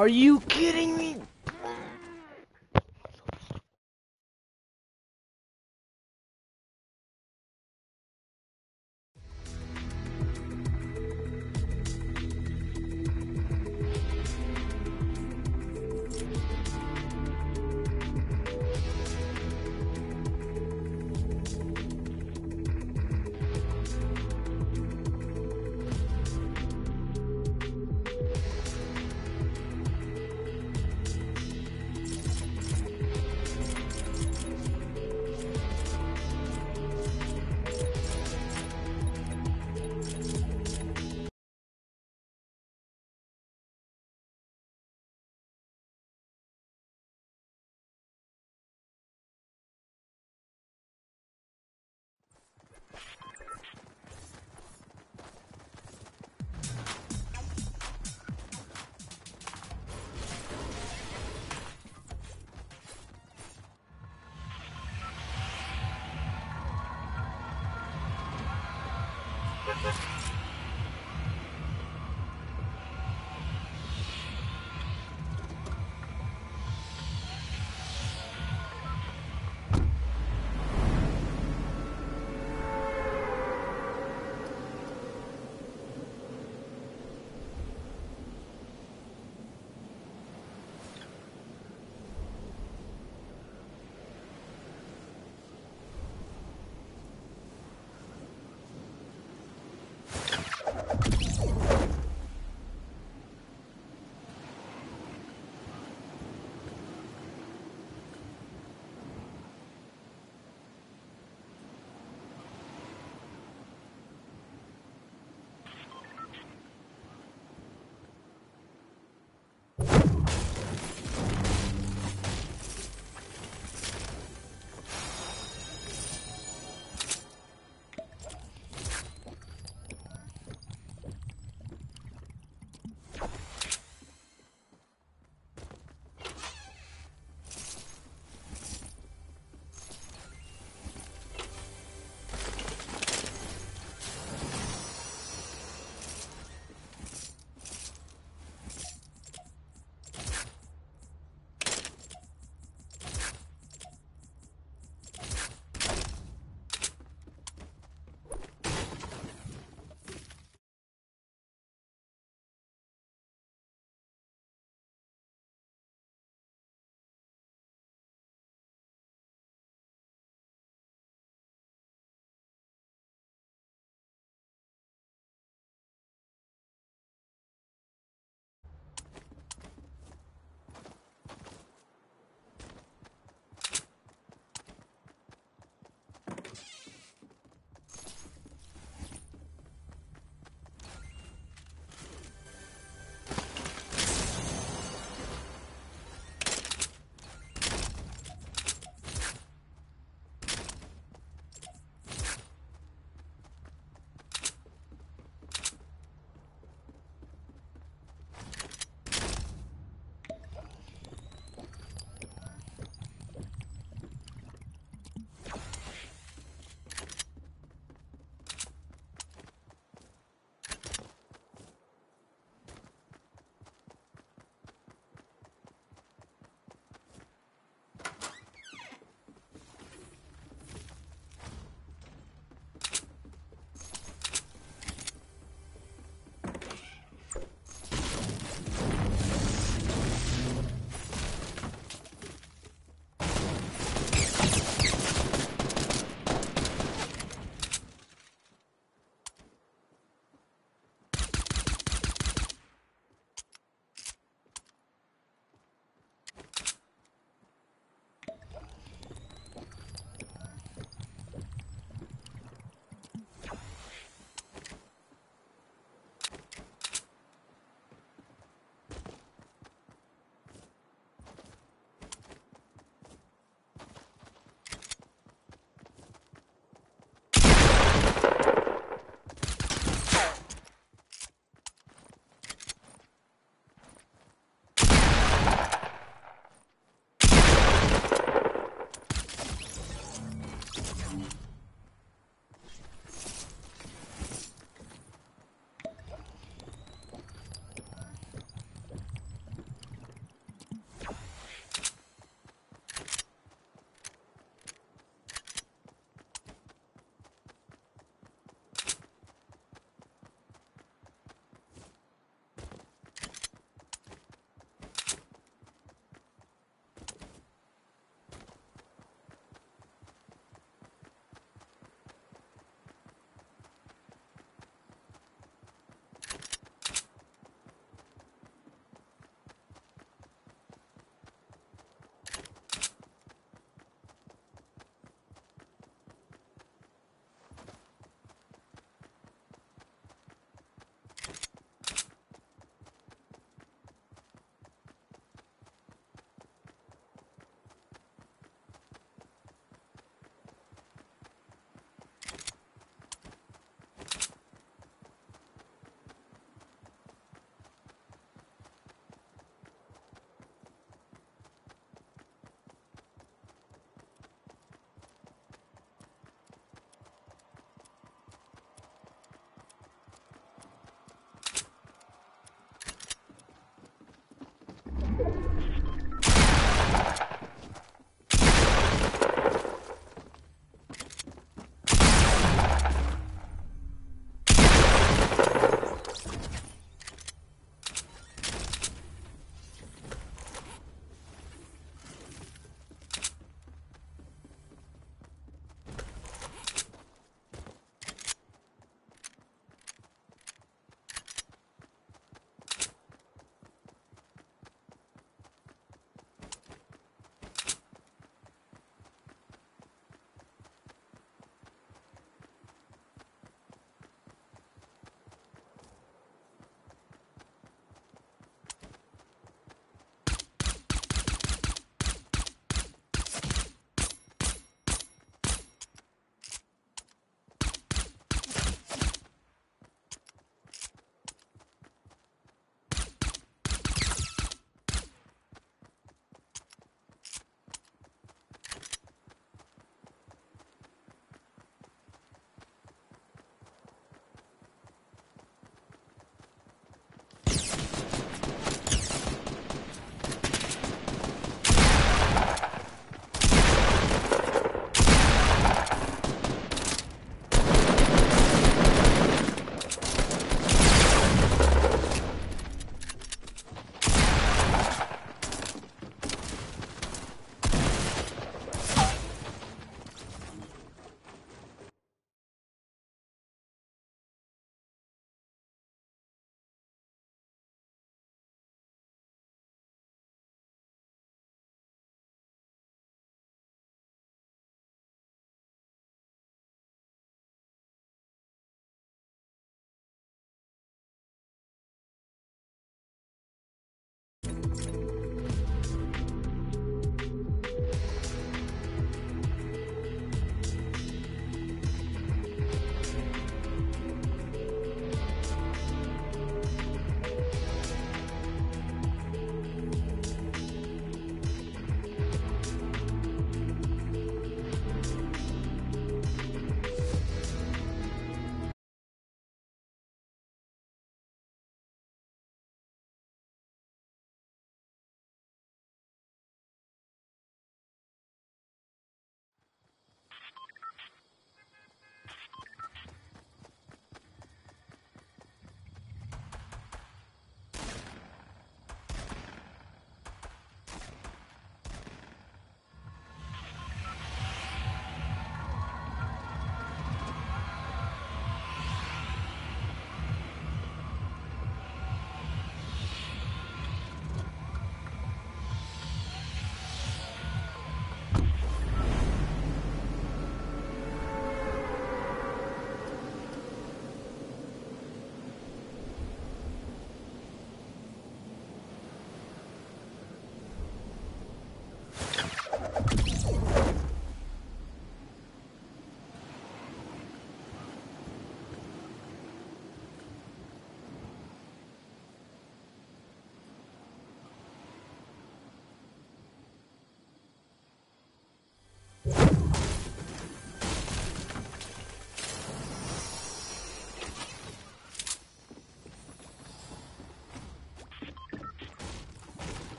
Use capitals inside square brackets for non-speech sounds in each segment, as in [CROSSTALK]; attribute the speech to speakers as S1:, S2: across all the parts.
S1: Are you kidding me?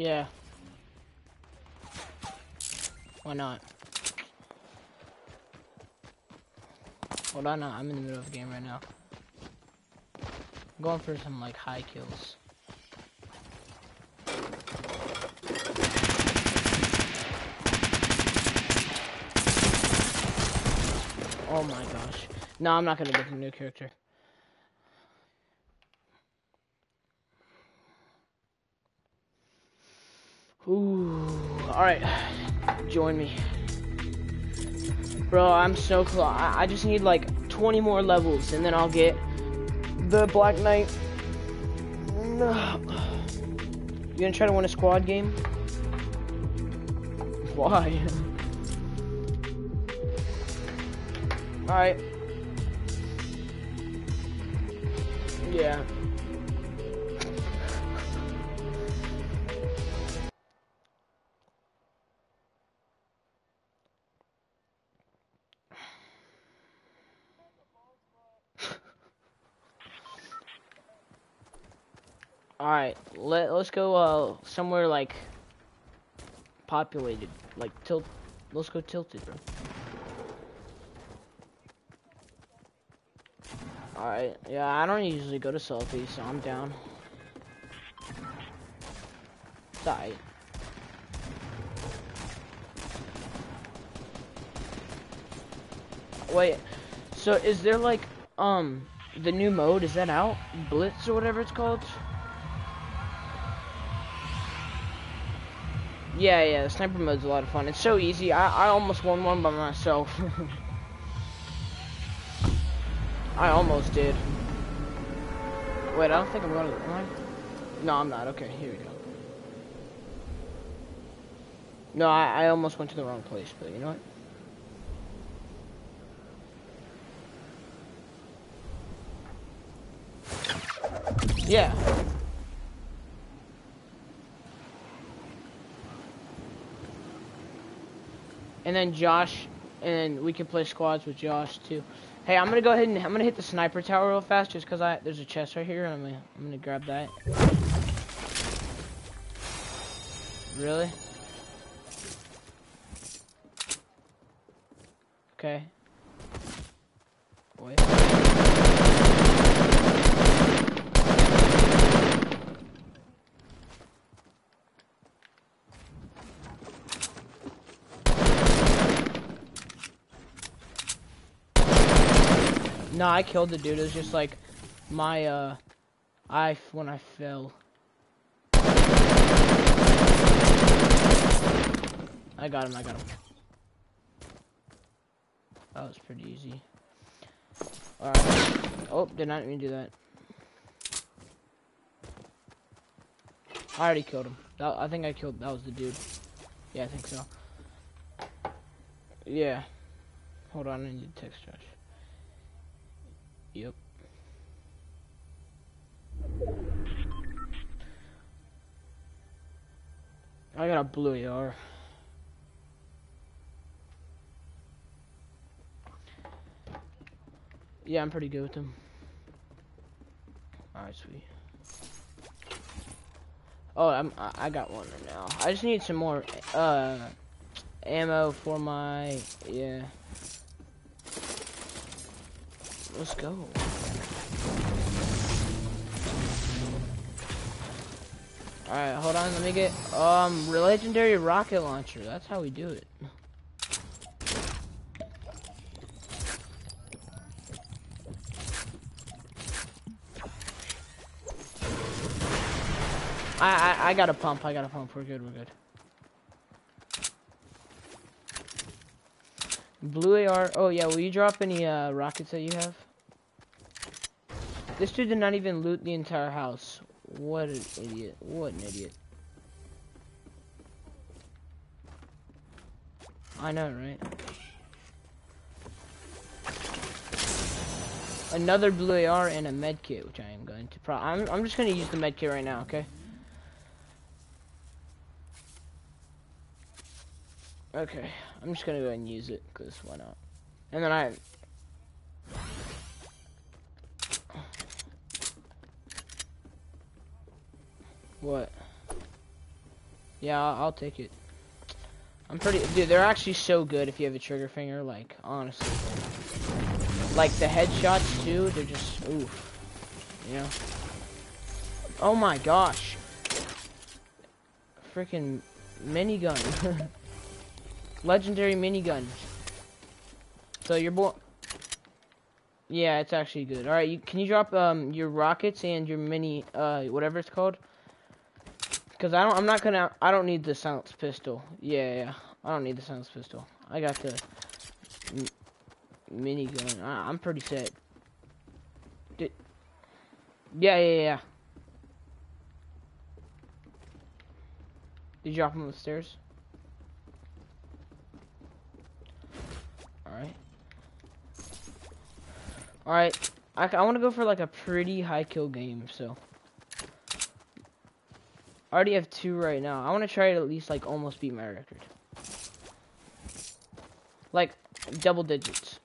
S1: Yeah. Why not? Hold on, I'm in the middle of a game right now. I'm going for some like high kills. Oh my gosh. No, I'm not gonna get the new character. Ooh, alright. Join me. Bro, I'm so close. I, I just need like 20 more levels and then I'll get the Black Knight. No. You gonna try to win a squad game? Why? [LAUGHS] Alright. Populated. Like tilt let's go tilted, bro. Alright, yeah, I don't usually go to selfie, so I'm down. Die. Wait, so is there like, um, the new mode, is that out? Blitz or whatever it's called? Yeah, yeah, the sniper mode's a lot of fun. It's so easy. I, I almost won one by myself. [LAUGHS] I almost did. Wait, I don't think I'm going to... Am I? No, I'm not. Okay, here we go. No, I, I almost went to the wrong place, but you know what? Yeah. And then Josh, and we can play squads with Josh too. Hey, I'm gonna go ahead and I'm gonna hit the sniper tower real fast just cause I there's a chest right here and I'm gonna I'm gonna grab that. Really? Okay. Wait. No, I killed the dude. It was just like my uh, I when I fell. I got him. I got him. That was pretty easy. Alright. Oh, did not even do that. I already killed him. That, I think I killed. That was the dude. Yeah, I think so. Yeah. Hold on, I need to text Josh. Yep. I got a blue AR. Yeah, I'm pretty good with them. Alright, sweet. Oh, I'm, I got one right now. I just need some more, uh, ammo for my, yeah. Let's go. Alright, hold on, let me get, um, legendary rocket launcher. That's how we do it. I, I, I got a pump, I got a pump. We're good, we're good. Blue AR. Oh, yeah, will you drop any, uh, rockets that you have? This dude did not even loot the entire house. What an idiot. What an idiot. I know, right? Another blue AR and a med kit, which I am going to pro- I'm, I'm just going to use the med kit right now, okay? Okay, I'm just gonna go and use it, because why not? And then I... What? Yeah, I'll, I'll, take it. I'm pretty... Dude, they're actually so good if you have a trigger finger, like, honestly. Like, the headshots, too, they're just... Oof. You know? Oh my gosh. Freaking minigun. [LAUGHS] Legendary minigun. So you're born. Yeah, it's actually good. All right, you, can you drop um your rockets and your mini uh whatever it's called? Cause I don't. I'm not gonna. I don't need the silence pistol. Yeah, yeah. I don't need the silence pistol. I got the minigun. I, I'm pretty set. Did, yeah, yeah, yeah. Did you drop them on the stairs? Alright. Alright. I, I want to go for like a pretty high kill game, so. I already have two right now. I want to try to at least like almost beat my record. Like double digits.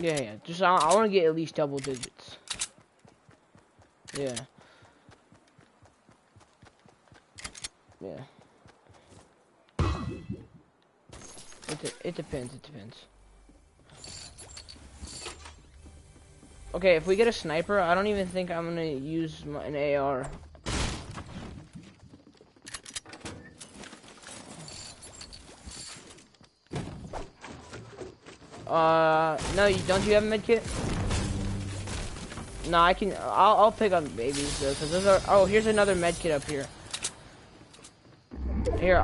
S1: Yeah, yeah. Just I, I want to get at least double digits. Yeah. Yeah. It, it depends, it depends. Okay, if we get a sniper, I don't even think I'm gonna use my, an AR. Uh, no, you, don't you have a medkit? No, I can, I'll, I'll pick up babies though, cause those are, oh, here's another medkit up here. Here,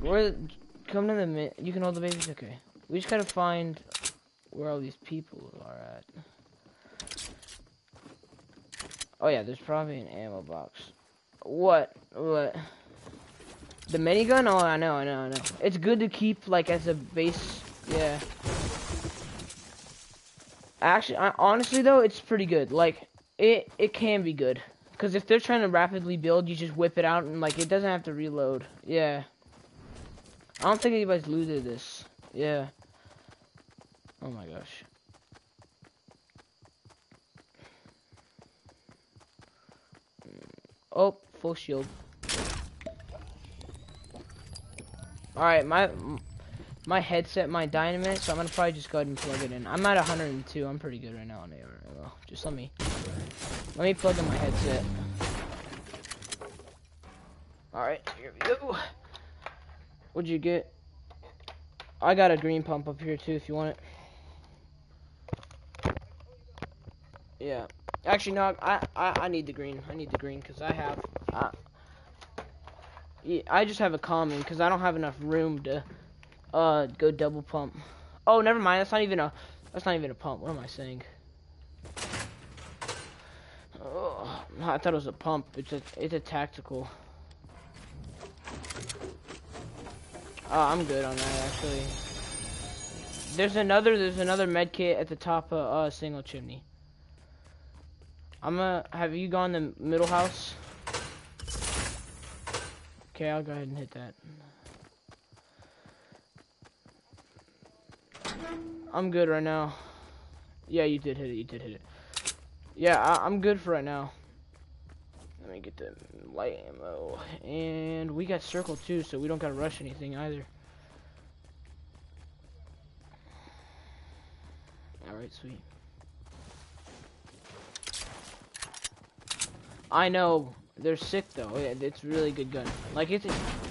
S1: where, come to the You can hold the babies? Okay. We just gotta find where all these people are at. Oh yeah, there's probably an ammo box. What? What? The minigun? Oh, I know, I know, I know. It's good to keep, like, as a base. Yeah. Actually, I, honestly, though, it's pretty good. Like, it, it can be good. Because if they're trying to rapidly build, you just whip it out and, like, it doesn't have to reload. Yeah. I don't think anybody's looted this. Yeah. Oh my gosh. Oh, full shield. Alright, my my headset my dynamite, so I'm gonna probably just go ahead and plug it in. I'm at 102, I'm pretty good right now on AR. Just let me let me plug in my headset. Alright, here we go. What'd you get? I got a green pump up here too if you want it. Yeah. Actually, no, I, I, I need the green. I need the green because I have, yeah, I just have a common because I don't have enough room to, uh, go double pump. Oh, never mind. That's not even a, that's not even a pump. What am I saying? Oh, I thought it was a pump. It's a, it's a tactical. Oh, I'm good on that actually. There's another there's another med kit at the top of uh single chimney. I'm gonna have you gone the middle house? Okay, I'll go ahead and hit that. I'm good right now. Yeah, you did hit it, you did hit it. Yeah, I I'm good for right now. Let me get the light ammo. And we got circle too, so we don't gotta rush anything either. Alright, sweet. I know. They're sick though. It's really good gun. Like it's,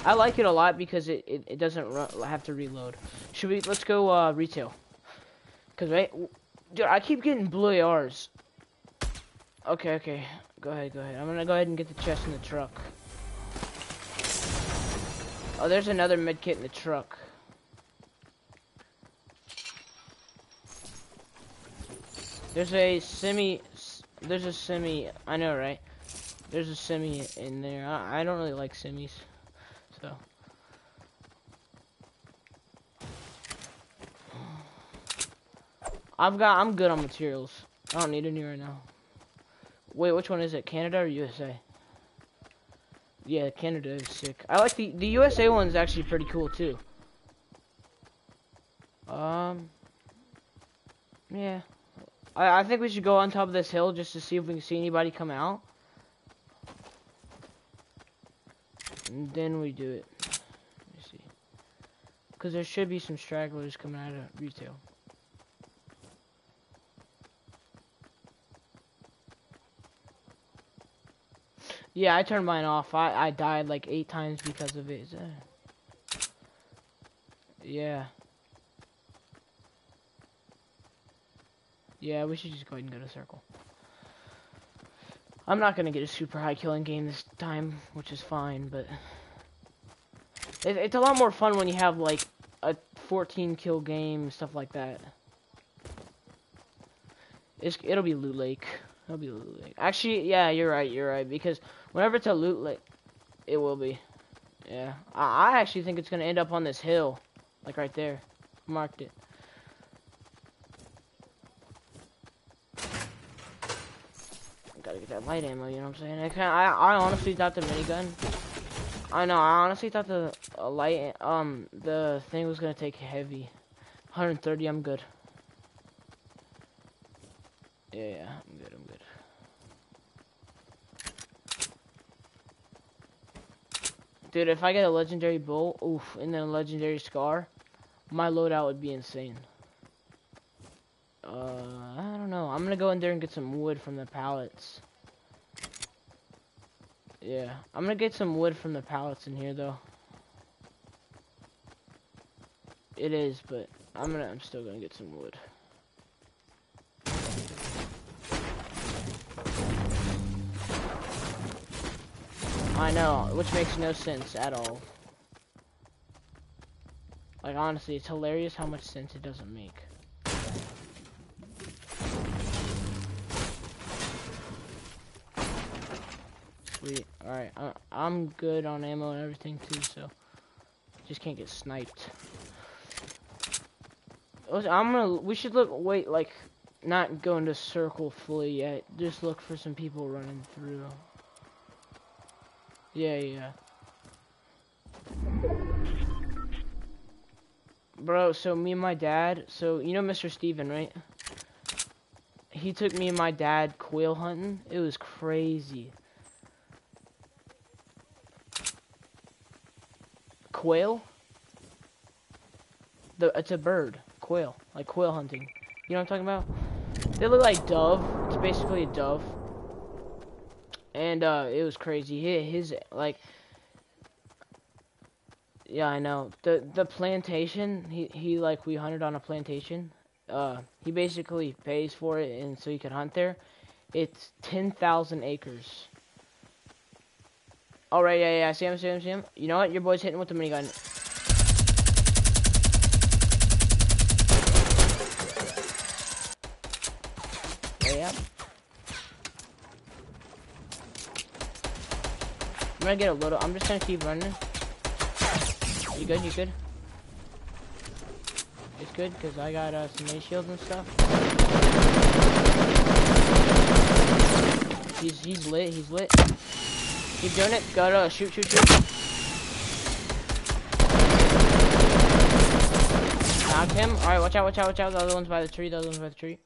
S1: I like it a lot because it, it, it doesn't have to reload. Should we, let's go uh, retail. Cause right, dude, I keep getting blue ARs. Okay, okay. Go ahead, go ahead. I'm gonna go ahead and get the chest in the truck. Oh, there's another med kit in the truck. There's a semi, there's a semi, I know, right? There's a semi in there. I, I don't really like semis, so. I've got, I'm good on materials. I don't need any right now. Wait, which one is it? Canada or USA? Yeah, Canada is sick. I like the the USA one is actually pretty cool too. Um, yeah, I I think we should go on top of this hill just to see if we can see anybody come out. And then we do it. Let me see, because there should be some stragglers coming out of retail. Yeah, I turned mine off. I, I died like eight times because of it. Yeah. Yeah, we should just go ahead and go to circle. I'm not gonna get a super high killing game this time, which is fine, but it, it's a lot more fun when you have like a 14 kill game, stuff like that. It's, it'll be loot lake. It'll be loot lake. Actually, yeah, you're right. You're right because Whenever it's a loot lake, it will be. Yeah. I, I actually think it's going to end up on this hill. Like right there. Marked it. Gotta get that light ammo, you know what I'm saying? I, I, I honestly thought the minigun... I know, I honestly thought the uh, light, um, the thing was gonna take heavy. 130, I'm good. Yeah, yeah, I'm good, I'm good. Dude, if I get a legendary bull, oof, and then a legendary scar, my loadout would be insane. Uh, I don't know. I'm gonna go in there and get some wood from the pallets. Yeah, I'm gonna get some wood from the pallets in here, though. It is, but I'm gonna, I'm still gonna get some wood. I know, which makes no sense at all. Like, honestly, it's hilarious how much sense it doesn't make. Sweet. Alright, I'm good on ammo and everything, too, so... Just can't get sniped. I'm gonna... We should look... Wait, like... Not go into circle fully yet. Just look for some people running through. Yeah, yeah. Bro, so me and my dad, so you know Mr. Steven, right? He took me and my dad quail hunting. It was crazy. Quail? The it's a bird. Quail. Like quail hunting. You know what I'm talking about? They look like dove. It's basically a dove and uh, it was crazy. His, his like, yeah, I know the the plantation. He he like we hunted on a plantation. Uh, he basically pays for it, and so he could hunt there. It's ten thousand acres. All right, yeah, yeah, see him, see him, see him. You know what? Your boy's hitting with the minigun. Yeah. I'm gonna get a little. I'm just gonna keep running. You good? You good? It's good because I got uh, some mini shields and stuff. He's he's lit. He's lit. Keep doing it. Gotta shoot, shoot, shoot. Knocked him. All right, watch out, watch out, watch out. The other one's by the tree. The other one's by the tree.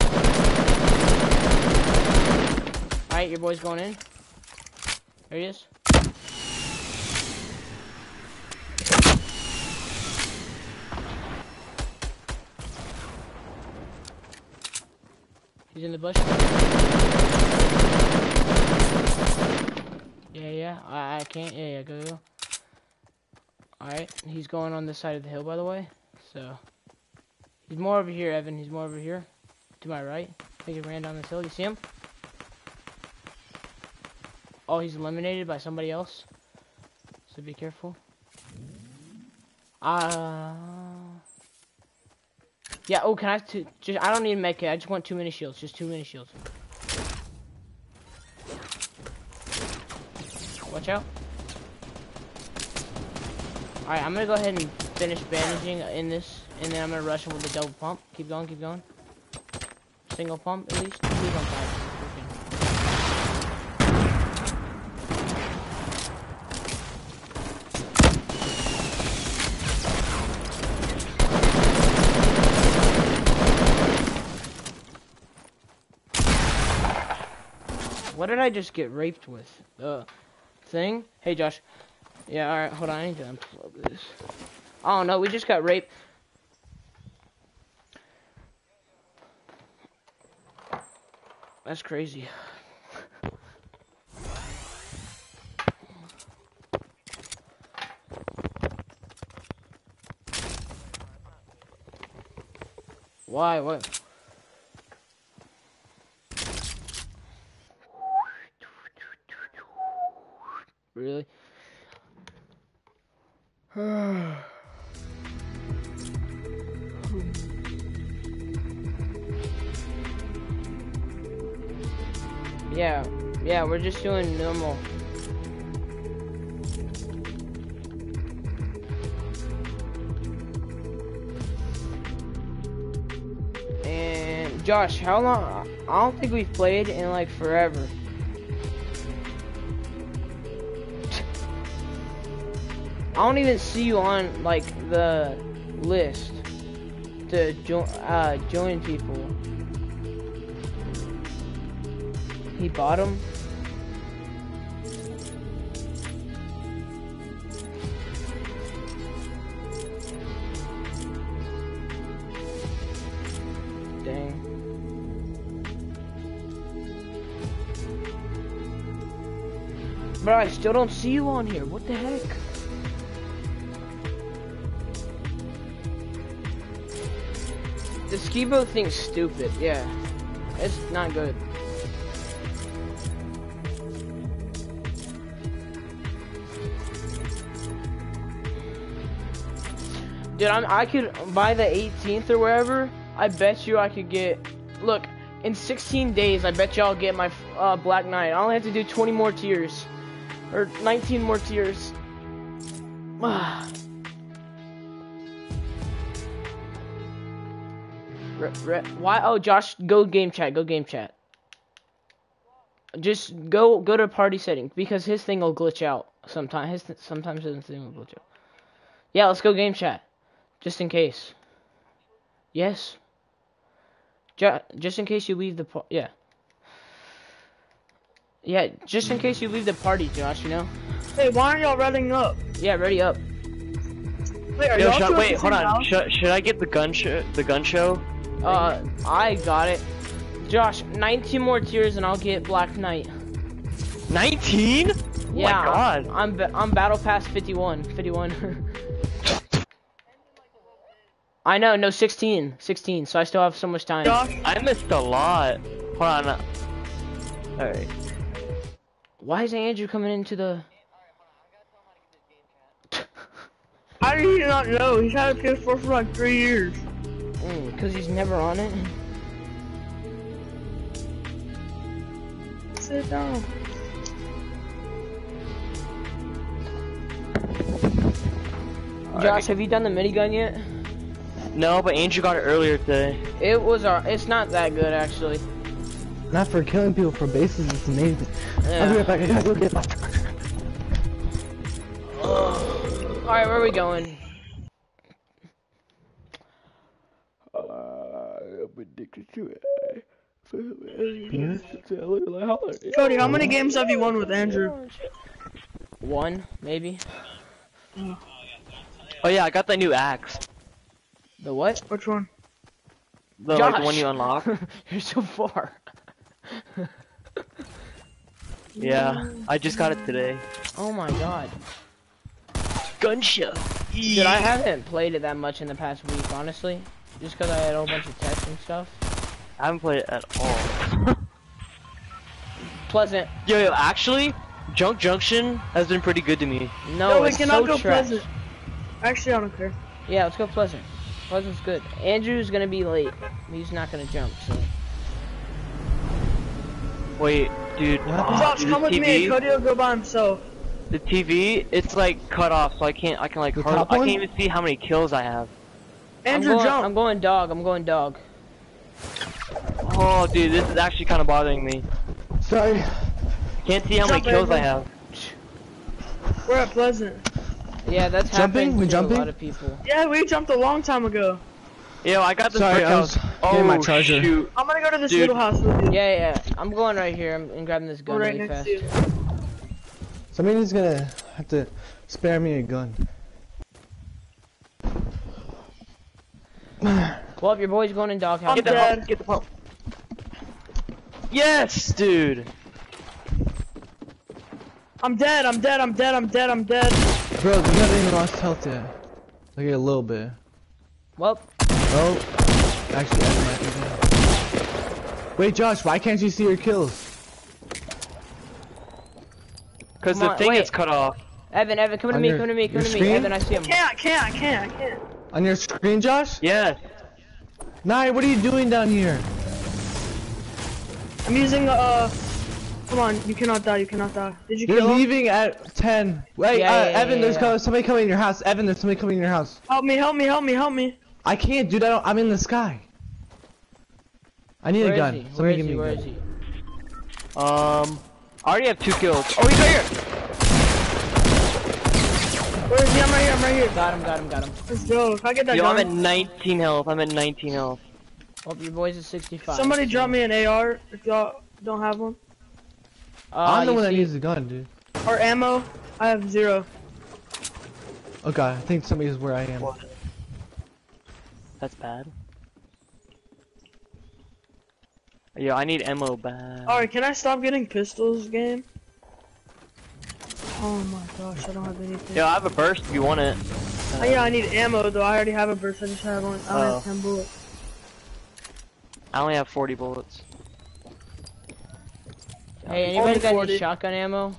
S1: All right, your boy's going in. There he is. He's in the bush. Yeah, yeah. I, I can't. Yeah, yeah. Go, go. Alright. He's going on this side of the hill, by the way. So. He's more over here, Evan. He's more over here. To my right. I think he ran down this hill. You see him? Oh, he's eliminated by somebody else. So be careful. Uh... Yeah, oh, can I two? Just, I don't need a med kit. I just want two mini shields. Just two mini shields. Watch out. Alright, I'm gonna go ahead and finish bandaging in this, and then I'm gonna rush him with a double pump. Keep going, keep going. Single pump, at least. Please on fire. What did I just get raped with? The thing? Hey, Josh. Yeah, alright, hold on. I need to unplug this. Oh, no, we just got raped. That's crazy. Why? What? Really? [SIGHS] yeah, yeah, we're just doing normal. And Josh, how long? I don't think we've played in like forever. I don't even see you on like the list to join uh, join people. He bought him. Dang. But I still don't see you on here. What the heck? The skibo thing's stupid, yeah. It's not good. Dude, I'm, I could, by the 18th or wherever, I bet you I could get, look, in 16 days, I bet you I'll get my uh, Black Knight. I only have to do 20 more tiers. Or 19 more tiers. [SIGHS] Why? Oh, Josh, go game chat. Go game chat. Just go go to party settings because his thing will glitch out sometimes. His th sometimes his thing will glitch out. Yeah, let's go game chat, just in case. Yes. Ju just in case you leave the yeah. Yeah, just in case you leave the party, Josh. You know.
S2: Hey, why aren't y'all running up?
S1: Yeah, ready up.
S2: Wait, Yo,
S3: should, wait, hold on. Should, should I get the gun show? The gun show?
S1: Uh, I got it. Josh, 19 more tiers and I'll get Black Knight.
S3: 19? Oh
S1: yeah,
S3: my god.
S1: I'm I'm battle pass 51. 51. [LAUGHS] I know, no 16. 16, so I still have so much time.
S3: Josh, I missed a lot. Hold on. Alright.
S1: Why is Andrew coming into the
S2: How do you not know? He's had a PS4 for like three years.
S1: Because mm, he's never on it.
S2: Sit down.
S1: Josh, have you done the minigun yet?
S3: No, but Andrew got it earlier today.
S1: It was our. It's not that good actually.
S4: Not for killing people for bases, it's amazing. I'll be right back, I gotta go get my
S1: All right, where are we going?
S4: I'm addicted to it.
S2: Cody, how many games have you won with Andrew?
S1: One, maybe.
S3: Oh yeah, I got the new axe.
S1: The what?
S2: Which one?
S3: The like
S1: Josh.
S3: one you unlock. [LAUGHS]
S1: You're so far. [LAUGHS]
S3: yeah, I just got it today.
S1: Oh my god.
S3: Gunshot.
S1: Dude, I haven't played it that much in the past week, honestly. Just because I had a whole bunch of tests and stuff.
S3: I haven't played it at all. [LAUGHS]
S1: Pleasant.
S3: yo, yo, actually, Junk Junction has been pretty good to me.
S1: No,
S2: No, we
S1: it's
S2: cannot
S1: so
S2: go
S1: trash.
S2: Pleasant. Actually, I don't care.
S1: Yeah, let's go Pleasant. Pleasant's good. Andrew's gonna be late. He's not gonna jump, so.
S3: Wait, dude.
S4: What
S3: uh,
S2: Josh,
S3: the
S2: come with me.
S3: TV,
S2: Cody will go by himself.
S3: The TV, it's like cut off, so I can't. I can like.
S4: The
S3: hardly- I can't even see how many kills I have.
S2: Andrew,
S1: I'm going,
S2: jump.
S1: I'm going dog. I'm going dog.
S3: Oh, dude, this is actually kind of bothering me.
S4: Sorry.
S3: Can't see how many
S2: Jump,
S3: kills I have.
S2: We're at Pleasant.
S1: Yeah, that's
S4: Jumping?
S1: happened
S4: We
S1: to
S4: jumping?
S1: a lot of people.
S2: Yeah, we jumped a long time ago.
S3: Yo, I got this
S4: Sorry,
S3: brick
S4: I was
S3: house.
S4: getting
S3: Oh
S4: my charger.
S3: shoot!
S2: I'm gonna go to this
S3: Dude.
S2: little house with you.
S1: Yeah, yeah. I'm going right here. I'm, I'm grabbing this
S2: Go
S1: gun
S2: right
S1: really
S2: next
S1: fast.
S2: to you.
S4: Somebody's gonna have to spare me a gun. [SIGHS]
S1: Well, if your boy's going in doghouse.
S2: I'm
S3: Get the
S2: dead.
S3: pump. Get the pump. Yes, dude.
S2: I'm dead. I'm dead. I'm dead. I'm dead. I'm dead.
S4: Bro, you haven't even lost health yet. Like a little bit.
S1: Well,
S4: Oh, actually, I might be dead. Wait, Josh, why can't you see your kills?
S3: Cause
S1: Come
S3: the
S1: on,
S3: thing
S1: wait.
S3: is cut off.
S1: Evan, Evan, come to me,
S4: your-
S1: come to me, come to me. Evan, I see him.
S2: Can't. I can't. I can't. I can't.
S4: On your screen, Josh?
S3: Yes.
S4: Nye, what are you doing down here?
S2: I'm using uh. Come on. You cannot die. You cannot die. Did you
S4: You're
S2: kill him?
S4: leaving at 10. Wait,
S1: Yeah,
S4: uh,
S1: yeah, yeah,
S4: Evan,
S1: yeah,
S4: there's
S1: yeah.
S4: co- somebody coming in your house. Evan, there's somebody coming in your house.
S2: Help me. Help me. Help me. Help me.
S4: I can't, dude. I don't, I'm in the sky. I need
S1: Where
S4: a
S1: is
S4: gun.
S1: he?
S4: Somebody
S1: is
S4: give
S1: he?
S4: me
S1: Where
S4: a
S1: is
S4: gun.
S1: he?
S3: Um, I already have two kills. Oh, he's right here.
S2: Where is he? I'm right here. I'm right here.
S1: Got him, got him, got him.
S2: Let's go. If I get that
S3: Yo, I'm at 19 health. I'm at 19 health.
S1: Well, your boy's at 65.
S2: somebody
S1: so-
S2: drop me an AR if y'all don't have one.
S1: Ah,
S4: I'm the
S1: you
S4: one that needs a gun, dude.
S2: Or ammo. I have zero.
S4: Okay, I think somebody's where I am. What?
S3: That's bad. Yeah, I need ammo bad.
S2: Alright, can I stop getting pistols, game? Oh my gosh, I don't have anything.
S3: Yeah, I have a burst if you want it.
S2: Oh, yeah, I need ammo though. I already have a burst. I just have one. I only
S3: Oh.
S2: have 10 bullets.
S3: I only have 40 bullets.
S1: Hey, anybody got
S2: 40.
S1: any shotgun ammo?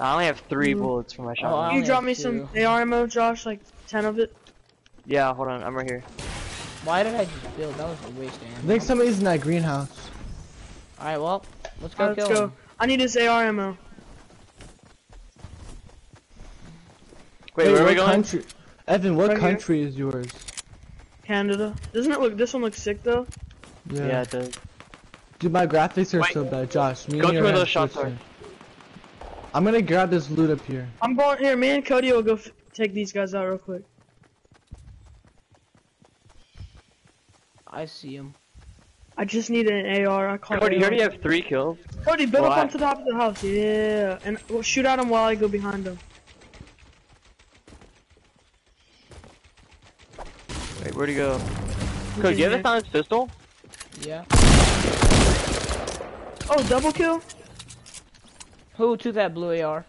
S3: I only have three
S2: Mm.
S3: bullets for my
S1: Oh,
S3: shotgun.
S2: Can you
S1: only
S2: drop
S1: have
S2: me some. AR ammo, Josh? Like 10 of it?
S3: Yeah, hold on, I'm right here.
S1: Why did I just build? That was a waste of
S4: I think somebody's in that greenhouse.
S1: Alright, well, let's go
S2: Alright, let's
S1: kill
S2: go.
S1: him.
S2: I need this AR ammo.
S3: Wait, where are we going?
S4: country? Evan, what
S2: Right
S4: country is yours?
S2: Canada. Doesn't it look? This one looks sick though.
S3: Yeah, it does.
S4: Dude, my graphics are
S3: Wait.
S4: so bad. Josh, me
S3: Go
S4: and your
S3: where those
S4: have
S3: shots
S4: switched in. I'm gonna grab this loot up here.
S2: I'm going here. Me and Cody will go f take these guys out real quick.
S1: I see him.
S2: I just need an AR. I call
S3: Cody,
S2: it
S3: you already have three kills.
S2: Cody, build
S3: Well,
S2: up
S3: I-
S2: onto the top of the house. Yeah, and we'll shoot at him while I go behind him.
S3: Wait, where'd he go?
S2: He's
S3: Cody, do you have a silenced pistol?
S1: Yeah.
S2: Oh, double kill?
S1: Who took that blue AR?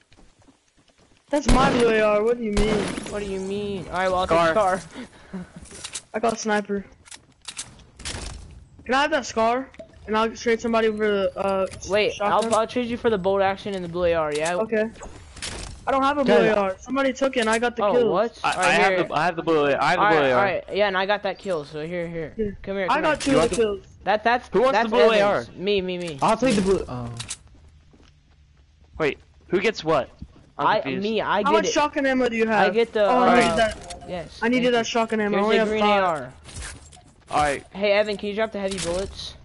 S2: That's my blue AR. What do you mean?
S1: What do you mean? Alright, well, I'll
S3: Scar.
S1: take Scar.
S2: I got sniper. Can I have that scar? And I'll trade somebody for the uh.
S1: Wait. I'll, I'll trade you for the bolt action and the blue AR, yeah?
S2: Okay. I don't have a blue
S4: Okay.
S2: AR. Somebody took it and I got the
S1: oh,
S2: kill.
S1: what?
S3: I, I have the I have the blue. I have the
S1: Alright,
S3: blue AR.
S1: alright, yeah, and I got that kill, so here, here.
S2: Here.
S1: Come here,
S2: I
S1: come
S2: got two of the
S3: the-
S2: kills.
S1: That, that's,
S3: Who wants
S1: that's
S3: the blue
S1: Evans. Me, me, me.
S4: I'll take the blue. Oh,
S3: Wait, who gets what? I'm
S1: I,
S3: confused.
S1: me, I
S2: How
S1: get
S2: much
S1: it.
S2: shotgun ammo do you have?
S1: I get the,
S2: Oh, I
S1: uh,
S2: need that.
S1: Yes.
S2: I needed that shotgun
S1: you.
S2: ammo. I only
S1: Here's
S2: have
S1: a green
S2: five.
S1: AR.
S3: Alright,
S1: Hey Evan, can you drop the heavy bullets?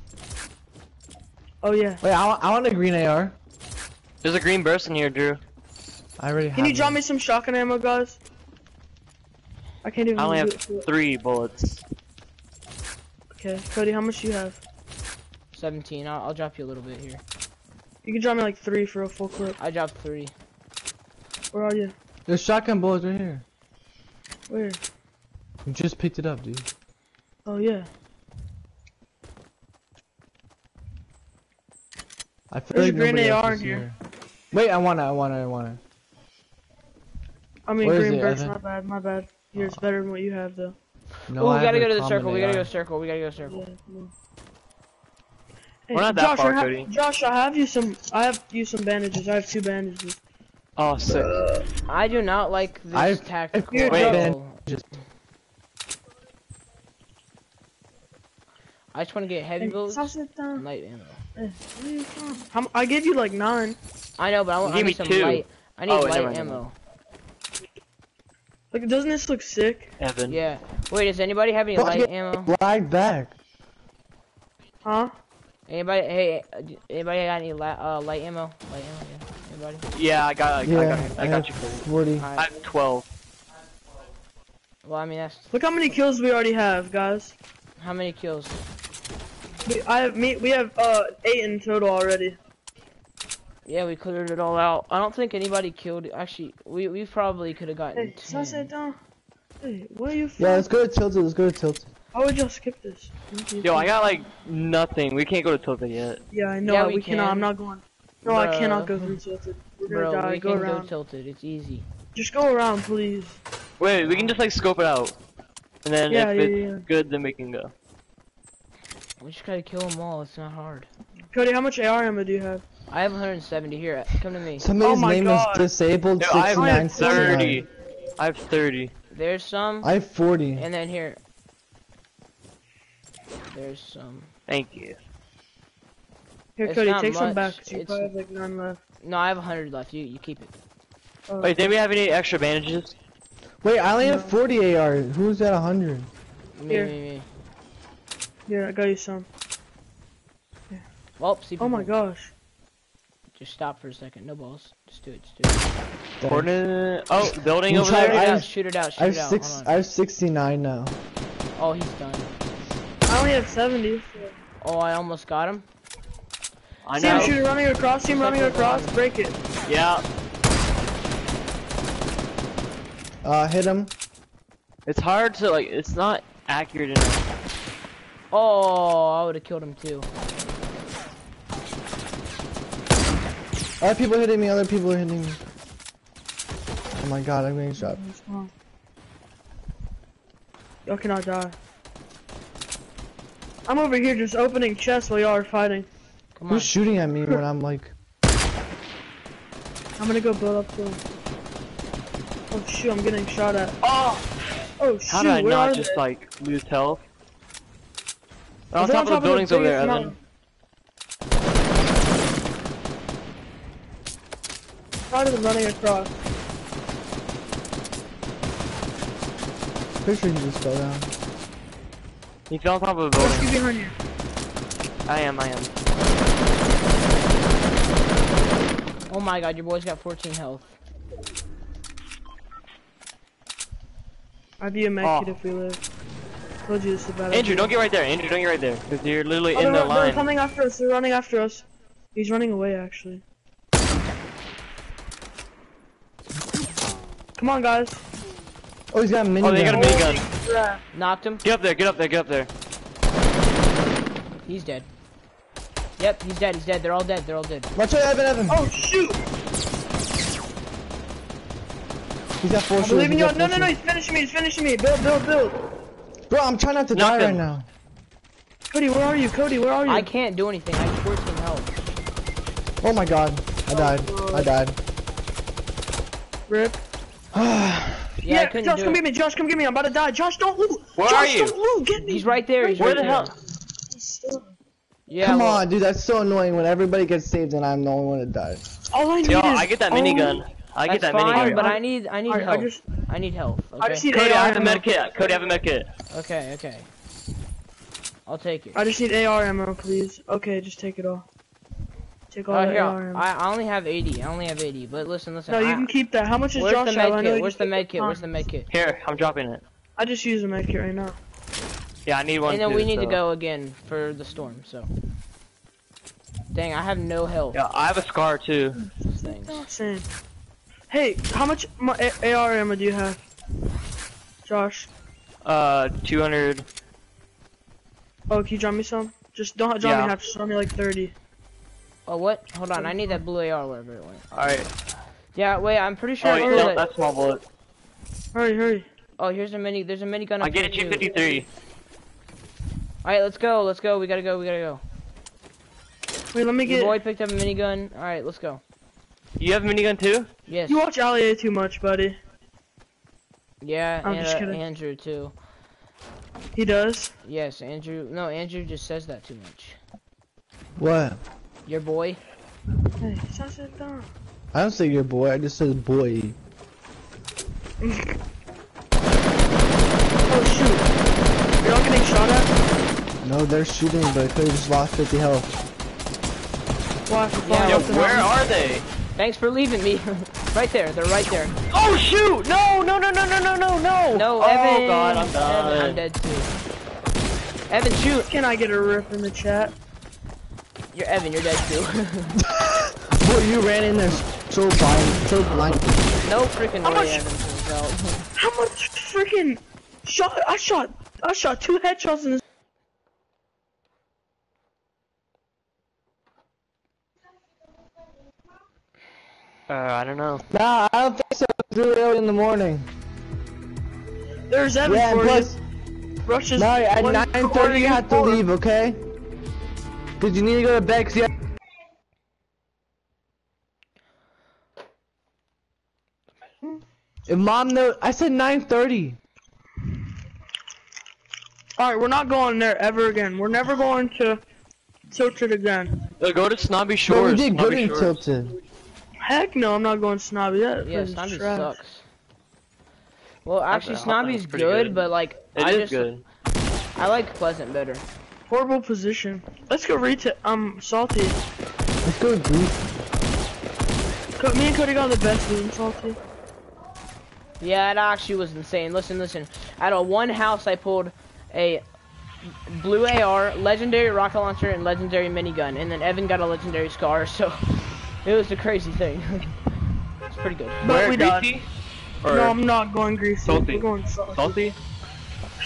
S2: Oh yeah.
S4: Wait, I want, I want a green AR.
S3: there's a green burst in here, Drew.
S4: I already have.
S2: Can you drop me some shotgun ammo, guys? I can't even.
S3: I only have three bullets.
S2: Okay, Cody, how much do you have?
S1: 17. I'll, I'll drop you a little bit here.
S2: You can drop me like three for a full clip.
S1: I dropped three.
S2: Where are you?
S4: There's shotgun bullets right here.
S2: Where?
S4: You just picked it up, dude.
S2: Oh yeah.
S4: I feel
S2: There's
S4: like
S2: a green
S4: nobody else
S2: AR
S4: is
S2: in here.
S4: Wait, I want it. I want it. I want it.
S2: I mean,
S4: Where is
S2: green
S4: it,
S2: My bad. My bad. Here's better than what you have though.
S4: No,
S1: oh,
S4: I
S1: we gotta go to the circle. We gotta
S4: AR.
S1: go circle. We gotta go circle.
S2: Yeah. yeah. Hey,
S3: We're not that
S2: Josh,
S3: far,
S2: I
S3: Cody.
S2: Josh, I have you some. I have you some bandages. I have two bandages.
S3: Oh, sick.
S1: I do not like this
S4: I've-
S1: tactical.
S2: Here,
S3: Wait.
S1: rifle.
S4: Just
S1: I just want to get heavy bullets and light ammo.
S2: Hey, where you from? How m- I gave you like nine.
S1: I know, but I want I
S3: Give
S1: need
S3: me
S1: some
S3: two.
S1: light. I need
S3: Oh,
S1: light
S3: never mind,
S1: ammo.
S2: Like, doesn't this look sick?
S3: Evan.
S1: Yeah. Wait, does anybody have any
S4: Fuck
S1: light ammo?
S4: lag back.
S2: Huh?
S1: Anybody? Hey, uh, anybody got any la uh, light ammo? Light ammo? Yeah. Anybody?
S3: Yeah, I got, I,
S4: Yeah,
S3: I got, I
S4: I
S3: got you.
S4: 40.
S3: I
S1: Alright.
S3: have 12.
S1: Well, I mean that's
S2: Look how many kills we already have, guys.
S1: how many kills?
S2: We, I have me. We have uh eight in total already.
S1: Yeah, we cleared it all out. I don't think anybody killed. Actually, we we probably could have gotten
S2: Hey, toss it
S1: 10.
S2: down. Hey, where are you from?
S4: Yeah, let's go to Tilted. Let's go to Tilted.
S2: How would y'all skip this?
S3: Yo, I got like nothing. We can't go to Tilted yet.
S2: Yeah, I know.
S1: Yeah,
S2: we,
S1: we
S2: cannot.
S1: can.
S2: I'm not going. No, I cannot go through tilted. We're gonna
S1: Bro,
S2: die.
S1: we
S2: Go
S1: can
S2: around.
S1: go tilted. It's easy.
S2: Just go around, please.
S3: Wait, we can just like scope it out. And then
S2: Yeah,
S3: if
S2: yeah,
S3: it's
S2: yeah.
S3: good, then we can go.
S1: We just gotta kill them all. It's not hard.
S2: Cody, how much AR ammo do you have?
S1: I have 170 here. Come to me.
S4: Somebody's
S2: Oh my
S4: name
S2: God.
S4: is disabled
S3: Dude, I have
S4: 6969.
S3: 30. I have 30.
S1: There's some,
S4: I have 40.
S1: and then here. There's some.
S3: Thank you.
S2: Here,
S1: It's
S2: Cody,
S1: not
S2: take some back. you
S1: It's-
S2: probably have like none left.
S1: No, I have 100 left. You you keep it.
S2: Oh,
S3: Wait, did we have any extra bandages?
S4: Wait, I only have 40 AR. Who's at 100?
S1: Me,
S2: Here.
S1: me, me.
S2: Here, I got you some.
S1: Well, see.
S2: Oh my gosh.
S1: Just stop for a second. No balls. Just do it. Just do it.
S4: Dang.
S3: Coordinate. Oh, building
S4: You
S3: over there.
S4: I
S1: out.
S4: have-
S1: Shoot it out. Shoot
S4: I
S1: it out.
S4: six.
S1: Hold
S4: I have 69 now.
S1: Oh, he's done.
S2: I only have 70. So.
S1: Oh, I almost got him.
S3: I
S2: See him
S3: know.
S2: shooting, running across. See him running across.
S1: bomb.
S2: Break it.
S3: Yeah,
S4: Uh, hit him.
S3: it's hard to like. It's not accurate enough.
S1: Oh, I would have killed him too.
S4: Other people are hitting me. Other people are hitting me. Oh my god, I'm getting shot.
S2: Y'all cannot die. I'm over here just opening chests while y'all are fighting.
S1: Come on.
S4: Who's shooting at me when [LAUGHS] I'm like?
S2: I'm gonna go build up the. Oh shoot, I'm getting shot at.
S3: Oh,
S2: Oh shoot,
S3: how did I not just
S2: they?
S3: like lose health?
S2: Oh,
S3: on
S2: they're
S3: top of the buildings over there,
S2: biggest
S3: Evan.
S2: Mountain. Part of running across.
S4: Pretty sure he just fell down.
S3: He fell on top of a building.
S2: get behind you.
S3: I am. I am.
S1: Oh my god, your boy's got 14 health.
S2: I'd be a med
S3: Oh.
S2: if we live. Told you this is a bad
S3: Andrew,
S2: idea.
S3: don't get right there. Andrew, don't get right there, because you're literally
S2: Oh,
S3: in
S2: they're,
S3: the
S2: they're coming after us. They're running after us. He's running away, actually. Come on, guys.
S4: Oh, he's got a mini
S3: Oh, they got a
S4: gun.
S3: minigun.
S2: Oh, yeah.
S1: Knocked him.
S3: Get up there. Get up there. Get up there.
S1: He's dead. Yep, he's dead. He's dead. They're all dead. They're all dead.
S4: Watch out, Evan, Evan.
S2: Oh shoot!
S4: He's got four I'm
S2: believe in
S4: he's
S2: you. No, no, no. He's finishing me. He's finishing me. Build, build, build.
S4: Bro, I'm trying not to
S3: Knock
S4: die
S3: him.
S4: right now.
S2: Cody, where are you? Cody, where are you?
S1: I can't do anything. I have 14 health.
S4: Oh my god, I died. I died.
S2: Rip.
S1: Yeah, I
S2: Josh,
S1: do
S2: come
S1: it.
S2: get me. Josh, come get me. I'm about to die. Josh, don't loot.
S3: Where
S2: Josh,
S3: are you?
S2: don't loot. Get me.
S1: He's right there. He's
S3: Where
S1: right
S3: the
S1: there.
S3: hell?
S1: Yeah.
S4: Come
S1: well,
S4: on, dude, that's so annoying when everybody gets saved and I'm the only one that died.
S2: All I need
S3: Yo,
S2: is.
S3: I get that
S2: all-
S3: minigun. I
S1: That's
S3: get that
S1: fine,
S3: minigun.
S1: but I need I need
S2: I, I
S1: health.
S2: just,
S1: I need health.
S2: I just need
S3: Cody, I have a medkit. Cody, I have a medkit.
S1: Okay. Okay. I'll take it.
S2: I just need AR ammo, please. Okay, just take it all. Take all
S1: Oh, here,
S2: AR.
S1: I, I only have 80. I only have 80. But listen, listen.
S2: no, you
S1: I-
S2: can keep that. How much is
S1: Where's
S2: Josh
S1: the?
S2: I
S1: med
S2: know
S1: kit? Where's the
S2: can
S1: med kit? Where's the
S2: time.
S1: med kit?
S3: Here, I'm dropping it.
S2: I just use a med kit right now.
S3: Yeah, I need one
S1: And then
S3: too,
S1: we need to go again for the storm. So. Dang, I have no health.
S3: Yeah, I have a scar too.
S1: Things.
S2: Same. Hey, how much mo- A- AR ammo do you have? Josh.
S3: Uh, 200.
S2: Oh, can you drop me some? Just don't drop
S3: Yeah.
S2: me half, just drop me like 30.
S1: Oh, what? Hold on. I need that blue AR wherever it went.
S3: Alright.
S1: Yeah, wait. I'm pretty sure.
S3: Oh,
S1: I
S3: wait, no,
S1: it.
S3: that's small bullet.
S2: Hurry, hurry.
S1: Oh, here's a mini. There's a minigun.
S3: I get a
S1: here, too.
S3: 253.
S1: All right, let's go. Let's go. We gotta go. We gotta go.
S2: Wait, let me
S1: Your
S2: get.
S1: boy picked up a minigun. All right, let's go.
S3: You have a minigun too?
S1: Yes.
S2: You watch Ali-A too much, buddy.
S1: Yeah,
S2: I'm
S1: and
S2: just
S1: uh. Andrew too.
S2: He does.
S1: Yes, Andrew. No, Andrew just says that too much.
S5: What?
S1: Your boy.
S2: Hey, shut it down.
S5: I don't say your boy. I just said boy. [LAUGHS]
S2: Oh shoot. You're all getting shot at?
S5: No, they're shooting, but I could have just lost 50 health.
S2: Why? For
S1: Yeah,
S3: Yo, where are they?
S1: Thanks for leaving me. [LAUGHS] right there. They're right there.
S3: Oh shoot! No, no, no, no, no, no, no, no!
S1: No,
S3: oh, god, I'm
S1: Evan,
S3: done.
S1: I'm dead too. Evan, shoot.
S2: Can I get a rip in the chat?
S1: You're Evan. You're dead too. [LAUGHS]
S5: Boy, you ran in there so blind, so blind.
S1: no freaking way,
S2: much-
S1: Evan turns out. [LAUGHS]
S2: How much freaking shot? I shot. I shot two headshots in this.
S3: Uh, I don't know.
S5: Nah, I don't think so. It's really early in the morning.
S2: There's Evan
S5: Yeah, and
S2: for
S5: plus,
S2: you. Rush is
S5: no, at 9:30 you have to leave, okay? Cause you need to go to bed. 'cause you have... If mom know, I said 9:30.
S2: All right, we're not going there ever again. We're never going to Tilted again.
S3: Uh, go to Snobby
S5: But
S3: Shores.
S5: we did good
S3: Snobby
S5: in
S3: Shores.
S5: Tilted.
S2: Heck no, I'm not going Snobby. That
S1: Yeah, Snobby
S2: trash.
S1: sucks. Well, actually, Snobby's good,
S3: good.
S1: but like
S3: It
S1: I
S3: is
S1: just
S3: good.
S1: I like Pleasant better.
S2: Horrible position. Let's go retail. Um, salty.
S5: Let's go to Greece.
S2: Co- Me and Cody got the best loot in salty.
S1: Yeah, it actually was insane. Listen, listen. Out of one house, I pulled a blue AR, legendary rocket launcher, and legendary minigun, and then Evan got a legendary scar. So [LAUGHS] it was a crazy thing. [LAUGHS] it's pretty good.
S2: But
S3: Where,
S2: we died.
S3: Greasy? Or
S2: No, I'm not going greasy.
S3: Salty.
S2: We're going salty.
S3: salty?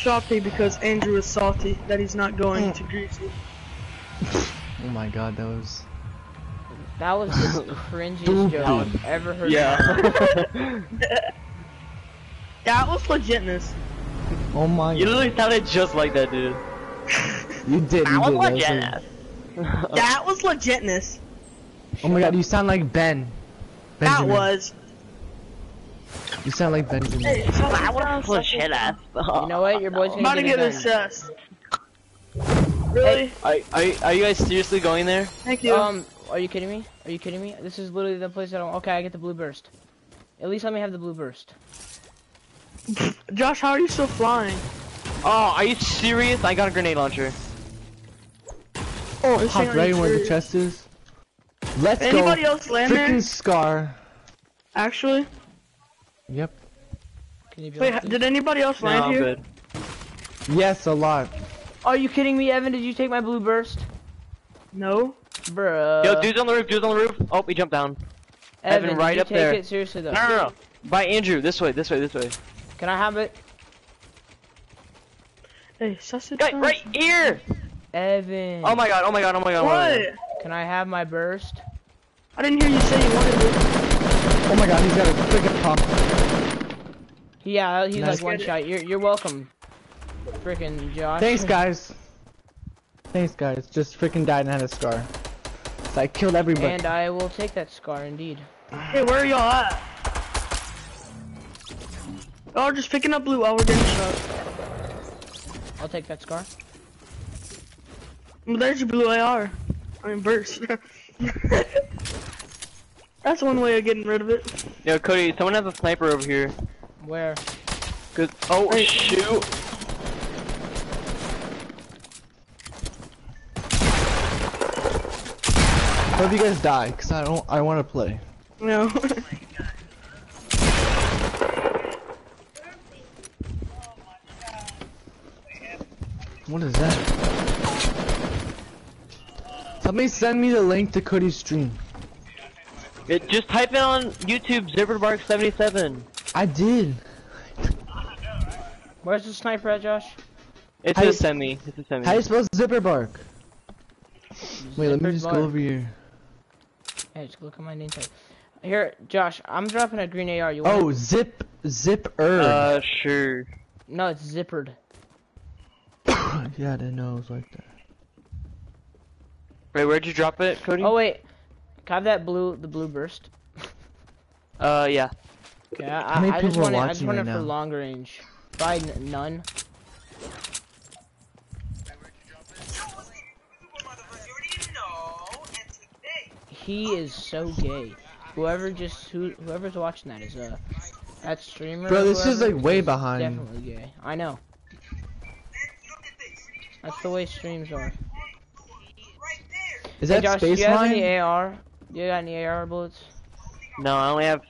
S2: Salty because Andrew is salty that he's not going
S1: Mm.
S2: to greasy.
S5: Oh my god, that was.
S1: That was just the [LAUGHS] cringiest joke I've ever heard.
S3: Yeah. [LAUGHS]
S2: That was legitness.
S5: Oh my god.
S3: you
S5: god.
S3: literally sounded just like that, dude.
S5: You did. You
S3: I
S5: did.
S3: was
S5: that was
S3: legit.
S2: That was legitness.
S5: Oh my god, you sound like Ben.
S2: That was.
S5: You sound like Benjamin.
S2: Hey,
S3: I was legit ass.
S1: You know what? Your boy's
S2: I'm about
S1: gonna
S2: to
S1: get,
S2: get assessed. Really?
S3: Are, are, are you guys seriously going there?
S2: Thank you.
S1: Um, are you kidding me? Are you kidding me? This is literally the place that I'm. Okay, I get the blue burst. At least let me have the blue burst. [LAUGHS]
S2: Josh, how are you still flying?
S3: Oh, are you serious? I got a grenade launcher.
S2: Oh,
S5: Hop right in where the chest is. Let's
S2: Anybody
S5: go.
S2: else land there?
S5: Freaking Scar.
S2: Actually,
S5: Yep.
S1: Can you be
S2: wait,
S1: like,
S2: did anybody else
S3: No,
S2: land
S3: I'm
S2: here?
S3: good.
S5: Yes, a lot.
S1: Are you kidding me, Evan? Did you take my blue burst?
S2: No.
S1: Bruh.
S3: Yo, dude's on the roof, dude's on the roof. Oh, he jumped down.
S1: Evan,
S3: Evan, right
S1: did you
S3: up
S1: take
S3: there.
S1: it seriously though?
S3: No, no, no. By Andrew, this way, this way, this way.
S1: Can I have it?
S2: Hey, suss it
S3: Guy, right here!
S1: Evan.
S3: Oh my god, oh my god, oh my god. oh my
S2: What?
S3: god.
S1: Can I have my burst?
S2: I didn't hear you say you wanted it.
S5: Oh my god, he's got a freaking pump.
S1: Yeah, he's
S5: Nice.
S1: like one shot. You're you're welcome. Frickin' Josh.
S5: Thanks, guys. Thanks, guys. Just freaking died and had a scar. So I killed everybody.
S1: And I will take that scar indeed.
S2: Hey, where are y'all at? Y'all just picking up blue while we're getting shot.
S1: I'll take that scar.
S2: Well, there's your blue AR. I mean, burst. [LAUGHS] That's one way of getting rid of it.
S3: Yo, Cody, someone has a sniper over here.
S1: Where?
S3: Good. Oh
S2: Hey.
S3: shoot!
S5: Hope you guys die, cause I don't. I want to play.
S2: No. [LAUGHS]
S5: What is that? Somebody send me the link to Cody's stream.
S3: It, just type it on YouTube, Zipperdbark77.
S5: I did.
S1: Where's the sniper at, Josh?
S3: It's
S5: How
S3: a
S5: you-
S3: semi. It's a semi.
S5: How you spell zipper bark? Wait, let me just
S1: bar.
S5: go over here.
S1: Hey, just look at my name tag. Here, Josh, I'm dropping a green AR. You want
S5: Oh, zip, zip er.
S3: Uh, sure.
S1: No, it's zippered. [COUGHS]
S5: yeah, I didn't know it was like that.
S3: Wait, where'd you drop it, Cody?
S1: Oh wait, can I have that blue, the blue burst? [LAUGHS]
S3: Uh, yeah.
S1: Okay, I,
S5: How many
S1: I, I just
S5: people are
S1: want it. I just
S5: watching
S1: want it for
S5: now?
S1: longer range. Probably n- none. He is so gay. Whoever just who whoever's watching that is uh that streamer.
S5: Bro, this is like way behind.
S1: Definitely gay. I know. That's the way streams are.
S5: Is
S1: Hey
S5: that
S1: Josh, do
S5: space
S1: you have
S5: line?
S1: any AR? You got any AR bullets?
S3: No, I only have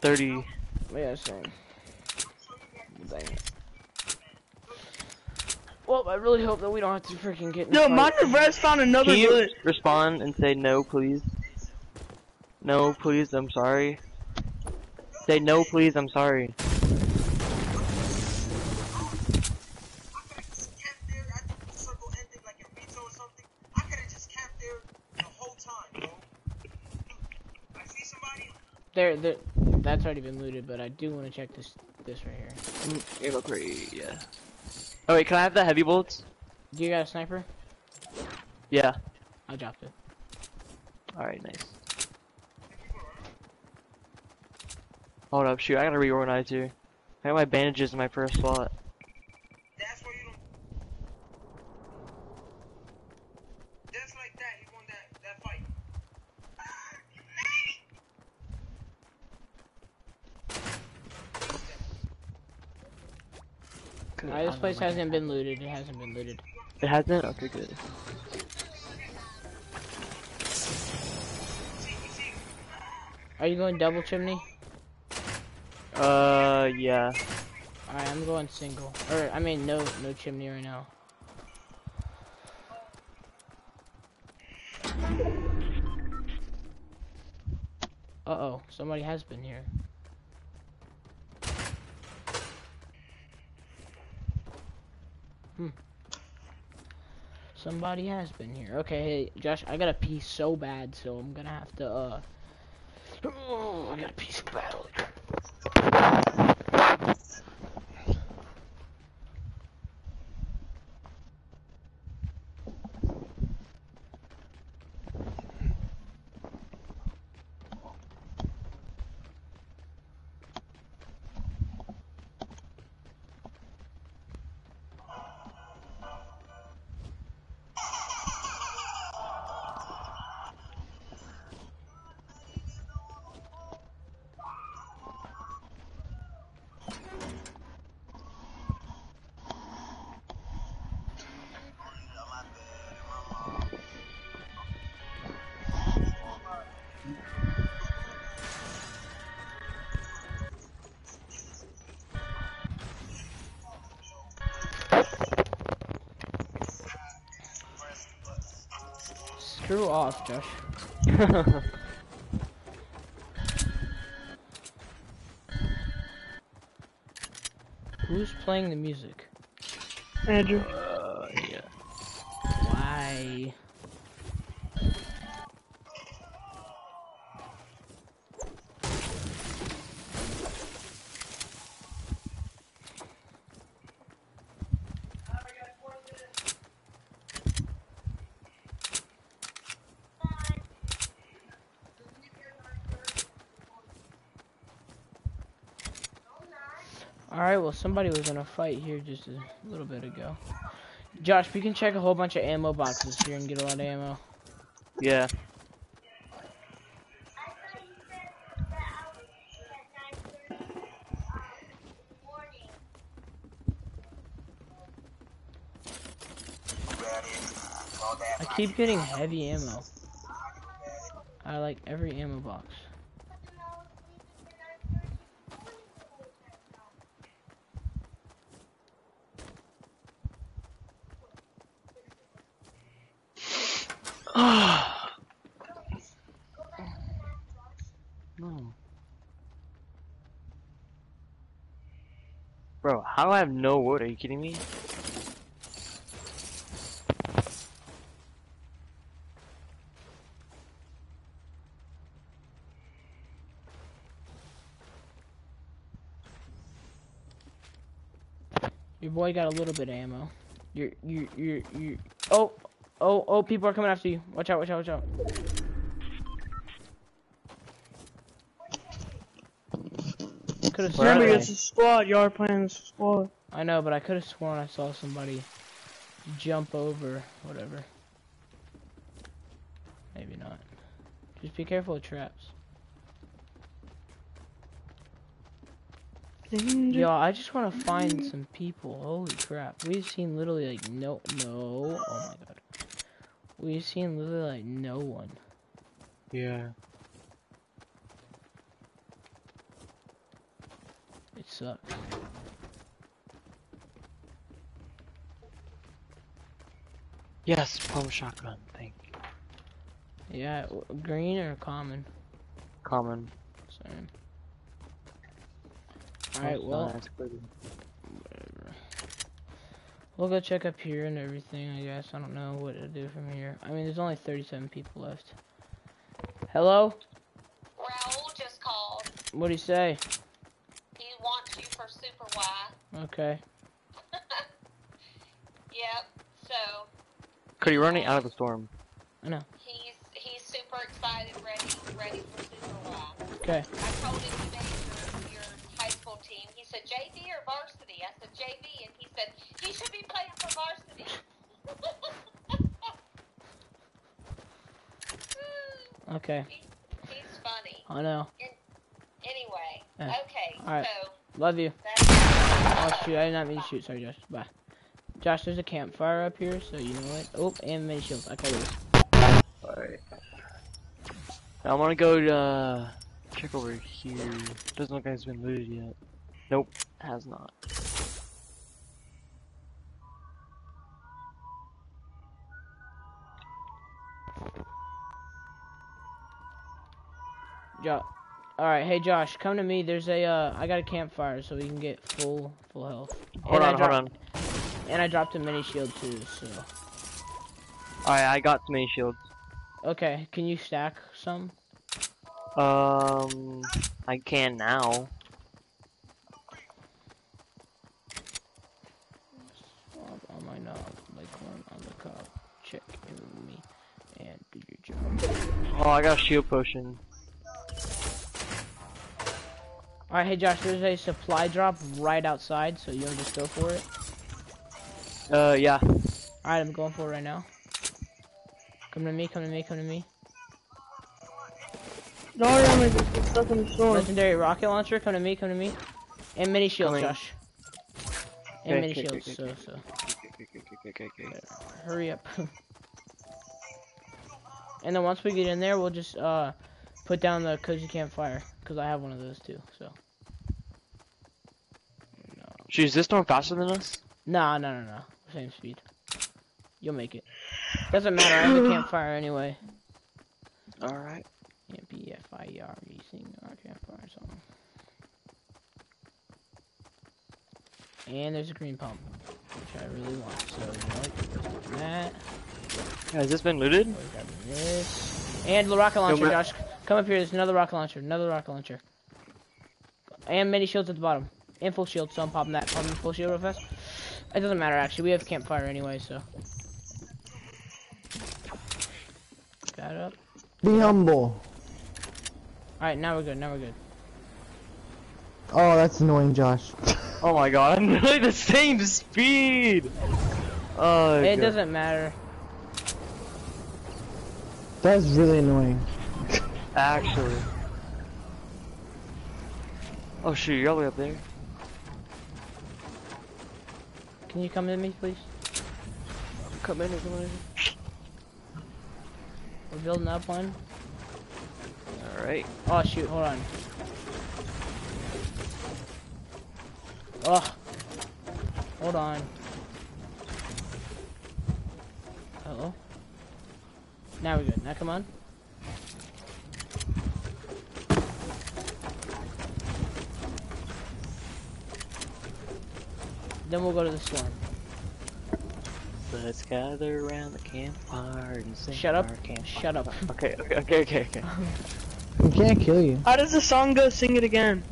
S3: 30.
S1: Yeah, same. Dang it. Well, I really hope that we don't have to freaking get. In a
S2: Yo,
S1: fight.
S2: Minor Res found another
S3: Can you
S2: bullet.
S3: respond and say no, please? No, please, I'm sorry. Say no, please, I'm sorry.
S1: There, there. That's already been looted, but I do want to check this, this right here.
S3: Ammo crate, yeah. Oh wait, can I have the heavy bullets?
S1: Do you got a sniper?
S3: Yeah.
S1: I dropped it.
S3: Alright, nice. Hold up, shoot, I gotta reorganize here. I got my bandages in my first slot.
S6: That's where you don't. Just like that, he won that that fight.
S3: Good,
S1: Alright, this place hasn't been looted. It hasn't been looted.
S3: It hasn't? Okay, good.
S1: Are you going double chimney?
S3: Uh, yeah.
S1: Alright, I'm going single. Or I mean, no, no chimney right now. Uh oh, somebody has been here. Hmm. Somebody has been here. Okay, hey, Josh, I gotta pee so bad, so I'm gonna have to, uh. Oh, [GASPS] I gotta pee so bad. Screw off, Josh. [LAUGHS] Who's playing the music?
S2: Andrew.
S3: uh, yeah.
S1: Why? somebody was in a fight here just a little bit ago. Josh, we can check a whole bunch of ammo boxes here and get a lot of ammo.
S3: Yeah.
S1: I keep getting heavy ammo. I like every ammo box.
S3: I have no wood? Are you kidding me?
S1: Your boy got a little bit of ammo. You're, you, you, you. Oh, oh, oh! People are coming after you. Watch out! Watch out! Watch out! Could have
S3: Where are
S2: Remember, it's a squad. Y'all are playing as a squad.
S1: I know, but I could have sworn I saw somebody jump over, whatever. Maybe not. Just be careful of traps.
S2: Danger.
S1: Yo, I just want to find some people. Holy crap. We've seen literally like no, no. Oh my god. We've seen literally like no one.
S3: Yeah.
S1: It sucks.
S3: Yes, pump shotgun. Thank you.
S1: Yeah, w- green or common?
S3: Common.
S1: Same. Alright, well,
S3: Nice,
S1: whatever. We'll go check up here and everything, I guess. I don't know what to do from here. I mean, there's only 37 people left. Hello?
S7: Raul just called.
S1: What'd he say?
S7: He wants you for Super Y.
S1: Okay.
S7: Yep. So
S3: Cody, you're running out of the storm. I know.
S7: he's he's super excited, ready ready for Super Y.
S1: Okay.
S7: I told him you made your, your high school team. He said JV or varsity. I said JV, and he said he should be playing for varsity. [LAUGHS]
S1: Okay.
S7: He- he's funny.
S1: I know.
S7: Anyway,
S1: Eh,
S7: okay.
S1: alright.
S7: So
S1: Love you.
S7: that's
S1: Oh shoot, I did not mean to shoot. Sorry, Josh. Bye. Josh, there's a campfire up here, so you know what? Oh, and mini shields. I call this.
S3: Alright. I want to go to uh, check over here. Doesn't look like it's been looted yet. Nope, has not.
S1: Jo All right, hey Josh, come to me. There's a uh, I got a campfire, so we can get full full health.
S3: Hold
S1: and
S3: on, hold on.
S1: And I dropped a mini shield too. So
S3: Alright, I got some A shields.
S1: okay, can you stack some?
S3: Um, I can now.
S1: On my knob, like one on the cob. Check in with me and do your job.
S3: Oh, I got a shield potion.
S1: All right, hey Josh, there's a supply drop right outside, so you just go for it?
S3: Uh, yeah.
S1: All right, I'm going for it right now. Come to me, come to me, come to me.
S2: Don't I'm stuck in the storm.
S1: Legendary rocket launcher, come to me, come to me. And mini shields,
S3: Coming.
S1: Josh. And
S3: Okay,
S1: mini
S3: okay,
S1: shields,
S3: okay,
S1: so, so.
S3: Okay, okay, okay, okay, okay.
S1: Hurry up. [LAUGHS] and then once we get in there, we'll just, uh, put down the cozy campfire. Because I have one of those too, so. No.
S3: Shoot, is this storm faster than us?
S1: Nah, no, no, no. Same speed. You'll make it. Doesn't matter, I have a [SIGHS] campfire anyway.
S3: Alright.
S1: Campfire using our campfire song. And there's a green pump, which I really want. So, you know what? That.
S3: Has this been looted?
S1: We're this. And the rocket launcher,
S3: ma-
S1: Josh. Come up here. There's another rocket launcher. Another rocket launcher. And many shields at the bottom. And full shield, so I'm popping that. Popping full shield real fast. It doesn't matter, actually. We have campfire anyway, so. Got up.
S5: Be humble.
S1: Alright, now we're good. Now we're good.
S5: Oh, that's annoying, Josh. [LAUGHS]
S3: Oh my god, I'm really the same speed! Oh,
S1: It
S3: God.
S1: doesn't matter.
S5: That's really annoying.
S3: Actually. Oh shoot, you're all the way up there.
S1: Can you come to me, please?
S3: Come in, come in.
S1: We're building up one.
S3: Alright.
S1: Oh shoot, hold on. Oh. Hold on. Hello? Now we're good. Now come on. Then we'll go to the storm.
S3: Let's gather around the campfire and sing
S1: Shut up.
S3: our campfire.
S1: Shut up. [LAUGHS]
S3: Okay, okay, okay, okay, okay. [LAUGHS]
S5: We can't kill you.
S2: How does the song go? Sing it again.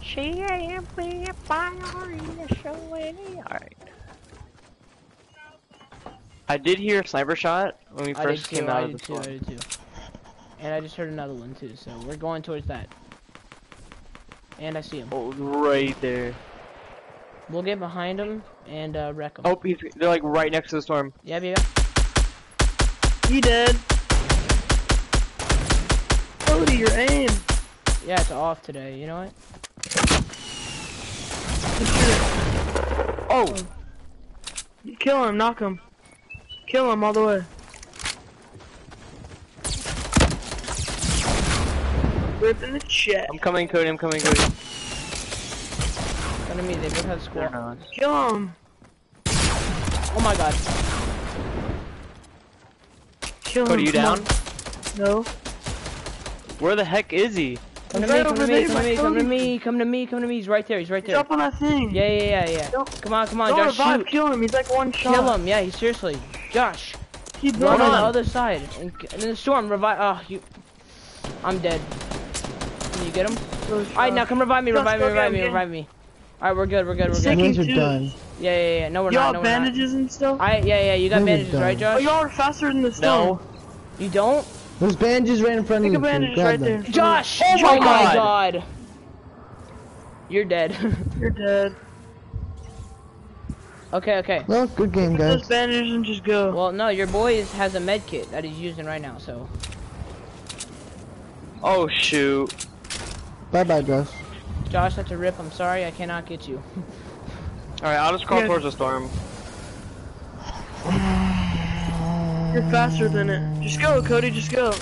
S3: She amplifier in the show Alright. I did hear a sniper shot when we
S1: I did
S3: first
S1: too,
S3: came
S1: I
S3: out of
S1: did
S3: the
S1: too, I did too. And I just heard another one too, so we're going towards that. And I see him.
S3: Oh, right there.
S1: We'll get behind him and uh, wreck him.
S3: Oh, he's, they're like right next to the storm.
S1: Yeah, yeah.
S2: He dead. Cody, your aim.
S1: Yeah, it's off today. You know what?
S3: Oh!
S2: You kill him, knock him. Kill him all the way. Rip in the chest.
S3: I'm coming, Cody, I'm coming, Cody.
S1: Come to me. They both have
S3: They're
S1: squad.
S3: not.
S2: Kill him.
S1: Oh my god.
S2: Kill
S3: Cody,
S2: him.
S3: you down?
S2: on. No.
S3: Where the heck is he?
S1: Come to me.
S2: right
S1: Come to me.
S2: there
S1: Come to me. Come to me. Come to me. Come to me. He's right there. He's right there.
S2: up on that thing.
S1: Yeah, yeah, yeah, yeah.
S2: Don't-
S1: Come on, come on,
S2: Don't
S1: Josh.
S2: revive,
S1: Shoot.
S2: kill him. He's like one shot.
S1: Kill him. Yeah, he seriously. Josh.
S2: Keep
S1: Run
S2: running.
S1: on the other side. And, and in the storm, revive. Oh, you. I'm dead. Can you get him?
S2: Those
S1: Alright, now come revive me. Revive me.
S2: go get
S1: Revive me.
S2: get.
S1: Revive me. Alright, we're good. We're good. We're
S2: Sick.
S1: good.
S5: You are done.
S1: Yeah, yeah, yeah. No, we're
S2: Y'all
S1: not.
S2: have
S1: No, we're not.
S2: bandages and stuff?
S1: I yeah, yeah. You got
S5: No,
S1: bandages, right,
S5: done.
S2: Oh,
S1: Josh?
S2: y'all are faster than the stone.
S3: No.
S1: You don't?
S5: There's bandages right in front
S2: Take
S5: of
S2: a
S5: you.
S2: bandage right
S5: them.
S2: there.
S1: Josh!
S3: Oh, oh my God.
S1: god! You're dead. [LAUGHS]
S2: You're dead.
S1: okay, okay.
S5: Well, good game,
S2: Take
S5: guys.
S2: those bandages and just go.
S1: Well, no, your boy is, has a med kit that he's using right now, so.
S3: Oh, shoot.
S5: Bye bye, Josh.
S1: Josh, that's a rip. I'm sorry, I cannot get you. [LAUGHS]
S3: Alright, I'll just crawl
S2: Yeah.
S3: towards the storm. [SIGHS]
S2: You're faster than it. Just go, Cody. Just go.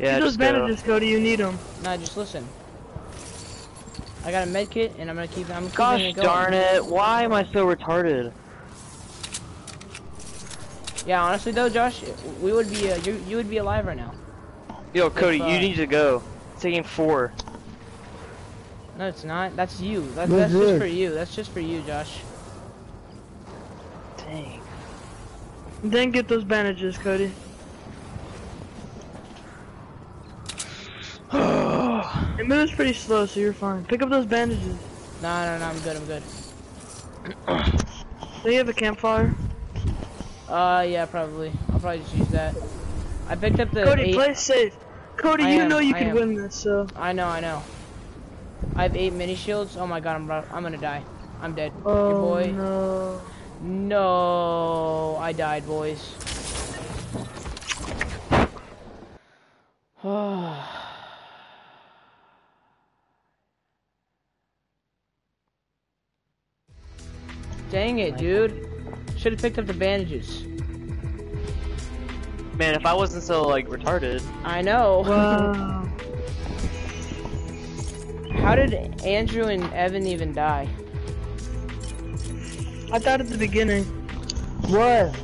S3: Yeah,
S2: Use those
S3: just go.
S2: Cody. You need them.
S1: nah, just listen. I got a med kit, and I'm gonna keep. I'm keeping
S3: Gosh
S1: it going.
S3: darn it, why am I so retarded?
S1: Yeah, honestly though, Josh, we would be. Uh, you you would be alive right now.
S3: Yo, Cody,
S1: uh,
S3: you need to go. It's taking four.
S1: No, it's not. That's you. That's, that's just
S5: Rick?
S1: for you. That's just for you, Josh.
S3: Dang.
S2: Then get those bandages, Cody. [SIGHS] It moves pretty slow, so you're fine. Pick up those bandages.
S1: No, no, no. I'm good. I'm good.
S2: Do you have a campfire?
S1: Uh, yeah, probably. I'll probably just use that. I picked up the
S2: Cody,
S1: eight.
S2: play safe. Cody,
S1: I
S2: you
S1: am,
S2: know you
S1: I
S2: can
S1: am.
S2: win this, so.
S1: I know, I know. I have eight mini shields. Oh my god, I'm I'm gonna die. I'm dead.
S2: Oh
S1: Your boy.
S2: no.
S1: No, I died, boys. [SIGHS] Dang it, dude. Should have picked up the bandages.
S3: Man, if I wasn't so, like, retarded.
S1: I know. [LAUGHS]
S2: Wow.
S1: How did Andrew and Evan even die?
S2: I thought at the beginning.
S5: What?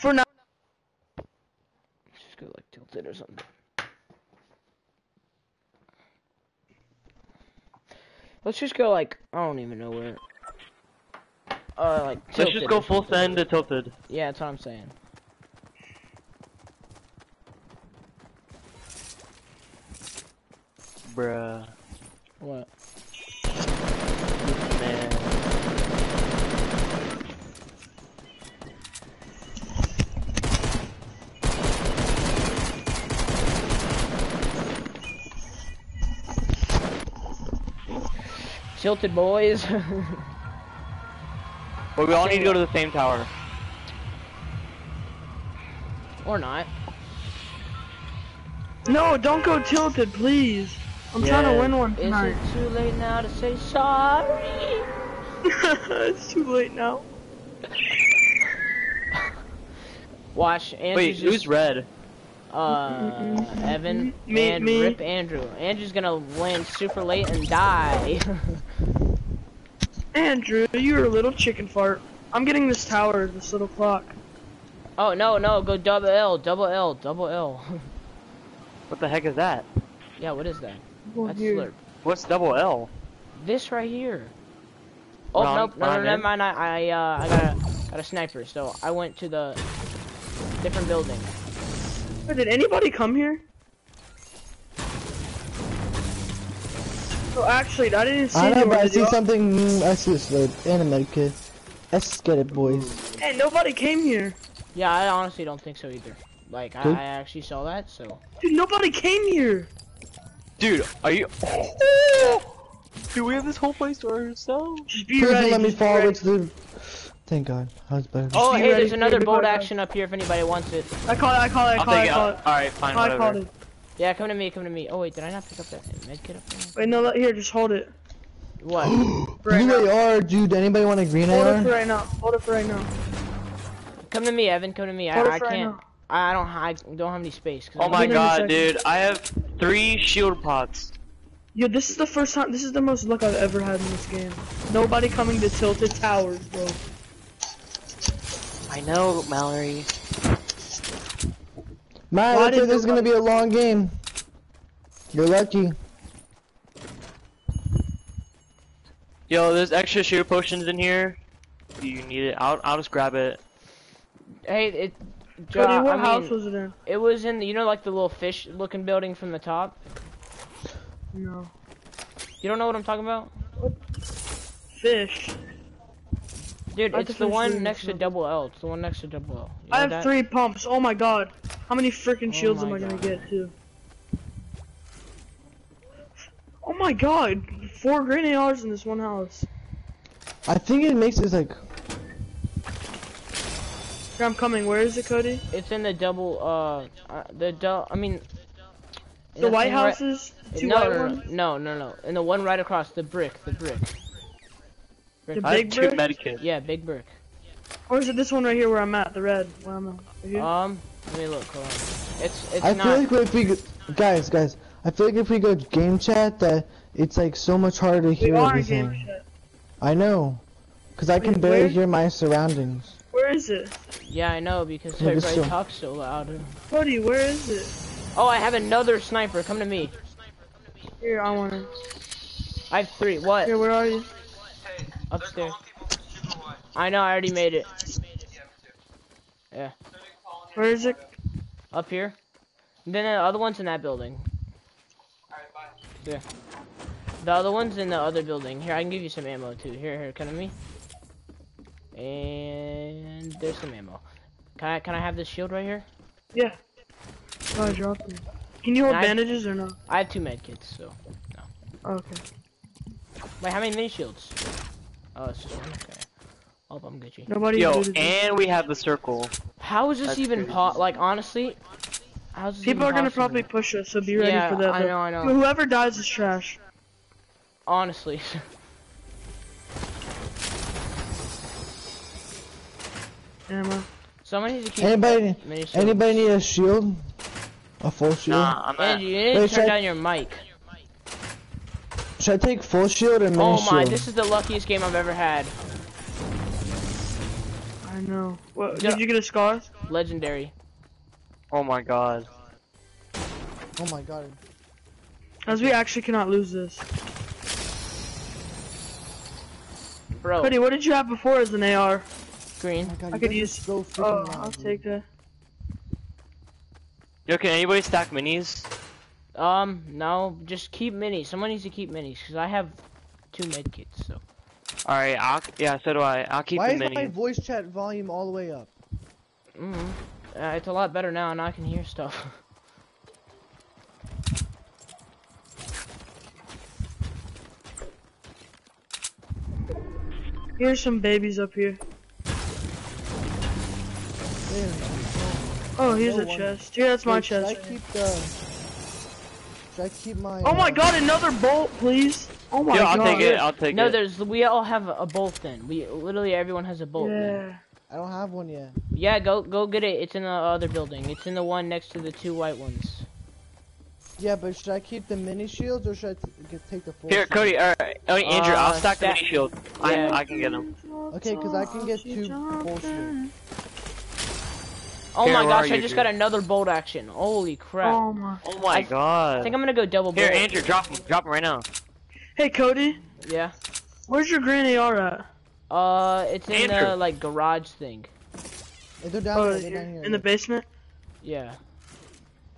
S2: For now.
S1: Just go like tilted or something. Let's just go like I don't even know where. Uh, like Tilted
S3: Let's
S1: just
S3: go full send to tilted.
S1: Yeah, that's what I'm saying.
S3: Bruh.
S1: What?
S3: Man.
S1: Tilted boys. [LAUGHS]
S3: But we all need to go to the same tower.
S1: or not.
S2: No, don't go tilted, please. I'm trying to win one
S1: Is it too late now to say sorry? [LAUGHS]
S2: it's too late now.
S1: Watch, Andrew's
S3: Wait,
S1: just,
S3: who's red?
S1: uh, Evan
S2: Me-
S1: and
S2: me.
S1: Rip Andrew. Andrew's gonna land super late and die. [LAUGHS]
S2: Andrew, you're a little chicken fart. I'm getting this tower, this little clock.
S1: oh no, no, go double L, double L, double L.
S3: What the heck is that?
S1: yeah, what is that?
S2: Go
S1: That's
S2: here.
S1: slurp.
S3: What's double L?
S1: This right here. Oh
S3: Wrong-
S1: nope, no, no, never mind. I, I, uh, I got a, got a sniper. So I went to the different building.
S2: Wait, Did anybody come here? Oh, actually, I didn't see
S5: I know,
S2: anyone.
S5: but I see
S2: you?
S5: something. mm, I see a slurp and a med kit. Let's get it, boys.
S2: Hey, nobody came here.
S1: Yeah, I honestly don't think so either. Like I, I actually saw that. So
S2: Dude, nobody came here.
S3: Dude, are you? [LAUGHS] Do we have this whole place to ourselves?
S2: Just be
S5: Please
S2: ready.
S5: don't let me
S2: just
S5: fall
S2: ready.
S5: into the. Thank God. I was better.
S1: oh hey,
S2: ready
S1: there's another
S2: everybody
S1: bolt
S2: else.
S1: action up here if anybody wants it.
S2: I call it. I call it. I
S3: I'll
S2: call it. I
S3: it.
S2: call it.
S3: right, fine,
S2: I called
S3: whatever.
S2: it.
S1: Yeah, come to me, come to me. Oh wait, did I not pick up that medkit up there?
S2: Wait, no, let, here, just hold it.
S1: What?
S2: For [GASPS] right
S5: Blue
S2: now.
S5: AR, dude. Anybody want a green
S2: Hold it for right now. Hold it for right now.
S1: come to me, Evan. Come to me. I,
S2: Hold
S1: I
S2: it for right
S1: can't.
S2: now.
S1: I don't. I don't have any space.
S3: Oh
S1: I'm
S3: my
S2: Give me a
S3: god, dude! I have three shield pots.
S2: Yo, this is the first time. This is the most luck I've ever had in this game. Nobody coming to Tilted Towers, bro.
S3: I know, Mallory.
S5: Man,
S2: Why
S5: looks
S2: did
S5: like this is gonna be a long game. You're lucky.
S3: Yo, there's extra shield potions in here. Do you need it? I'll, I'll just grab it.
S1: Hey, it. Ja,
S2: Cody, what
S1: I
S2: house
S1: mean,
S2: was it in?
S1: it was in. the- You know, like the little fish-looking building from the top.
S2: No.
S1: You don't know what I'm talking about?
S2: Fish.
S1: Dude,
S2: I
S1: it's the one
S2: reading
S1: next to double L. It's the one next to double L. You
S2: I have
S1: that?
S2: three pumps. Oh my god. How many freaking
S1: Oh
S2: shields am
S1: my
S2: I gonna get too? Oh my god. Four green ARs in this one house.
S5: I think it makes it like.
S2: Here, I'm coming. Where is it, Cody?
S1: It's in the double. Uh, uh the double, I mean.
S2: The White
S1: thing right-
S2: Houses? Two
S1: no,
S2: white
S1: no, no, no, no, no. And the one right across the brick, the brick.
S2: The
S3: I
S2: big brick?
S3: medkits.
S1: Yeah, big brick.
S2: Or is it this one right here where I'm at? The red. Where I'm at. Right?
S1: Um, let me look. Hold on. It's it's
S5: I
S1: not.
S5: feel like if we, go- guys, guys, I feel like if we go game chat, that it's like so much harder to hear
S2: we
S5: hear
S2: are in game chat.
S5: I know, cause I can barely
S2: where?
S5: hear my surroundings.
S2: Where is it?
S1: Yeah, I know because
S5: Yeah,
S1: everybody
S5: so-
S1: talks so loud.
S2: Cody, where is it?
S1: Oh, I have another sniper. Come to me.
S2: Here, I want it.
S1: I have three. What?
S2: Here, where are you?
S1: Upstairs. I know. I already made it. Yeah.
S2: Where is it?
S1: Up here. And then the other one's in that building. Yeah. The other one's in the other building. Here, I can give you some ammo too. Here, here, come to me. And there's some ammo. Can I can I have this shield right here?
S2: Yeah. Oh, I dropped it. Can you hold
S1: And I-
S2: bandages or no?
S1: I have two med kits, so.
S2: Oh, okay.
S1: Wait, how many mini shields? Oh, it's just one. Okay. Oh, I'm Gucci.
S2: Nobody
S3: Yo,
S2: looted this.
S3: and we have the circle.
S1: How is this
S3: That's
S1: even
S3: crazy.
S1: po- like honestly? How's this
S2: People are gonna
S1: possible?
S2: probably push us, so be ready
S1: Yeah,
S2: for that.
S1: I know, I know.
S2: Whoever dies is trash.
S1: Honestly. [LAUGHS]
S2: Ammo.
S1: Someone needs to keep
S5: Anybody,
S1: mini
S5: anybody need a shield? A full shield?
S3: Nah, I'm not.
S1: Andy, you need to turn
S5: should I-
S1: down your mic.
S5: Should I take full shield or mini
S1: Oh
S5: shield?
S1: my, this is the luckiest game I've ever had.
S2: I know. What?
S1: Yeah.
S2: Did you get a scar?
S1: Legendary.
S3: Oh my god.
S5: Oh my god.
S2: As we actually cannot lose this.
S1: Bro,
S2: Cody, what did you have before as an AR?
S1: Green.
S5: Oh god,
S2: I could use-
S5: so freaking
S2: Oh,
S5: loud,
S2: I'll
S5: dude.
S2: take that.
S3: Yo, can anybody stack minis?
S1: Um, no, just keep minis. Someone needs to keep minis, because I have two medkits, so.
S3: Alright, I'll, yeah, so do I. I'll keep
S5: Why
S3: the
S5: is my voice chat volume all the way up?
S1: Mm uh, it's a lot better now, and I can hear stuff. [LAUGHS]
S2: Here's some babies up here.
S5: There.
S2: Oh, here's
S5: No
S2: a
S5: one-
S2: chest. Yeah, that's my
S5: Wait, should
S2: chest.
S5: I keep the? Should I keep my?
S2: Oh my
S5: uh,
S2: god, another bolt, please. Oh my
S3: Yo,
S2: god.
S3: I'll take it. I'll take
S1: no,
S3: it.
S1: No, there's, we all have a, a bolt then. We, literally everyone has a bolt then.
S2: Yeah.
S4: I don't have one yet.
S1: Yeah, go go get it. It's in the other building. It's in the one next to the two white ones.
S4: Yeah, but should I keep the mini shields or should I t- get, take the full?
S3: Here,
S4: shield?
S3: Cody. All right. Oh, Andrew, I'll
S1: Uh,
S3: stack the mini shield.
S1: Yeah.
S3: I I can get them.
S4: Okay, because I can get two full shields.
S1: Oh
S3: Here,
S1: my gosh! I just
S3: dude?
S1: got another bolt action. Holy crap!
S2: Oh my.
S3: Oh my
S1: I-
S3: god.
S1: I think I'm gonna go double bolt.
S3: Here, Andrew, drop him. Drop him right now.
S2: Hey Cody,
S1: Yeah.
S2: where's your green AR at?
S1: Uh, it's in the like garage thing.
S4: Hey, they're down
S2: Oh.
S4: They're down here.
S2: in the basement.
S1: Yeah.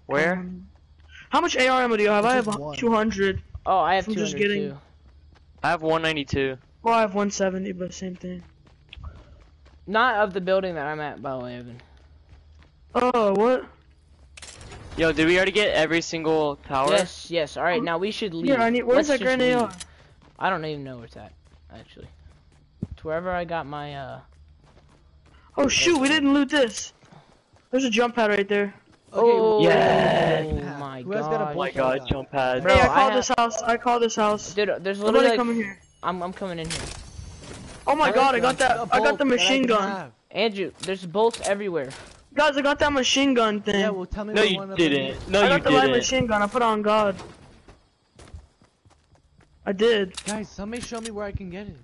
S3: Where?
S2: Um, how much AR ammo do you have? I have
S4: Just one.
S2: 200.
S1: Oh, I have
S2: I'm
S1: 200
S2: just getting-
S1: too.
S3: I have 192.
S2: Well, I have 170, but same thing.
S1: Not of the building that I'm at, by the way, Evan.
S2: Oh, what?
S3: Yo, did we already get every single tower?
S1: Yes, yes. All right, now we should leave.
S2: Here, I need. Where's
S1: Let's
S2: that
S1: just
S2: green
S1: leave. I don't even know where it's at, actually. It's wherever I got my uh.
S2: Oh shoot, we didn't loot this. There's a jump pad right there.
S1: Oh,
S3: Yeah.
S1: oh my
S4: Who has got a
S1: god.
S3: Oh my
S4: Bullshit.
S3: god, jump pad.
S1: Bro,
S2: hey, I
S1: I
S2: called
S1: have-
S2: this house. I called this house.
S1: Dude, there's
S2: Somebody
S1: literally like,
S2: coming here.
S1: I'm I'm coming in here.
S2: Oh my god, I got that. I got the machine
S4: can
S2: gun.
S4: have.
S1: Andrew, there's bolts everywhere.
S2: Guys, I got that machine gun thing.
S4: Yeah, well, tell me
S3: No, you
S4: one up in here.
S3: didn't. No,
S2: I
S3: you
S2: got the light
S3: didn't.
S2: machine gun. I put it on God. I did.
S4: Guys, somebody show me where I can get it.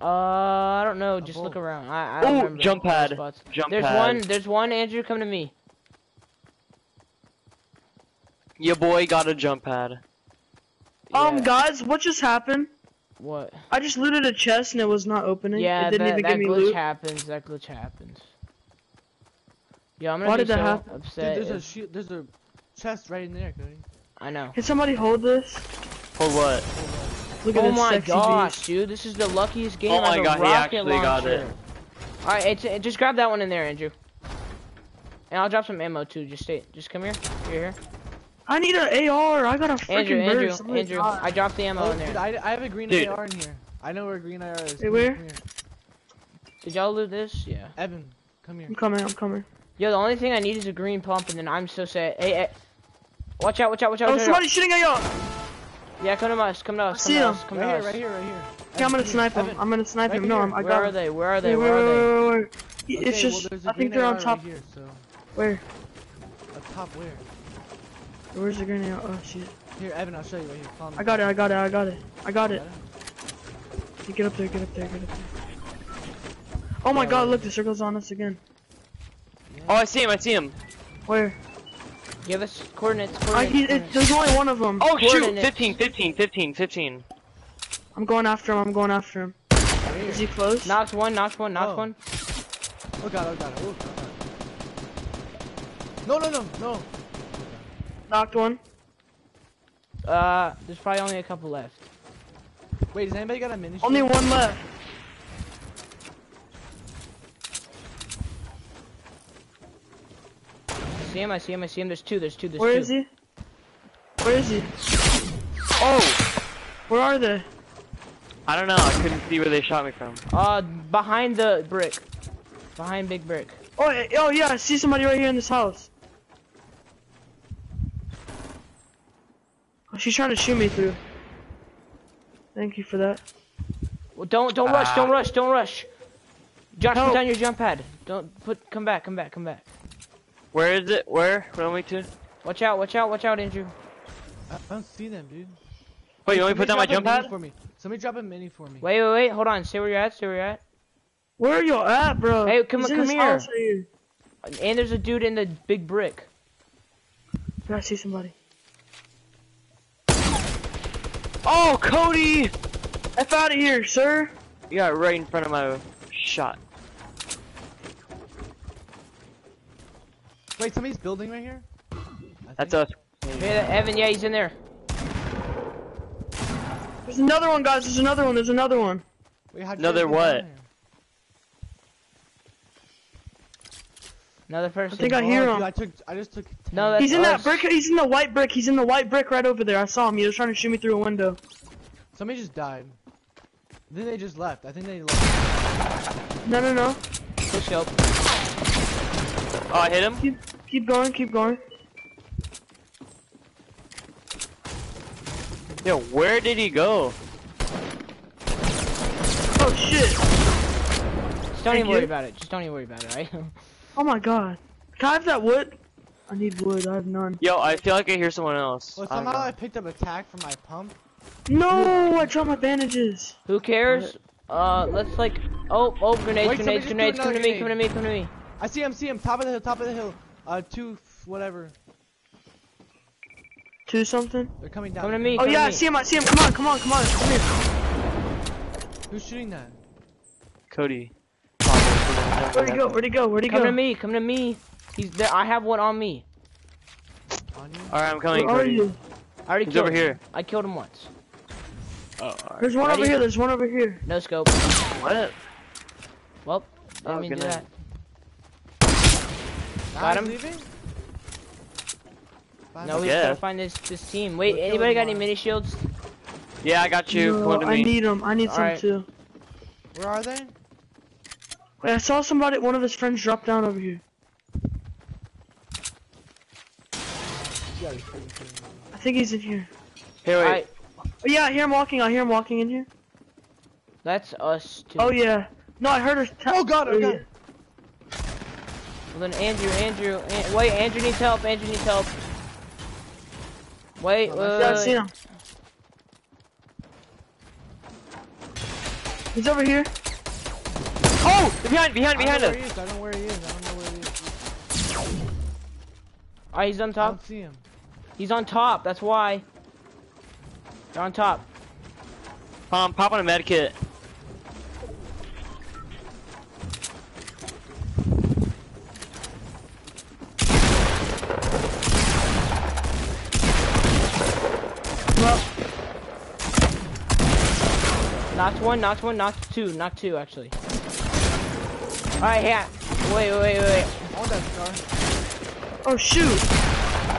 S1: Uh, I don't know. Just look around. I, I don't
S3: Ooh,
S1: remember.
S3: jump pad.
S1: spots.
S3: Jump
S1: There's
S3: pad.
S1: one. There's one. Andrew, come to me.
S3: Your boy got a jump pad.
S2: Um, guys, what just happened?
S1: What?
S2: I just looted a chest and it was not opening.
S1: Yeah,
S2: it didn't
S1: that,
S2: even
S1: that
S2: give me
S1: glitch
S2: loot.
S1: happens. That glitch happens. Yeah, I'm gonna
S2: Why
S1: be
S2: did that
S1: so
S2: happen?
S4: Dude,
S1: upset.
S4: there's a
S1: if-
S4: shield. There's a chest right in there, Cody.
S1: I know.
S2: Can somebody hold this?
S3: For what?
S2: Look at
S1: Oh
S2: this
S1: my
S2: sexy
S1: gosh,
S2: beast.
S1: dude, this is the luckiest game
S3: Oh my
S1: I have
S3: God,
S1: a
S3: he
S1: rocket
S3: actually got it.
S1: All right, it's, it, just grab that one in there, Andrew. And I'll drop some ammo too. Just stay. Just come here. You're here.
S2: I need an AR. I got a freaking
S1: Andrew, Andrew,
S2: burst. My
S1: Andrew.
S2: God.
S1: I dropped the ammo
S4: Oh,
S1: in
S4: dude,
S1: there.
S4: I, I have a green
S3: Dude.
S4: AR in here. I know where a green AR is.
S2: Hey,
S4: Come
S2: where?
S4: here.
S1: Did y'all loot this? Yeah.
S4: Evan, come here.
S2: I'm coming. I'm coming.
S1: Yo, the only thing I need is a green pump, and then I'm so sad. Hey, hey. Watch out! Watch out! Watch out!
S2: Oh,
S1: watch out.
S2: somebody's shooting at y'all.
S1: Yeah, come to us. Come to us. Come to us. Come
S4: Right
S1: to
S4: here,
S1: us.
S4: right here, right here.
S2: Yeah, I'm gonna snipe him. I'm gonna snipe him. No. I'm, I
S1: Where are they? Where are they?
S2: Wait,
S1: Where
S2: wait,
S1: are they?
S2: wait, wait, wait.
S4: Okay,
S2: It's
S4: well,
S2: just.
S4: there's a
S2: I think they're on top.
S4: Right here, so
S2: Where?
S4: up top where?
S2: Where's the grenade? Oh shit.
S4: Here, Evan, I'll show you right here. Follow me.
S2: I got it. I got it. I got it. I got it.
S4: Got it?
S2: You Get up there. Get up there. Get up there. Oh my
S4: Yeah,
S2: god! Look, the circle's on us again.
S3: Oh, I see him. I see him.
S2: Where?
S1: Give us coordinates.
S2: I,
S1: Coordinates.
S2: he, it,
S1: coordinates.
S2: there's only one of them.
S3: Oh shoot!
S1: Coordinates.
S3: 15, 15, 15, 15.
S2: I'm going after him. I'm going after him.
S4: Right
S2: Is he close?
S1: Knocked one. Knocked one. Knocked
S4: Oh.
S1: one.
S4: Oh god, oh god, oh god. No, no, no, no.
S2: Knocked one.
S1: Uh, there's probably only a couple left.
S4: Wait, does anybody got a mini?
S2: Only one left.
S1: See him. I see him. I see him. There's two. There's two. There's
S2: Where
S1: two.
S2: is he? Where is he?
S3: Oh!
S2: Where are they?
S3: I don't know. I couldn't see where they shot me from.
S1: Uh, behind the brick. Behind big brick.
S2: Oh, eh, oh yeah, I see somebody right here in this house. Oh, she's trying to shoot me through. Thank you for that.
S1: Well, don't don't rush.
S3: Ah.
S1: Don't rush. Don't rush. Josh,
S2: Help.
S1: put down your jump pad. Don't put. Come back. Come back. Come back.
S3: Where is it? Where? Where am I to?
S1: Watch out. Watch out. Watch out, Andrew.
S4: I I don't see them, dude.
S3: Wait, you want me to
S4: Somebody
S3: put down my
S4: drop a
S3: jump
S4: mini
S3: pad?
S4: for me. Somebody drop a mini for me.
S1: Wait, wait, wait. Hold on. Stay where you're at. Stay where you're at.
S2: Where are y'all at, bro?
S1: Hey, come-
S2: He's
S1: come
S2: this
S1: here.
S2: house right here.
S1: And there's a dude in the big brick.
S2: Yeah, I see somebody.
S3: Oh, Cody!
S2: F out of here, sir.
S3: You got right in front of my shot.
S4: Wait, somebody's building right here. I
S3: That's
S4: think.
S3: us.
S1: Hey, Evan, yeah, he's in there.
S2: There's another one, guys. There's another one. There's another one.
S4: Wait, how'd
S3: Another
S4: guys
S3: what?
S1: Another person.
S2: I think I
S4: Oh,
S2: hear
S4: dude,
S2: him.
S4: I took. I just took.
S1: No,
S4: 10.
S1: that's
S2: He's in that brick. He's in the white brick. He's in the white brick right over there. I saw him. He was trying to shoot me through a window.
S4: Somebody just died. Then they just left. I think they left.
S2: No, no, no.
S1: Good scope.
S3: Oh, I hit him?
S2: Keep, keep going. Keep going.
S3: Yo, where did he go?
S2: Oh shit.
S1: Just don't
S2: Thank
S1: even worry
S2: you.
S1: about it. Just don't even worry about it, right? [LAUGHS]
S2: Oh my god. Can I have that wood? I need wood. I have none.
S3: Yo, I feel like I hear someone else.
S5: Well, somehow
S3: know.
S5: I picked up attack from my pump.
S2: No, I dropped my bandages.
S1: Who cares? Uh, let's like. Oh, oh, grenades,
S5: Wait, somebody
S1: grenades, grenades. Come to me, come to me, come to me.
S5: I see him, see him, top of the hill, top of the hill. Uh, two, whatever.
S2: Two something.
S5: They're coming down.
S1: Come to me.
S2: Oh
S1: come to
S2: yeah, I see him. I see him. Come on, come on, come on. Come here.
S5: Who's shooting that?
S3: Cody.
S2: Where'd he go? Where'd he go? Where'd he go?
S1: Come to me, come to me. He's there. I have one on me.
S5: On you?
S3: Alright, I'm coming,
S2: Where are you?
S1: I already
S3: He's
S1: killed
S3: over
S1: him.
S3: here.
S1: I killed him once.
S3: Oh, alright.
S2: There's one
S1: Ready?
S2: over here. There's one over here.
S1: No scope.
S3: What?
S1: Well, didn't
S3: Oh,
S1: mean to
S3: good
S1: do
S3: night.
S1: that.
S5: Guys
S1: him.
S5: leaving? Bye,
S1: No, we
S3: Yeah.
S1: gotta find this this team. Wait,
S5: We'll kill
S1: anybody got any mini shields?
S3: Yeah, I got you.
S2: No,
S3: One to
S2: I
S3: me.
S2: need them. I need some
S1: Alright.
S2: too.
S5: Where are they?
S2: Wait, I saw somebody. One of his friends drop down over here.
S5: You gotta be freaking kidding me.
S2: I think he's in here.
S3: Here, wait.
S1: Alright,
S2: Oh yeah, I hear him walking. I hear him walking in here.
S1: that's us too.
S2: Oh yeah. No, I heard her. ta-
S5: Oh god, oh
S2: yeah.
S5: god.
S1: Well, then Andrew, Andrew, An- wait, Andrew needs help. Andrew needs help. Wait,
S5: Oh,
S1: wait,
S5: that's-
S2: Yeah, I
S1: wait,
S2: see him. He's over here.
S3: Oh! Behind, behind, behind
S5: don't know where
S3: us!
S5: I don't know where he is. I don't know where he is.
S1: Alright, he's on
S5: I
S1: top.
S5: don't see him.
S1: He's on top. That's why. They're on top.
S3: Um, pop on a med kit.
S1: Knocked one, knocked one, knocked two, knocked two actually. Alright, yeah. Wait, wait, wait, wait.
S5: I want that scar.
S2: oh shoot.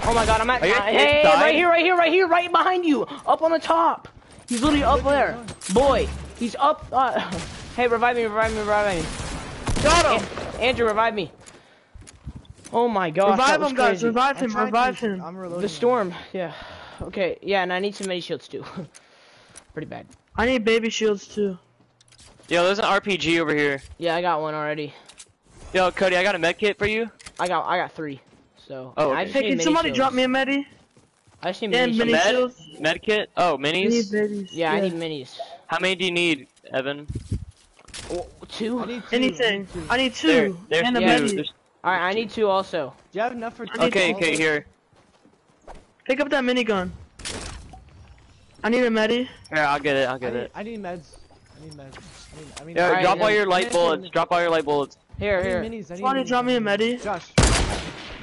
S1: Oh my god, I'm at.
S3: Are you
S1: uh, hey,
S3: inside?
S1: right here, right here, right here, right behind you. Up on the top. He's literally up there. Boy, he's up. Uh, [LAUGHS] hey, revive me, revive me, revive me.
S2: Got him.
S1: An- Andrew, revive me. Oh my god,
S2: Revive him, guys. Revive him. Revive
S5: to-
S2: him.
S5: I'm reloading.
S1: The storm, yeah. Okay, yeah, and I need some mini shields too. [LAUGHS] Pretty bad.
S2: I need baby shields too.
S3: Yo, there's an RPG over here.
S1: Yeah, I got one already.
S3: Yo, Cody, I got a med kit for you.
S1: I got, I got three. So.
S3: Oh,
S1: I
S3: okay.
S1: just
S2: Hey, can somebody
S1: shields.
S2: drop me a medi?
S1: I just need
S2: And
S1: mini
S2: mini
S1: shields.
S3: med?
S2: shields.
S3: Med kit? Oh,
S2: I need
S3: minis?
S2: babies.
S1: Yeah, I need minis.
S3: How many do you need, Evan?
S1: Oh, two.
S5: I need two.
S2: Anything.
S5: I need two.
S2: I need two.
S3: There, there's
S2: and a.
S1: Yeah.
S2: medi.
S1: All right, I need two also.
S5: Do you have enough for two?
S3: Okay, okay, here.
S2: Pick up that minigun. I need a medi.
S3: Here, I'll get it, I'll
S5: I
S3: get
S5: need,
S3: it.
S5: I need meds. I need meds. I need, I mean,
S3: Yeah,
S1: Alright,
S3: drop all your light bullets. Drop all your light bullets.
S1: Here, here.
S5: minis. I need
S2: Somebody
S5: minis.
S2: drop me a medi.
S5: Josh.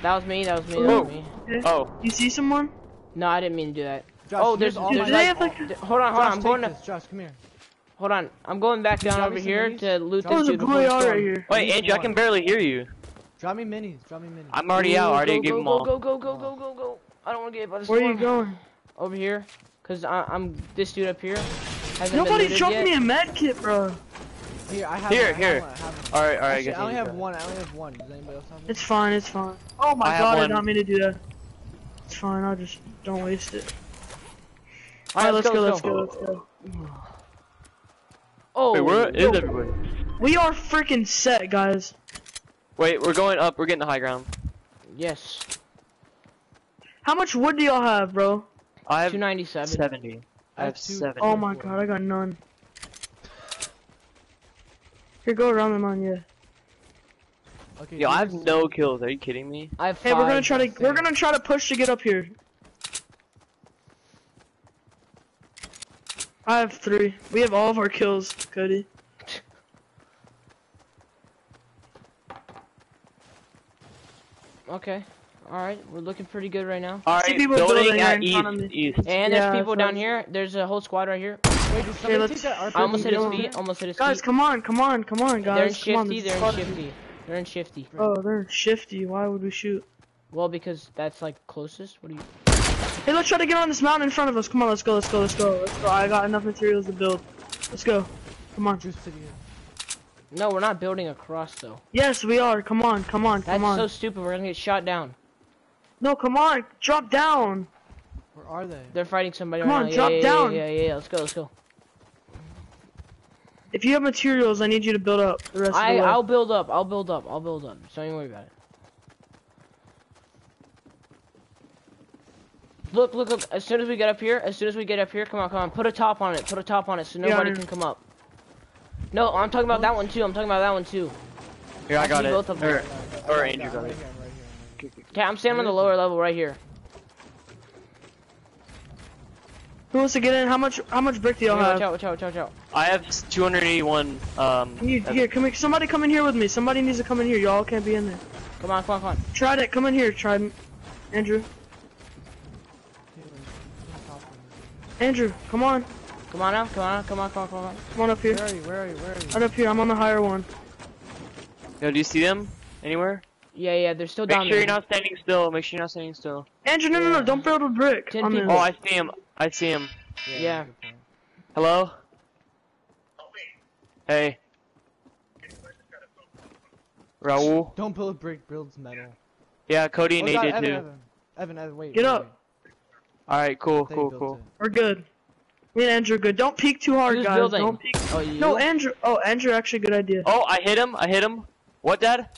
S1: That was me. That was me. That was oh. me.
S3: Oh.
S2: oh, You see someone?
S1: No, I didn't mean to do that.
S5: Josh,
S1: oh,
S5: here's
S1: there's,
S5: all
S1: there's
S2: Do they
S1: like,
S2: have like?
S1: th- hold on, hold
S5: Josh,
S1: on. I'm going
S5: take
S1: to,
S5: this. Josh, come here.
S1: hold on. I'm going back down over here
S5: minis?
S1: to loot
S5: Drop
S1: this
S2: There's a
S1: dude
S2: blue
S1: before the
S2: AR right here.
S3: wait, Andrew, I can barely hear you.
S5: Drop me minis. Drop me minis.
S3: I'm already out. I already gave them all.
S1: Go, go, go, go, go, go. go. I don't want to get hit by the
S2: Where are you going?
S1: Over here, cause I, I'm this dude up here.
S2: Nobody dropped
S1: yet.
S2: me a med kit, bro.
S5: Here, I have
S3: Here,
S5: one,
S3: here.
S5: I have one.
S3: Alright, alright, I
S5: Actually,
S3: guess
S5: I only have
S3: got
S5: one. I only have one. Does anybody else have one?
S2: It's fine. It's fine. Oh my
S3: I
S2: god, I
S3: one.
S2: did not mean to do that. It's fine. I'll just don't waste it.
S1: All
S2: Alright,
S1: right,
S2: let's go. Let's go. Let's go.
S1: Oh,
S3: Wait, where oh, is everybody?
S2: We are freaking set, guys.
S3: Wait, we're going up. We're getting the high ground.
S1: yes,
S2: How much wood do y'all have, bro?
S3: I have
S1: 297.
S3: 70. I have
S5: two-
S3: 70.
S2: Oh my god, I got none. Here, go around the mine, yeah.
S5: Okay.
S3: Yo, I have no kills. Are you kidding me?
S1: I have
S2: Hey, we're gonna try to we're gonna try to push to get up here. I have three. We have all of our kills, Cody.
S1: Okay, all right, we're looking pretty good right now.
S3: Alright,
S2: people
S3: building
S2: building
S3: at east.
S2: front of me.
S3: East.
S1: And there's
S2: Yeah,
S1: people
S2: so-
S1: down here. There's a whole squad right here.
S5: Wait, did somebody
S2: let's-
S5: take that RPG?
S1: I almost hit his
S2: go.
S1: feet. Almost hit his
S2: Guys,
S1: feet.
S2: come on, come on, come on, guys.
S1: They're in
S2: guys. Come on,
S1: shifty. They're in shifty. They're in shifty.
S2: Oh, they're shifty. Why would we shoot?
S1: Well, because that's like closest. What do you?
S2: Hey, let's try to get on this mountain in front of us. Come on, let's go, let's go, let's go, let's go. I got enough materials to build. Let's go. Come on.
S5: Juice City.
S1: No, we're not building across though.
S2: Yes, we are. Come on, come on,
S1: That's
S2: come on.
S1: so stupid. We're gonna get shot down.
S2: No, come on. Drop down.
S5: Where are they?
S1: They're fighting somebody
S2: Come
S1: right
S2: on,
S1: now.
S2: drop
S1: yeah, yeah,
S2: down.
S1: Yeah, yeah, yeah. Let's go. Let's go.
S2: If you have materials, I need you to build up the rest
S1: I
S2: of the way.
S1: I'll build up. I'll build up. I'll build up. So don't even worry about it. Look, look, look. As soon as we get up here, as soon as we get up here, come on, come on. Put a top on it. Put a top on it so nobody
S2: I-
S1: can come up. No, I'm talking about that one too. I'm talking about that one too.
S3: Here, I got
S1: see
S3: it.
S1: both of them.
S3: Or, or Andrew got it.
S5: Here.
S1: Okay, I'm standing on the lower level right here.
S2: Who wants to get in? How much? How much brick do y'all
S1: Here, watch
S2: have?
S1: out, watch out, watch out, watch out.
S3: I have 281. Um,
S2: Can you, here, come here. Somebody come in here with me. Somebody needs to come in here. Y'all can't be in there.
S1: Come on, come on, come on.
S2: Trident, come in here. Trident. Andrew. Andrew, come on.
S1: Come on now, come on, come on, come on, come on.
S2: Come on up here.
S5: Where are you? Where are you? Where are you?
S2: Right up here. I'm on the higher one.
S3: Yo, do you see them anywhere?
S1: Yeah, yeah, they're still
S3: Make
S1: down
S3: sure
S1: there.
S3: you're not standing still. Make sure you're not standing still.
S2: Andrew, no, no, no. Don't build a brick.
S1: Ten
S2: on
S1: people.
S2: this.
S3: Oh, I see him. I see him.
S1: Yeah.
S5: good point.
S3: Hello? Oh, hey. Raul?
S5: Don't build a brick, builds metal.
S3: Yeah, Cody oh, and
S5: oh,
S3: Nate
S5: God,
S3: did
S5: Evan,
S3: too.
S5: Evan, Evan, Evan, wait.
S2: Get
S5: wait,
S2: up.
S3: Alright, cool, cool, cool.
S5: it.
S2: We're good. Me and Andrew are good. Don't peek too hard,
S1: Who's
S2: guys.
S1: building?
S2: Don't peek.
S1: Oh, you?
S2: No, Andrew. Oh, Andrew, actually, good idea.
S3: Oh, I hit him. I hit him. What, Dad?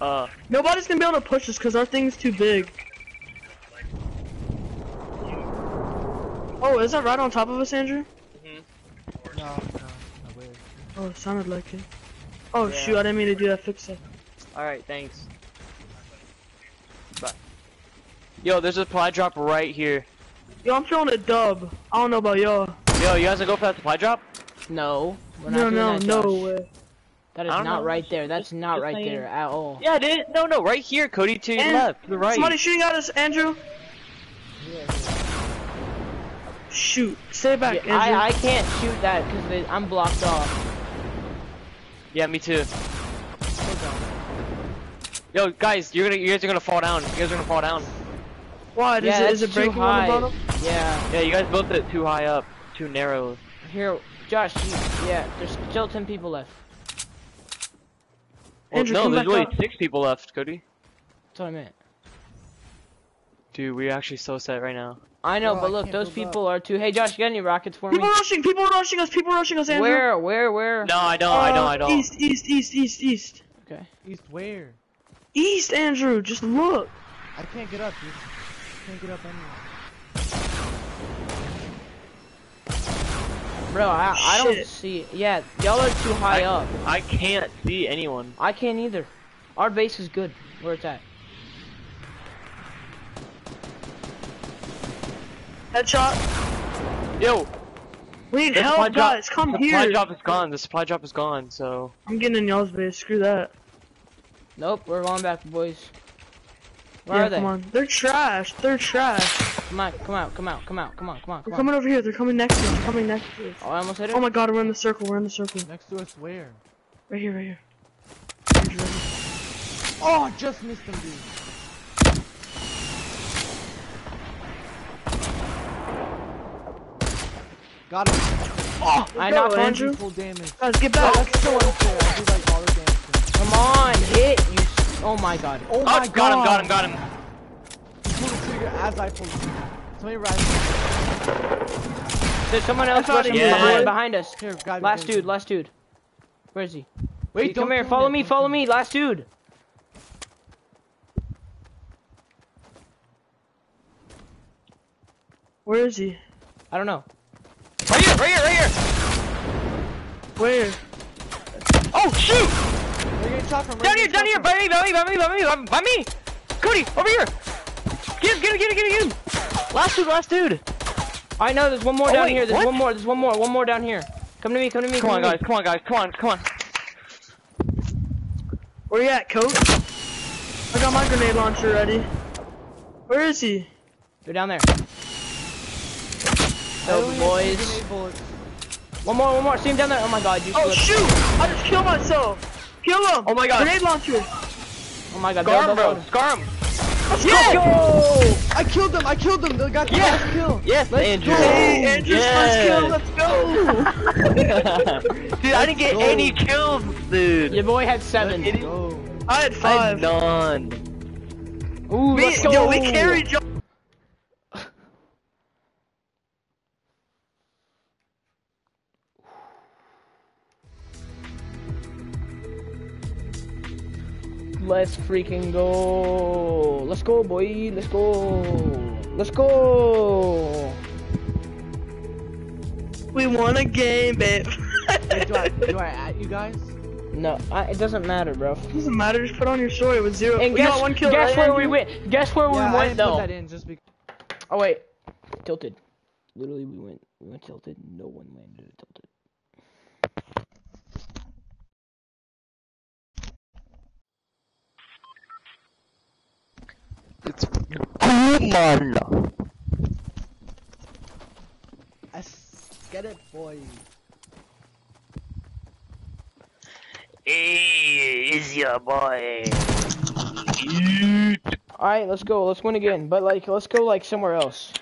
S3: Uh,
S2: Nobody's gonna be able to push us because our thing's too big. Oh, is that right on top of us, Andrew? Mhm.
S5: No, no, I wish.
S2: Oh, it sounded like it. Oh shoot, I didn't mean to do that. Fix it.
S3: alright, thanks. Bye. Yo, there's a supply drop right here.
S2: Yo, I'm feeling a dub. I don't know about y'all.
S3: Yo, you guys gonna go for that supply drop?
S1: No, we're not
S2: No,
S1: doing
S2: no,
S1: that,
S2: no way.
S1: That is
S3: don't know.
S1: right there. That's not
S3: just
S1: right
S3: saying.
S1: there at all.
S3: Yeah, dude. No, no, right here, Cody, to your
S2: And
S3: left, to the right.
S2: Somebody shooting at us, Andrew. Shoot, stay back,
S1: Yeah,
S2: Andrew.
S1: I I can't shoot that because I'm blocked off.
S3: Yeah, me too. Yo, guys, you're gonna, you guys are gonna fall down. You guys are gonna fall down.
S2: Why? Is
S1: yeah,
S2: it,
S1: that's
S2: it
S1: too
S2: breaking
S1: high.
S2: on the bottom?
S1: Yeah.
S3: Yeah, you guys built it too high up, too narrow.
S1: Here, Josh. You, yeah, there's still ten people left.
S3: Well,
S2: Andrew,
S3: no,
S2: come
S3: there's
S2: back
S3: only
S2: up.
S3: six people left, Cody.
S1: That's what I meant.
S3: Dude, we're actually so set right now.
S1: I know,
S5: Bro,
S1: but look, those
S5: build up.
S1: people are too. Hey, Josh, you got any rockets for me?
S2: People rushing, people rushing us, people rushing us, Andrew.
S1: Where, where, where?
S3: No, I don't, I don't, I
S2: Uh,
S3: don't.
S2: East, east, east, east, east.
S1: Okay.
S5: East where?
S2: East, Andrew, just look.
S5: I can't get up, dude. Can't get up anywhere.
S1: Bro, I, I don't see. Yeah, y'all are too high
S3: I-
S1: up.
S3: I can't see anyone.
S1: I can't either. Our base is good. Where it's at.
S2: Headshot.
S3: Yo,
S2: We need
S3: the supply
S2: help,
S3: drop,
S2: guys. Come
S3: the
S2: here.
S3: supply drop is gone. The supply drop is gone. So
S2: I'm getting in y'all's base. Screw that.
S1: Nope, we're going back, boys. Where
S2: yeah,
S1: are they?
S2: come on. They're trash. They're trash.
S1: Come on, come out, come out, come out, come on, come on,
S2: They're
S1: on.
S2: coming over here. They're coming next to us. They're coming next to us.
S1: Oh, I almost hit it.
S2: Oh my god, we're in the circle. We're in the circle.
S5: Next to us where?
S2: Right here, right here. Andrew, right here.
S5: Oh, I just missed him, dude. Got him.
S1: Oh, I
S2: Let's
S1: knocked one.
S2: Andrew.
S5: Full damage.
S2: Guys, get
S5: Oh,
S2: back.
S5: that's so unfair. I do like auto damage.
S1: Come on, hit you. S- Oh my god.
S5: Oh
S3: oh,
S5: my god.
S3: got him, got him, got him.
S5: He pulled the trigger as I pulled it. Somebody rise.
S1: There's someone else rushing
S3: here,
S1: behind, behind us.
S5: Here, guys.
S1: Last dude, last dude. Where is he?
S5: Wait,
S1: Hey, come here, follow
S5: him,
S1: me, follow me, last dude.
S2: Where is he?
S1: I don't know.
S3: Right here, right here, right here.
S2: Where?
S3: Oh shoot!
S5: Him. They're getting shot from
S3: Down here, down here,
S5: from-
S3: by me, by me, by me, by me, by me, by me. Cody, over here. Get him, get him, get him, get him, get him. Last dude, last dude.
S1: I know, there's one more
S3: Oh,
S1: down
S3: wait,
S1: here. There's
S3: what?
S1: one more. There's one more. One more down here. Come to me. Come to me.
S3: Come on,
S1: me.
S3: guys, come on, guys, come on, come on.
S2: Where you at, coach? I got my grenade launcher ready. Where is he?
S1: Go down there.
S5: I
S1: Go,
S5: only have two
S1: boys. One more. One more. See him down there. Oh my god, you.
S2: Oh
S1: slipped.
S2: shoot! I just killed myself. Kill him.
S3: Oh my God.
S2: Grenade launcher.
S1: Oh my god.
S3: Scar
S1: Go,
S3: him, bro,
S1: go.
S3: scar him.
S2: Yeah.
S5: I killed them. I killed them. They got the
S3: Yeah.
S5: last kill.
S3: Yes,
S5: Let's
S3: Andrew.
S5: go.
S2: Hey, Andrew's first kill. Let's go. [LAUGHS]
S3: dude, I didn't get
S5: go.
S3: any kills, dude.
S1: Your boy had seven.
S3: Let's
S5: Go.
S2: I had
S3: I had
S2: five.
S3: none.
S1: Ooh,
S2: We,
S1: let's go.
S2: yo, we carried
S1: Let's freaking go. Let's go, boy. Let's go. Let's go.
S2: We won a game, babe.
S4: Wait, do I [LAUGHS] do I at you guys?
S1: No, I, it doesn't matter, bro.
S2: It Doesn't matter. Just put on your story with zero.
S1: And
S2: we
S1: guess,
S2: got one kill.
S1: guess
S2: right,
S1: where we
S2: Andrew?
S1: went? Guess where
S4: yeah,
S1: we went
S4: didn't
S1: though?
S4: put that in just because.
S1: Oh wait, tilted. Literally, we went. We went tilted. No one landed at tilted.
S3: It's come on.
S4: Let's get it, boy.
S3: Is your boy?
S1: All right, let's go. Let's win again. But like, let's go like somewhere else.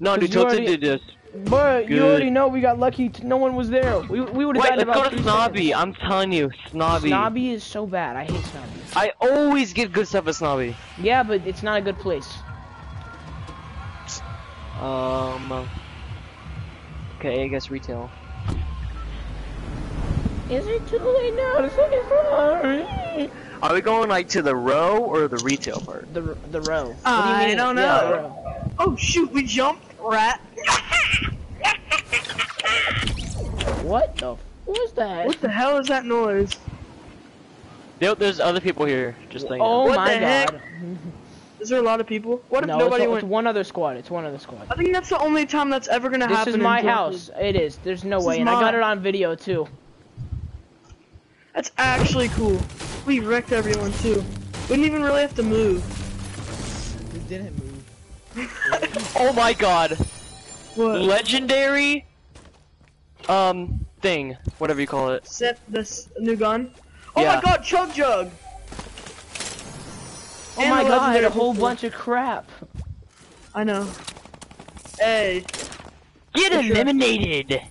S3: No, dude,
S1: you
S3: Tilted
S1: already-
S3: did this.
S1: But you already know we got lucky. T- no one was there. We we would have
S3: Wait,
S1: died in
S3: let's go to Snobby.
S1: seconds.
S3: I'm telling you, Snobby.
S1: Snobby is so bad. I hate Snobby.
S3: I always get good stuff at Snobby.
S1: Yeah, but it's not a good place.
S3: Um. Okay, I guess retail.
S1: Is it too late now to say sorry?
S3: Are we going like to the row or the retail part?
S1: The the row. What do you
S2: I don't know.
S1: row.
S2: Oh shoot, we jumped, rat.
S1: What the? F- was that?
S2: What the hell is that noise?
S3: There, there's other people here. Just like
S1: Oh
S2: What
S1: my
S2: the heck?
S1: god. [LAUGHS]
S2: Is there a lot of people? What if
S1: no,
S2: nobody
S1: it's,
S2: went?
S1: it's one other squad. It's one other squad.
S2: I think that's the only time that's ever gonna
S1: This
S2: happen.
S1: is
S2: in
S1: my
S2: Tilted.
S1: house. It is. There's no
S2: This
S1: way,
S2: is
S1: and I got it on video too.
S2: That's actually cool. We wrecked everyone too. We didn't even really have to move.
S4: We didn't move. [LAUGHS]
S3: Oh my god.
S2: What?
S3: Legendary. Um, thing. Whatever you call it.
S2: Set this new gun. Oh
S3: Yeah.
S2: my god, Chug Jug!
S1: Oh
S2: And
S1: my
S2: the
S1: god,
S2: legendary
S1: a whole
S2: pistol.
S1: bunch of crap.
S2: I know. Hey,
S3: Get
S2: For sure.
S3: eliminated.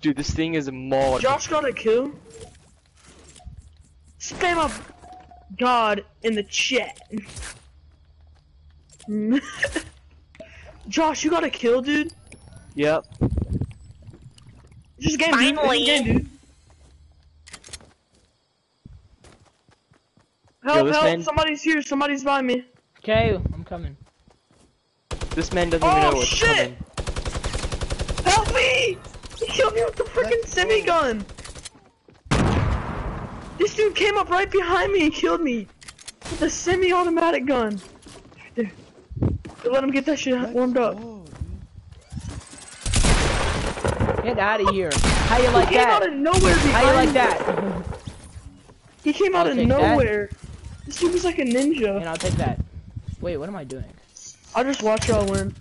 S3: Dude, this thing is mauled.
S2: Josh got a kill. Spam up God in the chat. [LAUGHS] Josh, you got a kill, dude?
S3: Yep.
S2: Just a game, dude. It's just a game, dude. Help,
S3: this
S2: help,
S3: man-
S2: somebody's here, somebody's by me.
S1: Okay, I'm coming.
S3: This man doesn't even
S2: Oh,
S3: know what's
S2: shit!
S3: coming.
S2: Help me! He killed me with the freaking semi gun! This dude came up right behind me and killed me with a semi-automatic gun. There. Let him get that shit warmed up.
S4: Oh,
S1: Get out of here. How you like
S2: he came out
S1: that?
S2: of nowhere
S1: How you like that?
S2: He came out
S1: I'll
S2: of
S1: take that.
S2: nowhere. This dude was like a ninja. and.
S1: I'll take that. Wait, what am I doing?
S2: I'll just watch y'all win.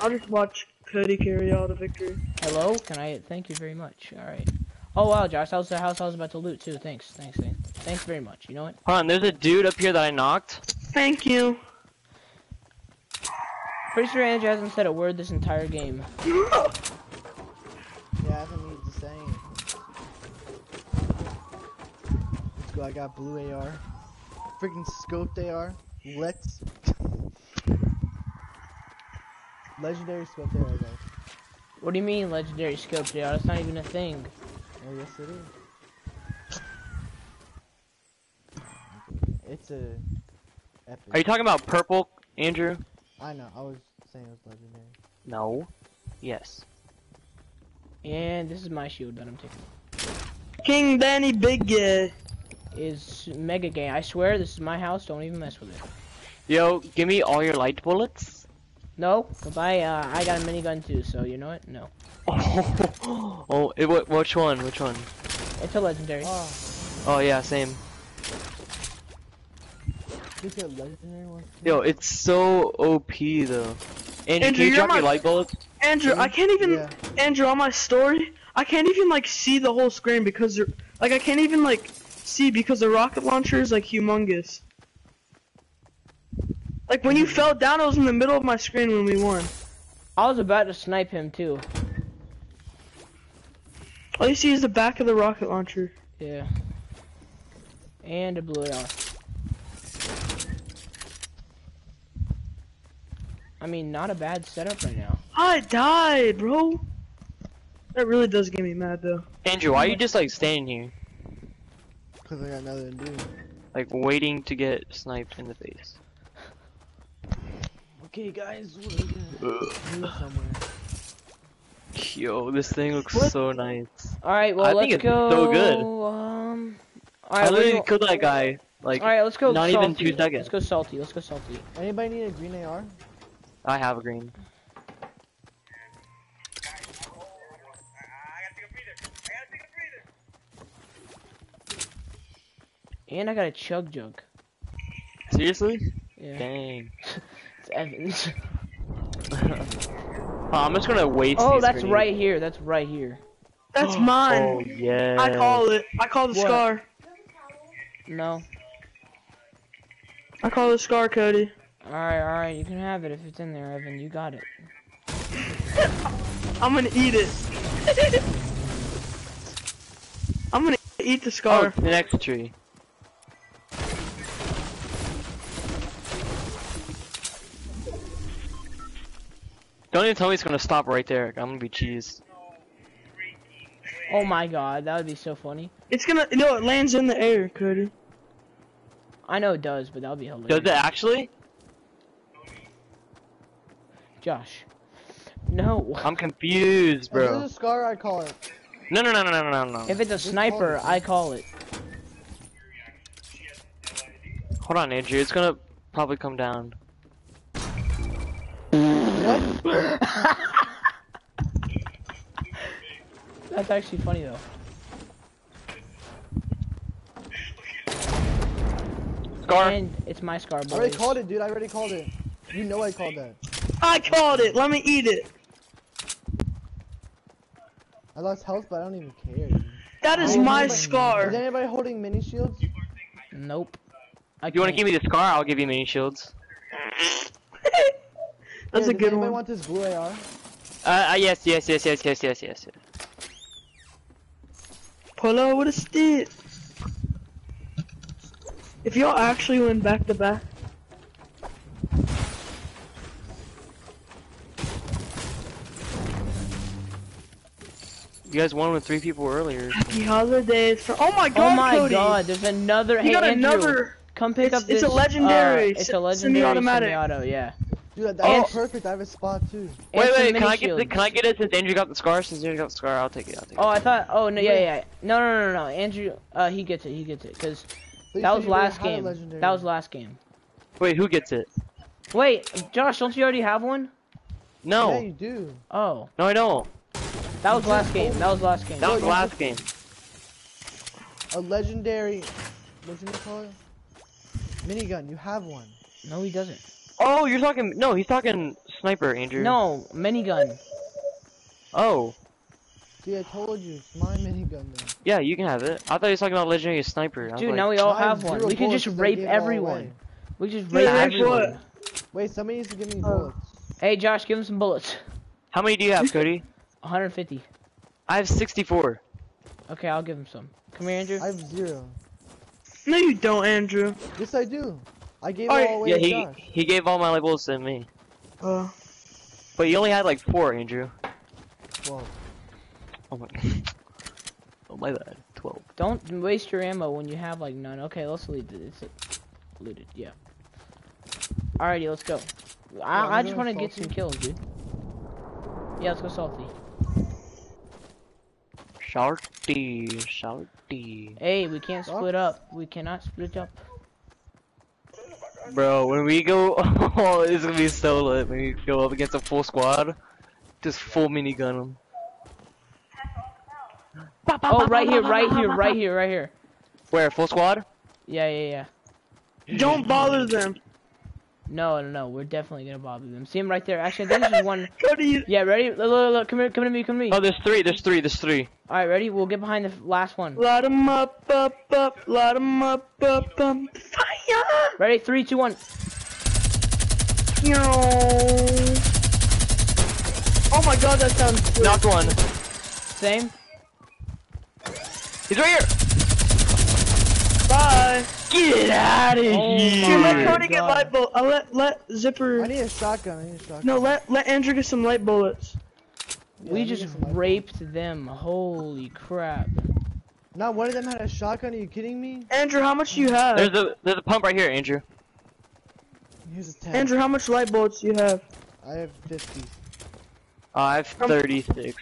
S2: I'll just watch Cody carry y'all to victory.
S1: Hello? Can I? Thank you very much. All right. Oh wow, Josh, that was the house I was about to loot too. Thanks, thanks, thanks, thanks very much. You know what?
S3: Hold on, there's a dude up here that I knocked.
S2: Thank you.
S1: Pretty sure Andrew hasn't said a word this entire game. [LAUGHS]
S4: yeah, I haven't need to say. Let's go. I got blue AR. Freaking scoped AR. Let's. [LAUGHS] Legendary scoped AR, guys.
S1: What do you mean legendary scope, JR? That's not even a thing.
S4: Oh, yes, it is. It's a. Epic.
S3: Are you talking about purple, Andrew?
S4: I know. I was saying it was legendary.
S3: No. Yes.
S1: And this is my shield that I'm taking.
S2: King Danny Big Guy.
S1: Is mega game. I swear this is my house. Don't even mess with it.
S3: Yo, give me all your light bullets.
S1: No, goodbye. Uh, I got a minigun too, so you know what? No,
S3: Oh, [LAUGHS] oh it, wh- which one? Which one?
S1: it's a legendary.
S4: Oh,
S3: Oh yeah, same.
S4: think a legendary one.
S3: Yo, it's so OP though. Andrew,
S2: Andrew,
S3: can you drop
S2: my-
S3: your light bullets?
S2: Andrew, I can't even.
S4: Yeah.
S2: Andrew, on my story, I can't even like see the whole screen because they're like I can't even like see because the rocket launcher is like humongous. Like when you hmm. fell down, it was in the middle of my screen when we won.
S1: I was about to snipe him too.
S2: All you see is the back of the rocket launcher.
S1: Yeah. And it blew it AR. I mean, not a bad setup right now.
S2: I died, bro. That really does get me mad though.
S3: Andrew, why are you just like standing here?
S4: because I got nothing to do.
S3: Like waiting to get sniped in the face.
S1: Okay, guys, what are gonna
S4: Do somewhere.
S3: Yo, this thing looks
S2: What?
S3: so nice.
S1: All right, well
S3: I
S1: let's
S3: think it's
S1: go.
S3: so good.
S1: Um. All
S3: I literally
S1: let's
S3: killed that guy. Like,
S1: all right, let's go.
S3: not even two seconds.
S1: Let's go salty. Let's go salty.
S4: Anybody need a green AR?
S3: I have a green.
S6: I gotta take a breather. I gotta take a breather.
S1: And I got a chug jug.
S3: Seriously?
S1: Yeah,
S3: Dang. [LAUGHS]
S1: it's Evans. [LAUGHS]
S3: Oh, I'm just gonna wait.
S1: oh, that's right here. That's right here.
S2: That's mine. [GASPS]
S3: Oh
S2: mine.
S3: yeah.
S2: I call it. I call the
S1: What?
S2: scar.
S1: No.
S2: I call the scar, Cody.
S1: All right, all right. You can have it if it's in there, Evan. You got it.
S2: I'm gonna eat it. I'm gonna eat the
S3: Oh,
S2: scar.
S3: the next tree. Don't even tell me it's gonna stop right there. I'm gonna be cheesed.
S1: Oh my God, that would be so funny.
S2: It's gonna. No, it lands in the air, Cody.
S1: I know it does, but that would be hilarious.
S3: Does it actually?
S1: Josh. No.
S3: I'm confused, bro.
S4: If
S3: bro.
S4: there's a scar, I call it.
S3: No, no, no, no, no, no, no.
S1: If it's a
S4: Just
S1: sniper,
S4: call it.
S1: I call it.
S3: Hold on, Andrew. It's gonna probably come down.
S4: What?
S1: That's actually funny though.
S3: Scar.
S1: And it's my scar, boys.
S4: I already called it, dude. I already called it. You know I called that.
S2: I called it. Let me eat it.
S4: I lost health, but I don't even care. Dude.
S2: That is my
S1: my
S2: scar.
S4: Is anybody holding mini shields?
S1: Nope. I
S3: You wanna give me the scar? I'll give you mini shields. [LAUGHS]
S2: That's
S4: Yeah,
S2: a
S4: does
S2: good
S4: anybody
S2: one.
S4: want this blue AR?
S3: Uh, uh, yes, yes, yes, yes, yes, yes, yes.
S2: Pull out with a stick. If y'all actually went back to back,
S3: You guys won with three people earlier.
S2: happy holidays for. Oh my god,
S1: Oh my
S2: Cody.
S1: god, there's another.
S2: You
S1: hey,
S2: got
S1: Andrew,
S2: another.
S1: come pick
S2: It's-
S1: up this.
S2: it's a legendary
S1: Uh, it's a legendary
S2: semi-automatic.
S1: semi-auto, yeah.
S4: Dude, that,
S1: Oh.
S4: that's perfect. I have a spot too.
S3: Wait, wait, can
S1: mini
S3: I get the, can I get it since Andrew got the scar? Since Andrew got the scar, I'll take it. I'll take it.
S1: Oh, I thought. Oh no, yeah, yeah. No, no, no, no. Andrew, uh, he gets it. He gets it. Cause that was last game. That was last game.
S3: Wait, who gets it?
S1: Wait, Josh, don't you already have one?
S3: No,
S4: Yeah, you do.
S1: Oh,
S3: no, I don't.
S1: That was last game. That was last game.
S3: That was last game.
S4: A legendary. What's it call it? Minigun. You have one.
S1: No, he doesn't.
S3: Oh, you're talking. No, he's talking sniper, Andrew.
S1: No, minigun.
S3: Oh,
S4: See, I told you. It's my minigun then.
S3: yeah, you can have it. I thought he was talking about legendary sniper.
S1: Dude,
S3: like,
S1: now we all
S4: have
S1: have one. We can just
S4: bullets 'cause I
S1: rape
S4: gave it all
S1: everyone. We can just rape
S2: rape
S1: everyone.
S4: Wait, somebody needs to give me
S2: Oh.
S4: bullets.
S1: Hey, Josh, give him some bullets.
S3: How many do you have, Cody?
S1: 150.
S3: I have 64.
S1: Okay, I'll give him some. Come here, Andrew.
S4: I have zero.
S2: No, you don't, Andrew.
S4: Yes, I do. I gave
S2: Alright,
S4: all away
S3: Yeah,
S4: to
S3: he
S4: Josh.
S3: he gave all my like bullets to me,
S2: Uh,
S3: but you only had like four, Andrew.
S4: Well,
S3: Oh my. [LAUGHS] Oh my bad. Twelve.
S1: Don't waste your ammo when you have like none. Okay, let's leave it. It's looted. Yeah. Alrighty, let's go. I,
S4: I'm
S1: I just want to get some kills, dude. Yeah, let's go salty.
S3: Shouty, shouty.
S1: Hey, we can't split up. We cannot split up.
S3: Bro, when we go, [LAUGHS] oh, it's gonna be so lit when we go up against a full squad. Just full minigun them.
S1: Oh, right here, right here, right here, right here.
S3: Where full squad?
S1: Yeah, yeah, yeah.
S2: don't bother them.
S1: No, no, no. We're definitely gonna bother them. See him right there. Actually, I think there's one. [LAUGHS]
S2: Cody, you-
S1: Yeah, ready? Look, look, look. Come here, come to me, come to me.
S3: Oh, there's three. There's three. There's three.
S1: All right, ready? We'll get behind the last one.
S2: light 'em up, up, up, light 'em up, up, up. Fire!
S1: Ready? Three, two, one.
S2: Oh my god, that sounds sick.
S3: Knocked one.
S1: Same.
S3: He's right here.
S2: Bye.
S3: Get out of
S1: Oh
S2: Here,
S1: my
S2: let Cody get
S1: God.
S2: light bullet. I'll let let Zipper.
S4: I need a shotgun. I need a shotgun.
S2: No, let let Andrew get some light bullets.
S4: Yeah,
S1: we just
S4: some light
S1: raped them. Holy crap.
S4: Not one of them had a shotgun. Are you kidding me?
S2: Andrew, how much do you have?
S3: There's a there's a pump right here, Andrew.
S4: Here's a ten.
S2: Andrew, how much light bullets do you have?
S4: I have fifty.
S3: Uh, I have 36.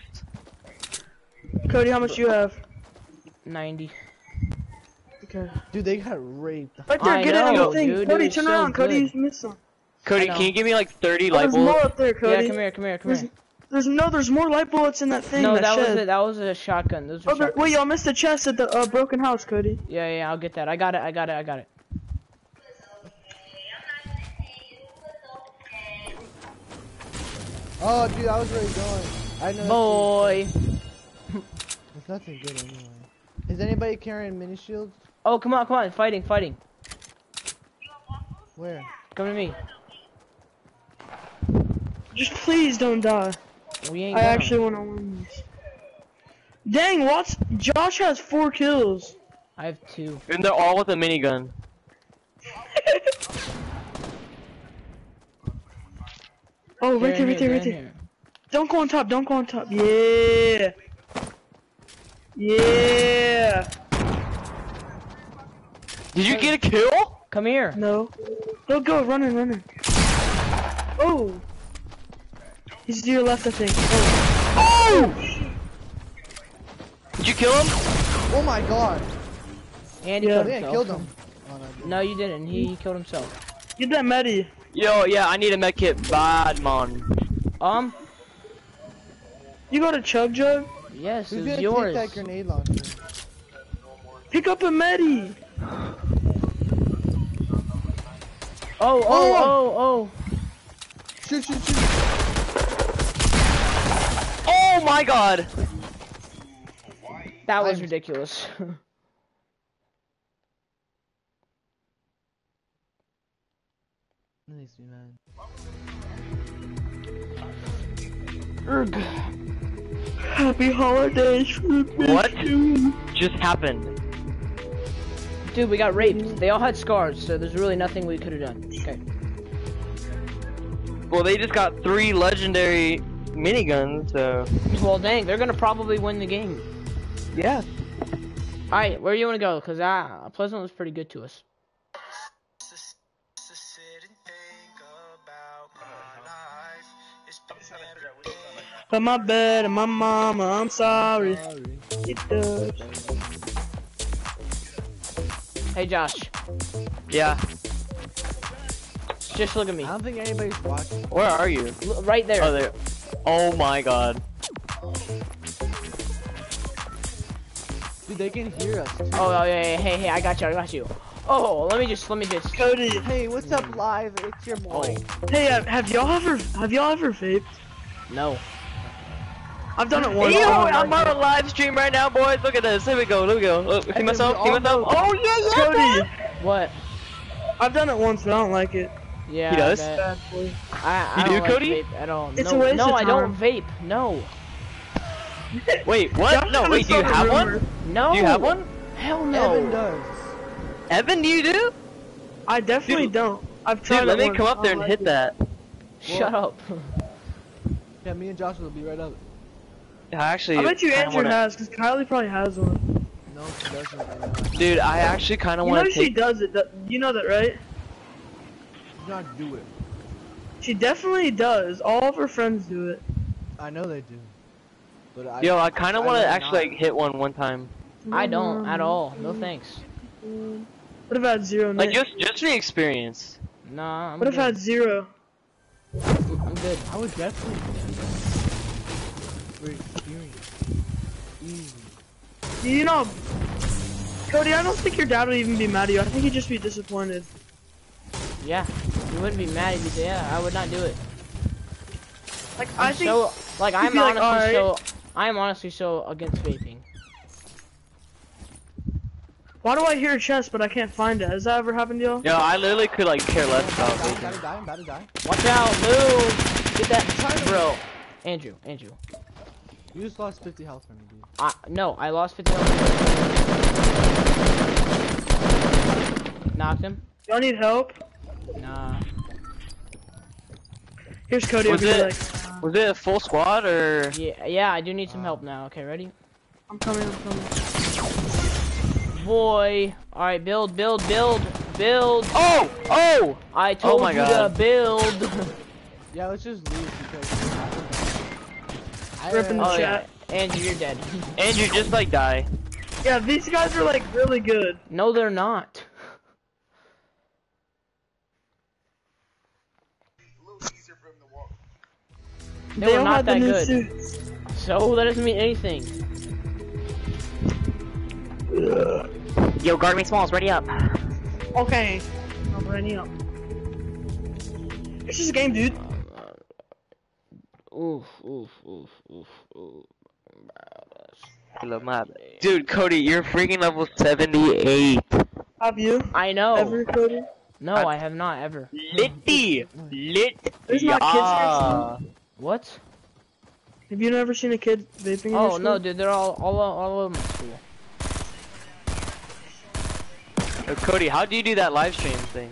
S2: Cody, how much do you have?
S1: 90.
S2: Okay.
S4: Dude, they got raped.
S2: Right there,
S1: I
S2: get it on
S1: know,
S2: the thing.
S1: dude,
S2: Cody,
S1: it
S2: turn
S1: so
S2: around. Cody,
S1: good.
S2: you missed some.
S3: Cody, can you give me like 30
S2: Oh,
S3: light
S2: there's more up there, Cody.
S1: Yeah, come here, come here, come
S2: There's,
S1: here.
S2: there's no, there's more light bullets in that thing.
S1: No,
S2: that,
S1: that was
S2: shed.
S1: a, that was a shotgun. Those were
S2: Oh, there-
S1: shotguns.
S2: wait, y'all missed the chest at the uh, broken house, Cody.
S1: Yeah, yeah, I'll get that. I got it, I got it, I got it.
S4: Oh, dude, I was already going. I know.
S1: Boy.
S4: It's nothing good anyway. Is anybody carrying mini shields?
S1: Oh, come on, come on. Fighting, fighting.
S4: Where?
S1: Come to me.
S2: Just please don't die.
S1: We ain't
S2: I
S1: gonna.
S2: actually want to win this. Dang, Watts, Josh has four kills.
S1: I have two.
S3: And they're all with a minigun.
S2: Oh, right
S1: They're
S2: there,
S1: in
S2: right there,
S1: here,
S2: right there.
S1: here.
S2: Don't go on top, don't go on top. Yeah. Yeah.
S3: Did you get a kill?
S1: Come here.
S2: No. Don't go, running, running. Oh. He's to your left, I think. Oh. oh!
S3: Did you kill him?
S4: Oh my god.
S1: And he
S2: Yeah.
S1: killed himself.
S4: killed him. Oh, no,
S1: No, you didn't. He, he killed himself.
S2: Get that Medi.
S3: Yo, yeah, I need a med kit bad, man.
S1: Um,
S2: You got a chug jug?
S1: yes,
S4: Who's
S1: it's
S4: gonna
S1: yours.
S4: take that grenade launcher?
S2: Pick up a Medi.
S1: Oh oh, oh, oh, oh, oh.
S4: Shoot, shoot, shoot.
S3: Oh my god!
S1: That was
S4: I'm-
S1: ridiculous.
S4: That makes me mad.
S2: Happy holidays.
S3: What just happened?
S1: Dude, we got raped. They all had scars, so there's really nothing we could have done. Okay.
S3: Well, they just got three legendary miniguns, so.
S1: Well, dang, they're gonna probably win the game.
S3: Yeah.
S1: Alright, where do you wanna go? Cause ah, Pleasant was pretty good to us.
S2: But my bed and my mama, I'm sorry. It does.
S1: Hey, Josh,
S3: Yeah.
S1: just look at me.
S4: I don't think anybody's watching.
S3: Where are you?
S1: L- right there.
S3: Oh, there. Oh my god.
S4: Dude, they can hear us. too.
S1: Oh, oh, yeah, yeah, hey, hey, I got you, I got you. Oh, let me just, let me just.
S2: Cody,
S4: Hey, what's up, live? It's your boy.
S2: hey, uh, have y'all ever have y'all ever vaped?
S1: No.
S2: I've done it once.
S3: Yo,
S2: Oh,
S3: I'm on a live stream right now, boys. Look at this. Here we go. Here we go. Look, see
S4: Hey,
S3: myself.
S4: we
S3: See myself.
S4: know-
S3: Oh yeah, yeah.
S2: Cody,
S1: What?
S2: I've done it once, but I don't like it.
S1: Yeah.
S3: He does?
S1: I, bet.
S2: Bad boy.
S1: I, I
S3: You
S1: don't
S3: do,
S1: like
S3: Cody?
S1: vape at all.
S2: It's
S1: no,
S2: a waste
S1: no,
S2: of
S1: I don't vape. No.
S3: Wait, what? No, wait. Do you have
S2: rumor.
S3: one?
S1: No.
S3: Do you have one?
S1: Hell no.
S4: Evan does.
S3: Evan, do you do?
S2: I definitely
S3: Dude.
S2: don't. I've tried
S3: Dude, let
S2: it
S3: me
S2: once.
S3: come up there and
S2: like
S3: hit
S2: it.
S3: that.
S1: Shut up.
S4: Yeah, me and Josh will be right up.
S3: I actually.
S2: I bet you Andrew
S3: wanna-
S2: has, because Kylie probably has one.
S4: No, she doesn't.
S3: Dude, I actually kind of want to.
S2: You know
S3: want
S2: she does it. that- You know that, right?
S4: She's not do it.
S2: She definitely does. All of her friends do it.
S4: I know they do. But I.
S3: Yo, I kind of want to actually like hit one one time.
S1: I don't at mm-hmm. all. No thanks.
S2: What if I had zero?
S3: Like just just the experience.
S1: Nah, I'm
S2: What if I
S1: good.
S2: had zero?
S1: I'm good.
S4: I would definitely. For experience. Easy.
S2: You know, Cody, I don't think your dad would even be mad at you. I think he'd just be disappointed.
S1: Yeah. he wouldn't be mad if you did. Yeah, I would not do it.
S2: Like
S1: I'm
S2: I think
S1: so like I'm
S2: be like,
S1: honestly so I am honestly so against vaping.
S2: Why do I hear a chest but I can't find it? Has that ever happened to y'all?
S3: Yo, I literally could like care less about
S4: I'm
S3: it.
S4: about to die, I'm about to die.
S1: Watch out, move! Get that, bro. Andrew, Andrew.
S4: You just lost 50 health from me, dude.
S1: I no, I lost 50 health. Knocked him.
S2: Y'all need help?
S1: Nah.
S2: Here's Cody
S3: Was
S2: over here.
S3: it-
S2: Like,
S3: Was it a full squad or?
S1: Yeah, yeah, I do need some help now. Okay, ready?
S2: I'm coming. I'm coming.
S1: boy. All right, build, build, build, build.
S3: Oh! Oh!
S1: I oh told
S3: my
S1: you
S3: God.
S1: to build. [LAUGHS]
S4: Yeah, let's just leave because I,
S2: Rip in the
S3: Oh,
S2: chat.
S1: Andrew, you're dead. [LAUGHS]
S3: Andrew, just like die.
S2: Yeah. these guys are like really good.
S1: No, they're not. They, were not that good.
S2: suits.
S1: So that doesn't mean anything.
S8: Yo, guard me smalls, ready up.
S2: Okay. I'm ready up. It's just a game, dude.
S1: Oof, oof, oof, oof, oof.
S3: Hello, my. Dude, Cody, you're freaking level 78.
S2: Have you
S1: I know.
S2: ever, Cody?
S1: No, I have not ever.
S3: Litty! Lit!
S2: There's not kids
S3: Yeah.
S1: What?
S2: Have you never seen a kid vaping? in
S1: Oh
S2: school?
S1: no, dude, they're all all all over my school.
S3: Yo, Cody, how do you do that live stream thing?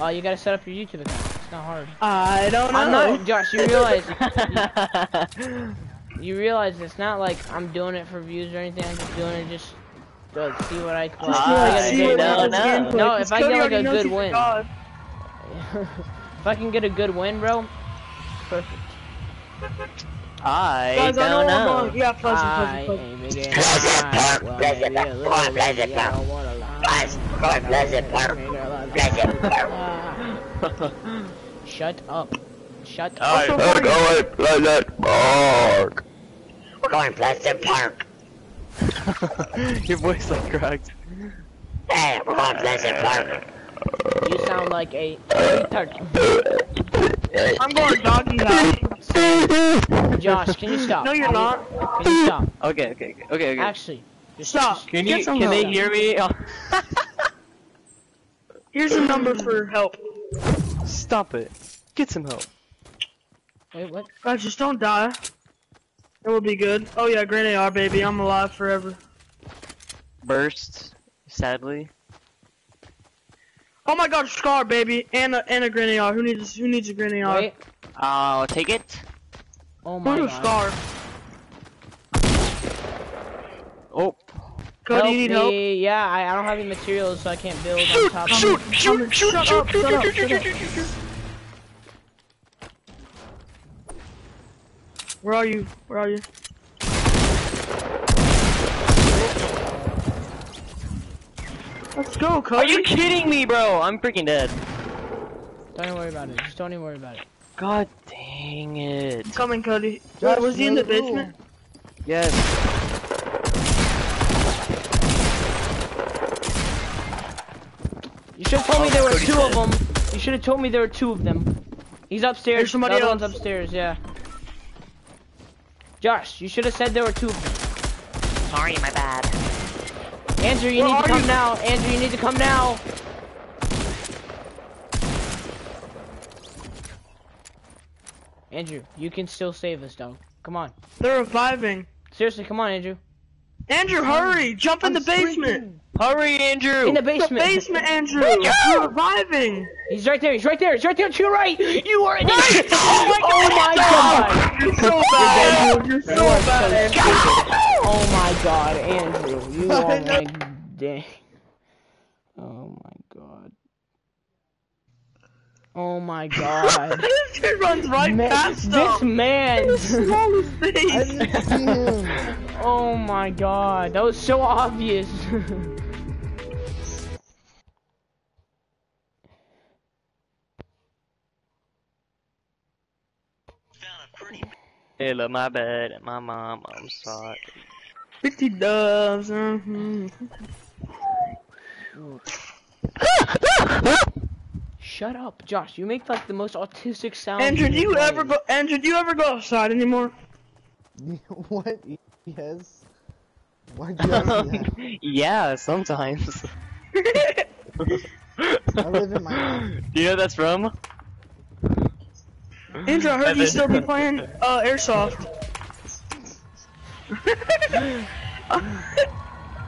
S1: Uh, you gotta set up your YouTube account. It's not hard.
S2: I don't know.
S1: I'm not, Josh. You realize, [LAUGHS] you realize it's not like I'm doing it for views or anything. I'm just doing it just to see what I. Like,
S2: Just
S1: if
S2: to,
S1: I
S2: like,
S1: get a
S2: see
S1: good
S2: what
S1: win.
S3: no,
S2: happens
S3: no.
S2: gameplay,
S1: No,
S2: 'cause
S1: if I
S2: Cody
S1: get, like,
S2: already
S1: a
S2: knows
S1: good
S2: he's
S1: win.
S2: god. [LAUGHS]
S1: if I can get a good win, bro, perfect.
S3: I
S2: Guys, I know
S3: don't
S2: where I'm
S3: know.
S2: going. Yeah, pleasant,
S1: I
S2: pleasant, pleasant.
S1: ain't beginning.
S8: Pleasant Park,
S1: Well,
S8: Pleasant
S1: maybe a
S8: Park,
S1: little
S8: come on, Pleasant
S1: bit, I
S8: Park.
S1: don't wanna lie.
S8: Guys, come on, Pleasant Park. Pleasant Park. [LAUGHS]
S1: Shut up. Shut
S2: Also,
S1: up.
S2: funny-
S8: going Pleasant Park. We're going to Pleasant Park. [LAUGHS]
S3: Your voice like cracked.
S8: Hey, we're going Pleasant Park.
S1: You sound like a retard. [LAUGHS]
S2: I'm going doggy house.
S1: Josh, can you stop?
S2: No, you're not.
S1: Can you stop?
S3: Okay, okay, okay, okay. okay.
S1: Actually, just
S2: Stop.
S3: Can you?
S2: some
S3: Can they hear me? [LAUGHS]
S2: Here's a number for help.
S3: Stop it. Get some help.
S1: Wait, what?
S2: Guys, just don't die. It will be good. Oh yeah, Grand AR, baby. I'm alive forever.
S3: Burst. Sadly.
S2: Oh my God, Scar, baby, and a and a Grand AR. Who needs who needs a Grand AR?
S1: Wait.
S3: I'll take it.
S1: Oh my
S2: Who's
S1: god.
S2: Scar?
S3: Oh.
S2: Cody,
S1: help
S2: you need
S1: me.
S2: help.
S1: Yeah, I, I don't have any materials, so I can't build on
S3: Shoot!
S1: top
S3: Shoot!
S1: of
S3: Shoot! Shoot!
S2: Shut
S3: Shoot!
S2: up, shut up, shut up. Where are you? Where are you? Let's go, Cody.
S3: Are you kidding me, bro? I'm freaking dead.
S1: Don't even worry about it. Just don't even worry about it.
S3: God dang it.
S2: coming, Cody?
S4: Josh,
S2: was he in the
S4: another
S2: basement?
S3: Yes.
S1: Should have told me oh, there were
S3: Cody's
S1: two of them. You should have told me there were two of them. He's upstairs.
S2: There's somebody
S1: the other one's
S2: else.
S1: upstairs. Yeah. Josh, you should have said there were two of them.
S8: Sorry, my bad.
S1: Andrew, you
S2: Where
S1: need to come
S2: you?
S1: now. Andrew, you need to come now. Andrew, you can still save us, dog. Come on.
S2: They're reviving.
S1: Seriously, come on, Andrew.
S2: Andrew, hurry! Jump in
S4: I'm
S2: the basement.
S3: Hurry, Andrew.
S1: In the
S2: The
S1: basement.
S2: basement, Andrew. They're reviving.
S1: He's right there. He's right there. He's right there to your right. You are an idiot. [LAUGHS] Oh, oh my god.
S2: Oh my You're so bad, Andrew. You're so
S1: You are
S2: bad.
S1: so stupid. Oh my god, Andrew. You
S4: I [LAUGHS]
S1: are
S4: know.
S1: like dang. Oh my god. Oh my god. [LAUGHS]
S2: this kid runs right
S1: Man,
S2: past
S1: this
S2: them.
S1: man.
S2: Smallest [LAUGHS]
S4: I
S2: face.
S4: didn't see him.
S1: oh my god. That was so obvious.
S3: Hello, my bad. And my mom. I'm sorry.
S2: 50 doves. mhm. [LAUGHS] Ah, ah, ah.
S1: Shut up, Josh. You make like the most autistic sound.
S2: Andrew,
S1: in
S2: do
S1: your
S2: you ever go? Andrew, do you ever go outside anymore? [LAUGHS]
S4: what? Yes. Why'd you ask me [LAUGHS]
S3: yeah, sometimes. [LAUGHS]
S4: I live in my house.
S3: Do you know that's from?
S2: Andrew, I heard you
S3: Evan.
S2: still be playing uh, airsoft.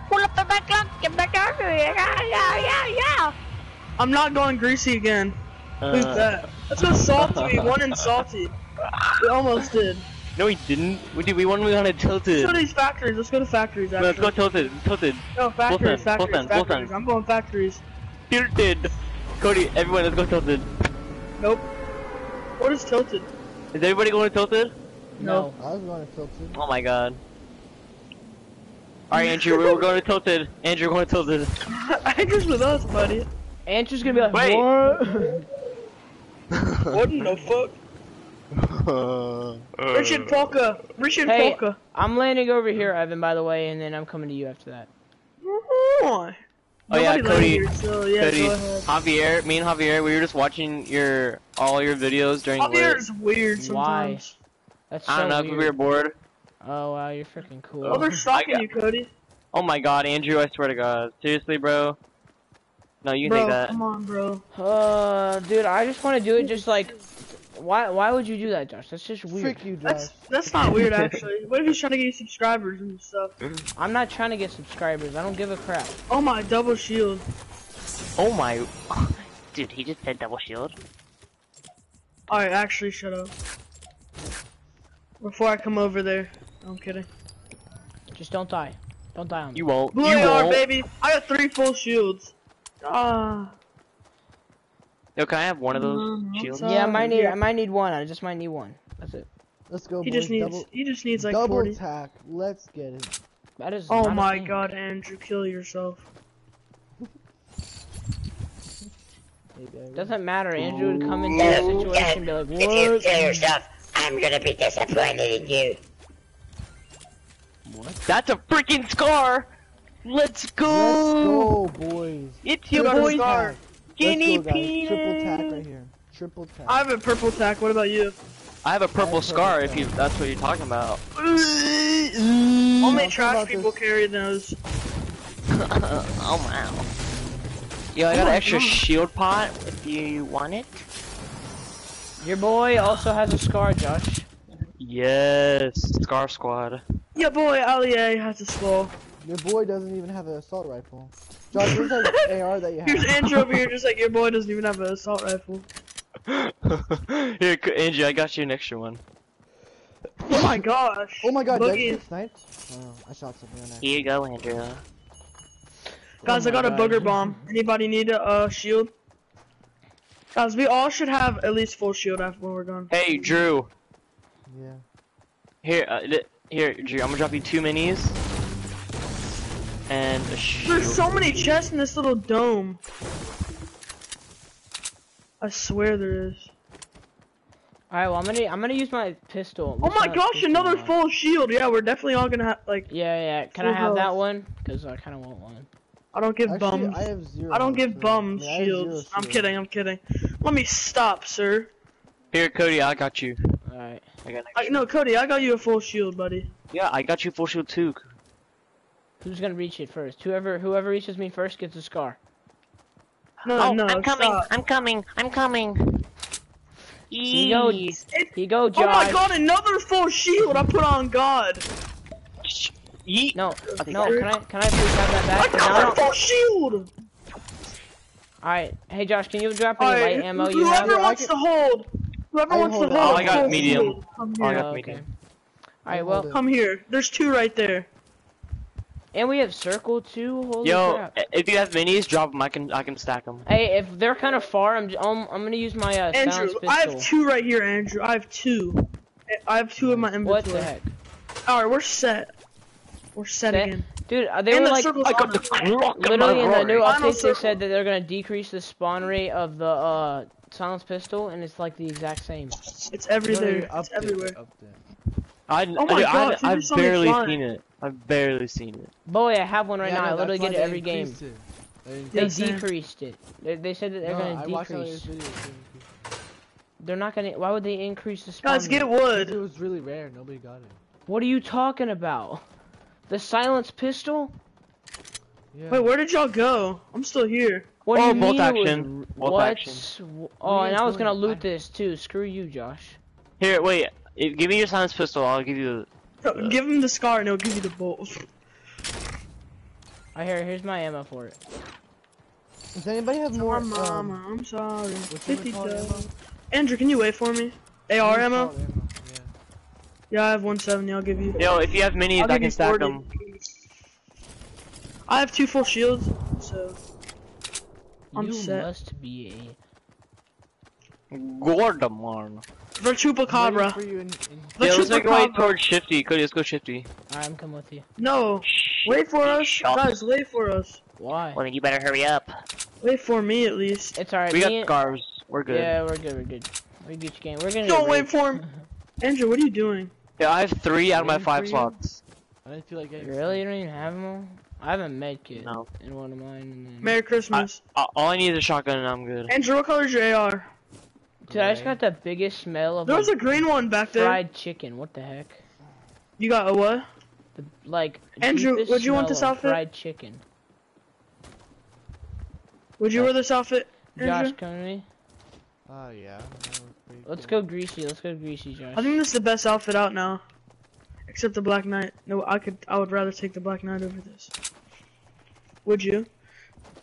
S7: Pull up the back up, get back out here. Yeah, yeah, yeah, yeah.
S2: I'm not going greasy again. Who's
S3: Uh,
S2: that? Let's go salty. One in salty. We almost did.
S3: No, we didn't. We did. We won. We wanted tilted.
S2: Let's go to these factories. Let's go to factories.
S3: No, let's go tilted. Tilted.
S2: No, factories,
S3: Wilson,
S2: factories,
S3: Wilson,
S2: factories.
S3: Wilson.
S2: I'm going factories.
S3: Tilted. Cody, everyone, let's go tilted.
S2: Nope. What is tilted?
S3: Is everybody going to tilted?
S1: No.
S4: I was going to tilted.
S3: Oh my god. Alright, Andrew, we're going to tilted. Andrew, we're going to tilted. [LAUGHS]
S2: Andrew's with us, buddy.
S1: Andrew's gonna be like,
S3: Wait.
S1: what? [LAUGHS]
S2: What in the fuck? [LAUGHS] Richard uh. Polka. Richard
S1: Hey.
S2: Polka.
S1: I'm landing over here, Evan, by the way, and then I'm coming to you after that.
S2: Oh,
S3: Oh yeah, Cody,
S2: here, so yeah,
S3: Cody. Javier, me and Javier, we were just watching your all your videos during
S2: Javier
S3: lit.
S2: is weird
S1: Why?
S2: sometimes.
S1: That's so
S3: I don't know, 'cause
S1: weird.
S3: we were bored.
S1: Oh wow, you're freaking cool.
S2: Oh, they're stalking
S3: got-
S2: you, Cody.
S3: Oh my god, Andrew, I swear to god. Seriously, bro? No, you can
S2: Bro,
S3: take that.
S2: come on, bro.
S1: Uh, dude, I just want to do it. Just like, why? Why would you do that, Josh? That's just weird.
S4: Frick you, Josh.
S2: That's that's not weird [LAUGHS] actually. What if he's trying to get you subscribers and stuff?
S1: I'm not trying to get subscribers. I don't give a crap.
S2: Oh my, double shield.
S3: Oh my. [LAUGHS] Dude, he just said double shield.
S2: Alright, actually, shut up. Before I come over there. No, I'm kidding.
S1: Just don't die. Don't die on me.
S3: You won't.
S2: Blue
S3: you
S2: AR,
S3: won't.
S2: baby. I got three full shields. Ah.
S3: Yo, can I have one of those
S2: Mm,
S3: shields?
S1: yeah, I might need. I might need one. I just might need one. That's it.
S4: Let's go,
S2: He
S4: boys.
S2: just needs.
S4: double,
S2: He just needs like
S4: double
S2: 40.
S4: attack. Let's get it.
S1: That is.
S2: Oh my god, Andrew, kill yourself.
S4: Maybe I will.
S1: Doesn't matter. Andrew would come into a
S8: No,
S1: situation and be
S8: If
S1: like,
S8: you kill yourself, I'm gonna be disappointed in you. What?
S3: That's a freaking scar! Let's
S4: Let's
S3: go!
S4: go, boys.
S3: It's your
S2: got a
S3: boy,
S2: scar.
S4: Let's
S3: Guinea
S4: go, guys.
S3: Pig!
S4: Triple tack right here. Triple tack.
S2: I have a purple tack. What about you?
S3: I have a purple
S4: I have
S3: scar
S4: purple
S3: if you that's what you're talking about. [LAUGHS]
S2: Only
S4: Talk
S2: trash people
S4: this.
S2: carry those. [LAUGHS]
S3: oh wow. Yo, I got
S2: Oh
S3: an extra
S2: God.
S3: shield pot if you want it.
S1: Your boy also has a scar, Josh.
S3: Yes, Scar Squad.
S2: Your boy, Ali-A has a skull.
S4: Your boy doesn't even have an assault rifle. Josh, where's that [LAUGHS] AR that you
S2: Here's? Andrew over here, [LAUGHS] just like your boy doesn't even have an assault rifle. [LAUGHS]
S3: Here, C- Angie, I got you an extra one.
S2: Oh my gosh.
S4: Oh my god, did I
S2: Boogie.
S4: get sniped? Oh, I shot something on that.
S3: Here you go, Andrew.
S2: Guys,
S1: Oh
S2: I got a booger bomb. Anybody need a uh, shield? Guys, we all should have at least full shield after when we're done.
S3: Hey, Drew.
S4: Yeah.
S3: Here, uh, here, Drew. I'm gonna drop you two minis and a shield.
S2: There's so many chests in this little dome. I swear there is.
S1: All right, well, I'm gonna I'm gonna use my pistol.
S2: Oh my gosh, another full shield. Yeah, we're definitely all gonna have like.
S1: Yeah, yeah. Can I
S2: full
S1: have that one? Cause I kind of want one.
S2: I don't give
S4: Actually,
S2: bums.
S4: I have zero.
S2: I don't give
S4: so-
S2: bums
S4: Yeah, I have zero
S2: shields. I'm kidding. I'm kidding. Let me stop, sir.
S3: Here, Cody, I got you.
S1: All right.
S3: I got. An
S2: I, no, Cody, I got you a full shield, buddy.
S3: Yeah, I got you full shield too.
S1: Who's gonna reach it first? Whoever whoever reaches me first gets a scar.
S2: No,
S3: oh,
S2: no,
S3: I'm coming.
S2: stop.
S3: I'm coming. I'm coming.
S1: Here you go. You go,
S2: Oh my god, another full shield I put on God.
S3: Yeet.
S1: No, no. Can I can I please have that
S2: I
S1: back? 'Cause
S2: got
S1: now I
S2: a
S1: don't-
S2: full shield.
S1: All right. Hey, Josh, can you drop any
S2: Alright,
S1: light ammo you have?
S2: whoever wants to hold, whoever
S4: I can
S2: wants to
S4: hold
S2: hold.
S3: Oh, I got medium.
S2: shield,
S3: Oh, I got medium.
S1: okay. All right. Well,
S2: Come here. There's two right there.
S1: And we have circle too. Holy
S3: Yo,
S1: crap.
S3: if you have minis, drop them. I can. I can stack them.
S1: Hey, if they're kind of far, I'm j- I'm, I'm gonna use my uh,
S2: Andrew, I have two right here, Andrew. I have two. I have two in my inventory.
S1: What the heck,
S2: Alright, we're set. We're set,
S1: Set?
S2: again.
S1: dude? uh, They
S2: and
S1: were
S2: the
S1: like
S3: I got the
S2: us.
S3: clock in
S1: literally
S3: my
S1: in the new
S3: roar.
S2: Final
S1: updates. They said that they're gonna decrease the spawn rate of the uh silenced pistol, and it's like the exact same.
S2: It's everywhere.
S4: Literally
S2: It's
S4: update,
S2: everywhere.
S4: update.
S3: I,
S2: Oh my
S3: I,
S2: God,
S3: I,
S2: dude,
S3: I've barely
S2: flying.
S3: seen it. I've barely seen it.
S1: Boy, I have one right
S4: Yeah,
S1: now.
S4: no,
S1: I literally get it every game.
S4: it. They
S1: They decreased it. They, they said that they're
S4: no,
S1: gonna
S4: watched all
S1: decrease.
S4: videos. they
S1: They're not gonna. Why would they increase the spawn?
S2: Guys, get
S1: rate?
S4: increased it. It was really rare. Nobody got it.
S1: What are you talking about? The silence pistol?
S4: Yeah.
S2: Wait, where did y'all go? I'm still here.
S1: What do
S3: Oh,
S1: you
S3: bolt
S1: mean? it was
S3: action.
S1: r-
S3: Bolt
S1: what?
S3: action.
S1: Oh, and I was gonna loot
S4: I-
S1: this too. Screw you, Josh.
S3: Here, wait. Give me your silence pistol. I'll give you.
S2: No, give him the scar and he'll give you the bolt.
S1: I hear. Here's my ammo for it.
S4: Does anybody have more?
S2: Mama,
S4: um,
S2: I'm sorry.
S4: what's
S2: 50
S4: called,
S2: dollars.
S4: ammo?
S2: Andrew, can you wait for me? AR ammo?
S4: Assault Yeah.
S2: Yeah, I have 170. I'll give you.
S3: Yo, if you have minis,
S2: I'll
S3: I can stack
S2: 40.
S3: them.
S2: I have two full shields, so I'm
S1: you
S2: set.
S1: must be a
S3: Gordamon.
S2: Virtupacabra.
S4: For you in, in
S3: Yeah, let's make our way towards Shifty. Cody, let's go Shifty.
S1: Alright, I'm coming with you.
S2: No, wait for us, guys. Wait for us.
S1: Why?
S3: Well, then you better hurry up.
S2: Wait for me at least.
S1: It's alright.
S3: We
S1: me
S3: got
S1: and-
S3: scarves. We're good.
S1: Yeah, we're good. We're good. We get you game. We're gonna.
S2: Don't wait for him. [LAUGHS] Andrew, what are you doing?
S3: Yeah, I have three out of my five slots.
S4: I didn't feel like getting
S1: Really? You don't even have them all? I have a med kit
S3: No.
S1: in one of mine. And then...
S2: Merry Christmas.
S3: Uh, All I need is a shotgun and I'm good.
S2: Andrew, what color is your AR?
S1: Dude, I just got the biggest smell of
S2: There was
S1: like,
S2: a green one back there.
S1: fried chicken. What the heck?
S2: You got a what?
S1: The like.
S2: Andrew, would you want this
S1: of
S2: outfit?
S1: Fried chicken.
S2: Would you wear this outfit,
S1: Josh, come to me.
S4: Oh yeah. that was pretty
S1: Let's
S4: cool.
S1: go greasy. Let's go greasy, Josh.
S2: I think this is the best outfit out now. Except the Black Knight. No, I could. I would rather take the Black Knight over this. Would you?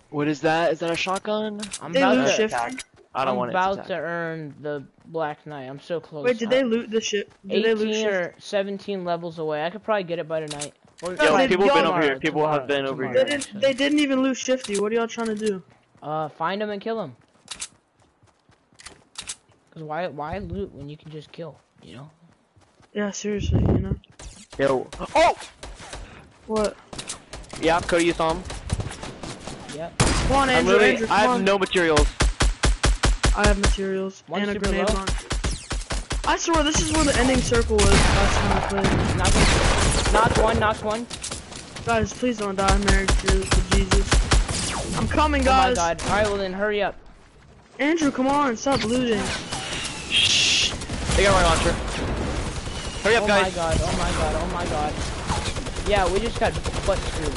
S3: What is that? Is that a shotgun?
S1: I'm
S2: They
S1: about
S2: lose
S1: to.
S2: shift.
S3: I don't
S1: I'm
S3: want
S1: about
S3: attack.
S1: to earn the Black Knight. I'm so close.
S2: Wait, did they loot the ship? Did they loot
S1: 18 or 17 levels away. I could probably get it by tonight. Or
S2: Yo,
S3: Yo,
S2: they-
S3: people have been over here.
S1: tomorrow,
S3: People have been
S1: tomorrow,
S3: over
S2: They
S3: here.
S1: tomorrow.
S2: didn't. They didn't even lose Shifty. What are y'all trying to do?
S1: Uh, find him and kill him. Cause why why loot when you can just kill? You know.
S2: Yeah, seriously, you know.
S3: Yo. Oh!
S2: What?
S3: Yeah, Cody, you saw him.
S1: Yep.
S2: Come on,
S3: I'm
S2: Andrew.
S3: literally,
S2: Andrew,
S3: I have
S2: on.
S3: no materials.
S2: I have materials
S1: One
S2: and a
S1: super
S2: grenade
S1: low.
S2: launcher. I swear this is where the ending circle was last time I played.
S1: Knock, knock one. Knock one.
S2: Guys, please don't die. I'm to, to Jesus. I'm coming, guys.
S1: Oh my god. All right. Well then, hurry up.
S2: Andrew, come on, stop looting.
S3: Shh. They got my launcher. Hurry up,
S1: oh
S3: guys.
S1: Oh my god. Oh my god. Oh my god. Yeah, we just got butt screwed.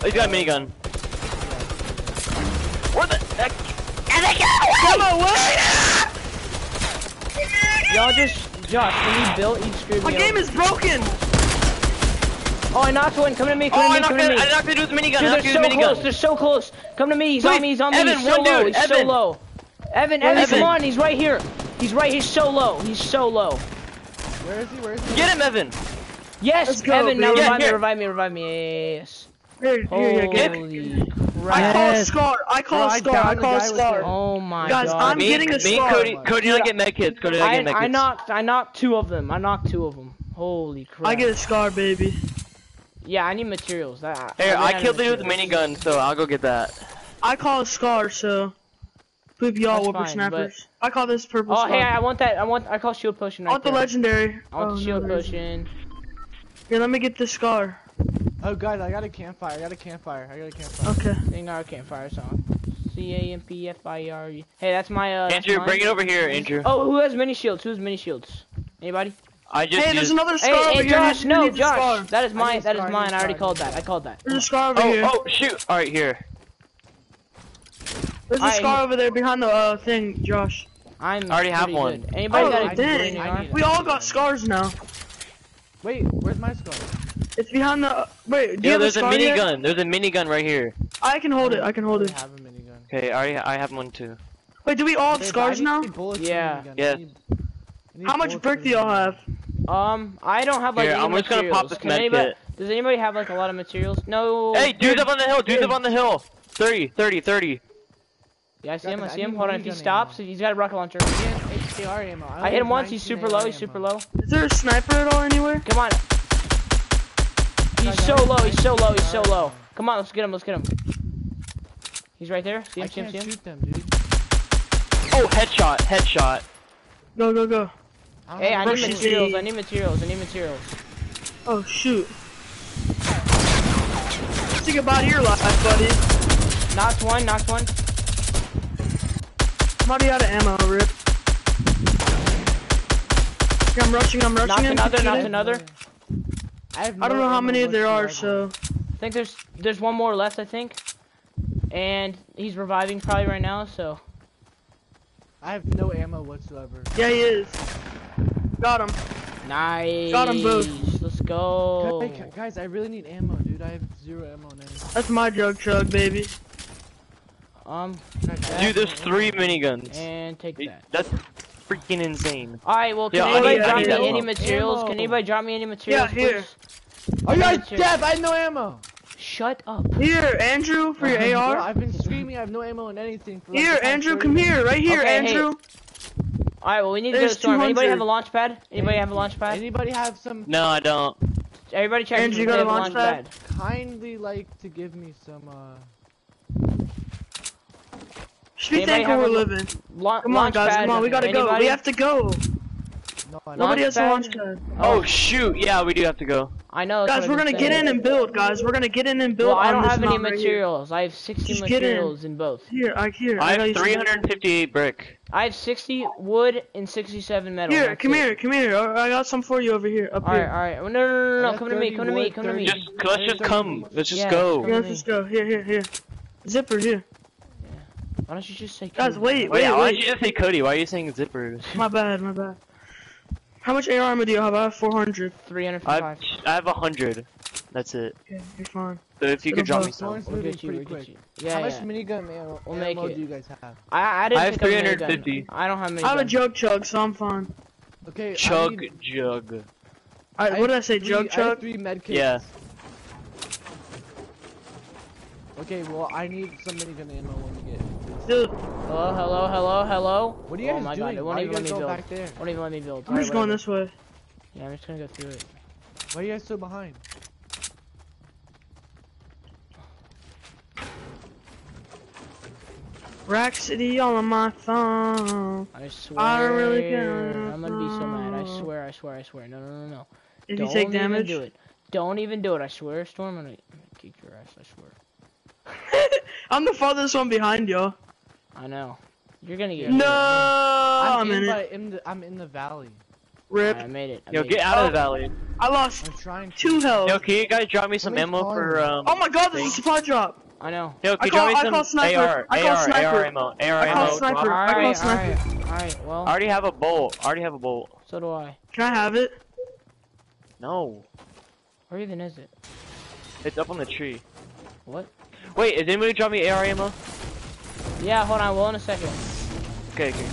S3: Oh, he's got a minigun. What the heck?
S2: Come away!
S1: Y'all just Josh, when you built, you screwed
S2: My
S1: me
S2: game
S1: over.
S2: is broken.
S1: Oh, I knocked one. Come to me. Come
S3: Oh,
S1: to me. Come to
S3: it.
S1: me.
S3: I knocked it with a minigun.
S1: Dude, they're so
S3: with
S1: close.
S3: minigun.
S1: They're so close. Come to me. He's
S3: Please,
S1: on me. He's on me.
S3: Evan,
S1: he's so
S3: one
S1: low.
S3: dude,
S1: He's so
S3: Evan.
S1: low. Evan,
S2: Where
S1: Evan,
S2: is
S1: come on. He's right here. He's right. He's so low. He's so low.
S4: Where is he? Where is he?
S3: Get him, Evan.
S1: Yes,
S2: go,
S1: Evan. Now
S2: baby.
S1: revive me. Revive me. Revive me. Yes.
S2: Here, here, yeah, get it.
S1: Holy
S2: I call
S4: Yes.
S2: Scar. I call
S4: Bro,
S2: Scar. I
S4: downed
S2: call
S4: guy with
S2: Scar.
S4: the-
S1: Oh my
S2: Guys,
S1: god.
S2: I'm
S3: me,
S2: getting a
S3: me,
S2: scar.
S3: Cody, Cody, and I get med kits. Cody, I
S1: I,
S3: get med kits.
S1: I knocked. I knocked two of them. I knocked two of them. Holy crap.
S2: I get a Scar, baby.
S1: Yeah, I need materials. Ah, that.
S3: Here,
S1: ran
S3: I killed the dude with the
S1: materials.
S3: minigun, so I'll go get that.
S2: I call a Scar, so. Poop y'all
S1: That's fine,
S2: whippersnappers. I call this purple
S1: Oh,
S2: Scar.
S1: hey, I want that. I want. I call shield potion.
S2: I
S1: Right
S2: want the
S1: there.
S2: legendary.
S1: I want
S2: oh,
S1: the shield
S2: there isn't.
S1: potion.
S2: Here, let me get the Scar.
S4: Oh guys, I got a campfire. I got a campfire. I got a campfire.
S2: Okay.
S1: Sing our campfire song. C A M P F I R E. Hey, that's my uh. that's
S3: Andrew,
S1: mine.
S3: bring it over here, Andrew.
S1: Oh, who has mini shields? Who has mini shields? Anybody?
S3: I just
S2: Hey, there's another Scar
S1: Hey,
S2: over
S1: hey,
S2: here.
S1: Josh, no, Josh.
S2: Scar.
S1: That is mine. That is mine.
S4: need
S1: I already
S4: Scar,
S1: called that. I called that.
S2: There's a Scar over
S3: Oh,
S2: here.
S3: oh, shoot! All right, here.
S2: There's a Scar over there behind the uh, thing, Josh.
S1: I'm
S3: I already have one.
S1: good. Anybody
S2: Oh,
S1: got a
S4: I need-
S2: dang.
S1: green
S4: I
S1: AR?
S4: need-
S2: We all got Scars now.
S4: Wait, where's my scar?
S2: It's behind the. Wait, do you
S3: Yeah,
S2: have
S3: there's a
S2: Scar yet?
S3: minigun. There's a minigun right here.
S2: I can hold it. I can hold
S4: I
S2: it.
S4: have a minigun.
S3: Okay, I I have one too.
S2: Wait, do we all have
S4: Babe,
S2: Scars now?
S4: bullets for
S1: Yeah.
S3: Yes.
S4: need- I need
S2: How much
S4: bullets
S2: brick do y'all have?
S1: Um, I don't have like
S3: Here,
S1: any
S3: I'm just gonna pop
S1: materials.
S3: this med
S1: anybody,
S3: kit.
S1: Does anybody have like a lot of materials? No.
S3: Hey, dude's up on the hill. Dude's
S2: Here.
S3: up on the hill. 30, 30, 30.
S1: Yeah, I see him. I see him. Hold on. If he stops,
S4: ammo.
S1: he's got a rocket launcher.
S4: And ammo. I
S1: I hit him once. He's super low. He's super low.
S2: Is there a sniper at all anywhere?
S1: Come on. He's so low. He's so low. He's so low. Come on. Let's get him. Let's get him. He's right there. See
S4: I
S1: him. See him. See him.
S4: shoot them, dude.
S3: Oh, headshot, headshot.
S2: Go, go, go.
S4: I
S1: Hey, I need materials.
S2: G.
S1: I need materials. I need materials.
S2: Oh, shoot. Say goodbye to your life, buddy.
S1: Knocked one. Knocked one.
S2: I'm already out of ammo, Rip. I'm rushing, I'm rushing
S1: Knocked
S2: him.
S1: another.
S2: Shoot
S1: Knocked
S2: him.
S1: another.
S4: I, have
S2: I don't know how many there are, so.
S1: I think there's there's one more left. I think. And he's reviving probably right now. So.
S4: I have no ammo whatsoever.
S2: Yeah, he is. Got him.
S1: Nice.
S2: Got him both.
S1: Let's go.
S4: Hey, guys, I really need ammo, dude. I have zero ammo now.
S2: That's my drug chug, baby.
S1: Um,
S3: Dude, there's three miniguns.
S1: and take that.
S3: That's freaking insane.
S1: Alright, well, can
S3: Yeah,
S1: anybody
S2: need-
S1: drop me
S2: ammo.
S1: any materials? Can anybody drop me any materials, Yeah,
S2: here.
S1: please?
S4: Are you guys
S1: Materials.
S4: deaf? I have no ammo.
S1: Shut up.
S2: Here, Andrew, for your
S4: Bro,
S2: AR.
S4: I've been screaming. I have no ammo and anything. For like
S2: Here, Andrew, come here, right here,
S1: Okay, hey.
S2: Andrew.
S1: Alright, well, we need to go to
S2: There's
S1: the storm. Anybody have a launch pad? Anybody have a launch pad?
S4: Anybody have some
S3: No, I don't.
S1: Everybody check
S2: Andrew,
S1: if
S2: you
S1: they
S2: got a
S1: have
S2: launch pad?
S4: kindly like to give me some uh
S2: Just be
S1: Anybody
S2: thankful we're living.
S1: La-
S2: Come on, guys, come on, we gotta go. We have to go.
S4: no
S2: Nobody has a
S1: pad?
S2: launch pad.
S3: Oh shoot! Yeah, we do have to go.
S1: I know.
S2: Guys, we're gonna
S1: been
S2: get in and build, guys. We're gonna get in and build
S1: Well, I don't
S2: this
S1: have any
S2: mountain right here.
S1: materials. I have 60
S2: Just get in.
S1: materials in both.
S2: Here, I here.
S3: I
S2: got
S3: have 358 brick.
S1: I have 60 wood and 67 metal.
S2: Here, come
S1: it.
S2: here, come here. I I got some for you over here, up
S1: Alright,
S2: here.
S1: alright. No, no, no, no, no. Come to me, come to me, come to me.
S3: Just let's just come. Let's just
S1: Yeah,
S3: go.
S2: Yeah, let's just go. Here, here, here. Zipper here.
S1: Why don't you just say
S2: Guys,
S1: Cody?
S2: wait,
S3: Wait,
S2: wait,
S3: why
S2: wait.
S3: did you just say Cody? Why are you saying zippers?
S2: My bad, my bad. [LAUGHS] How much AR armor do you have? I have 400.
S3: I
S1: 355.
S3: I have hundred. That's it.
S2: Okay, you're fine.
S3: So if you could drop me some.
S4: Lawrence
S1: We'll get you,
S4: pretty
S1: we'll get
S4: quick.
S1: you. Yeah,
S4: How much minigun ammo,
S1: We'll make it.
S4: do you guys have?
S1: I, I didn't
S3: I have
S1: pick up a minigun.
S3: 350.
S1: I don't have many.
S2: I have a jug chug, so I'm fine.
S4: Okay, I
S3: Chug
S4: need-
S3: jug.
S2: I,
S4: I
S2: what did I say?
S4: three-
S2: Jug
S4: I have
S2: chug?
S4: three med kits.
S3: Yeah.
S4: Okay, well I need some minigun ammo when we get.
S2: Dude,
S1: Hello, hello, hello, hello.
S4: What are you
S1: oh
S4: guys
S1: my
S4: doing?
S1: god, it
S4: Why
S1: won't
S4: are you
S1: even let
S4: guys
S1: me
S4: going
S1: build.
S4: back there?
S1: Won't even let me build.
S2: I'm just
S1: Alright,
S2: going
S1: whatever.
S2: this way.
S1: Yeah, I'm just gonna go through it.
S4: Why are you guys so behind?
S2: Rack City all on my phone.
S1: I swear.
S2: I don't really care.
S1: I'm gonna be so mad. I swear, I swear, I swear. No, no, no, no.
S2: If
S1: Don't
S2: you take
S1: even
S2: damage.
S1: do it. Don't even do it. I swear, Storm. I'm gonna, I'm gonna kick your ass. I swear. [LAUGHS]
S2: I'm the farthest one behind y'all.
S1: I know. You're gonna get.
S2: No,
S4: I'm,
S2: I'm in
S4: in,
S2: it.
S4: by, in the, I'm in the valley.
S2: Rip.
S1: I made it. I
S3: Yo,
S1: made
S3: get
S1: it.
S3: out of the valley.
S2: I lost
S4: I'm trying to.
S2: two health.
S3: Yo, can you guys drop me some
S5: me
S3: ammo
S5: call
S3: for
S5: you.
S3: um?
S2: Oh my god, there's a supply drop.
S1: I know.
S3: Yo, can
S2: I
S3: can you
S2: call-
S3: drop
S2: I
S3: me
S2: call
S3: some
S2: sniper.
S3: AR,
S2: I call
S3: AR,
S2: sniper.
S3: AR ammo, AR
S2: I call
S3: ammo.
S2: sniper.
S3: drop-
S2: I call
S1: Alright,
S2: sniper.
S1: alright, alright. Well,
S3: I already have a bolt. I already have a bolt.
S1: so do I.
S2: Can I have it?
S3: No,
S1: Where even is it?
S3: it's up on the tree.
S1: What?
S3: Wait, is anybody drop me AR ammo?
S1: Yeah, hold on. Well, in a second.
S3: Okay, okay.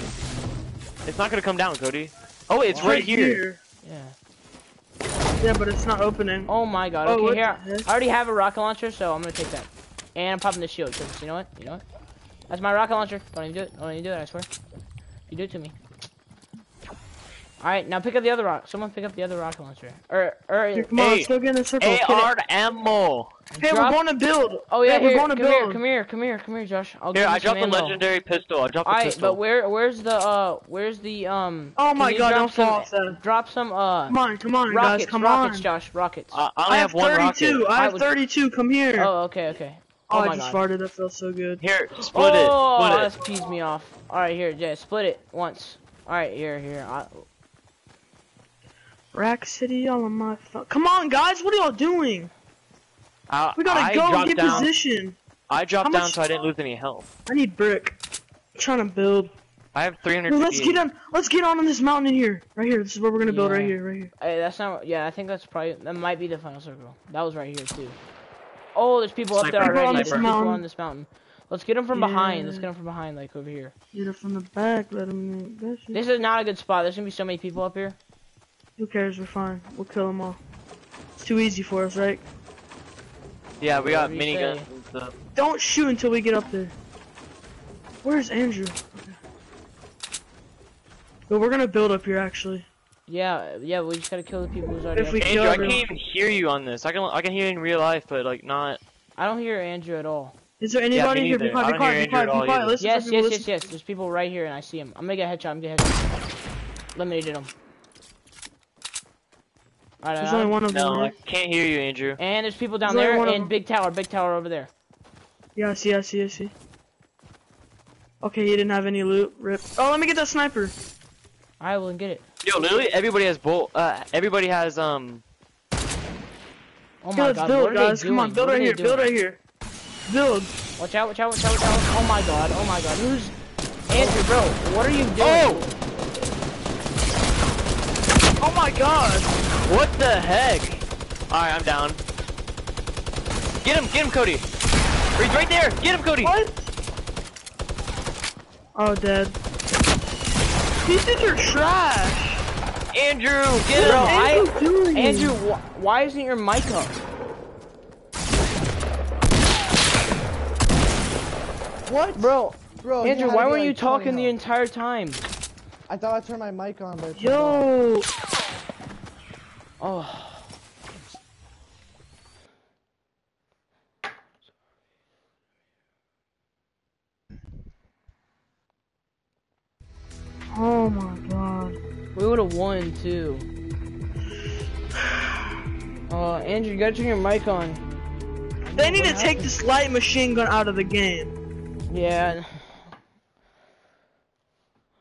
S3: It's not gonna come down, Cody. Oh, wait, it's right here.
S1: Yeah.
S2: Yeah, but it's not opening.
S1: Oh my god.
S2: Oh,
S1: Okay, here. I already have a rocket launcher, so I'm gonna take that. And I'm popping the shield, because you know what? You know what? That's my rocket launcher. Don't even do it. Don't even do it, I swear. You do it to me. Alright, now pick up the other rock. Someone pick up the other rocket launcher. Or, or,
S2: Here, come on,
S3: Hey,
S2: let's go get in a circle. Get.
S3: AR ammo.
S2: Hey,
S1: drop-
S2: we're going to build.
S1: Oh yeah,
S2: Hey,
S1: here,
S2: we're going to
S1: come here,
S2: build.
S1: come here, come here, come here, Josh. I'll
S3: Here, I dropped the legendary pistol. I dropped the
S1: Alright,
S3: pistol.
S1: but where, where's the, uh, where's the, um...
S2: Oh my god,
S1: drop
S2: don't
S1: some-
S2: fall off that.
S1: Drop some, uh...
S2: Come on, come on,
S1: rockets,
S2: guys, come
S1: rockets,
S2: on.
S1: Josh, rockets.
S3: I, I
S2: I
S3: only
S2: have
S3: have one
S2: 32.
S3: rocket.
S2: I
S1: I
S2: have
S1: would-
S2: 32. Come here.
S1: oh, okay, okay.
S2: Oh,
S1: Oh,
S2: I just
S1: god.
S2: farted. That feels so good.
S3: Here, split it.
S1: oh,
S3: Split
S1: that's
S3: it.
S1: pees me off. Alright, here, yeah, split it once. Alright, here, here. I,
S2: Rack City all on my phone. Come on, guys. What are y'all doing?
S3: I,
S2: We gotta
S3: I
S2: go and get
S3: down.
S2: position.
S3: I dropped
S2: How
S3: down so I didn't lose any health.
S2: I need brick. I'm trying to build.
S3: I have
S2: No,
S3: 358.
S2: let's get on. Let's get on this mountain in here. Right here. This is where we're gonna build. Right here. Right here.
S1: Hey, that's not. Yeah, I think that's probably. That might be the final circle. That was right here too. Oh, there's people up there
S3: Sniper,
S1: already.
S2: on
S1: There's
S2: this
S1: people on this mountain. Let's get them from behind. Let's get them from behind, like over here.
S2: Get it from the back. Let them.
S1: This is not a good spot. There's gonna be so many people up here.
S2: Who cares? We're fine. We'll kill them all. It's too easy for us, right?
S3: Yeah, we got
S1: Whatever
S3: miniguns and stuff.
S2: Don't shoot until we get up there. Where's Andrew? But we're gonna build up here actually.
S1: Yeah, yeah. We just gotta kill the people who's already
S2: If we
S1: here.
S2: kill
S3: Andrew, I can't even hear you on this. I can I can hear you in real life, but like not.
S1: I don't hear Andrew at all.
S2: Is there
S3: me
S2: anybody here? Be quiet,
S3: I
S2: be
S3: don't
S2: quiet,
S3: hear
S2: be quiet,
S3: Andrew
S2: be
S3: at all
S2: quiet. Listen
S1: Yes, yes,
S2: listen.
S1: yes, yes. There's people right here, and I see them. I'm gonna get a headshot. I'm gonna get a headshot. Eliminated them. Alright,
S2: There's only one of them.
S3: No, I can't hear you, Andrew.
S1: and there's people down
S2: There's
S1: there,
S2: one of
S1: and big tower, big tower over there.
S2: Yeah, I see, I see, I see. Okay, he didn't have any loot. Rip. Oh, let me get that sniper.
S1: I will get it.
S3: Yo, literally everybody has bolt. Uh, everybody has um.
S1: Oh
S2: Okay,
S1: my
S2: let's
S1: god,
S2: build,
S1: what are
S2: guys.
S1: they
S2: Come on, build
S1: What
S2: right
S1: they
S2: here. Build right here. Build.
S1: Watch out, watch out, watch out, watch out. Oh my god, oh my god. Who's... Andrew, bro, what are you doing?
S3: Oh!
S2: Oh my god.
S3: What the heck? Alright, I'm down. Get him, get him, Cody. He's right there. Get him, Cody.
S2: What? Oh, dead. These dudes are trash.
S3: Andrew, get
S1: Bro,
S3: him!
S1: I,
S2: Andrew doing?
S1: Andrew, wh why isn't your mic up?
S4: What?
S1: Bro,
S4: Bro,
S1: Andrew, why weren't
S4: like
S1: you talking the entire time?
S4: I thought I turned my mic on, but it off.
S2: Yo.
S1: Oh.
S2: Oh my god.
S1: We would have won too. Oh, Andrew, you gotta turn your mic on.
S2: They need to take this light machine gun out of the game.
S1: Yeah.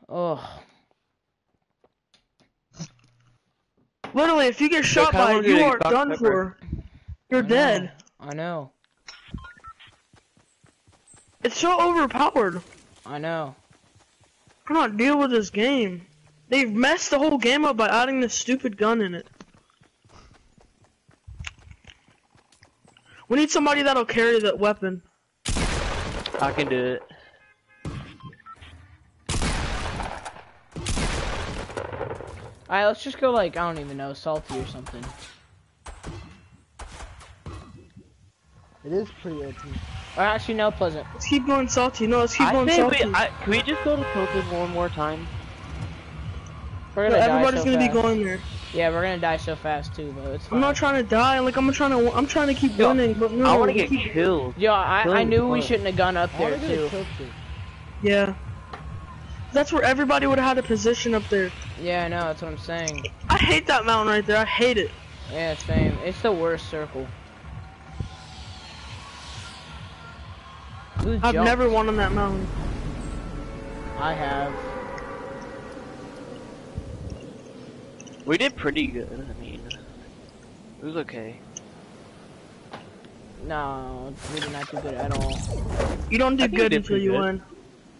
S1: Oh.
S2: Literally, if you get shot by it, you are
S3: Dr.
S2: done
S3: Pepper.
S2: for. You're
S1: I
S2: dead.
S1: I know.
S2: It's so overpowered.
S1: I know.
S2: I cannot deal with this game. They've messed the whole game up by adding this stupid gun in it. We need somebody that'll carry that weapon.
S3: I can do it.
S1: Alright, let's just go like, I don't even know, salty or something.
S4: It is pretty OP.
S1: Or actually, no, pleasant.
S2: Let's keep going salty. No, let's keep
S3: I
S2: going salty.
S3: we, I, can we just go to Tilted one more time?
S1: We're gonna
S2: everybody's
S1: so
S2: gonna
S1: fast.
S2: be going there.
S1: Yeah, we're gonna die so fast too, but it's fine.
S2: I'm not trying to die. Like I'm trying to. I'm trying to keep
S3: Yo,
S2: winning, but no.
S3: I want to get
S2: keep-
S3: killed.
S1: Yo, I, I knew we shouldn't have gone up there
S4: wanna go to
S1: too.
S2: Yeah. That's where everybody would have had a position up there.
S1: Yeah, I know, that's what I'm saying.
S2: I hate that mountain right there. I hate it.
S1: Yeah, same. It's the worst circle. Who
S2: I've
S1: jumped?
S2: never won on that mountain.
S1: I have.
S3: We did pretty good. I mean, it was okay.
S1: No, we did not do good at all.
S2: You don't do
S3: I
S2: good
S3: did
S2: until you
S3: good.
S2: win.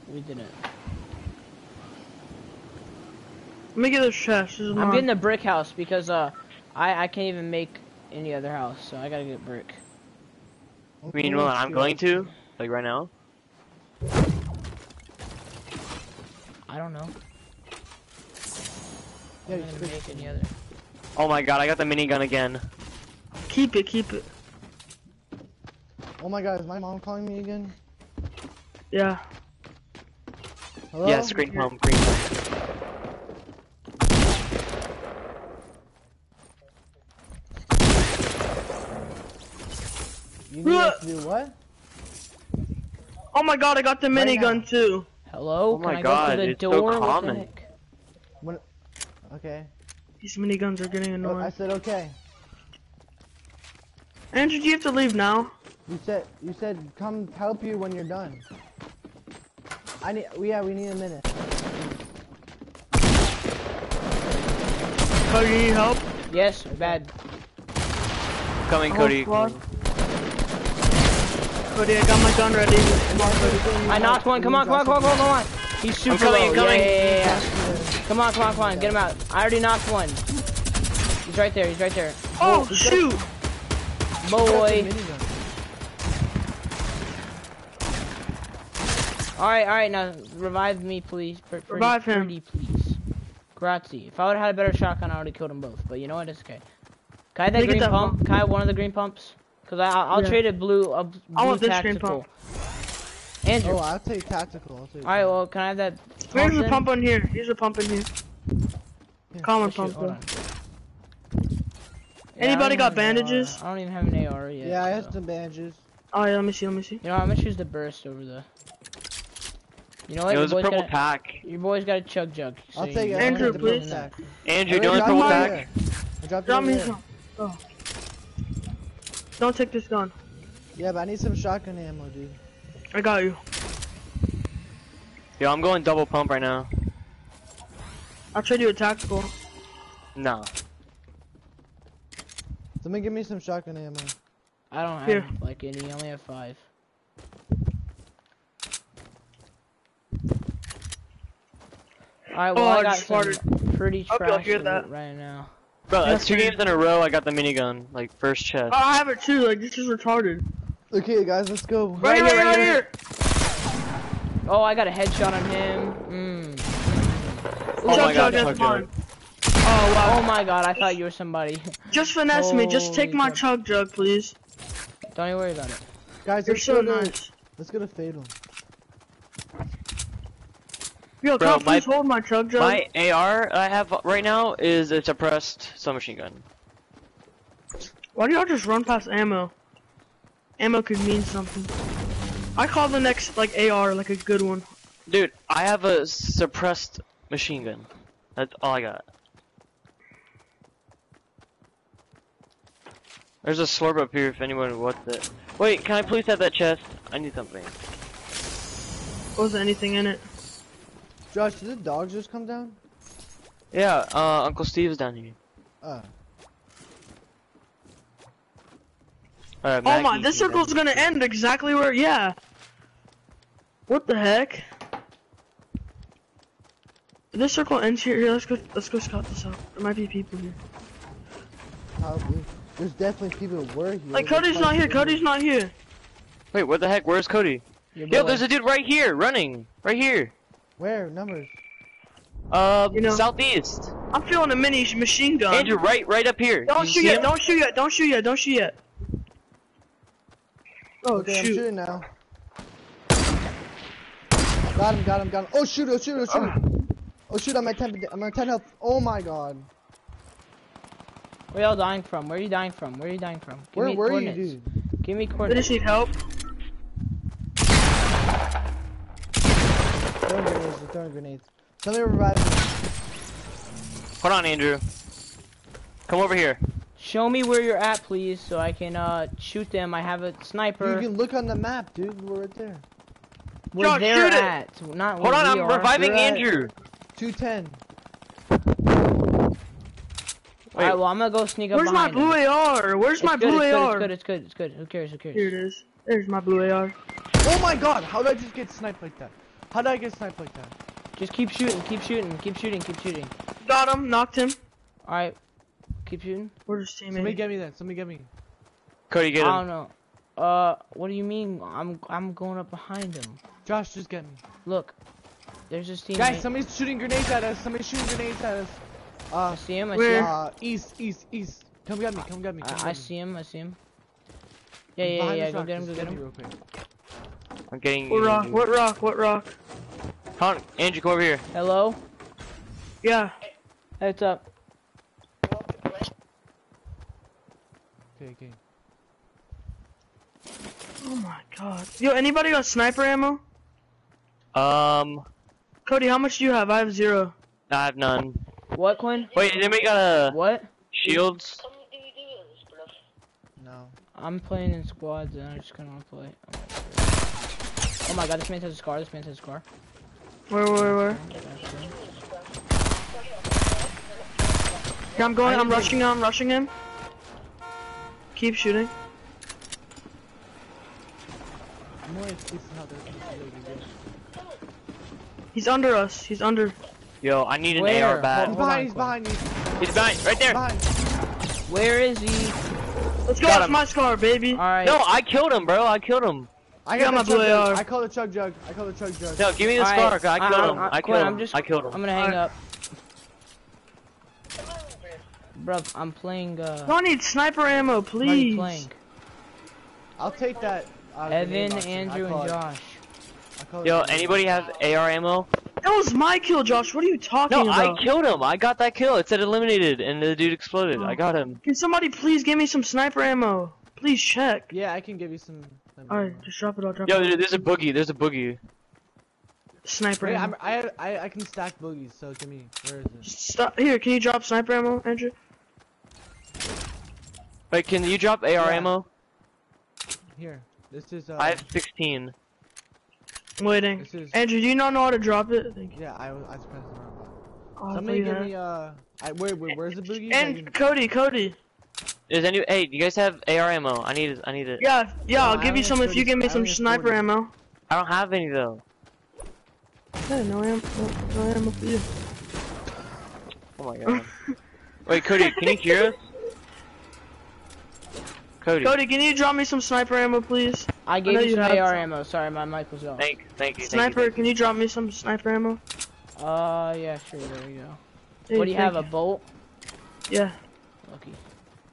S1: We didn't.
S2: Let me get this chest. This
S1: I'm
S2: mine.
S1: getting the brick house because uh, I I can't even make any other house, so I gotta get brick.
S3: I mean, well, I'm going to, like right now.
S1: I don't know.
S4: Yeah,
S1: I'm
S4: you
S1: gonna make any other.
S3: Oh my god, I got the minigun again.
S2: Keep it, keep it.
S4: Oh my god, is my mom calling me again?
S2: Yeah.
S4: Hello?
S3: Yes, green pump, green pump.
S4: You need us to do what?
S2: Oh my god, I got the
S4: Right
S2: minigun too.
S1: Hello?
S3: Oh
S1: Can
S3: my
S1: I
S3: God,
S1: go to the
S3: it's so
S1: door? What the
S3: common.
S1: heck?
S4: Okay.
S2: These miniguns are getting
S4: Oh, I said okay.
S2: Andrew, do you have to leave now?
S4: You said you said come help you when you're done. I need oh yeah, we need a minute.
S2: Oh, you need help?
S1: Yes, bad.
S3: Coming,
S2: Oh,
S3: Cody.
S2: God. Cody, I got my gun ready. Come on, Cody.
S1: I knocked one. Come on, come on, come on, come on, come on. He's super
S3: coming,
S1: low.
S3: I'm coming.
S1: Yeah, yeah, yeah, yeah. Come on, come on, come on. Get him out. I already knocked one. He's right there. He's right there.
S2: Oh, shoot!
S1: Boy. All right, all right. Now revive me, please. Pr- pretty-
S2: Revive him.
S1: Pretty, please. Grazie. If I would have had a better shotgun, I would have killed them both. But you know what? It's okay. Can I have that
S2: Let
S1: green
S2: that
S1: pump?
S2: pump.
S1: Can I have one of the green pumps? Cause I, I'll
S2: Yeah.
S1: trade a blue, a blue
S2: I want this green
S1: tactical. Andrew.
S4: Oh, I'll take tactical. I'll take
S1: all right. Well, can I have that?
S2: Here's a
S1: then?
S2: pump on here. Here's a pump in here. Common
S1: Oh, shoot,
S2: pump though.
S1: on. Yeah,
S2: Anybody got
S1: even have an AR.
S2: bandages?
S1: I don't even have an AR yet.
S4: Yeah, I have
S1: so.
S4: some bandages.
S2: Oh yeah, let me see, let me see.
S1: You know, I'm gonna choose the burst over the. You know what?
S3: It was a purple
S1: got
S3: pack.
S1: your boy's got a chug jug. so
S4: I'll take
S1: you
S2: Andrew,
S1: have
S4: take
S1: to
S4: the
S1: put
S2: please.
S1: in that.
S4: pack.
S3: Andrew,
S4: I
S3: do you want
S4: dropped
S3: purple pack?
S4: there. I dropped it
S2: Drop me some. Oh. Don't take this gun.
S4: Yeah, but I need some shotgun ammo, dude.
S2: I got you.
S3: Yo, I'm going double pump right now.
S2: I'll trade you a tactical.
S3: No.
S4: Somebody give me some shotgun ammo.
S1: I don't have
S2: Here.
S1: like any. I only have five. Alright, well
S2: Oh,
S1: I
S2: I
S1: got some pretty trash
S2: hear that.
S1: right now.
S3: Bro,
S2: Yes,
S3: that's two games in a row I got the minigun, like first chest.
S2: Oh, I have it too. Like this is retarded.
S4: Okay, guys, let's go.
S2: Right, here, right, here.
S1: Oh, I got a headshot on him. Mm.
S3: Oh my
S2: Chug
S3: god,
S2: jug
S3: chug
S2: mine. Oh wow.
S1: Oh my god, I thought you were somebody. [LAUGHS]
S2: Just finesse me. Just take my
S1: crap.
S2: chug jug, please.
S1: Don't even worry about it.
S4: Guys,
S2: You're so nice.
S4: let's go to Fatal.
S2: Yo,
S3: Bro, my-
S2: hold my chug jug?
S3: My AR I have right now is a suppressed submachine gun.
S2: Why do y'all just run past ammo? Ammo could mean something. I call the next like AR like a good one.
S3: Dude, I have a suppressed machine gun. That's all I got. There's a slurp up here if anyone wants it. Wait, can I please have that chest? I need something.
S2: Was there anything in it.
S4: Josh, did the dogs just come down?
S3: Yeah, uh, Uncle Steve is down here.
S4: Uh,
S3: Uh,
S2: Oh my, this
S3: came
S2: circle's gonna end exactly where, yeah. What the heck? This circle ends here. Here, let's go. Let's go scout this out. There might be people here.
S4: probably. There's definitely people that were here.
S2: Like
S4: There's
S2: Cody's not here.
S4: people-
S2: Cody's not here.
S3: Wait, what the heck? Where's Cody?
S1: Your
S3: Yo,
S1: boy.
S3: there's a dude right here, running, right here.
S4: Where numbers?
S3: Um,
S2: You know-
S3: southeast.
S2: I'm feeling a mini machine gun.
S3: Andrew, right, right up here.
S2: don't shoot yet.
S3: him?
S2: Don't shoot yet. Don't shoot yet. Don't shoot yet. Oh
S4: okay, I'm
S2: shoot.
S4: shooting now. Got him, got him, got him. Oh shoot, oh shoot, oh shoot. Oh shoot, I'm at 10, I'm at 10 health. Oh my god.
S1: Where y'all dying from? Where are you dying from? Where are you dying from? Give
S4: Where
S1: me
S4: were you,
S1: coordinates.
S4: dude?
S1: Give me
S2: They
S1: coordinates.
S2: just need help.
S4: Throwing grenades, they're throwing grenades. Somebody revive me.
S3: Hold on, Andrew. Come over here.
S1: Show me where you're at, please, so I can uh shoot them. I have a sniper.
S4: You can look on the map, dude. We're right there.
S1: Where
S2: Josh,
S1: they're
S2: shoot it.
S1: at, not
S3: Hold on,
S1: we
S3: I'm
S1: are.
S3: reviving
S4: We're
S3: Andrew.
S4: 210.
S3: Wait,
S1: Alright, well I'm gonna go sneak up
S2: Where's my blue
S1: him.
S2: AR? Where's
S1: It's
S2: my
S1: good,
S2: blue
S1: it's
S2: AR?
S1: Good, it's good, it's good, it's good. Who cares? Who cares?
S2: Here it is. There's my blue AR.
S4: Oh my god, how did I just get sniped like that? How did I get sniped like that?
S1: Just keep shooting, keep shooting, keep shooting, keep shooting.
S2: Got him. Knocked him.
S1: Alright, keep shooting.
S2: Where's his
S4: Somebody
S2: teammate?
S4: get me that. Somebody get me.
S3: Cody, get him.
S1: I don't know. Uh, what do you mean? I'm I'm going up behind him.
S4: Josh, just get me.
S1: Look, there's this team.
S4: Guys, somebody's shooting grenades at us. Somebody's shooting grenades at us.
S1: I
S4: Uh,
S1: see him. I see him.
S4: uh, east, east, east. Come get me. Come get me. Come
S1: I, I
S4: me.
S1: see him. I see him. Yeah,
S4: I'm
S1: yeah, yeah. Go get him. Go get
S4: me
S1: him.
S4: Real quick.
S3: I'm getting
S2: What rock? What rock? What rock?
S3: Come on, Andrew, come over here.
S1: Hello.
S2: Yeah.
S1: Heads up.
S4: Okay, okay.
S2: Oh my god. Yo, anybody got sniper ammo?
S3: Um,
S2: Cody, how much do you have? I have zero.
S3: I have none.
S1: What, Quinn?
S3: Wait, did anybody got a
S1: What?
S3: shields?
S4: No.
S1: I'm playing in squads and I just kind of want to play. Oh my god, this man has a scar. This man has a scar.
S2: Where, where, where? Yeah, I'm going. I'm rushing him. I'm rushing him. Keep shooting.
S4: I'm only fixing how they're really good.
S2: He's under us. He's under.
S3: Yo, I need an
S1: Where?
S3: AR bat.
S4: He's
S1: Hold on,
S4: behind, he's behind you.
S3: He's behind, right there.
S4: Behind.
S1: Where is he?
S2: Let's go.
S3: Got
S2: It's
S3: him.
S2: my scar, baby.
S1: Alright.
S3: No, I killed him, bro. I killed him.
S4: I
S2: got
S4: got
S2: my
S4: chug
S2: blue
S4: jug.
S2: AR.
S4: I call the chug jug. I call the chug jug.
S3: No, give me the
S1: Alright,
S3: scar. I killed
S1: I-
S3: him.
S1: I-
S3: I
S1: Quinn,
S3: killed
S1: I'm
S3: him.
S1: just-
S3: I killed him.
S1: I'm gonna hang
S2: Alright.
S1: up. Bruv, I'm playing, uh.
S2: I need sniper ammo,
S1: what are you
S2: please.
S1: playing?
S4: I'll take that. Uh,
S1: Evan,
S4: grenade launcher. I
S1: Andrew, and Josh.
S4: I call it
S3: Yo, anybody have AR ammo?
S2: That was my kill, Josh. What are you talking about?
S3: No, I killed him. I got that kill. It said eliminated, and the dude exploded. I got him.
S2: Can somebody please give me some sniper ammo? Please check.
S4: Yeah, I can give you some. Some
S2: Alright, just drop it. I'll drop
S3: Yo,
S2: it.
S3: there- there's a boogie. There's a boogie.
S2: Sniper
S4: Wait,
S2: ammo.
S4: I'm, I, I I can stack boogies. So give me. Where is it?
S2: Stop. Here, can you drop sniper ammo, Andrew?
S3: Wait, can you drop AR
S4: Yeah.
S3: ammo?
S4: Here. This is. Uh,
S3: I have 16.
S2: I'm waiting.
S4: This is.
S2: Andrew, do you not know how to drop it? Thank you.
S4: Yeah, I was. I was pressing the wrong button.
S2: Oh,
S4: Somebody give
S2: had-
S4: me. Uh. I, wait, wait. Where's the boogie?
S2: And
S4: can-
S2: Cody, Cody.
S3: Is any? Hey, do you guys have AR ammo? I need it. I need it.
S2: Yeah, yeah,
S4: No,
S2: I'll give you
S4: have
S2: some if you give me some sniper
S4: 40.
S2: ammo.
S3: I don't have any though.
S2: Yeah, no ammo, no, no ammo for you.
S3: Oh my god. [LAUGHS] Wait, Cody, can you hear us? Cody,
S2: Cody, can you drop me some sniper ammo, please?
S1: I gave
S2: know
S1: you
S2: you
S1: some
S2: have
S1: AR
S2: some.
S1: ammo. Sorry, my mic was off.
S3: thank, thank you, thank
S2: Sniper,
S3: you.
S2: can you drop me some sniper ammo?
S1: Uh, yeah, sure. There we go.
S2: Hey,
S1: what do you have? A bolt?
S2: Yeah.
S1: Lucky.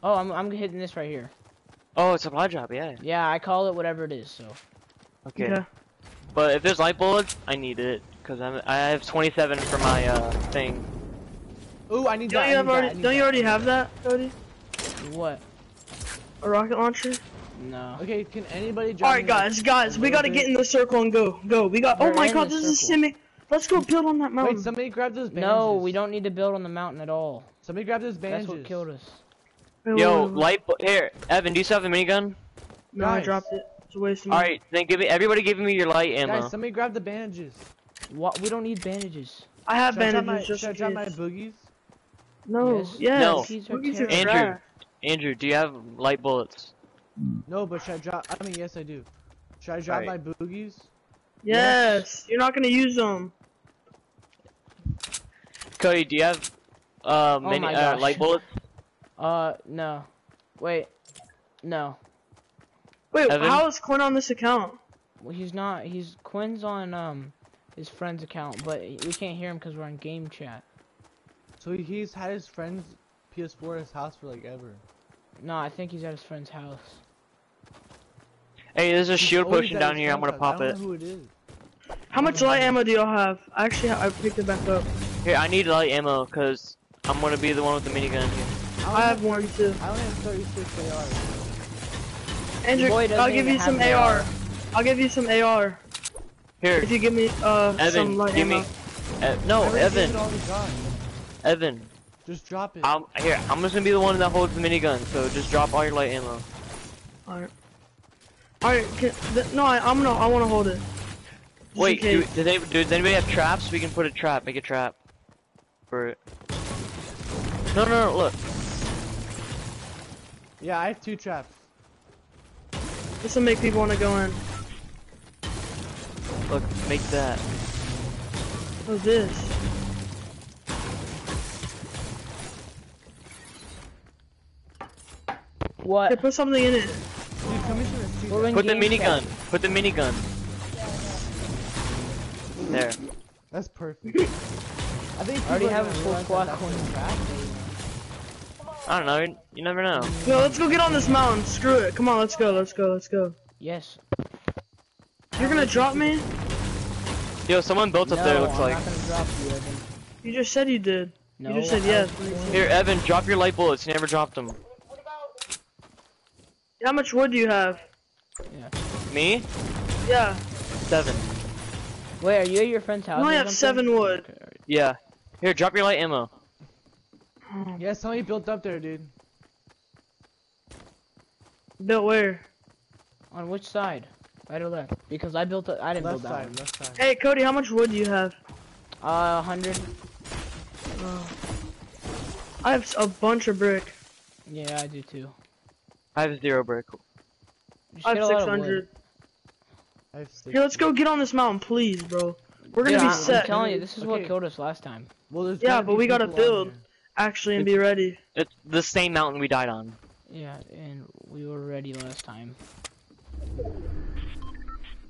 S1: Oh, I'm I'm hitting this right here.
S3: Oh, it's a supply drop, yeah.
S1: Yeah, I call it whatever it is. So.
S3: Okay.
S2: Okay.
S3: But if there's light bullets, I need it. Because I'm I have 27 for my uh thing.
S4: Ooh, I need
S2: Don't
S4: that.
S2: you
S4: I
S2: have
S4: need that, I
S2: already?
S4: need
S2: Don't you already have that, Cody?
S1: What?
S2: A rocket launcher?
S1: No.
S4: Okay, can anybody drop
S2: All right, guys, guys, we gotta
S4: bit?
S2: get in the circle and go, go. We got.
S1: We're
S2: oh my God,
S1: the
S2: this is
S1: circle.
S2: simi. Let's go build on that mountain.
S4: Wait, somebody grab those bandages.
S1: No, we don't need to build on the mountain at all.
S4: Somebody grab those bandages.
S1: That's what killed us.
S2: Wait,
S3: Yo,
S2: wait, wait, wait.
S3: light here, Evan, do you still have a minigun?
S2: No, I dropped it. It's a waste of.
S3: Alright, then give me everybody give me your light ammo.
S4: Guys, somebody grab the bandages.
S1: What? We don't need bandages.
S2: I have
S4: Should I my,
S2: bandages just
S4: should I drop my boogies?
S2: No,
S1: Yes.
S2: yes.
S3: No.
S1: Boogies are
S2: Boogies are
S3: terrible.
S2: trash.
S3: Andrew, do you have light bullets?
S4: No, but should I drop? I mean, yes, I do. Should I drop
S3: Alright.
S4: my boogies?
S2: Yes. You're not gonna use them.
S3: Cody, do you have uh, mini,
S1: Oh my
S3: uh
S1: gosh.
S3: light bullets?
S1: Uh, no. Wait. No.
S2: Wait,
S3: Evan?
S2: how is Quinn on this account?
S1: Well, he's not. He's Quinn's on um his friend's account, but we can't hear him because we're on game chat.
S4: So he's had his friend's PS4 at his house for like ever.
S1: No, I think he's at his friend's house.
S3: Hey, there's a
S4: He's
S3: shield
S4: always
S3: potion down here. I'm gonna pop
S4: I
S3: it.
S4: don't know who it is.
S2: How much light ammo do y'all have? Actually I picked it back up.
S3: Here, I need light ammo because I'm gonna be the one with the minigun here.
S2: I have one too.
S4: I only have 36 AR.
S2: Andrew, I'll give you some AR.
S1: AR.
S2: I'll give you some AR
S3: Here,
S2: if you give me uh
S3: Evan,
S2: some light
S3: give
S2: ammo.
S3: me. Uh, no,
S4: I already gave
S3: Evan,
S4: it all to John.
S3: Evan.
S4: Just drop it.
S3: I'm here. I'm just gonna be the one that holds the minigun. So just drop all your light ammo.
S2: Alright. Alright, no, I, I'm gonna, I wanna hold it. Just in
S3: Wait, do,
S2: case.
S3: do they? Does anybody have traps? We can put a trap. Make a trap for it. No, no, no. Look.
S4: Yeah, I have two traps.
S2: This will make people wanna go in.
S3: Look. Make that.
S2: What's this?
S1: What?
S2: Okay, put something in it.
S4: Dude, come into this.
S1: We're
S3: Put the
S1: game chat.
S3: minigun. Put the minigun. There.
S4: That's perfect. [LAUGHS] I think
S1: I already have a
S4: gonna
S1: full
S4: realize
S1: squad
S4: that
S3: I don't know. You, you never know.
S2: Yo, let's go get on this mountain. Screw it. Come on, let's go, let's go, let's go.
S1: Yes.
S2: You're gonna drop me?
S3: Yo, someone built up
S1: no,
S3: there. Looks
S1: I'm
S3: like.
S1: not gonna drop you, Evan.
S2: You just said you did.
S1: No.
S2: you just said
S1: I
S2: yes.
S3: Here, Evan. Drop your light bullets. You never dropped them.
S2: What about how much wood do you have? Yeah.
S3: Me?
S2: Yeah.
S3: Seven.
S1: Wait, are you at your friend's house?
S2: only
S1: or
S2: have
S1: something?
S2: seven wood.
S1: Okay, alright.
S3: Yeah. Here, drop your light ammo.
S4: Yeah, somebody built up there, dude.
S2: Built where?
S1: On which side? Right or left? Because I built. A, I didn't
S4: Left
S1: build that
S4: side,
S1: one.
S4: left side.
S2: Hey, Cody, how much wood do you have?
S1: Uh, hundred.
S2: Oh. I have a bunch of brick.
S1: Yeah, I do too.
S3: I have zero brick.
S1: Just
S2: I have
S1: a lot of wood.
S2: 600.
S4: I have.
S2: Here, let's go get on this mountain, please, bro. We're gonna
S1: Dude,
S2: be
S1: I-
S2: set.
S1: I'm telling you, this is what killed us last time.
S4: Well,
S2: Yeah, but we gotta
S4: people on
S2: build.
S4: Here.
S2: Actually, and be ready.
S3: It's the same mountain we died on.
S1: Yeah, and we were ready last time.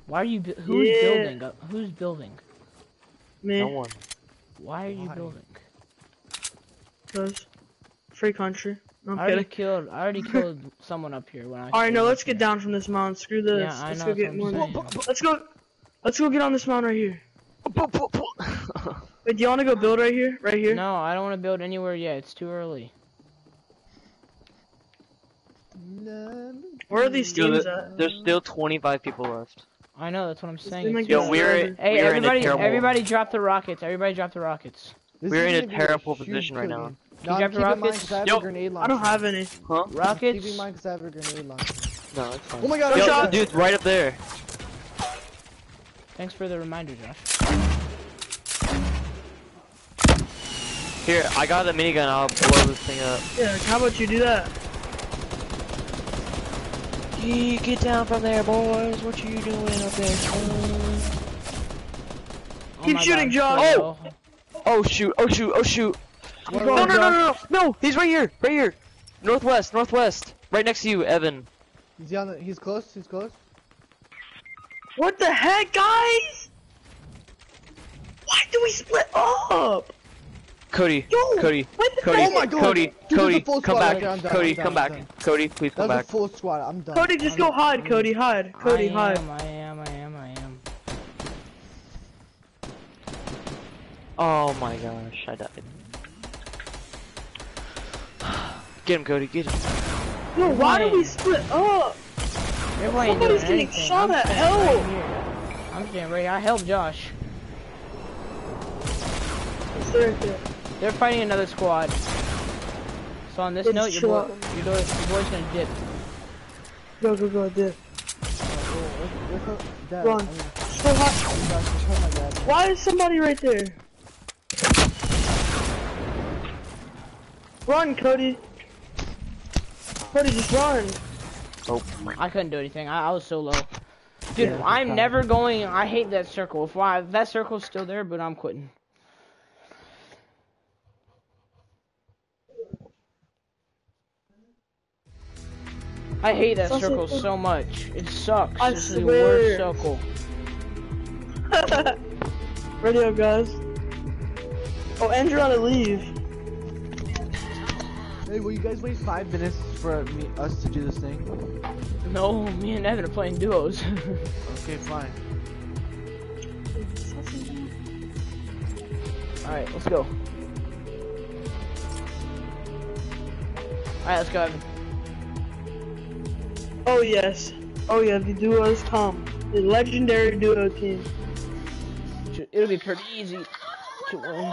S1: Why are you? Bu- who's
S2: Yeah.
S1: building? Uh, who's building?
S2: Me,
S3: No one.
S1: Why are you
S4: Why?
S1: building?
S2: cause free country. No, I'm
S1: I already
S2: kidding.
S1: killed. I already [LAUGHS] killed someone up here when I.
S2: Alright, no, let's
S1: up
S2: get down from this mountain. Screw this.
S1: Yeah, I
S2: let's
S1: know,
S2: go get more. Let's go. Let's go get on this mountain right here. [LAUGHS] Wait, do you want to go build right here? Right here?
S1: No, I don't want to build anywhere yet. It's too early.
S2: Where are these
S3: Yo,
S2: teams
S3: there-
S2: at?
S3: there's still 25 people left.
S1: I know. That's what I'm saying.
S2: Like
S3: Yo, we're,
S1: early.
S2: forever.
S1: Hey,
S3: we're in a
S1: everybody!
S3: terrible.
S1: Everybody, drop the rockets. Everybody, drop the rockets.
S4: This
S3: We're in a terrible
S4: huge
S3: position right now.
S4: cooking.
S1: you
S4: No, I'm
S1: drop
S4: keeping
S1: your
S4: mine
S1: rockets?
S4: 'cause I have
S3: Yo.
S4: a grenade
S2: I don't have any.
S3: Huh?
S4: I'm
S1: Rockets.
S4: keeping mine 'cause I have a grenade launcher.
S3: No, it's fine.
S4: Oh my god!
S2: Yo,
S4: I
S2: shot.
S4: shot
S3: Dude, right up there.
S1: Thanks for the reminder, Josh.
S3: Here, I got the minigun. I'll blow this thing up.
S2: Yeah, how about you do that?
S3: Yee, get down from there, boys. What you doing up there?
S1: Oh
S2: Keep
S1: my
S2: shooting,
S1: John.
S2: Oh!
S1: so-
S3: Oh shoot! Oh shoot! Oh shoot!
S4: Where
S3: No,
S4: are
S3: no, no, no, no! No! He's right here! Right here! Northwest! Northwest! Right next to you, Evan.
S4: Is he on the? He's close. He's close.
S2: What the heck, guys? Why do we split up?
S3: Cody,
S2: Yo,
S3: Cody, Cody,
S4: Oh my God.
S3: Cody,
S4: Dude,
S3: Cody, come back.
S4: Done,
S3: Cody,
S4: done,
S3: come back. Cody, please come
S4: That was a
S3: back.
S4: full squad. I'm done.
S2: Cody, just go hide. Cody, hide. Cody,
S1: I
S2: hide.
S1: am, I am, I am, I am.
S3: Oh my gosh, I died. Get him, Cody, get him.
S2: Yo, why did we split up?
S1: Everybody
S2: Somebody's getting
S1: anything.
S2: shot
S1: I'm
S2: at.
S1: standing
S2: Help!
S1: right. I'm standing right here. I helped Josh.
S2: It's right there.
S1: They're fighting another squad. So on this
S2: Let's
S1: note, your, boy, your, boy, your boy's gonna dip.
S2: Go, go, go, dip.
S4: Look up- Dad,
S2: Run.
S4: I mean,
S2: Go hide.
S4: Josh, just hold my dad.
S2: Why is somebody right there? Run, Cody. Cody, just run. Oh.
S1: I couldn't do anything. I, I was so low. Dude,
S4: Yeah,
S1: I'm never going. I hate that circle. If, I, if that circle's still there, but I'm quitting. I hate that
S2: Sounds
S1: circle so much. It sucks.
S2: I
S1: it's the worst
S2: swear.
S1: circle. [LAUGHS]
S2: Radio, guys. Oh, Andrew on to leave.
S4: Hey, will you guys wait five minutes for me, us to do this thing?
S1: No, me and Evan are playing duos. [LAUGHS]
S4: Okay, fine.
S1: Alright, let's go. Alright, let's go, Evan.
S2: Oh, yes. Oh, yeah, the duos come. The legendary duo team.
S1: It'll be pretty easy to win.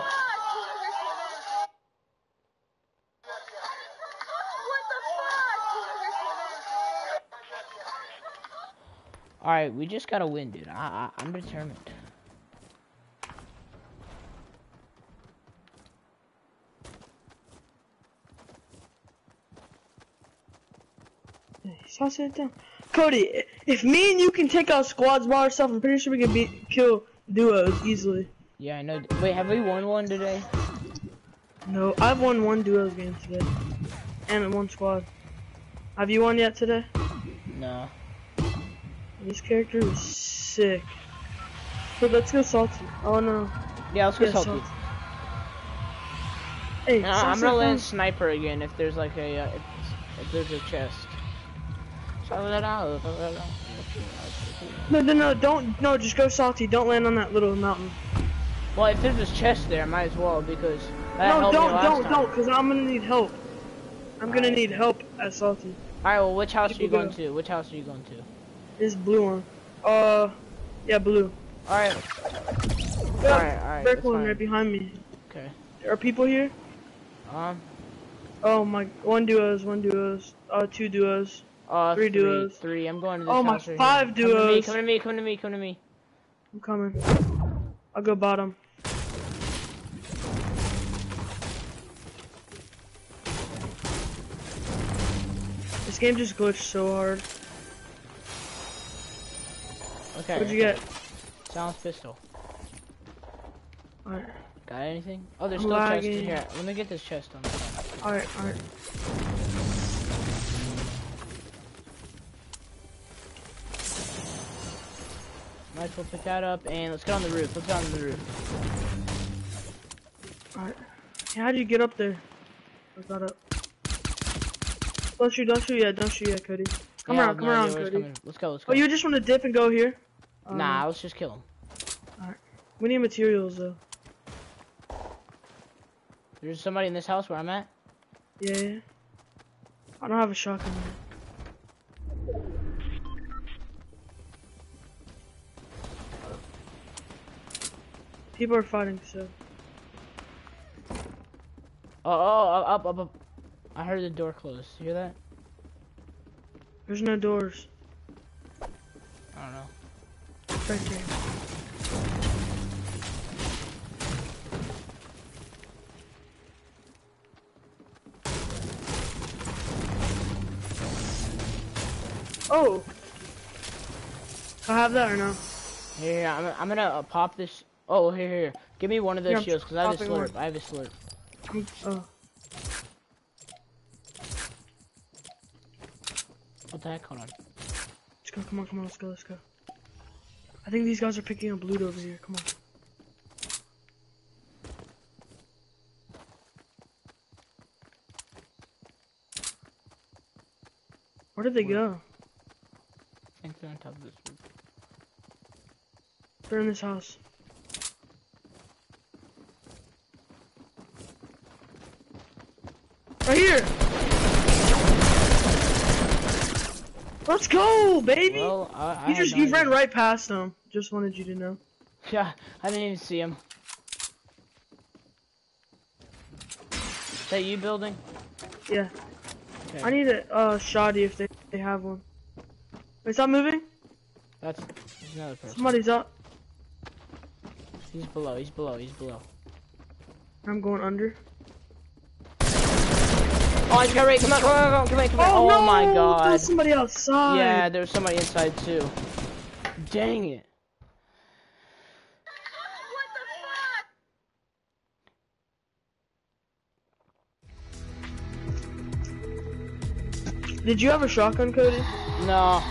S1: Alright, we just gotta win, dude. I, I, I'm determined.
S2: Sitting down. Cody, if me and you can take out squads by ourselves, I'm pretty sure we can beat, kill duos easily.
S1: Yeah, I know. Wait, have we won one today?
S2: No, I've won one duos game today. And one squad. Have you won yet today?
S1: No.
S2: This character is sick. Hey, let's go salty. Oh no.
S1: Yeah, let's go
S2: Yeah,
S1: salty.
S2: salty. Hey,
S1: Nah, I'm gonna land sniper again if there's like a uh, if, if there's a chest.
S2: No, no, no, don't, no, just go salty. Don't land on that little mountain.
S1: Well, if there's a chest there, I might as well because that
S2: no, don't, don't,
S1: time.
S2: don't, because I'm gonna need help. I'm gonna need help at salty.
S1: Alright, well, which house are you going
S2: go.
S1: to? Which house are you going to?
S2: This blue one. Uh, yeah, blue.
S1: Alright,
S2: Yeah,
S1: alright, alright.
S2: Brick one
S1: fine.
S2: right behind me.
S1: Okay.
S2: Are people here?
S1: Um,
S2: Oh my, one duos, one duos, uh, two duos.
S1: Uh,
S2: Three
S1: three,
S2: duos.
S1: Three. I'm going to this
S2: Oh my, five
S1: here. Come to me,
S2: duos.
S1: come to me, come to me, come to me.
S2: I'm coming. I'll go bottom. This game just glitched so hard.
S1: Okay.
S2: What'd you get?
S1: Silence pistol.
S2: Alright,
S1: Got anything? Oh, there's
S2: I'm
S1: still a chest
S2: lagging.
S1: here. Let me get this chest on. the side.
S2: alright, alright.
S1: As well pick that up and let's get on the roof. Let's get on the roof.
S2: Alright. How do you get up there? I got up. Don't shoot, don't shoot yet, don't shoot yet, Cody. Come
S1: Yeah,
S2: around, come
S1: no
S2: around,
S1: idea where it's
S2: Cody.
S1: Let's go, let's go.
S2: Oh, you just want to dip and go here? Um,
S1: Nah, let's just kill him. Alright.
S2: We need materials though.
S1: There's somebody in this house where I'm at.
S2: Yeah, yeah. I don't have a shotgun. People are fighting, so.
S1: Oh, oh, up, up, up. I heard the door close. You hear that?
S2: There's no doors.
S1: I don't know.
S2: It's right there. Oh! I have that or no?
S1: Here, I'm, I'm gonna uh, pop this. Oh, here, here. Give me one of those shields, because I have a slurp. I have a slurp.
S2: Oh.
S1: What the heck? Hold on.
S2: Let's go, come on, come on, let's go, let's go. I think these guys are picking up loot over here, come on. Where did they Where? go?
S1: I think they're on top of this roof.
S2: They're in this house. Right here. Let's go, baby.
S1: Well,
S2: you just
S1: no
S2: you ran right past them. Just wanted you to know.
S1: Yeah, I didn't even see him. Is that you building?
S2: Yeah.
S1: Okay.
S2: I need a uh, shoddy if they, they have one. Wait, stop moving.
S1: That's another person.
S2: Somebody's up.
S1: He's below. He's below. He's below.
S2: I'm going under.
S1: Oh, I just got ready. Come on, come on, come on, come on.
S2: Oh,
S1: Oh,
S2: no!
S1: my god.
S2: There's somebody outside.
S1: Yeah, there was somebody inside too. Dang it. What the fuck?
S2: Did you have a shotgun, Cody?
S1: No.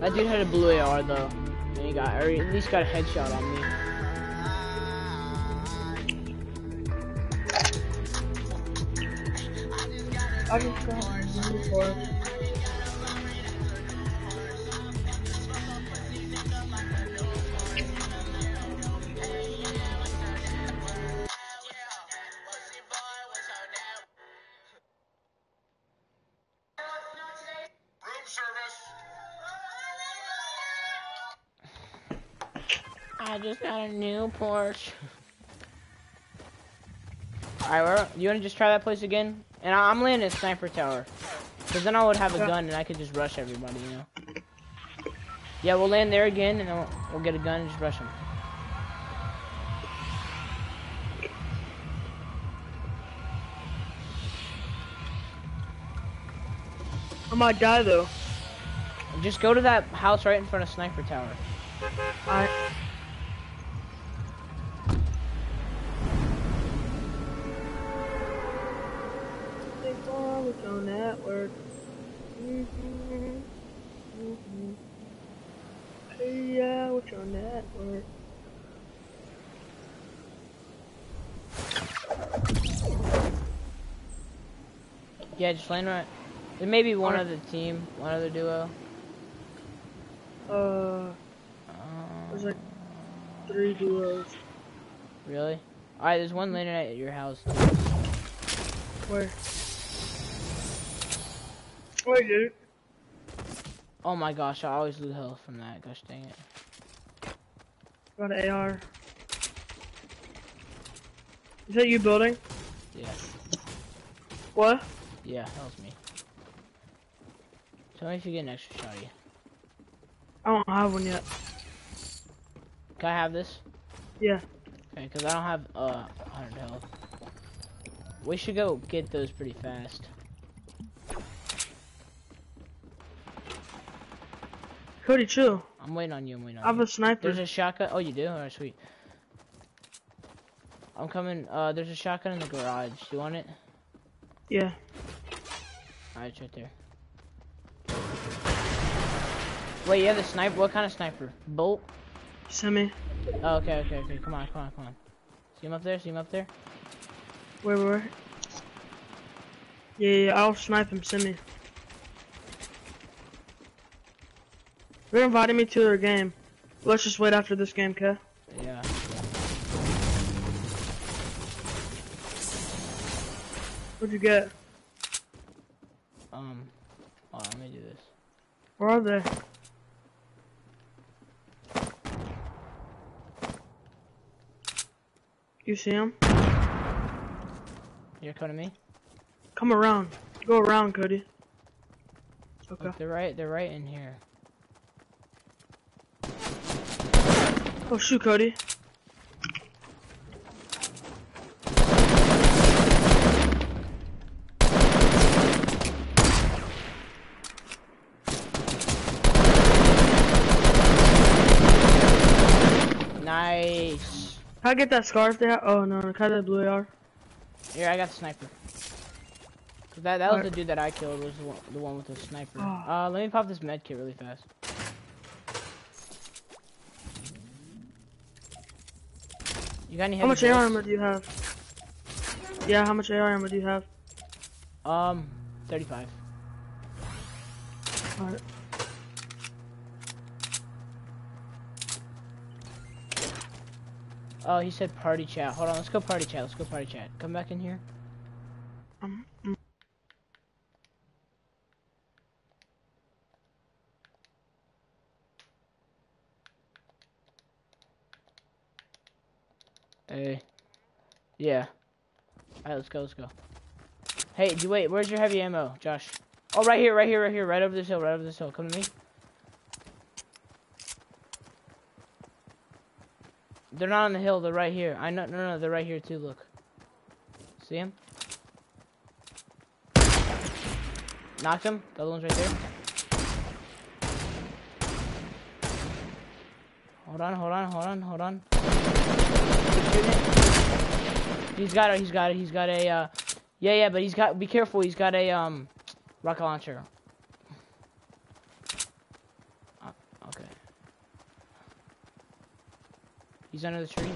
S1: That dude had a blue AR though. And he got, or he at least got a headshot on me.
S2: I just for it.
S1: I just got a new Porsche. Alright, you wanna just try that place again? And I'm landing a sniper tower. Cause then I would have a gun and I could just rush everybody, you know? Yeah, we'll land there again and then we'll, we'll get a gun and just rush them.
S2: I might die though.
S1: Just go to that house right in front of sniper tower.
S2: I. Think on with your network. Mhm, mhm. Hey, with your network.
S1: Yeah, just land right. There may be one
S2: Alright.
S1: other team, one other duo.
S2: Uh, there's like three duos.
S1: Really? Alright, there's one landing at your house.
S2: Where?
S1: Oh my gosh, I always lose health from that. Gosh dang it.
S2: Got an AR. Is that you building?
S1: Yeah,
S2: What?
S1: yeah, that was me. Tell me if you get an extra shotty.
S2: I don't have one yet.
S1: Can I have this?
S2: Yeah.
S1: Okay, because I don't have uh 100 health. We should go get those pretty fast.
S2: Cody, chill.
S1: I'm waiting on you. I'm waiting
S2: I
S1: on
S2: have
S1: you.
S2: a sniper.
S1: There's a shotgun. Oh, you do? Alright, sweet. I'm coming. Uh, there's a shotgun in the garage. You want it?
S2: Yeah.
S1: Alright, it's right there. Wait, you have the sniper? What kind of sniper? Bolt?
S2: Semi.
S1: Oh, okay, okay, okay. Come on, come on, come on. See him up there? See him up there?
S2: Where, where? Yeah, yeah, yeah, I'll snipe him, semi. They're inviting me to their game. Let's just wait after this game, okay?
S1: Yeah.
S2: What'd you get?
S1: Um. Oh, let me do this.
S2: Where are they? You see him?
S1: You're coming to me?
S2: Come around. Go around, Cody. Okay.
S1: Look, they're right. They're right in here.
S2: Oh shoot, Cody.
S1: Nice.
S2: Can I get that scarf there? Oh no, I get that blue AR?
S1: Here, I got the sniper. That that was
S2: Where?
S1: the dude that I killed. Was the one, the one with the sniper.
S2: Oh.
S1: Uh, let me pop this med kit really fast. You got any
S2: How much AR armor do you have? Yeah, how much AR armor do you have?
S1: Um, 35.
S2: Alright.
S1: Oh, he said party chat. Hold on, let's go party chat. Let's go party chat. Come back in here.
S2: Um,
S1: Hey. Yeah. Alright, let's go, let's go. Hey, do wait, where's your heavy ammo, Josh? Oh, right here, right here, right here, right over this hill, right over this hill. Come to me. They're not on the hill, they're right here. I know, no, no, they're right here too, look. See him? Knocked him. The other one's right there. Hold on, hold on, hold on, hold on. He's got it, he's got it, he's got a, uh, yeah, yeah, but he's got, be careful, he's got a, um, rocket launcher. Uh, okay. He's under the trees.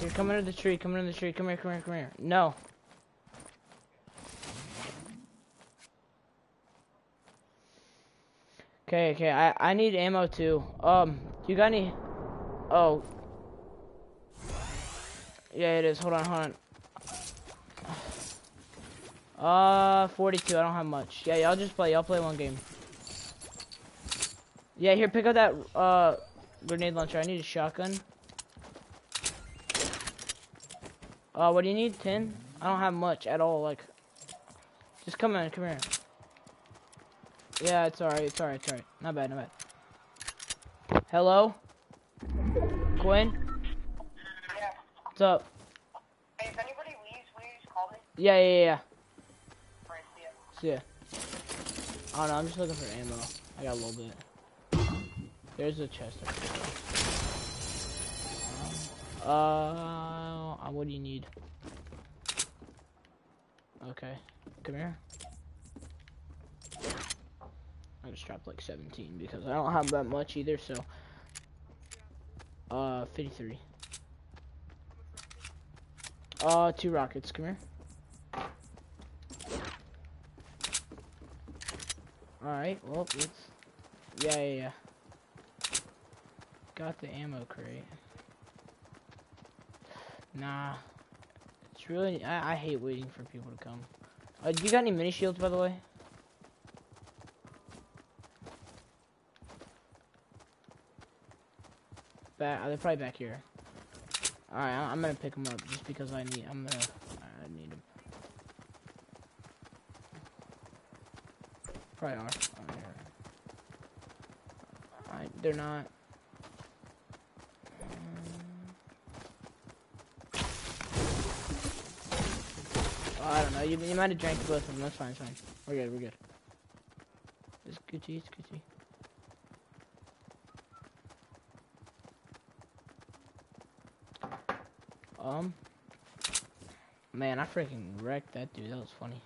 S1: Here, come under the tree, come under the tree, come here, come here, come here. No. Okay, okay, I, I need ammo too. Um, you got any? Oh. Yeah, it is. Hold on, hold on. Uh, 42. I don't have much. Yeah, y'all just play. Y'all play one game. Yeah, here, pick up that, uh, grenade launcher. I need a shotgun. Uh, what do you need? 10? I don't have much at all, like. Just come in, come here. Yeah, it's alright, it's alright, it's alright. Not bad, not bad. Hello? Quinn?
S7: Yeah.
S1: What's up?
S7: Hey, if anybody leaves, will you just call me?
S1: Yeah, yeah, yeah.
S7: Right, see ya.
S1: See ya. I don't know, I'm just looking for ammo. I got a little bit. There's a chest up there. Uh, uh, what do you need? Okay, come here. I just dropped like 17 because I don't have that much either, so. Uh, 53. Uh, two rockets, come here. Alright, well, let's... Yeah, yeah, yeah. Got the ammo crate. Nah. It's really... I, I hate waiting for people to come. Uh, do you got any mini shields, by the way? Back, they're probably back here. Alright, I'm gonna pick them up just because I need... I'm gonna... I need them. Probably are. Oh. I, they're not. Oh, I don't know. You, you might have drank both of them. That's fine. It's fine. We're good. We're good. It's Gucci. It's Gucci. Um. Man, I freaking wrecked that dude. That was funny.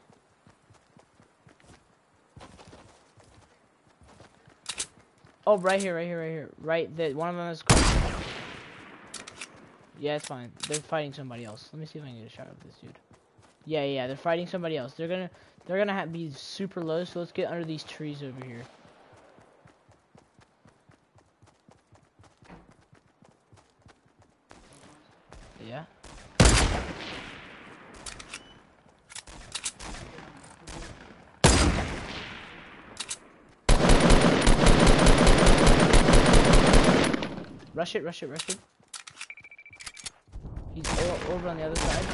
S1: Oh, right here, right here, right here. Right, the, one of them is... Yeah, it's fine. They're fighting somebody else. Let me see if I can get a shot of this dude. Yeah, yeah, they're fighting somebody else. They're gonna, they're gonna have, be super low, so let's get under these trees over here. Yeah. Rush it, rush it, rush it. He's over on the other side.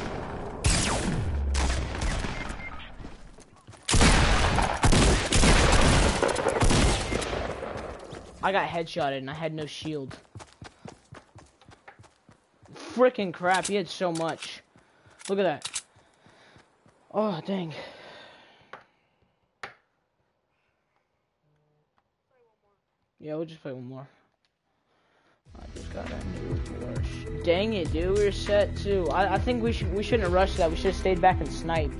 S1: I got headshotted and I had no shield. Freaking crap, he had so much. Look at that. Oh, dang. Yeah, we'll just play one more. I just got a new Dang it, dude, we were set too. I, I think we should we shouldn't have rushed that. We should have stayed back and sniped.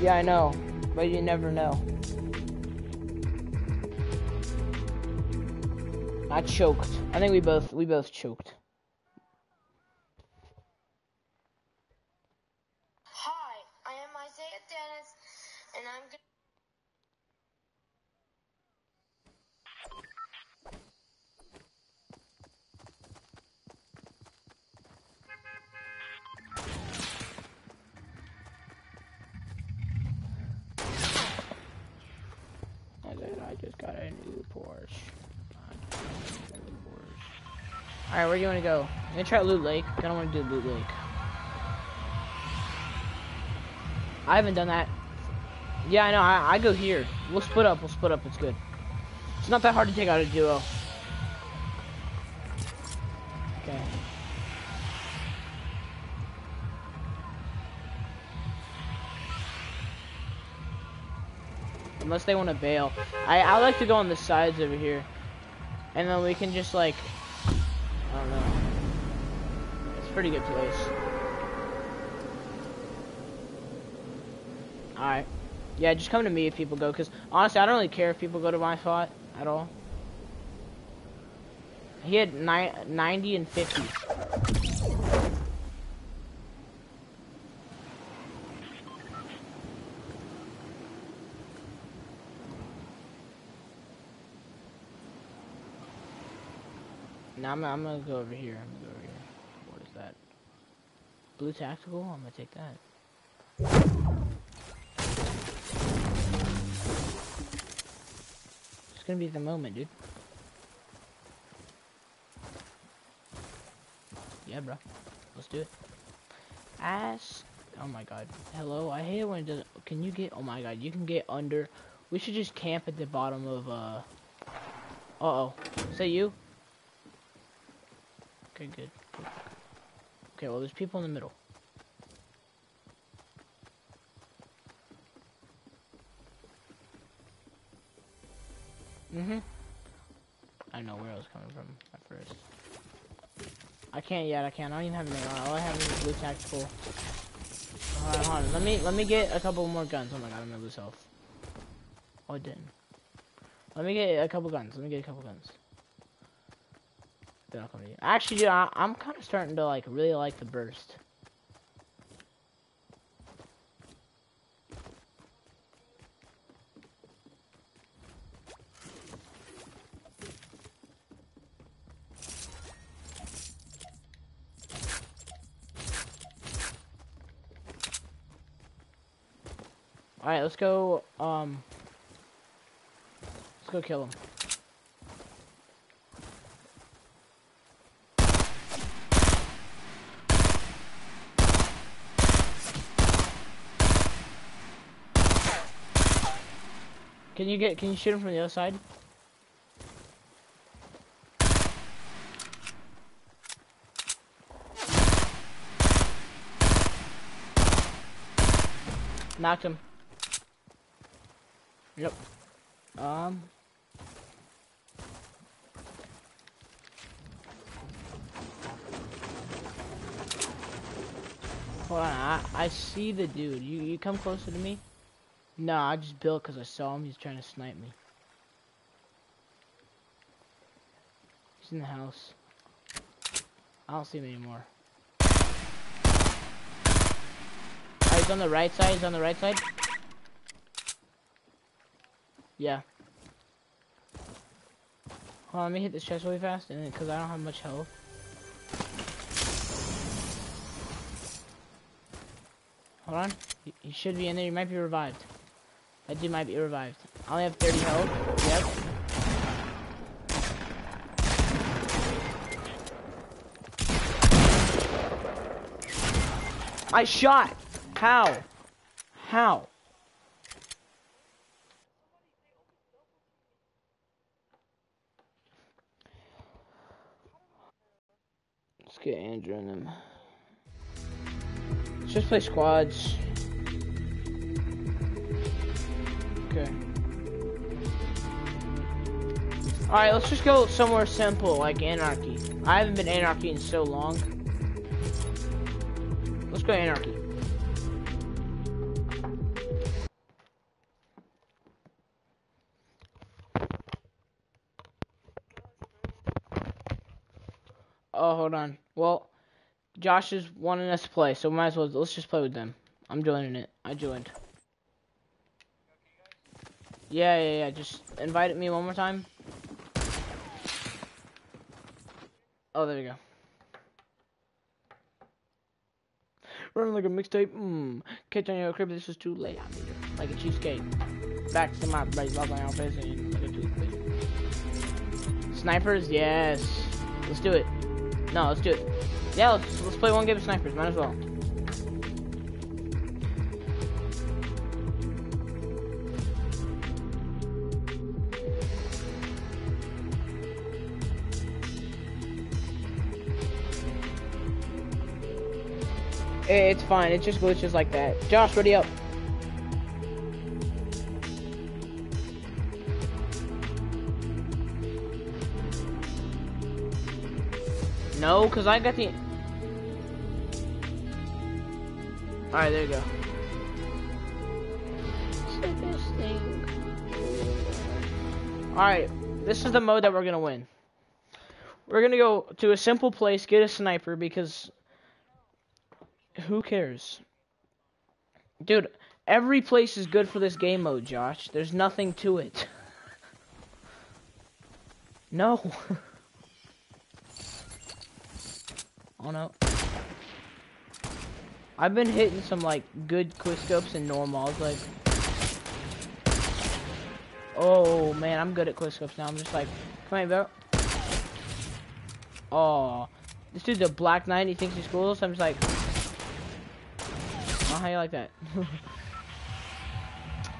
S1: Yeah, I know, but you never know. I choked. I think we both we both choked. Want to go? I'm gonna try Loot Lake. I don't want to do Loot Lake. I haven't done that. Yeah, I know. I, I go here. We'll split up. We'll split up. It's good. It's not that hard to take out a duo. Okay. Unless they want to bail. I, I like to go on the sides over here. And then we can just like, pretty good place. Alright. Yeah, just come to me if people go, because honestly, I don't really care if people go to my spot at all. He had ni 90 and 50. Now I'm, I'm gonna go over here. I'm gonna go over here. What is that? Blue tactical? I'm gonna take that. It's gonna be the moment, dude. Yeah, bro. Let's do it. Ass. Oh my god. Hello. I hate it when it does. Can you get? Oh my god. You can get under. We should just camp at the bottom of. Uh. Uh oh. Is that you? Okay, good. Okay, well, there's people in the middle. Mm-hmm. I don't know where I was coming from at first. I can't yet, I can't. I don't even have on. All I have is blue tactical. Hold on, hold on. Let me, let me get a couple more guns. Oh my god, I'm gonna lose health. Oh, I didn't. Let me get a couple guns. Let me get a couple guns. You. Actually, dude, I, I'm kind of starting to like really like the burst. All right, let's go. Um, let's go kill him. Can you get? Can you shoot him from the other side? Knocked him. Yep. Um. Hold on, I, I see the dude. You you come closer to me. No, I just built because I saw him. He's trying to snipe me. He's in the house. I don't see him anymore. Oh, he's on the right side. He's on the right side. Yeah. Hold on, let me hit this chest really fast, and because I don't have much health. Hold on. He, he should be in there. He might be revived. That dude might be revived. I only have 30 health. Yep. I shot! How? How? Let's get Andrew in them. Let's just play squads. Okay. Alright, let's just go somewhere simple, like Anarchy. I haven't been Anarchy in so long. Let's go Anarchy. Oh, hold on. Well, Josh is wanting us to play, so might as well, let's just play with them. I'm joining it. I joined. Yeah, yeah, yeah. Just invite me one more time. Oh, there we go. Running like a mixtape. Mmm. Catch on your crib. This is too late. I made it like a cheesecake. Back to my place, love my own face, and Snipers, yes. Let's do it. No, let's do it. Yeah, let's, let's play one game of snipers. Might as well. It's fine. It just glitches like that. Josh, ready up. No, cause I got the. All right, there you go. All right, this is the mode that we're gonna win. We're gonna go to a simple place, get a sniper because who cares? Dude, every place is good for this game mode, Josh. There's nothing to it. [LAUGHS] no. [LAUGHS] oh no. I've been hitting some like good quickscopes and normals like Oh man, I'm good at quickscopes now. I'm just like, come here, bro. Oh, this dude's a black knight. He thinks he's cool, so I'm just like, how you like that?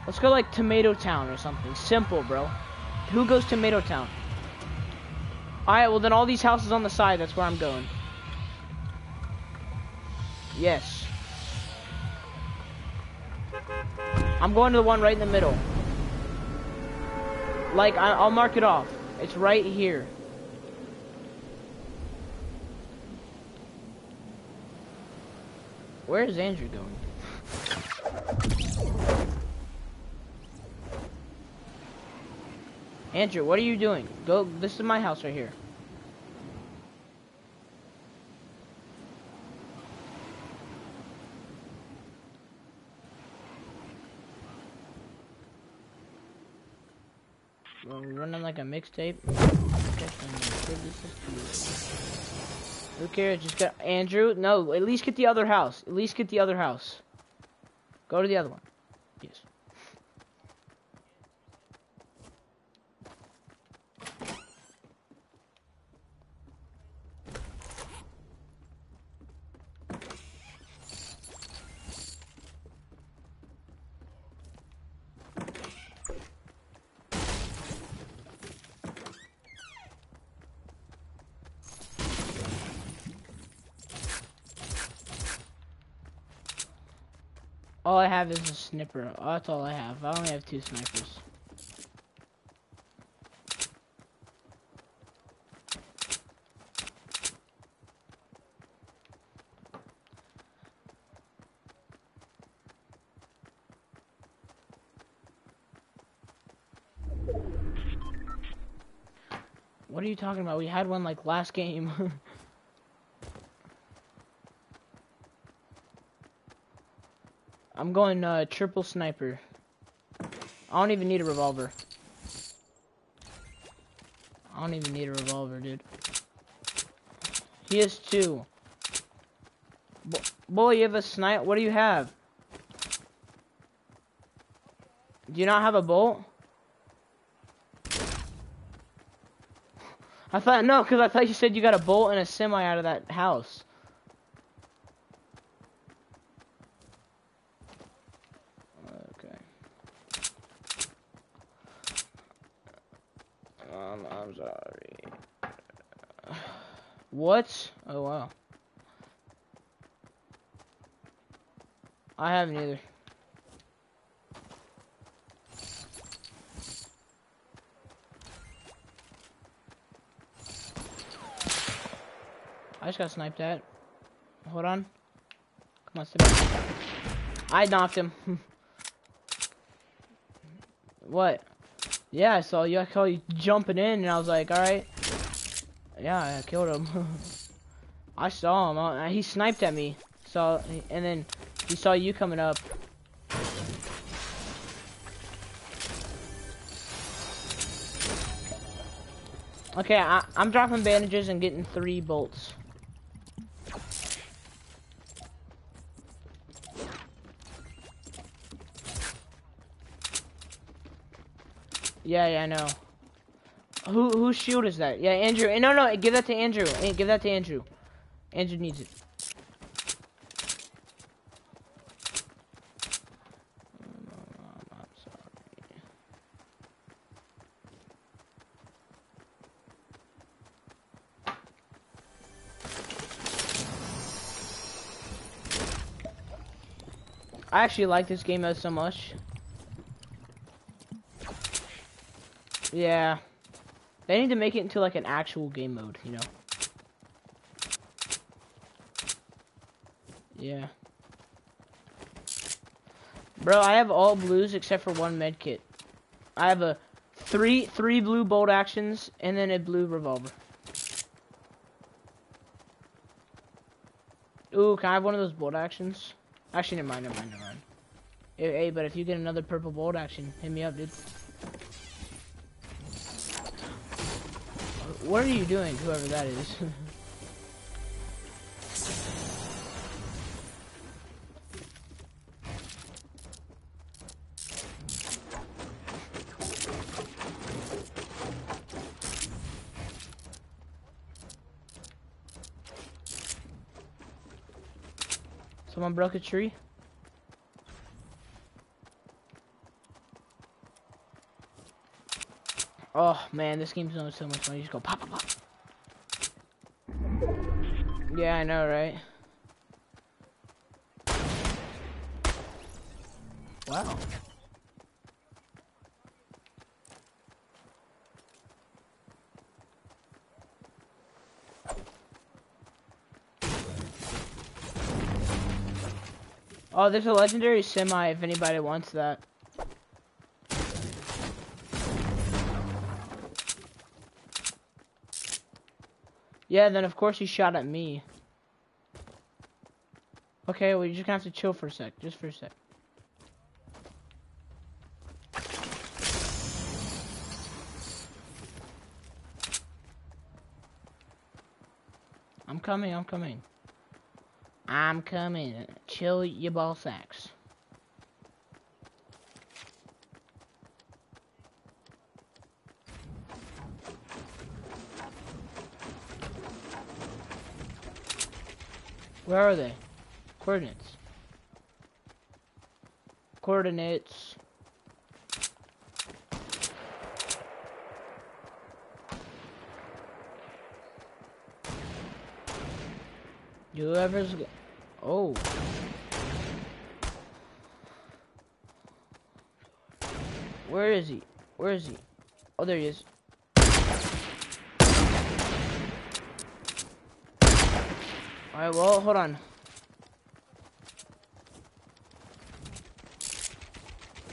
S1: Let's go like Tomato Town or something. Simple, bro. Who goes Tomato Town? Alright, well then all these houses on the side, that's where I'm going. Yes. I'm going to the one right in the middle. Like, I I'll mark it off. It's right here. Where is Andrew going? Andrew, what are you doing? Go, this is my house right here. We're running like a mixtape. Who cares? Just get Andrew. No, at least get the other house. At least get the other house. Go to the other one. Yes. All I have is a snipper. Oh, that's all I have. I only have two snipers. What are you talking about? We had one like last game. [LAUGHS] I'm going uh, triple sniper. I don't even need a revolver. I don't even need a revolver, dude. He has two. Bo boy, you have a snipe. What do you have? Do you not have a bolt? [LAUGHS] I thought no, because I thought you said you got a bolt and a semi out of that house. Okay. Um, I'm sorry. What? Oh wow. I haven't either. I just got sniped at. Hold on. Come on. I knocked him. [LAUGHS] what? Yeah, I saw you. I saw you jumping in, and I was like, alright. Yeah, I killed him. [LAUGHS] I saw him. Uh, he sniped at me. So, and then he saw you coming up. Okay, I, I'm dropping bandages and getting three bolts. Yeah, yeah, I know. Who whose shield is that? Yeah, Andrew. eh, No, no, give that to Andrew. Eh, Give that to Andrew. Andrew needs it. I actually like this game so much. Yeah. They need to make it into like an actual game mode, you know. Yeah. Bro, I have all blues except for one med kit. I have a three three blue bolt actions and then a blue revolver. Ooh, can I have one of those bolt actions? Actually, never mind, never mind, never mind. Hey, but if you get another purple bolt action, hit me up, dude. What are you doing, whoever that is? [LAUGHS] Someone broke a tree? Oh man, this game's so so much fun. You just go pop pop pop. Yeah, I know, right? Wow. Oh, there's a legendary semi if anybody wants that. Yeah, then of course he shot at me. Okay, well you're just gonna have to chill for a sec, just for a sec. I'm coming, I'm coming. I'm coming. Chill your ball sacks. Where are they? Coordinates. Coordinates. Whoever's. Oh. Where is he? Where is he? Oh, there he is. Alright, well, hold on.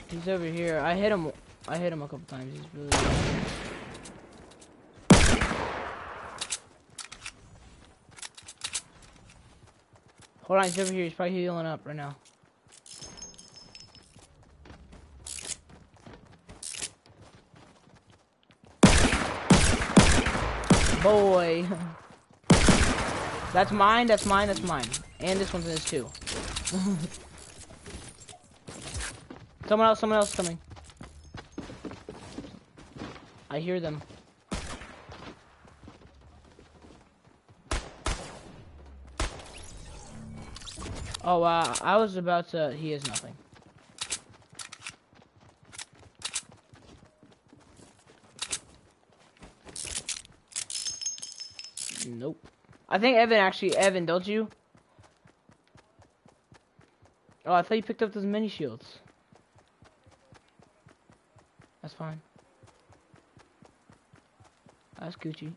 S1: He's over here. I hit him. I hit him a couple times. He's really. Hold on, he's over here. He's probably healing up right now. Boy. [LAUGHS] That's mine, that's mine, that's mine. And this one's in his too. [LAUGHS] someone else, someone else coming. I hear them. Oh, uh, I was about to, he has nothing. Nope. I think Evan actually, Evan, don't you? Oh, I thought you picked up those mini shields. That's fine. That's Gucci.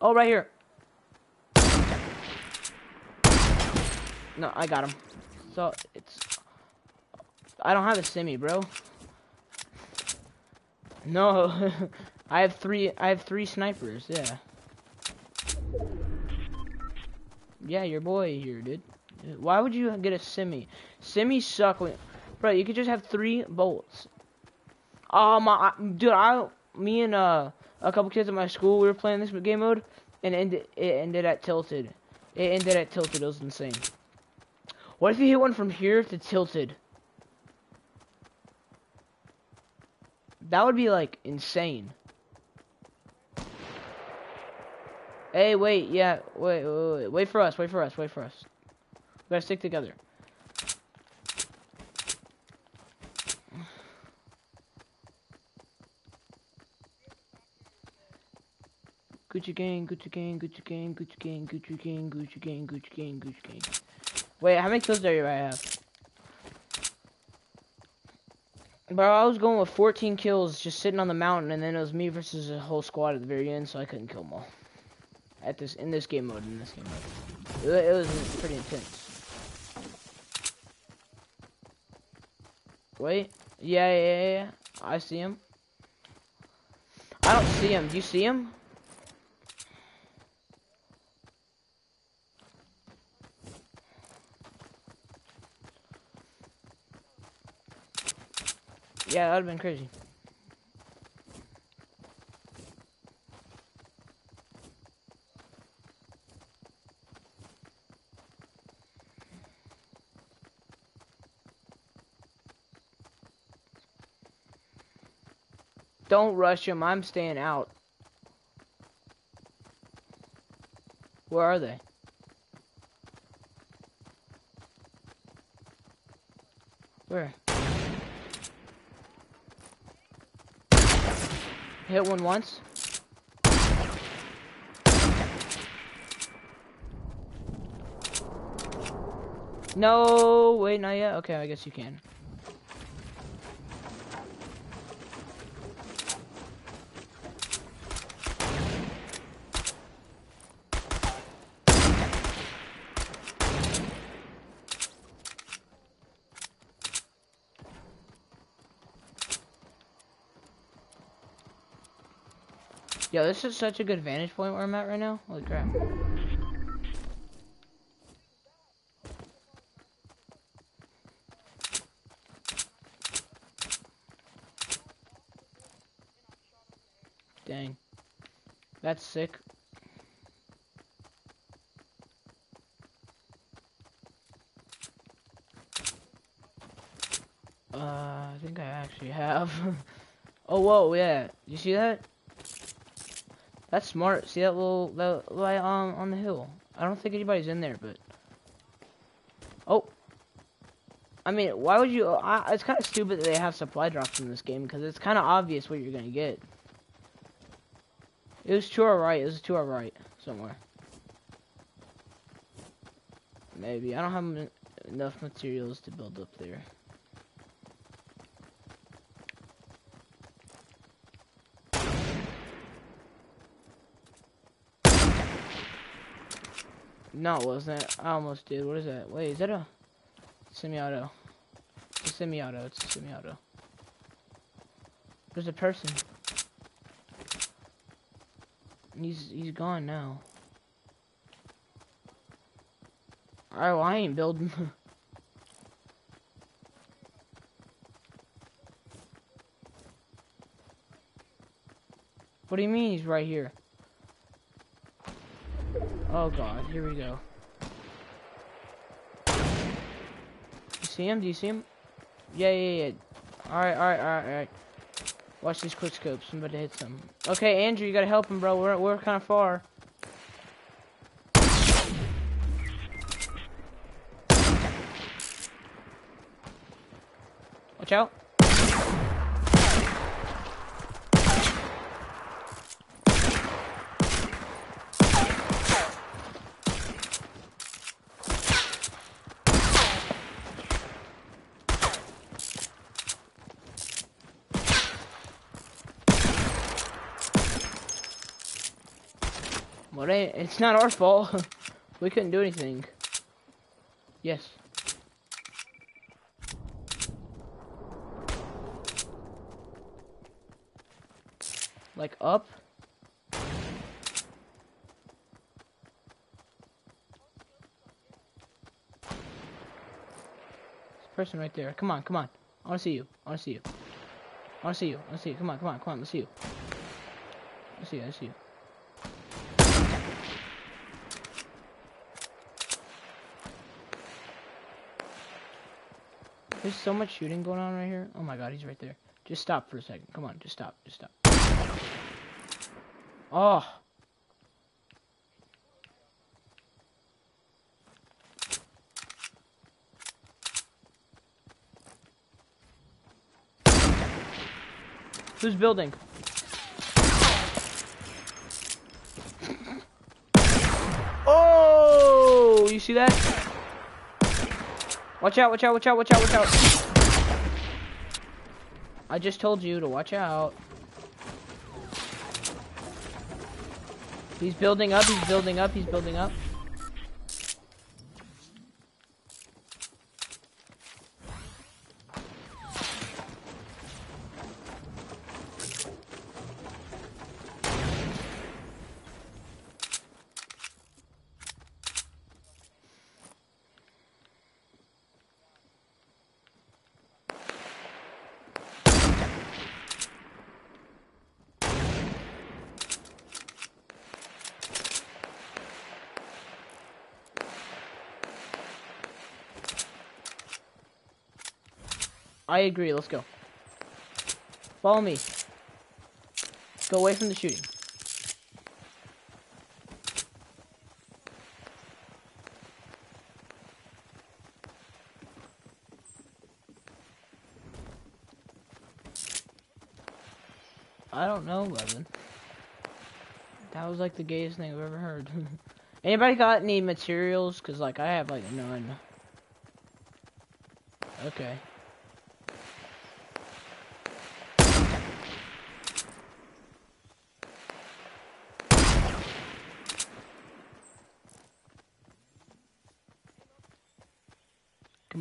S1: Oh, right here. No, I got him. So, it's... I don't have a semi, bro. No. [LAUGHS] I have three, I have three snipers, yeah. Yeah, your boy here, dude. Why would you get a semi? Semi suck. When, bro, you could just have three bolts. Oh my, dude, I, me and uh, a couple kids at my school, we were playing this game mode, and it ended, it ended at tilted. It ended at tilted. It was insane. What if you hit one from here to tilted? That would be like insane. Hey, wait, yeah, wait, wait, wait, wait for us, wait for us, wait for us. We gotta stick together. Gucci gang, Gucci gang, Gucci gang, Gucci gang, Gucci gang, Gucci gang, Gucci gang, Gucci gang. Wait, how many kills do I have? Bro, I was going with 14 kills just sitting on the mountain, and then it was me versus a whole squad at the very end, so I couldn't kill them all. At this, in this game mode, in this game mode. It, it was pretty intense. Wait. Yeah, yeah, yeah. I see him. I don't see him. Do you see him? Yeah, that would've been crazy. Don't rush him. I'm staying out. Where are they? Where? Hit one once. No, wait, not yet. Okay, I guess you can. Yo, this is such a good vantage point where I'm at right now. Holy crap. Dang. That's sick. Uh, I think I actually have. [LAUGHS] oh, whoa, yeah. You see that? That's smart. See that little that light on on the hill? I don't think anybody's in there, but oh, I mean, why would you? It's kind of stupid that they have supply drops in this game because it's kind of obvious what you're gonna get. It was to our right. It was to our right somewhere. Maybe I don't have enough materials to build up there. No, it wasn't. I almost did. What is that? Wait, is that a semi-auto? Semi-auto. It's a semi-auto. There's a person. He's he's gone now. Alright, well I ain't building. [LAUGHS] what do you mean he's right here? Oh god, here we go. You see him? Do you see him? Yeah, yeah, yeah. Alright, alright, alright, alright. Watch these quick scopes. To hit some. Okay, Andrew, you gotta help him, bro. We're, we're kind of far. Watch out. Well, it ain't, it's not our fault. [LAUGHS] we couldn't do anything. Yes. Like up? Person right there. Come on, come on. I wanna see you. I wanna see you. I wanna see you. I wanna see you. Come on, come on, come on. Let's see you. Let's see you. Let's see you. There's so much shooting going on right here. Oh my god, he's right there. Just stop for a second. Come on, just stop. Just stop. Oh. Who's building? Oh, you see that? Watch out, watch out, watch out, watch out, watch out. I just told you to watch out. He's building up, he's building up, he's building up. I agree, let's go. Follow me. Go away from the shooting. I don't know, Levin. That was like the gayest thing I've ever heard. [LAUGHS] Anybody got any materials? Cause like I have like none. Okay.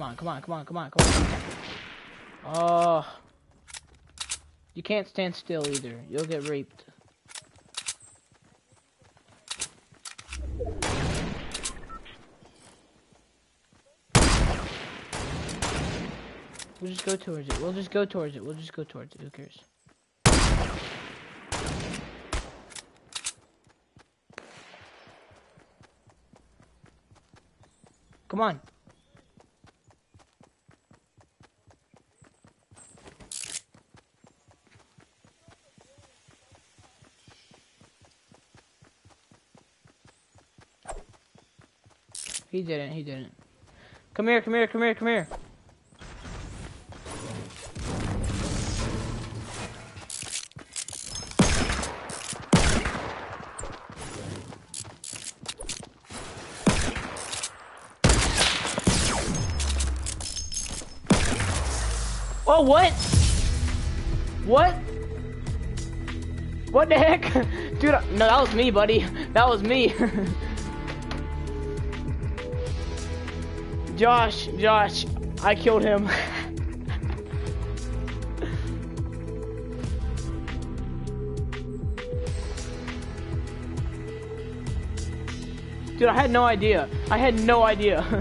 S1: On, come on, come on, come on, come on. Oh. You can't stand still either. You'll get raped. We'll just go towards it. We'll just go towards it. We'll just go towards it. Who cares? Come on. He didn't, he didn't. Come here, come here, come here, come here. Oh, what? What? What the heck? [LAUGHS] Dude, no, that was me, buddy. [LAUGHS] That was me. [LAUGHS] Josh, Josh, I killed him. Dude, I had no idea. I had no idea. [LAUGHS]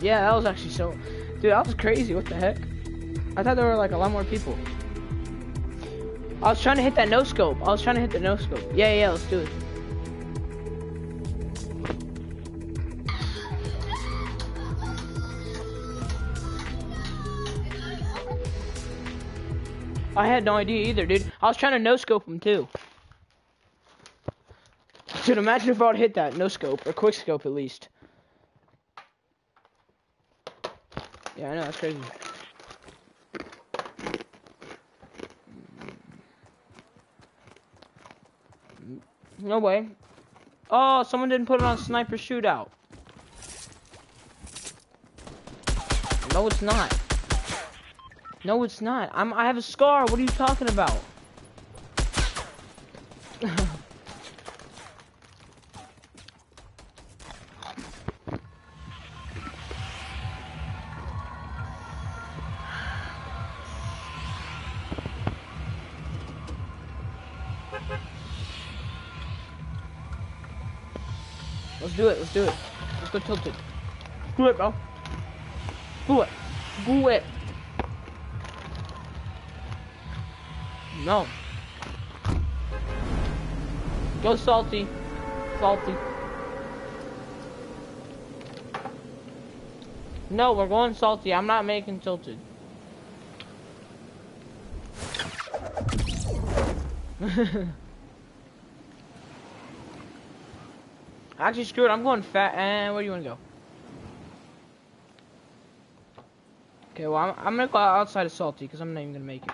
S1: yeah, that was actually so... Dude, that was crazy. What the heck? I thought there were like a lot more people. I was trying to hit that no scope. I was trying to hit the no scope. Yeah, yeah, let's do it. I had no idea either, dude. I was trying to no scope him too. Dude, imagine if I would hit that no scope or quick scope at least. Yeah, I know that's crazy. No way. Oh, someone didn't put it on sniper shootout. No, it's not. No, it's not. I'm. I have a scar. What are you talking about? Do it, bro. Do it. Do it. No. Go salty. Salty. No, we're going salty. I'm not making tilted. [LAUGHS] Actually, screw it. I'm going fat. And where do you want to go? Okay, well, I'm, I'm gonna go outside of Salty because I'm not even gonna make it.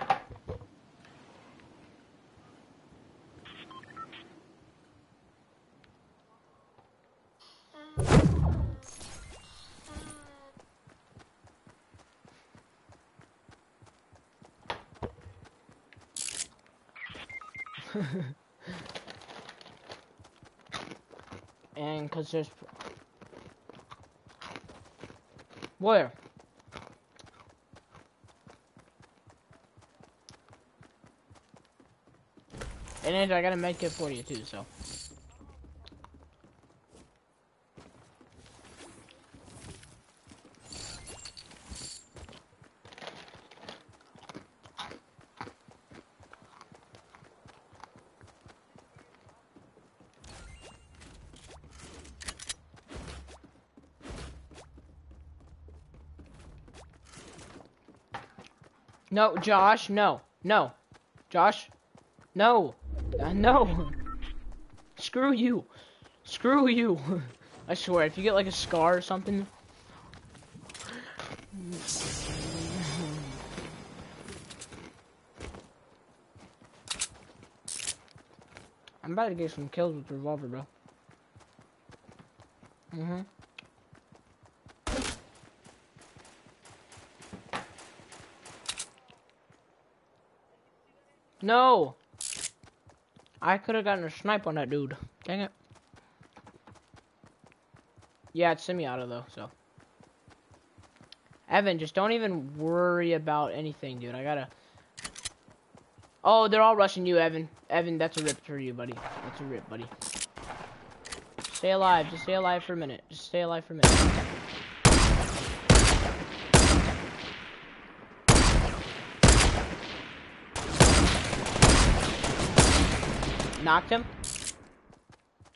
S1: [LAUGHS] and because there's where and then I gotta make it for you too so. No Josh no no. Josh no uh, know. screw you screw you I swear if you get like a scar or something I'm about to get some kills with the revolver, bro. Mm-hmm. No! I could have gotten a snipe on that dude. Dang it. Yeah, it's semi-auto though, so. Evan, just don't even worry about anything, dude. I gotta... Oh, they're all rushing you, Evan. Evan, that's a rip for you, buddy. That's a rip, buddy. Stay alive. Just stay alive for a minute. Just stay alive for a minute. Knocked him.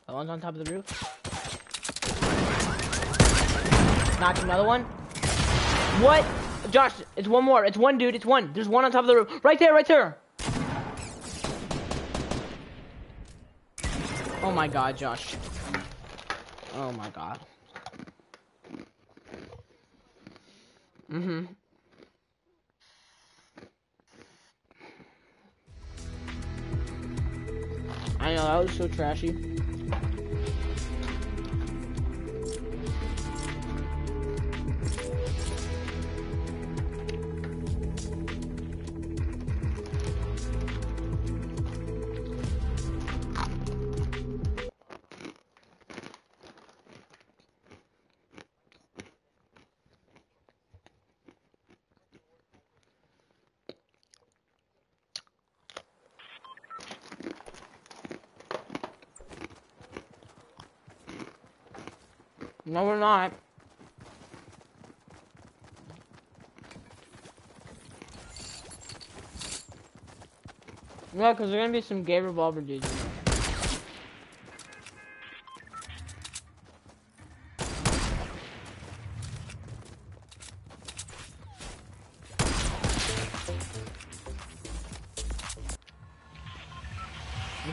S1: The one's on top of the roof. Knocked another one. What? Josh, it's one more. It's one dude. It's one. There's one on top of the roof. Right there, right there. Oh my god, Josh. Oh my god. Mm-hmm. I know, that was so trashy. No, we're not. Yeah, because there's gonna be some gay revolver dudes there.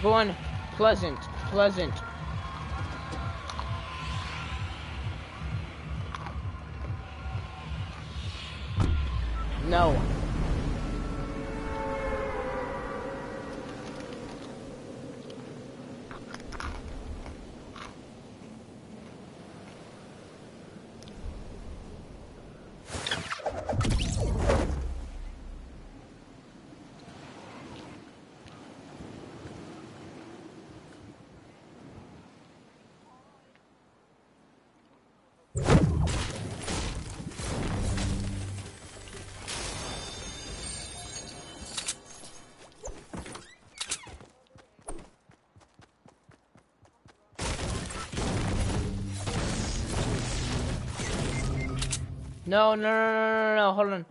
S1: Going pleasant, pleasant. No. No, no, no, no, no, no, hold on.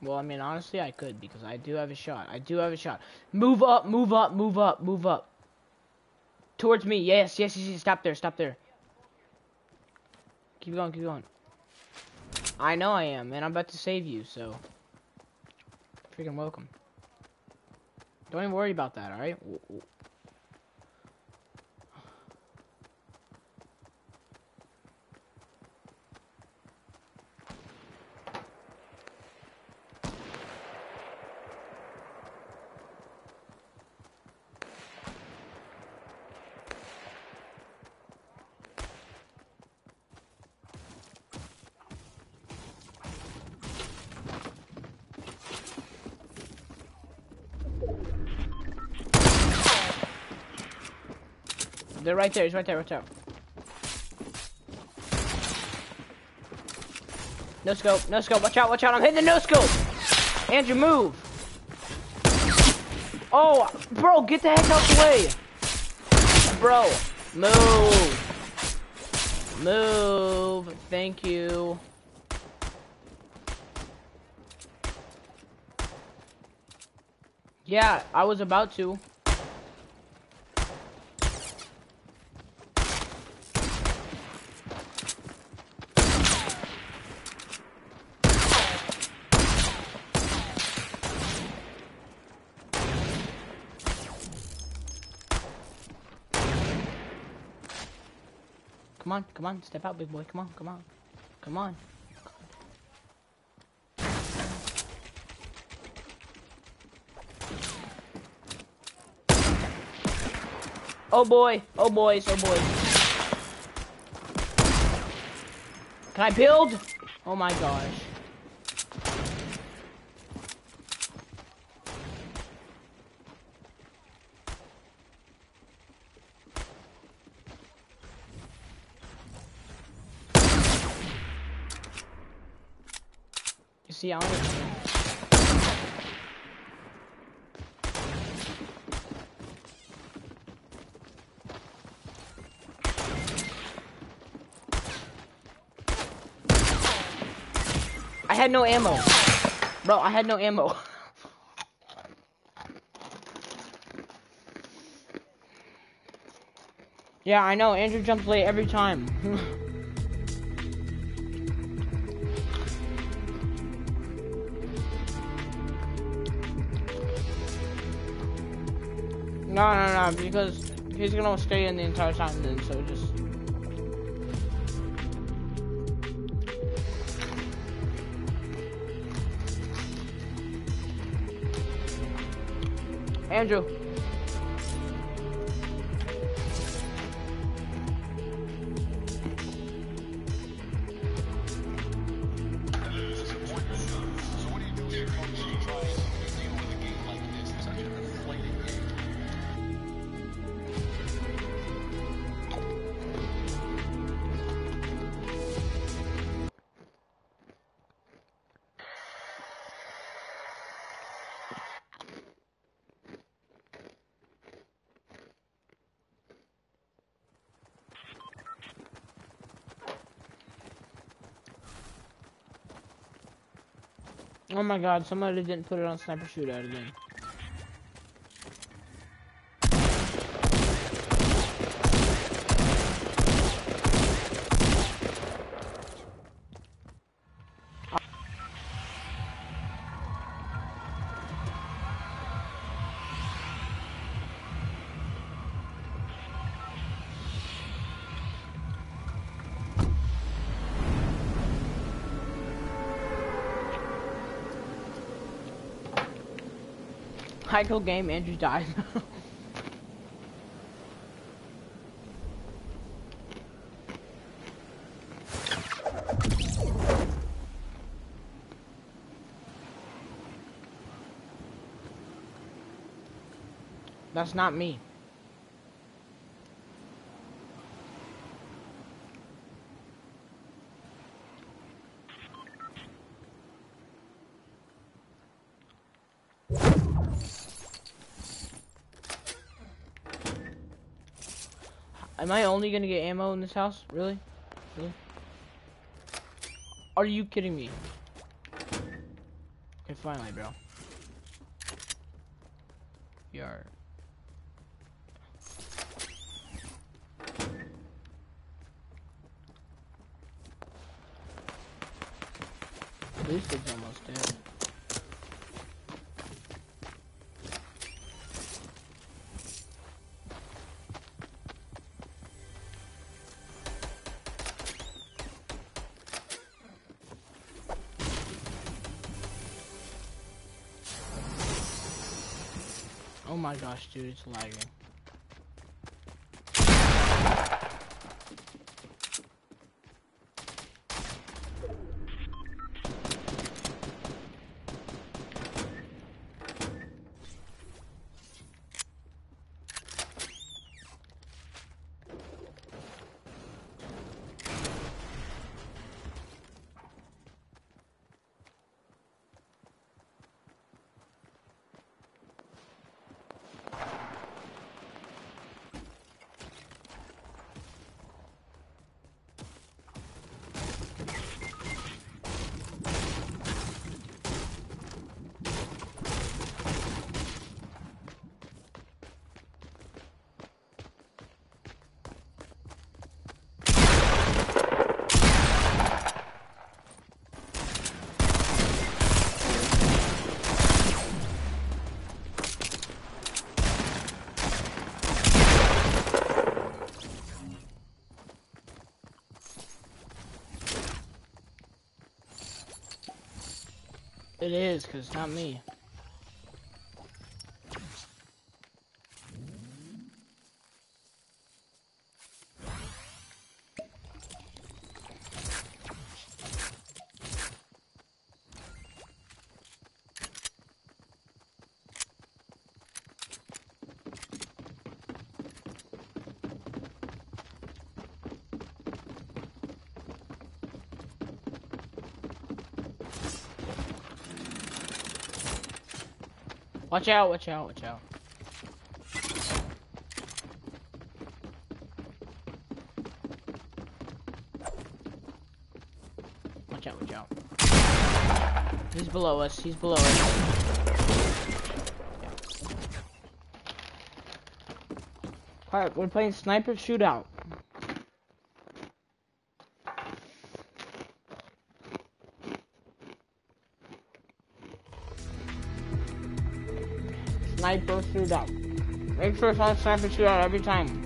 S1: Well, I mean, honestly, I could because I do have a shot. I do have a shot. Move up, move up, move up, move up. Towards me. Yes, yes, yes, yes. Stop there, stop there. Keep going, keep going. I know I am, and I'm about to save you, so. Freaking welcome. Don't even worry about that, alright? They're right there, he's right there, Watch out. No scope, no scope, watch out, watch out, I'm hitting the no scope! Andrew, move! Oh, bro, get the heck out the way! Bro, move! Move, thank you. Yeah, I was about to. On, come on, step out, big boy. Come on, come on, come on. Oh boy, oh boys, oh boy. Can I build? Oh my gosh. See, I had no ammo. Bro, I had no ammo. [LAUGHS] yeah, I know. Andrew jumps late every time. [LAUGHS] no, no, no, because he's gonna stay in the entire time then, so just... Andrew. Oh my god, somebody didn't put it on sniper shootout again. Kill game, Andrew died. [LAUGHS] That's not me. Am I only gonna get ammo in this house? Really? Really? Are you kidding me? Okay, finally, bro. You're... This is my gosh, dude, it's lagging. It is, cause it's not me. Watch out, watch out, watch out. Watch out, watch out. He's below us, he's below us. Alright, we're playing sniper shootout. Sniper shootout. Make sure it's on sniper shootout every time.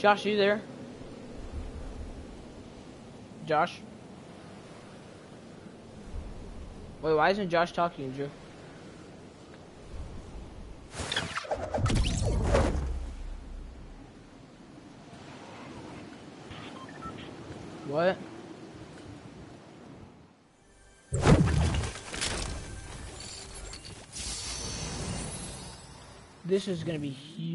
S1: Josh, you there? Josh? Wait, why isn't Josh talking, Drew? What? This is gonna be huge.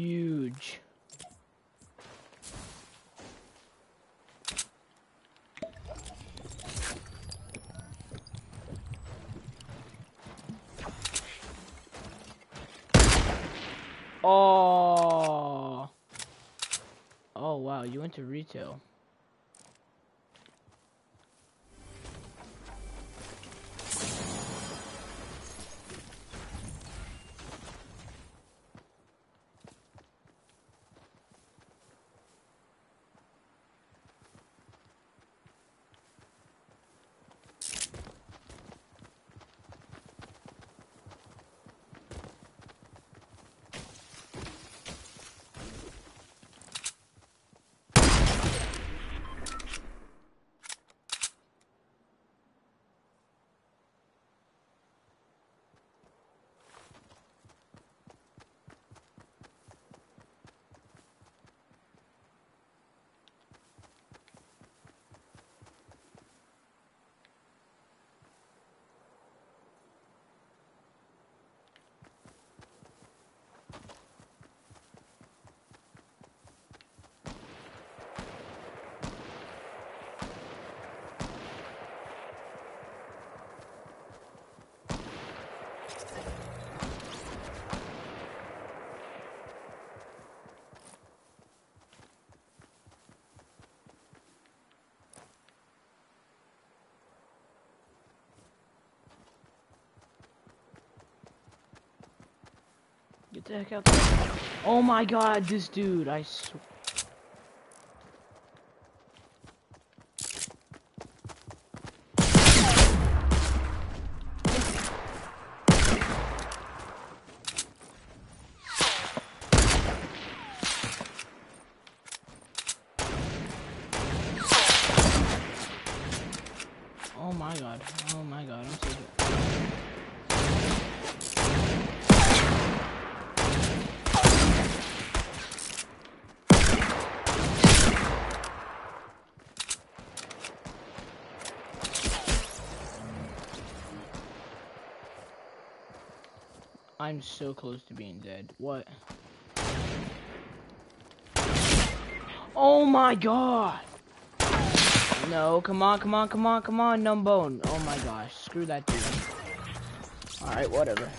S1: The heck out. Oh my god, this dude, I sw- Oh my god, oh my god, I'm so good. I'm so close to being dead. What? Oh my god! No, come on, come on, come on, come on, numbone. Oh my gosh, screw that dude. Alright, whatever.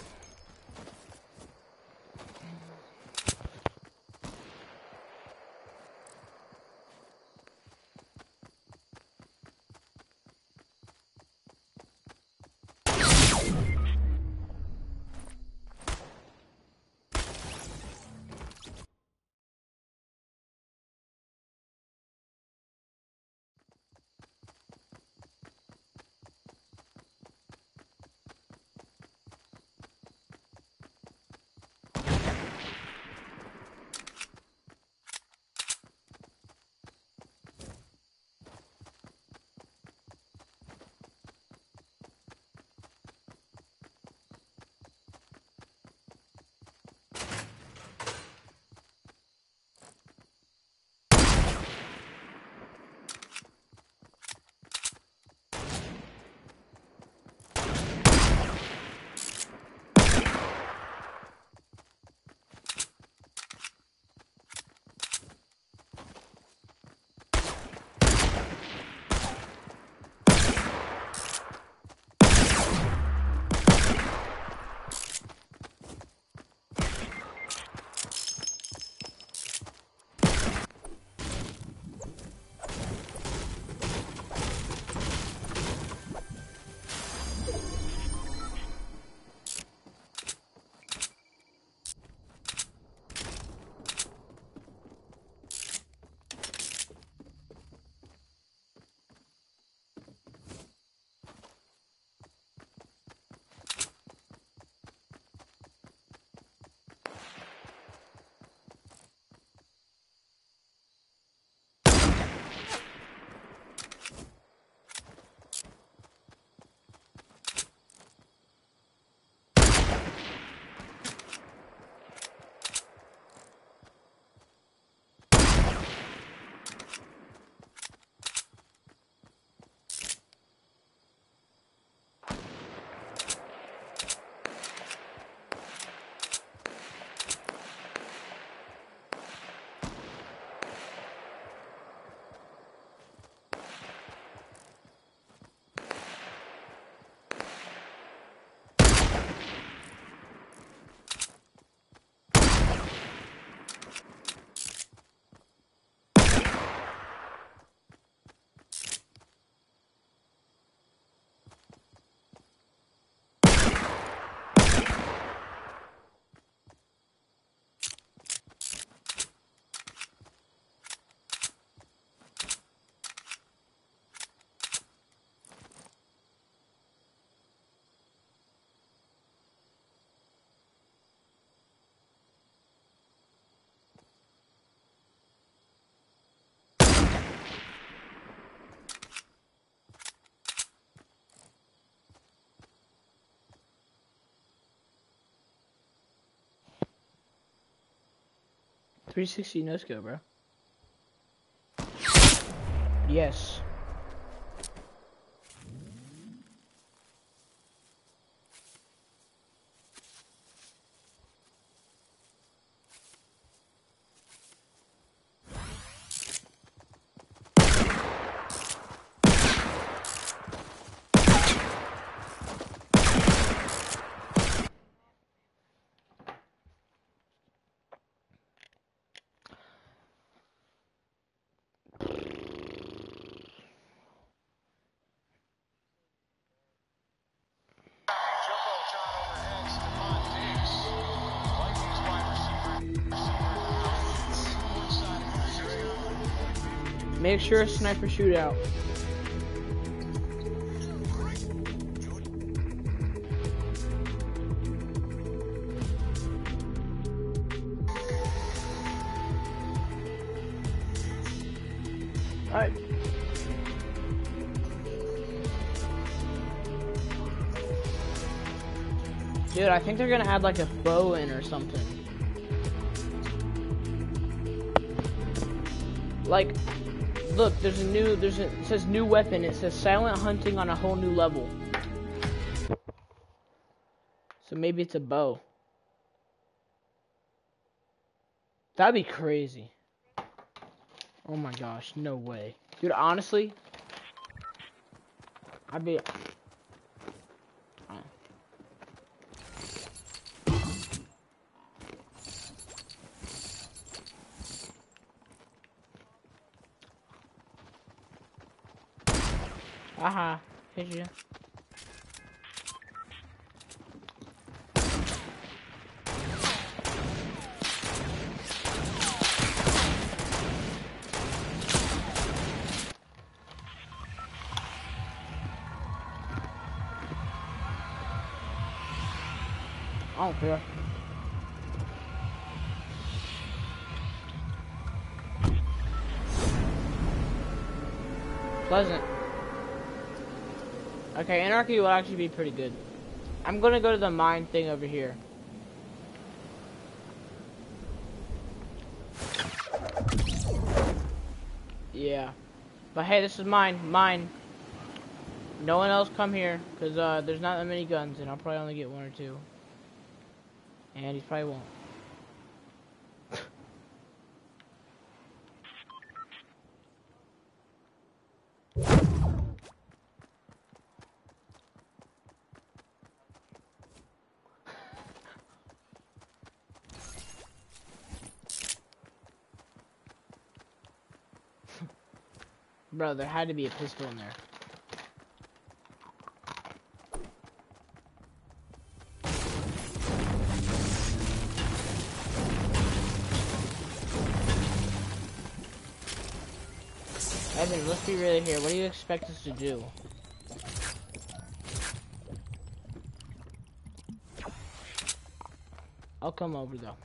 S1: Three sixty no scope, bro. Yes. Make sure a sniper shootout.
S3: Alright.
S1: Dude, I think they're gonna add like a bow in or something. Like, look, there's a new, there's a, it says new weapon. It says silent hunting on a whole new level. So maybe it's a bow. That'd be crazy. Oh my gosh, no way. Dude, honestly, I'd be, Aha, hit you. Anarchy will actually be pretty good. I'm gonna go to the mine thing over here. Yeah. But hey, this is mine. Mine. No one else come here, because uh, there's not that many guns, and I'll probably only get one or two. And he probably won't. Bro, there had to be a pistol in there. Evan, let's be really here. What do you expect us to do? I'll come over though.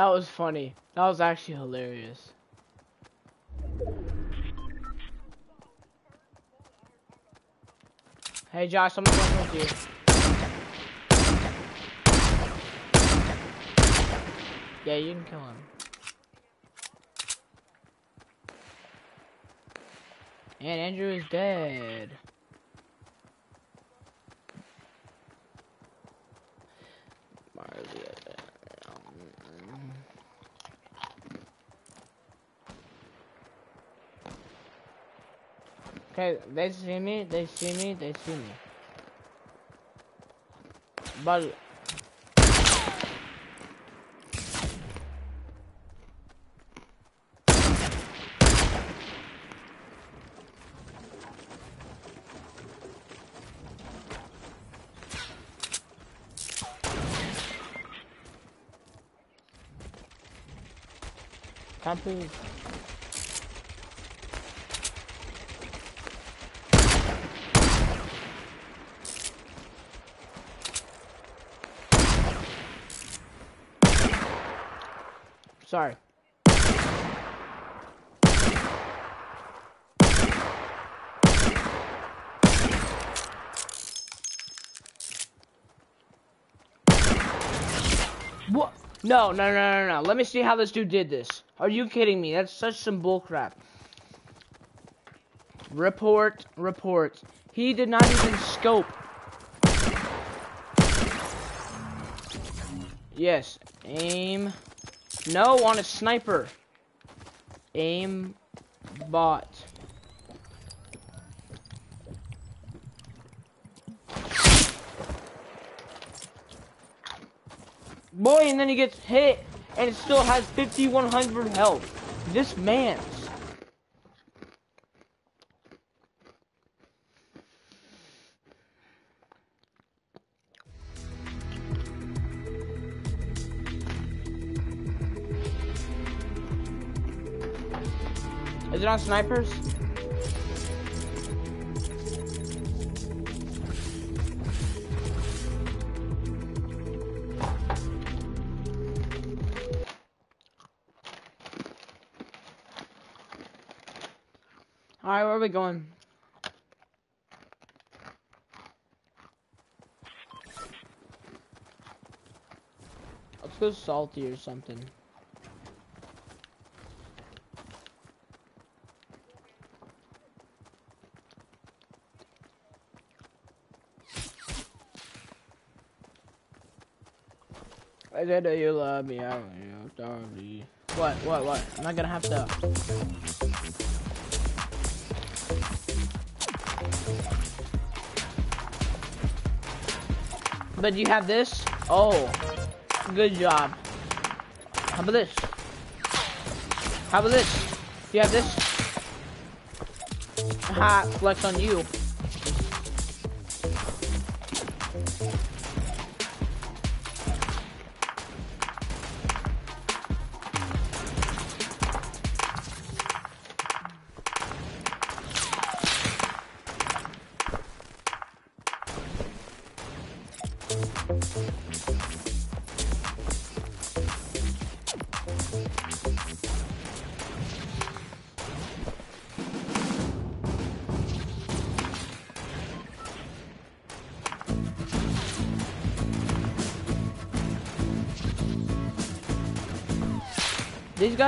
S1: That was funny. That was actually hilarious. Hey Josh, I'm going with you. Yeah, you can kill him. And Andrew is dead. Okay, they see me, they see me, they see me. But Camping. Sorry. What? No, no, no, no, no. Let me see how this dude did this. Are you kidding me? That's such some bullcrap. Report, report. He did not even scope. Yes, aim. No, on a sniper. Aim bot. Boy, and then he gets hit, and it still has 5100 health. This man's. On snipers? Alright, where are we going? Let's go salty or something. I said that you love me, I don't know, sorry. What, what, what? I'm not gonna have to. But you have this? Oh, good job. How about this? How about this? You have this? Ha, flex on you.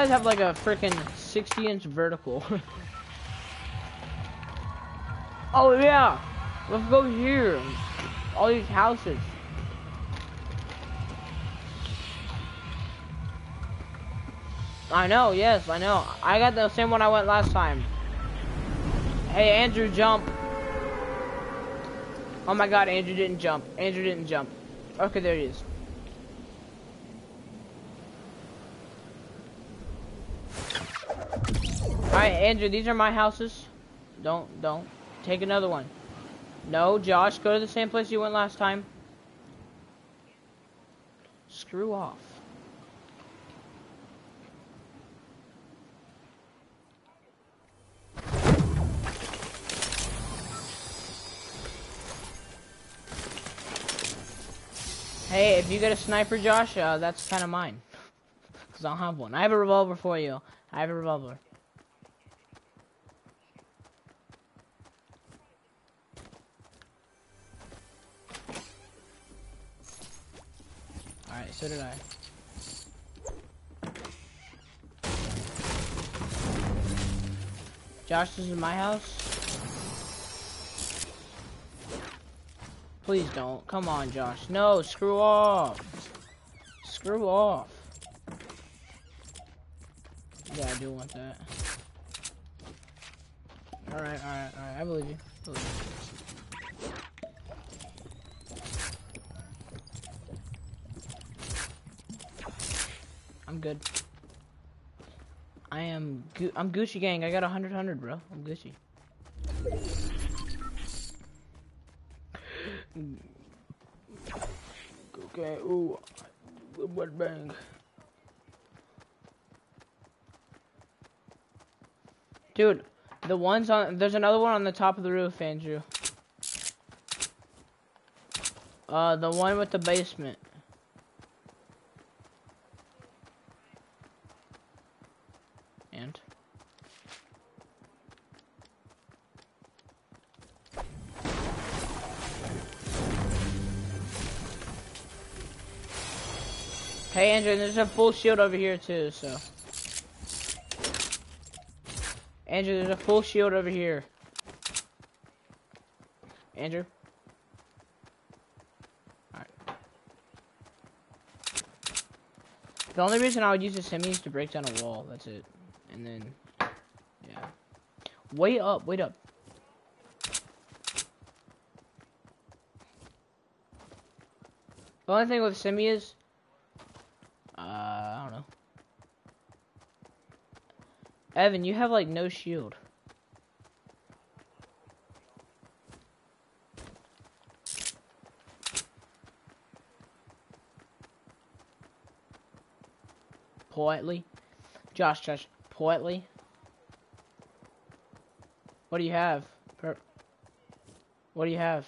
S1: Guys have like a freaking 60 inch vertical. [LAUGHS] oh yeah, let's go here. All these houses. I know, yes, I know. I got the same one I went last time. Hey, Andrew, jump. Oh my god, Andrew didn't jump. Andrew didn't jump. Okay, there he is. Alright, Andrew, these are my houses. Don't, don't. Take another one. No, Josh, go to the same place you went last time. Screw off. Hey, if you get a sniper, Josh, uh, that's kind of mine. [LAUGHS] Because I don't have one. I have a revolver for you. I have a revolver. So did I. Josh, this is my house. Please don't. Come on, Josh. No, screw off. Screw off. Yeah, I do want that. Alright, alright, alright. I believe you. I believe you. Good. I am. Gu I'm Gucci gang. I got a hundred hundred, bro. I'm Gucci. Okay. Ooh. What bang? Dude, the ones on there's another one on the top of the roof, Andrew. Uh, the one with the basement. Hey Andrew, there's a full shield over here too, so. Andrew, there's a full shield over here. Andrew? Alright. The only reason I would use a semi is to break down a wall, that's it. And then, yeah. Wait up, wait up. The only thing with semi is, Uh, I don't know. Evan, you have like no shield. Politely. Josh, Josh, politely. What do you have? Per what do you have?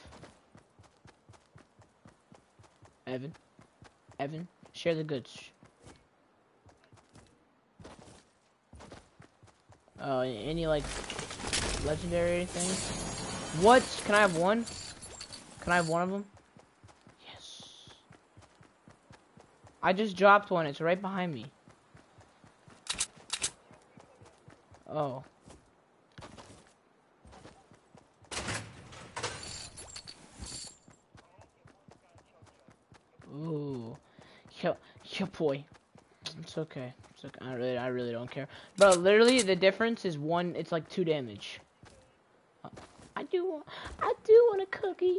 S1: Evan? Evan? Share the goods. Uh, any like legendary things? What? Can I have one? Can I have one of them? Yes. I just dropped one. It's right behind me. Oh. Ooh. Yeah, yeah, boy. It's okay. I really, I really don't care. But literally, the difference is one. It's like two damage. I do I do want a cookie.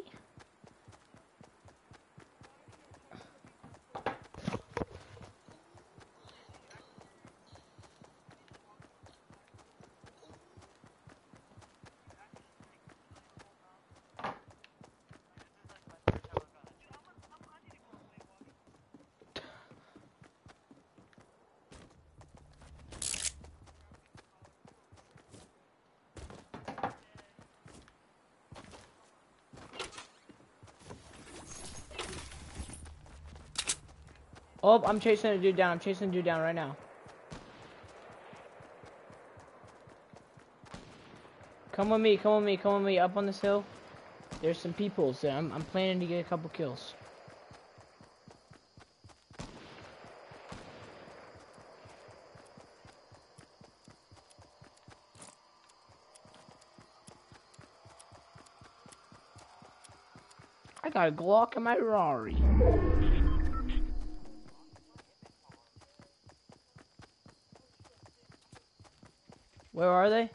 S1: Oh, I'm chasing a dude down. I'm chasing a dude down right now. Come with me, come with me, come with me. Up on this hill. There's some people, so I'm, I'm planning to get a couple kills. I got a Glock in my Rari. Where are they?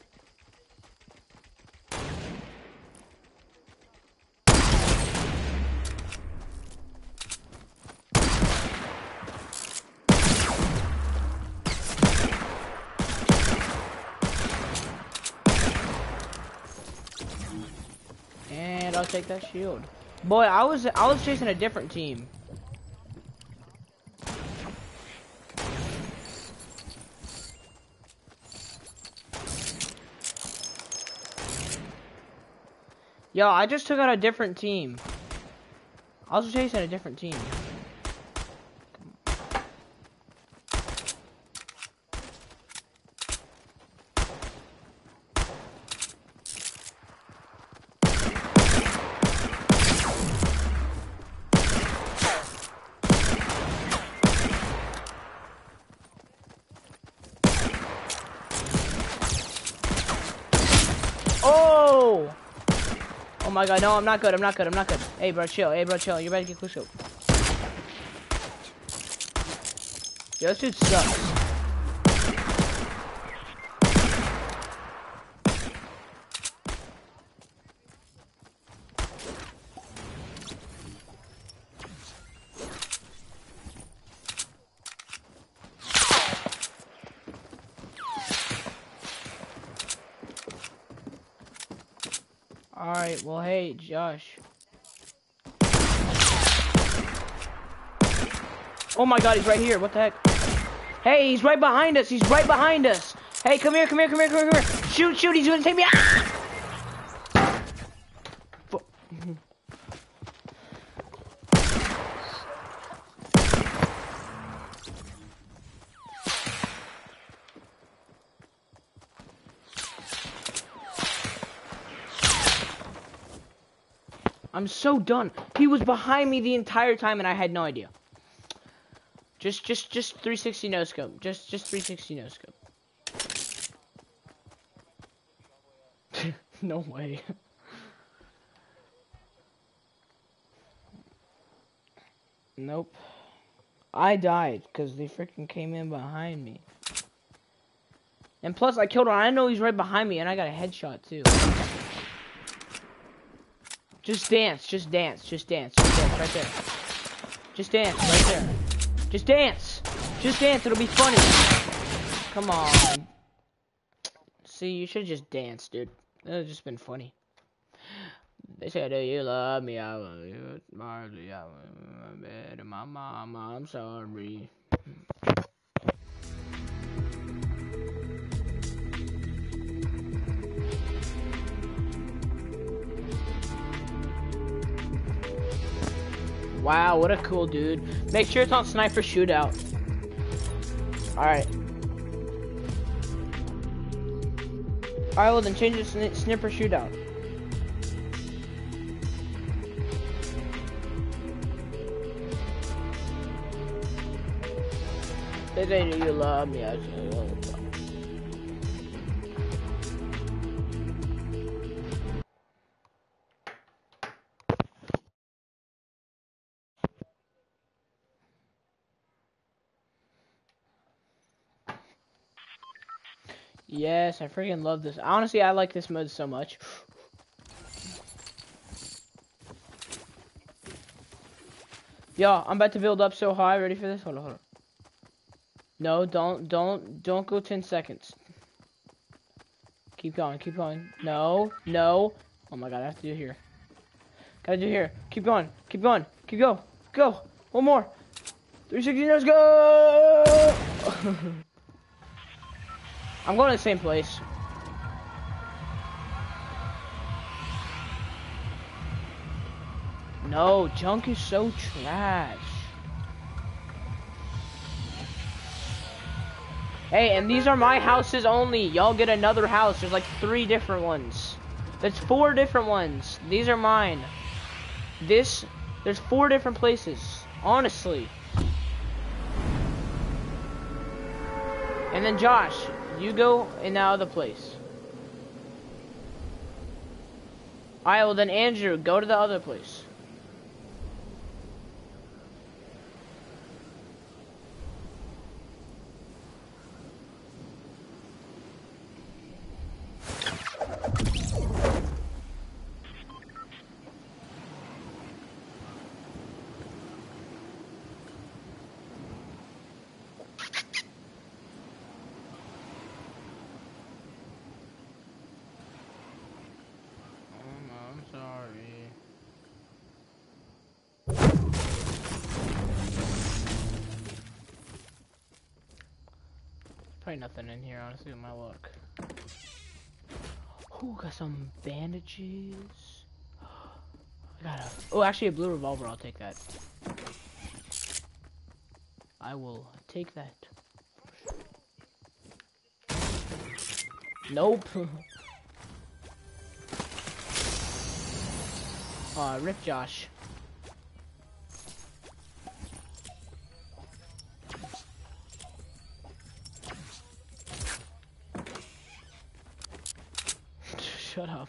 S1: And I'll take that shield. Boy, I was I was chasing a different team. Yo, I just took out a different team. I was chasing a different team. Oh! Oh my god, no, I'm not good, I'm not good, I'm not good. Hey bro, chill, hey bro, chill, you better get scope. Yo, this dude sucks. Alright, well hey, Josh. Oh my god, he's right here, what the heck? Hey, he's right behind us, he's right behind us! Hey, come here, come here, come here, come here, come here! Shoot, shoot, he's gonna take me ah! I'm so done. He was behind me the entire time and I had no idea. Just, just, just 360 no scope. Just, just 360 no scope. [LAUGHS] no way. nope. I died because they freaking came in behind me. And plus, I killed him. I know he's right behind me, and I got a headshot too. Just dance, just dance, just dance, just dance, right there. Just dance, right there. Just dance! Just dance, it'll be funny. Come on. See, you should just dance, dude. It would just been funny. They said, do you love me? I love you. Marley, I love. My mama, I'm sorry. Wow, what a cool dude. Make sure it's on Sniper Shootout. Alright. Alright, well then change it to sni- Sniper Shootout. They say, you love me? I "Oh, Yes, I freaking love this. Honestly, I like this mode so much. Yo, I'm about to build up so high. Ready for this? Hold on, hold on. No, don't, don't, don't go 10 seconds. Keep going, keep going. No, no. Oh my god, I have to do here. Gotta do here. Keep going, keep going, keep go, go. One more. 360, let's go! [LAUGHS] I'm going to the same place. No, junk is so trash. Hey, and these are my houses only. Y'all get another house. There's like three different ones. There's four different ones. These are mine. This, there's four different places. Honestly. And then Josh, you go in that other place. Alright, well then Andrew, go to the other place. I'm sorry. Probably nothing in here, honestly, with my luck. Ooh, got some bandages. I got a. Oh, actually, a blue revolver. I'll take that. I will take that. Nope. Aw, [LAUGHS] uh, rip Josh. Shut up.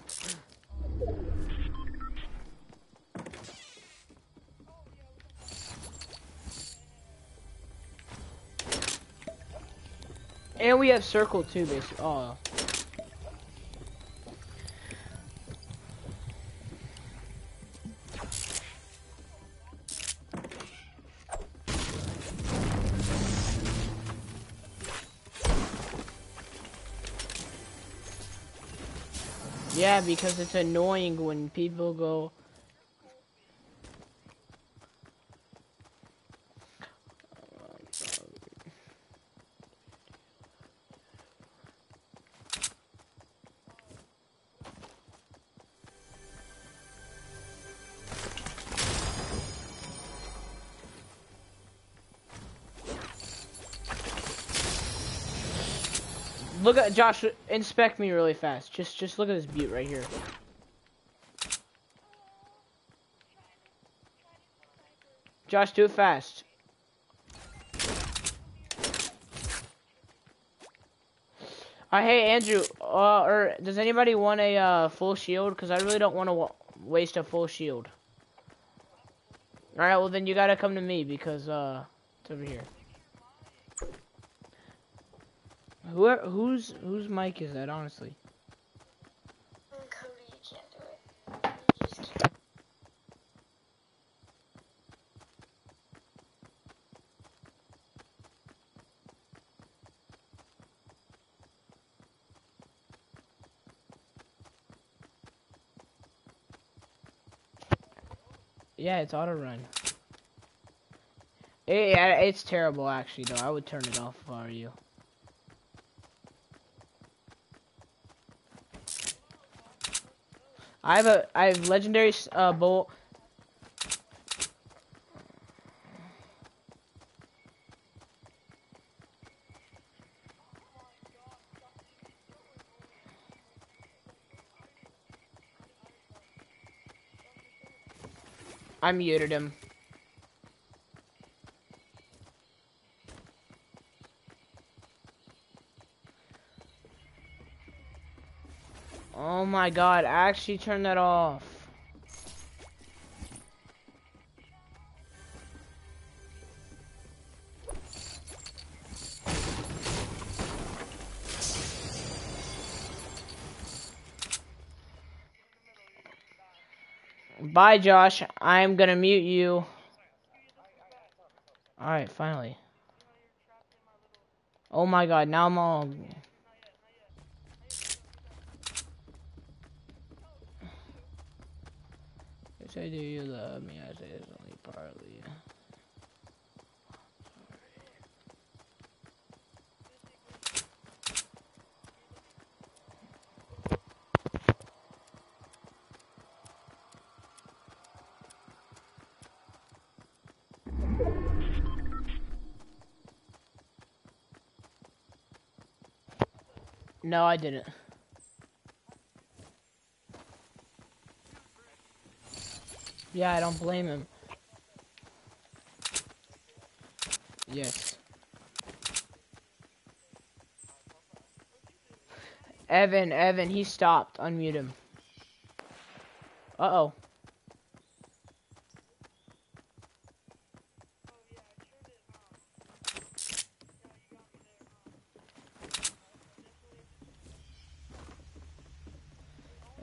S1: And we have circle too, basically. Oh. Yeah, because it's annoying when people go. Josh. Inspect me really fast. Just, just look at this butte right here. Josh, do it fast. Uh, hey Andrew, uh, or does anybody want a uh, full shield? Because I really don't want to wa waste a full shield. All right, well then you gotta come to me because uh, it's over here. Who whose whose mic is that? Honestly.
S7: Cody, you can't do it. You just can't.
S1: Yeah, it's auto run. It, it's terrible actually though. I would turn it off if I were you. I have a I have legendary uh, bolt. I muted him. My god, I actually turned that off. Bye, Josh. I'm gonna mute you. Alright, finally. Oh my god, now I'm all... I do. You love me. I say it's only partly. No, I didn't. Yeah, I don't blame him. Yes. Evan, Evan, he stopped. Unmute him. Uh-oh.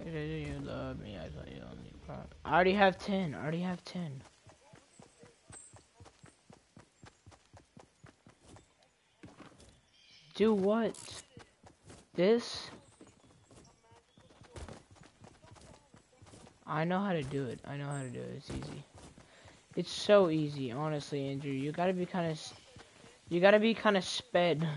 S1: You love me, I thought you only part. I already have 10. I already have 10. Do what? This? I know how to do it. I know how to do it. It's easy. It's so easy, honestly, Andrew. You gotta be kind of... You gotta be kind of sped. [LAUGHS]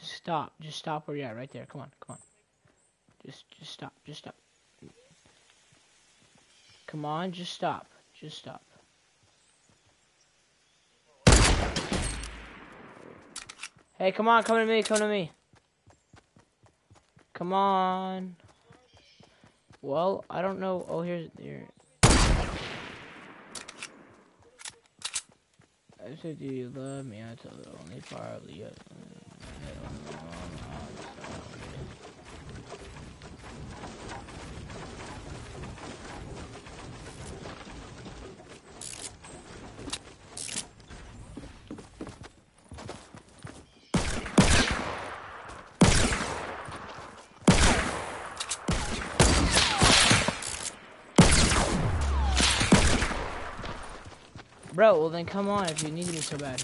S1: Just stop. Just stop where you're at, right there. Come on, come on. Just, just stop. Just stop. Come on, just stop. Just stop. Hey, come on, come to me, come to me. Come on. Well, I don't know. Oh, here's here. I said, do you love me? I told only part of the partly. Bro, well then come on if you need me so bad.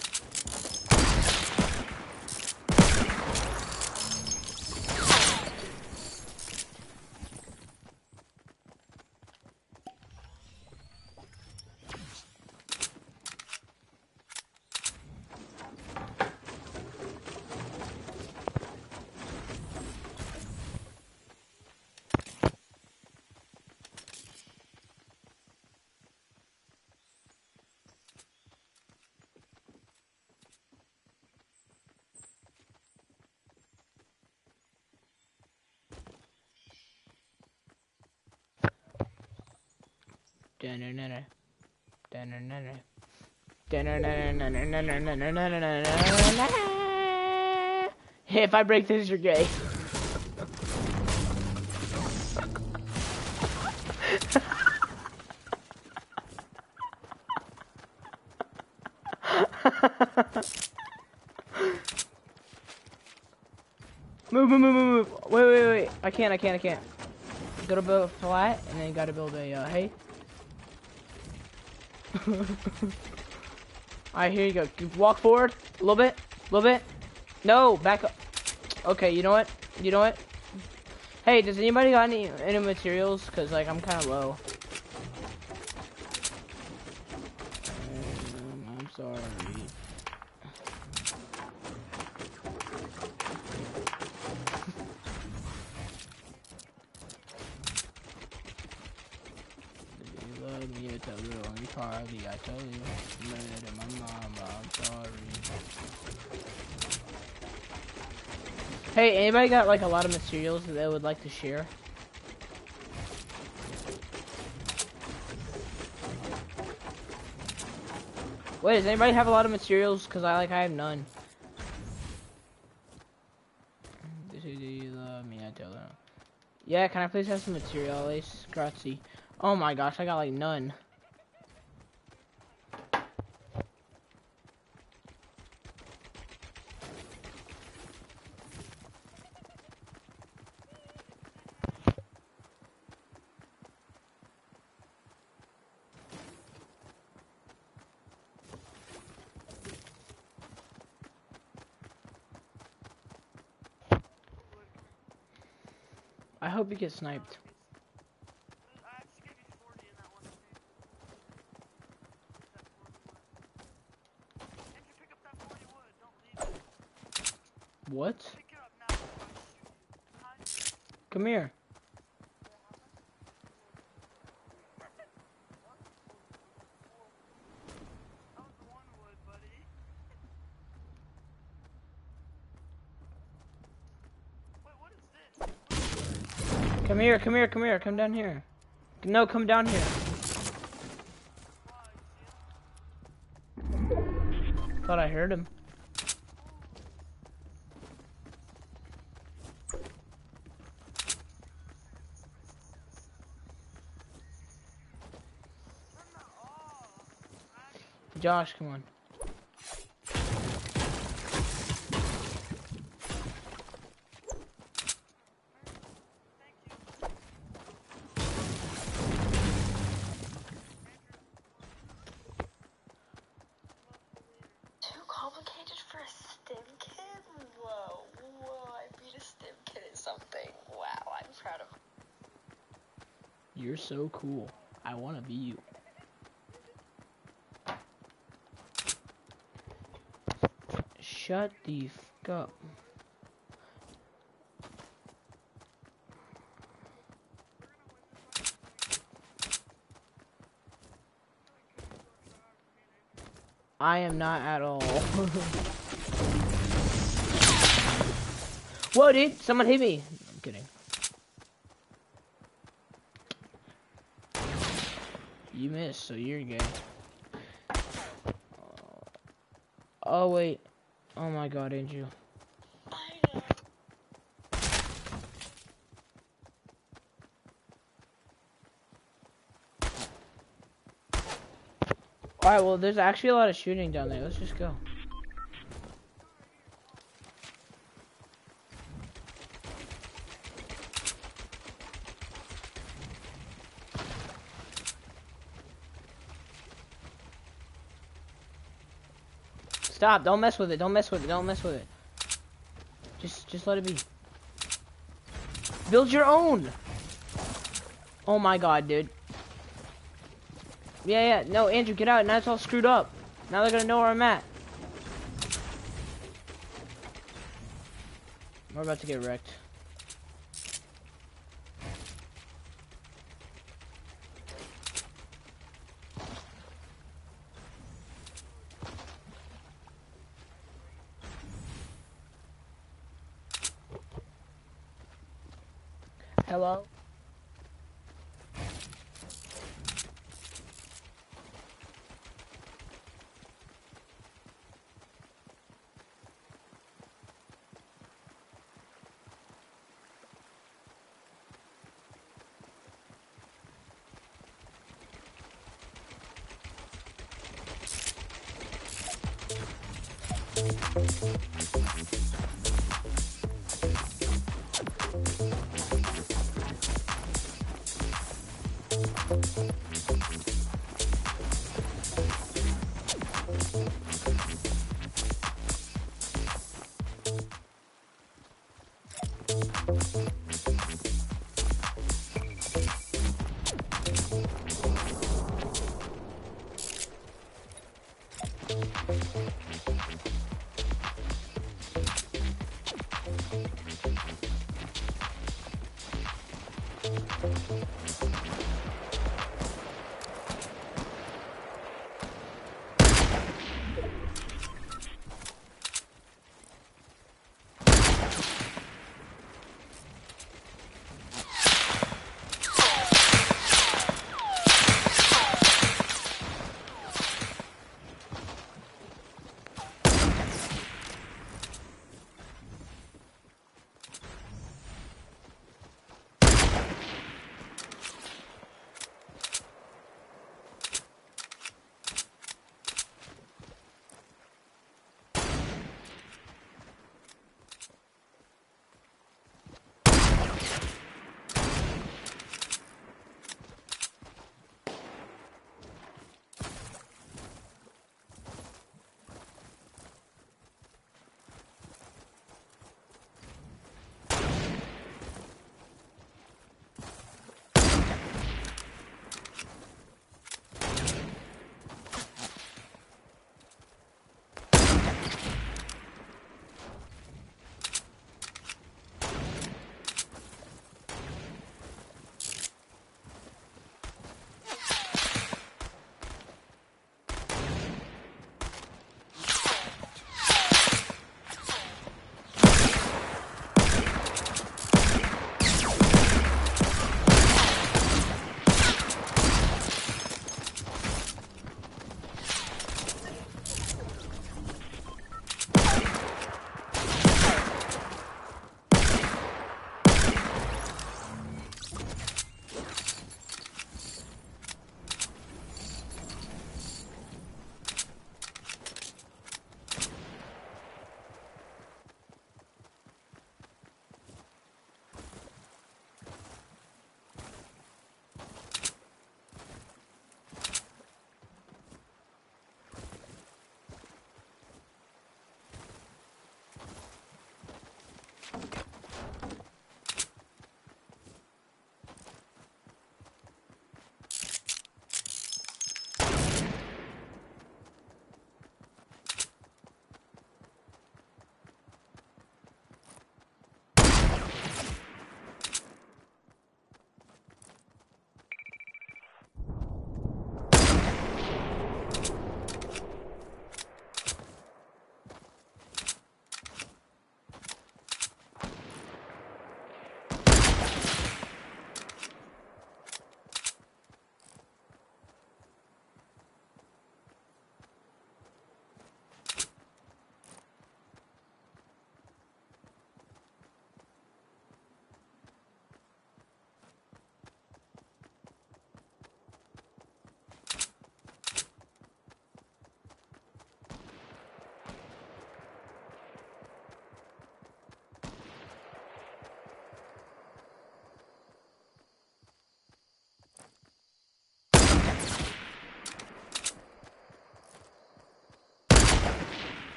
S1: If I break this, you're gay. move, move, move, move, move. Wait, wait, wait. I can't, I can't, I can't. Go to build a flat, and then you gotta build a, uh, hay. [LAUGHS] Alright, here you go. Walk forward a little bit, a little bit. No, back up. Okay, you know what? You know what? Hey, does anybody got any any materials? Cause like I'm kind of low. Anybody got like a lot of materials that they would like to share? Wait, does anybody have a lot of materials? Cause I like I have none. Do you love me? I tell them. Yeah, can I please have some materials? Grazie. Oh my gosh, I got like none. You get sniped.
S6: I just gave you 40 in that one. Andrew, pick up that 40 wood. Don't leave it.
S1: What?
S6: Pick it up now before I shoot you. Hi.
S1: Come here.
S6: That was the one wood, buddy. Wait, what is this?
S1: Come here, come here, come here, come down here. No, come down here. Thought I heard him. Josh, come on.
S9: Too complicated for a stim kid? Whoa, whoa, I beat a stim kid at something. Wow, I'm proud of
S1: You're so cool. I want to be you. Shut the fuck up. I am not at all. [LAUGHS] Whoa, dude! Someone hit me. I'm kidding. So you're gay. Uh, oh wait. Oh my god,
S9: know.
S1: Alright, well there's actually a lot of shooting down there. Let's just go. Stop, don't mess with it, don't mess with it, don't mess with it. Just just let it be. Build your own! Oh my god, dude. Yeah, yeah, no, Andrew, get out. Now it's all screwed up. Now they're gonna know where I'm at. We're about to get wrecked.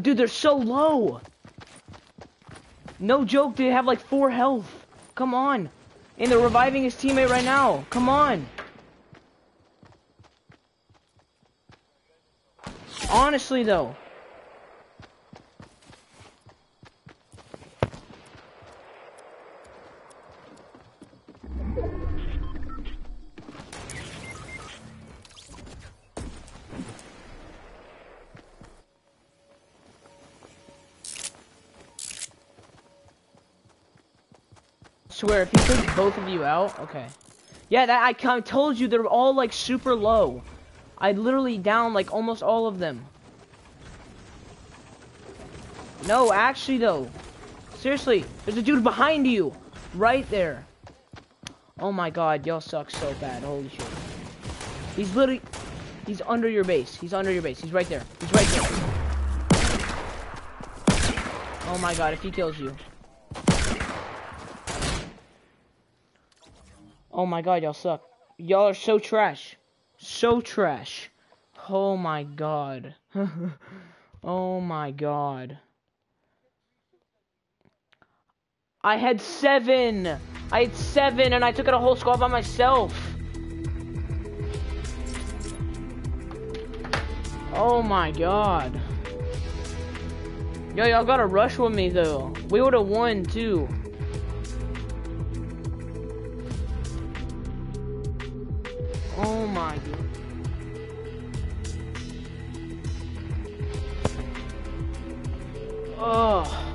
S1: Dude, they're so low. No joke, they have like four health. Come on. And they're reviving his teammate right now. Come on. Honestly, though. Swear, if he takes both of you out, okay. Yeah, that I of told you they're all like super low. I literally down like almost all of them. No, actually though. Seriously, there's a dude behind you. Right there. Oh my god, y'all suck so bad. Holy shit. He's literally he's under your base. He's under your base. He's right there. He's right there. Oh my god, if he kills you. Oh my god, y'all suck. Y'all are so trash. So trash. Oh my god. [LAUGHS] oh my god. I had seven. I had seven and I took out a whole squad by myself. Oh my god. Yo, y'all gotta rush with me though. We would've won too. Oh.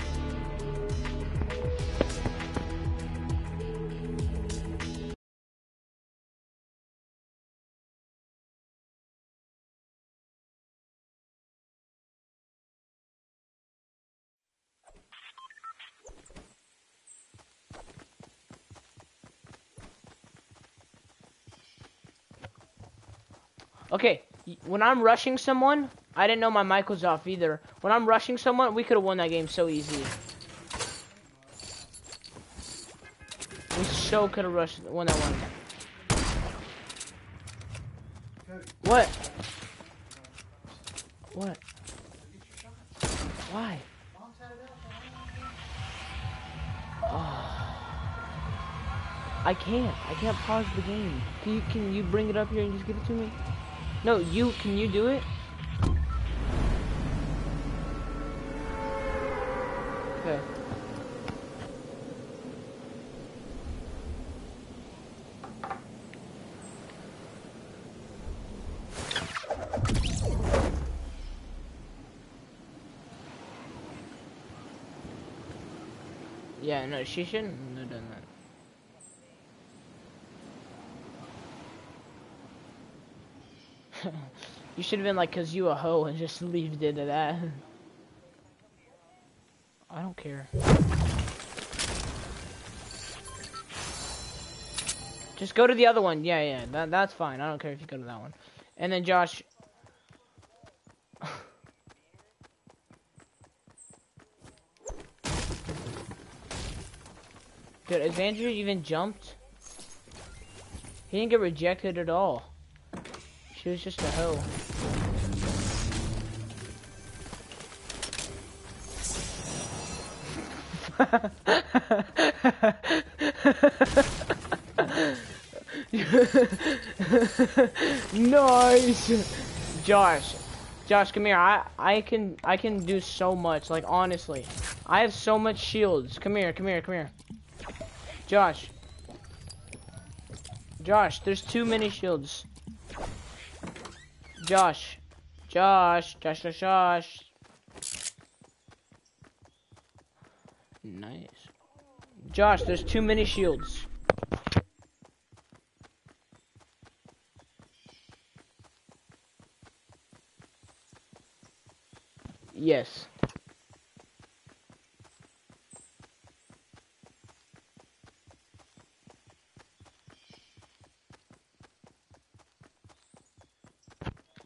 S1: When I'm rushing someone, I didn't know my mic was off either. When I'm rushing someone, we could have won that game so easy. We so could have rushed won that one. What? What? Why? Oh. I can't. I can't pause the game. Can you can you bring it up here and just give it to me? No, you can you do it? Okay. Yeah, no, she shouldn't have done that. You should have been like, cause you a hoe and just leave it to that. I don't care. Just go to the other one. Yeah, yeah, that, that's fine. I don't care if you go to that one. And then Josh. [LAUGHS] Dude, is Andrew even jumped? He didn't get rejected at all. She was just a hoe. [LAUGHS] nice, Josh. Josh, come here. I I can I can do so much. Like honestly, I have so much shields. Come here, come here, come here. Josh. Josh, there's too many shields. Josh. Josh. Josh, Josh, Josh. Nice. Josh, there's too many shields. Yes.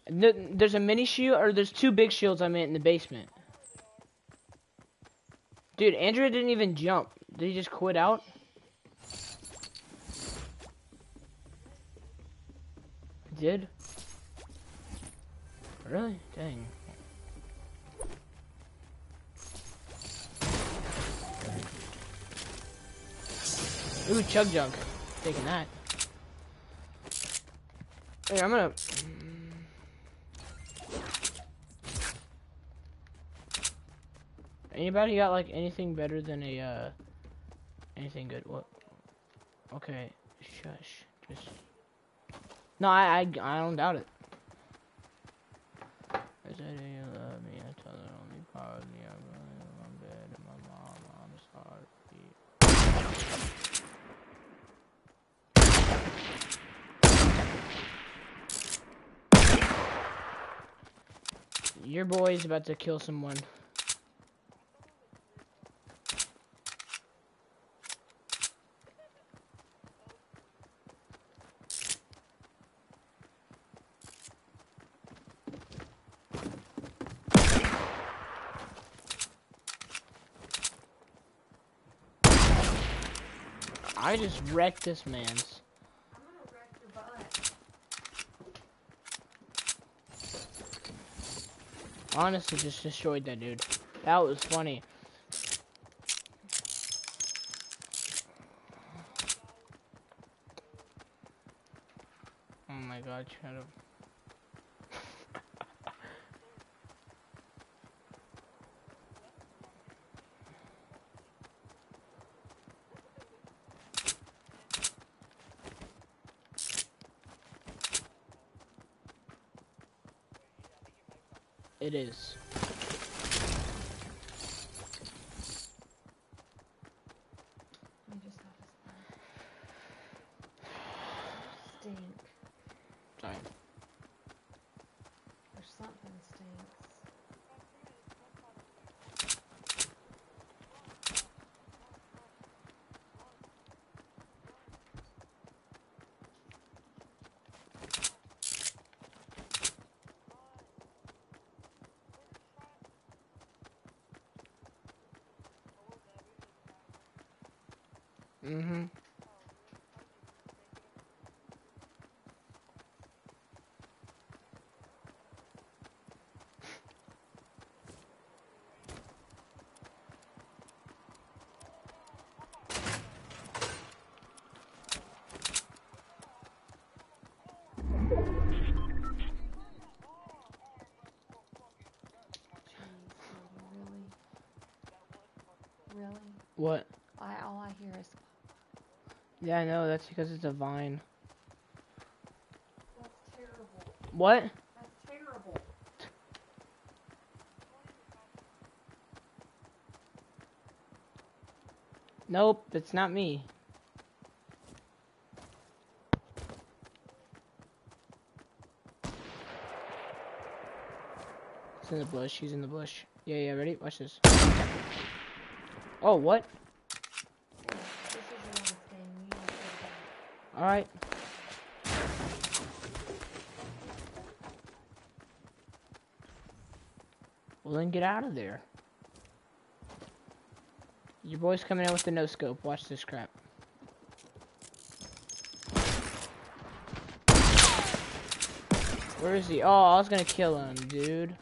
S1: There's a mini shield, or there's two big shields I meant in the basement. Dude, Andrew didn't even jump. Did he just quit out? He did? Really? Dang. Ooh, chug jug. Taking that. Hey, I'm gonna. Anybody got like anything better than a uh anything good? What? Okay, shush. Just no, I I, I don't doubt it. I said you love me. I told her only part of me. I'm in my bed and my mom. Your boy's about to kill someone. I just wrecked this man's. Honestly, just destroyed that dude. That was funny. Oh my god, shut up. Is.
S10: I just got a stink.
S1: Sorry.
S10: Or something stinks.
S1: Mm-hmm.
S10: Jeez, really? Really?
S1: What?
S10: I all I hear is
S1: Yeah, I know. That's because it's a vine.
S10: that's terrible.
S1: What?
S10: That's terrible.
S1: Nope, it's not me. It's in the bush. He's in the bush. Yeah, yeah. Ready? Watch this. Oh, what?
S10: This is your last game. You need to go.
S1: All right. Well, then get out of there. Your boy's coming in with the no scope. Watch this crap. Where is he? Oh, I was gonna kill him, dude.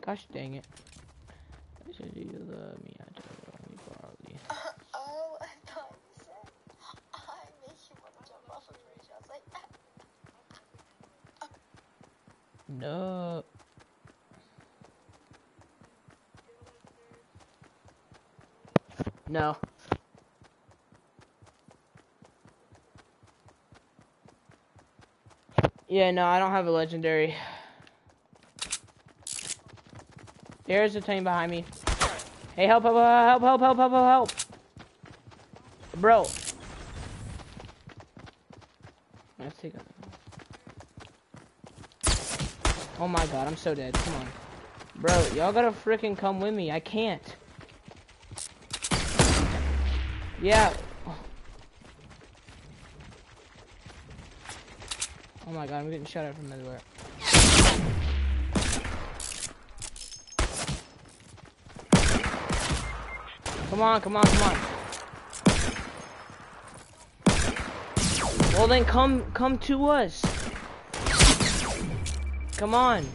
S1: Gosh dang it. I said you love me. I told you only partly.
S7: Oh, I thought you said, I make you want to jump off a bridge. I was like,
S1: No. No. Yeah, no, I don't have a legendary. There's a team behind me. Hey, help, help, help, help, help, help, help, help. Bro. Let's take a... Oh my god, I'm so dead. Come on. Bro, y'all gotta freaking come with me. I can't. Yeah. Oh my god, I'm getting shot at from everywhere. Come on, come on, come on. Well then come come to us. Come on.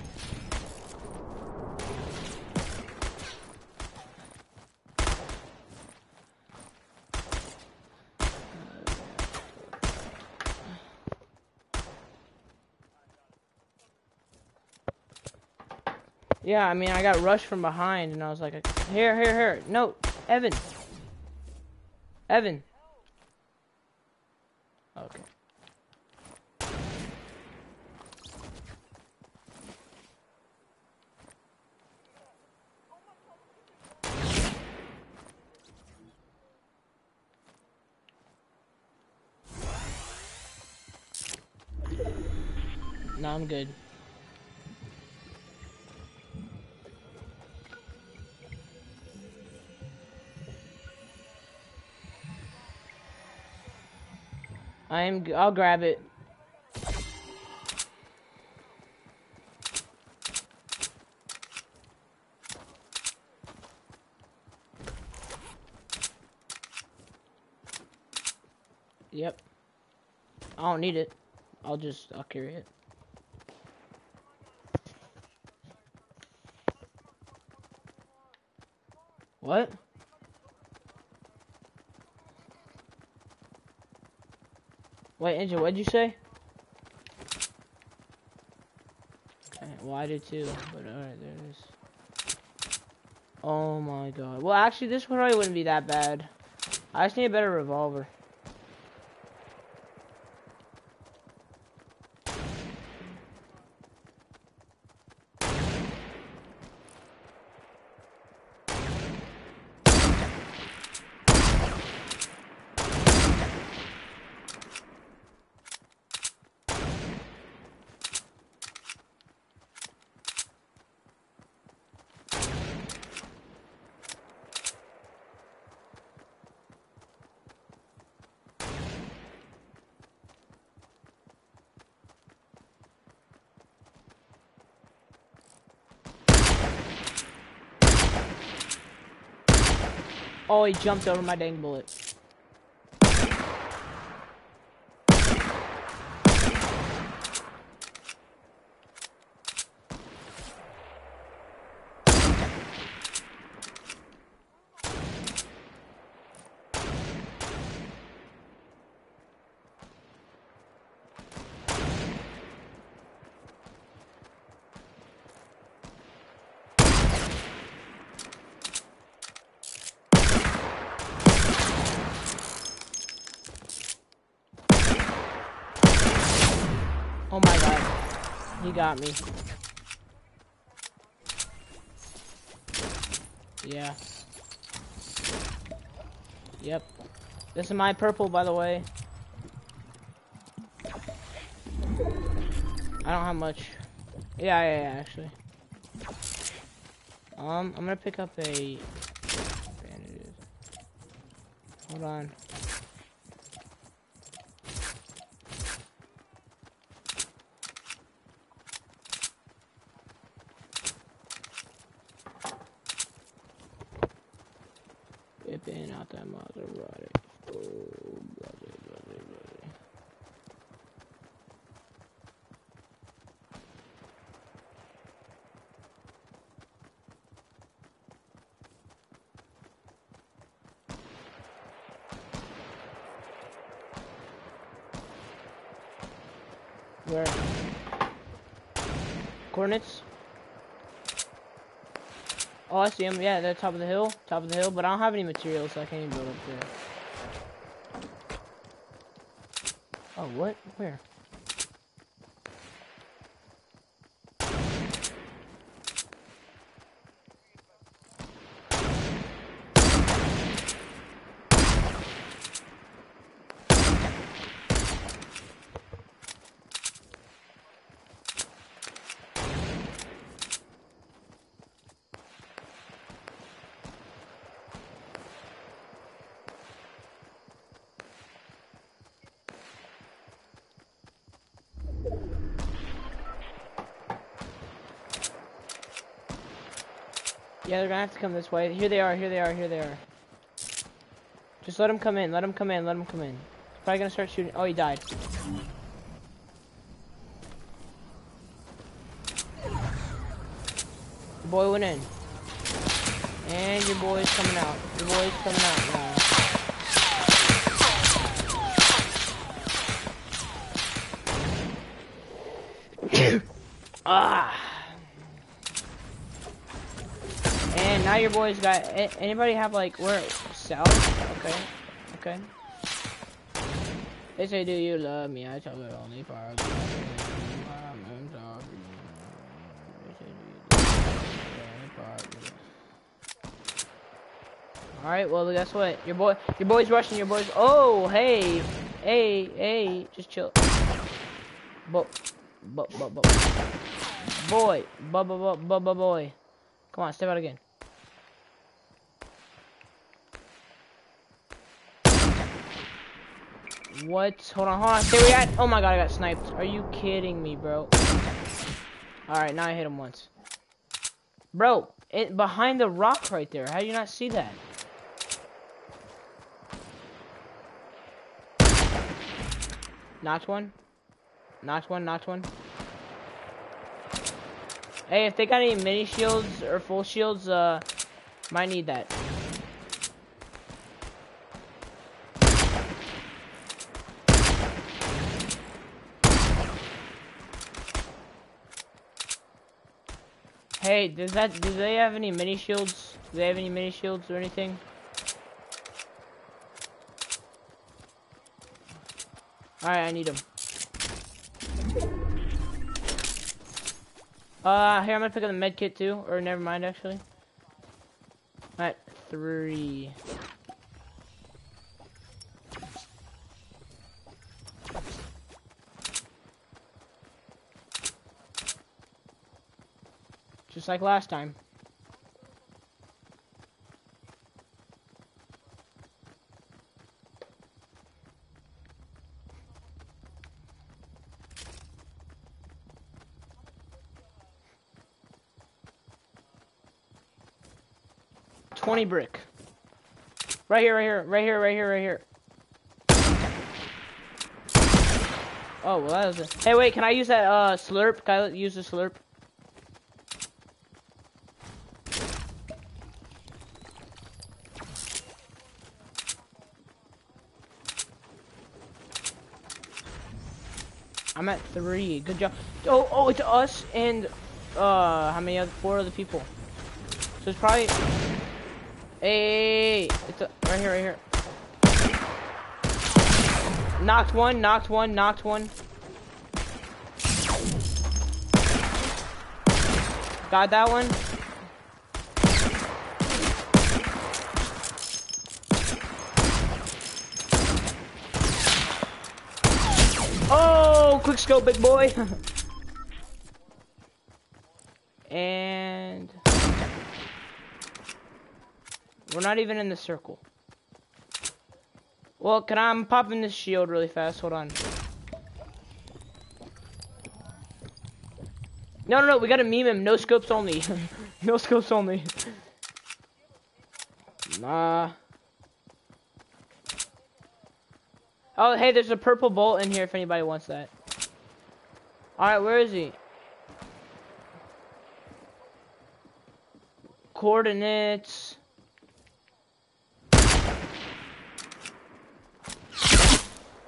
S1: Yeah, I mean, I got rushed from behind, and I was like, here, here, here. No, Evan. Evan. Okay. No, I'm good. I am. g- I'll grab it. Yep. I don't need it. I'll just. I'll carry it. What? Wait, Angel, what'd you say? Okay, well, I did too, but alright, there it is. Oh my god. Well, actually, this probably wouldn't be that bad. I just need a better revolver. He jumped over my dang bullet. Oh my god. He got me. Yeah. Yep. This is my purple, by the way. I don't have much. Yeah, yeah, yeah, actually. Um, I'm gonna pick up a... Hold on. Whipping out that Maserati. Oh, brother, brother, brother. Where? Coordinates? Oh, I see them. Yeah, they're top of the hill. Top of the hill, but I don't have any materials, so I can't even build up there. Oh, what? Where? Yeah, they're gonna have to come this way. Here they are, here they are, here they are. Just let them come in, let them come in, let them come in. Probably gonna start shooting. Oh, he died. The boy went in. And your boy's coming out. Your boy's coming out now. [COUGHS] ah. Now your boys got. Anybody have like where south? Okay, okay. They say, "Do you love me?" I tell it only part. They. All right. Well, guess what? Your boy, your boy's rushing. Your boy's. Oh, hey, hey, hey. Just chill. Bo, bo, bo, bo. Boy, bo, bo, bo, bo, bo, boy. Come on, step out again. What? Hold on, hold on. Where you at. Oh my god, I got sniped. Are you kidding me, bro? Alright, now I hit him once. Bro, it behind the rock right there. How do you not see that? Knocked one. Knocked one, knocked one. Hey, if they got any mini shields or full shields, uh, might need that. Hey, does that, do they have any mini shields? Do they have any mini shields or anything? Alright, I need them. Uh, here, I'm gonna pick up the med kit too. Or never mind, actually. At three. Like last time. Twenty brick. Right here, right here, right here, right here, right here. Oh, well, that was a... Hey, wait, can I use that, uh, slurp? Can I use the slurp? I'm at three. Good job. Oh, oh, it's us and uh, how many other four other people? So it's probably. Hey, it's a, right here, right here. Knocked one, knocked one, knocked one. Got that one. Oh, quick scope, big boy. [LAUGHS] and we're not even in the circle. Well, can I, I'm popping this shield really fast. Hold on. No, no, no. We gotta meme him. No scopes only. [LAUGHS] no scopes only. Nah. Oh, hey, there's a purple bolt in here if anybody wants that. Alright, where is he? Coordinates.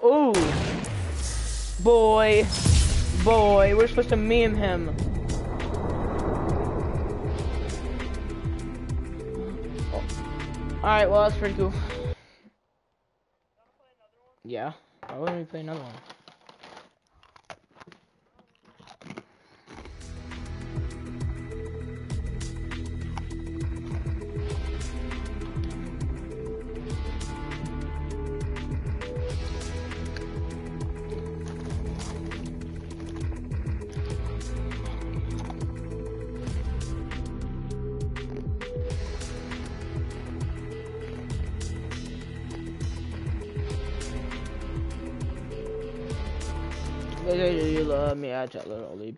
S1: Ooh. Boy. Boy, we're supposed to meme him. Alright, well, that's pretty cool. Yeah. Why wouldn't we play another one? Love me? add tell her only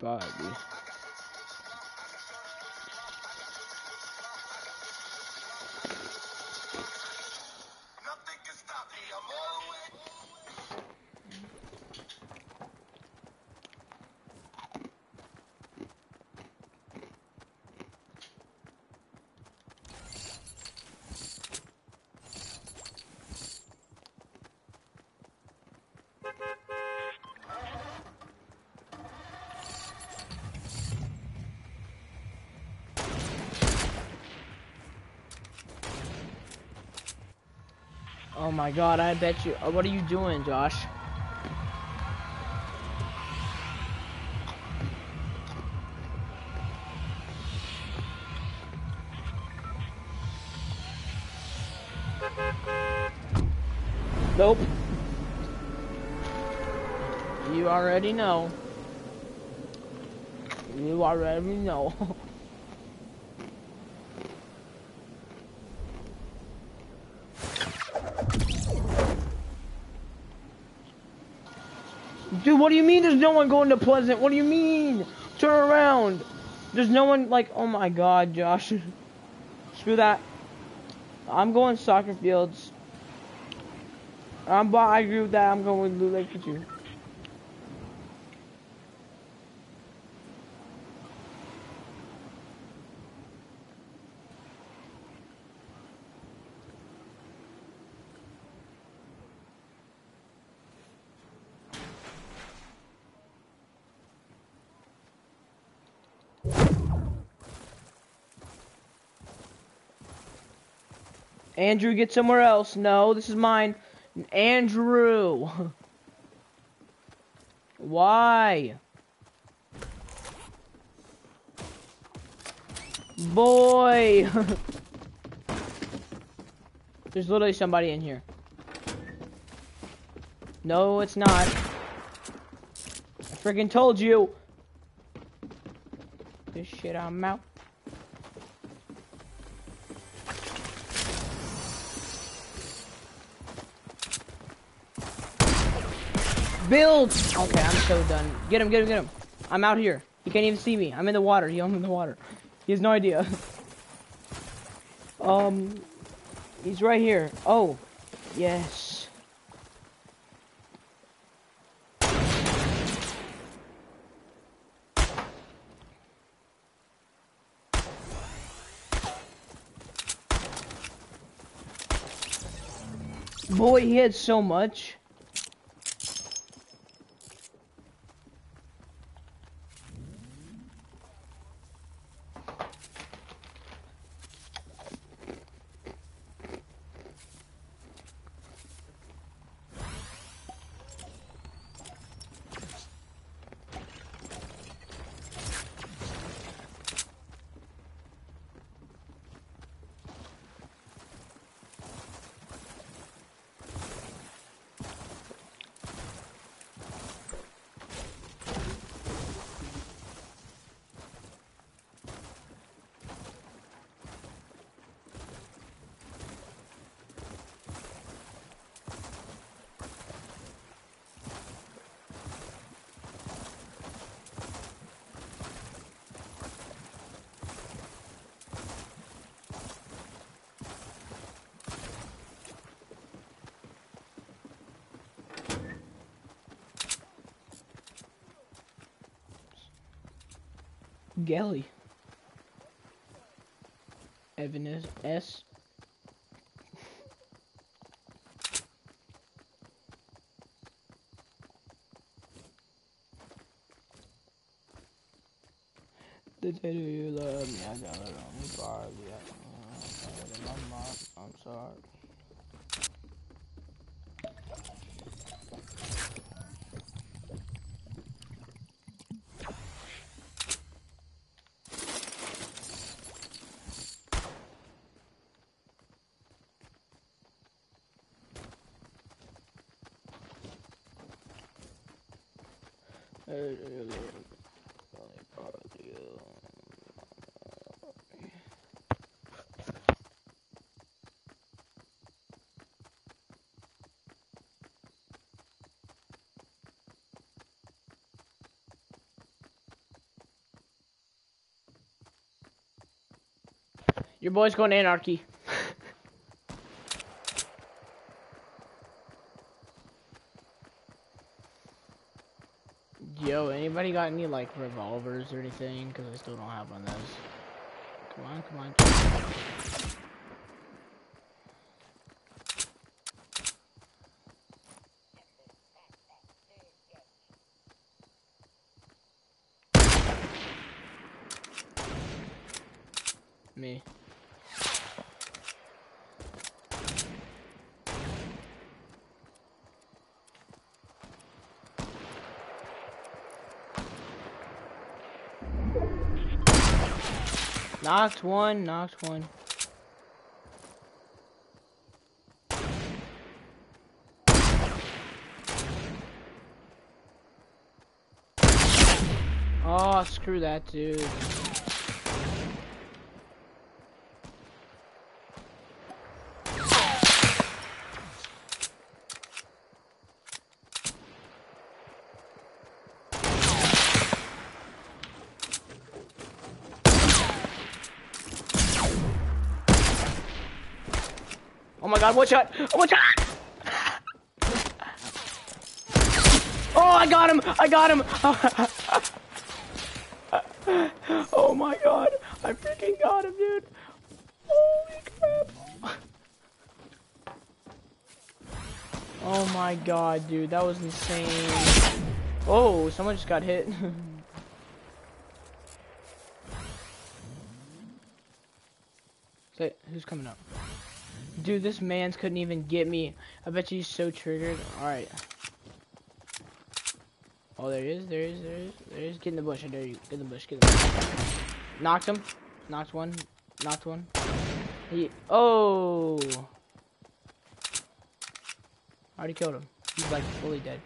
S1: my god, I bet you. uh, What are you doing, Josh? Nope. You already know. You already know. [LAUGHS] Dude, what do you mean there's no one going to Pleasant? What do you mean? Turn around. There's no one like, oh my god, Josh. [LAUGHS] Screw that. I'm going soccer fields. I'm, I agree with that. I'm going with Blue Lake you. Andrew, get somewhere else. No, this is mine. Andrew. [LAUGHS] Why? Boy. [LAUGHS] There's literally somebody in here. No, it's not. I freaking told you. This shit I'm out. Build! Okay, I'm so done. Get him, get him, get him. I'm out here. He can't even see me. I'm in the water. He I'm in the water. He has no idea. [LAUGHS] um, he's right here. Oh, yes. Boy, he had so much. Gelly. Evan is S. Tell you you love me, I got it on the bar, yeah. My mom, I'm sorry. Your boy's going to anarchy. Yo, anybody got any like revolvers or anything? Cause I still don't have one of those. Come on, come on. Me. Knocked one, knocked one. Oh, screw that dude. God, one shot! One shot! Oh, I got him! I got him! [LAUGHS] oh my god, I freaking got him, dude! Holy crap! Oh my god, dude, that was insane. Oh, someone just got hit. [LAUGHS] Say, who's coming up? Dude, this man's couldn't even get me. I bet you he's so triggered. Alright. Oh, there he is, there he is, there he is, there he is. Get in the bush, I dare you. Get in the bush, get in the bush. Knocked him. Knocked one. Knocked one. He, oh! Already killed him. He's like fully dead.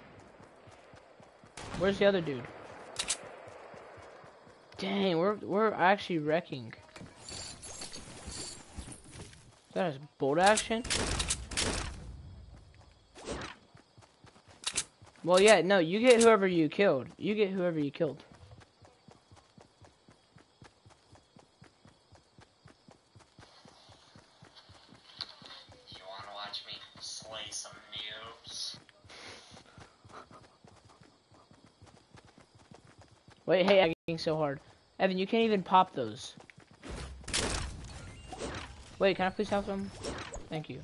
S1: Where's the other dude? Dang, we're, we're actually wrecking. That is bolt action? Well, yeah, no, you get whoever you killed. You get whoever you killed.
S8: You wanna watch me slay some noobs?
S1: Wait, hey, I'm getting so hard. Evan, you can't even pop those. Wait, can I please have some? Thank you.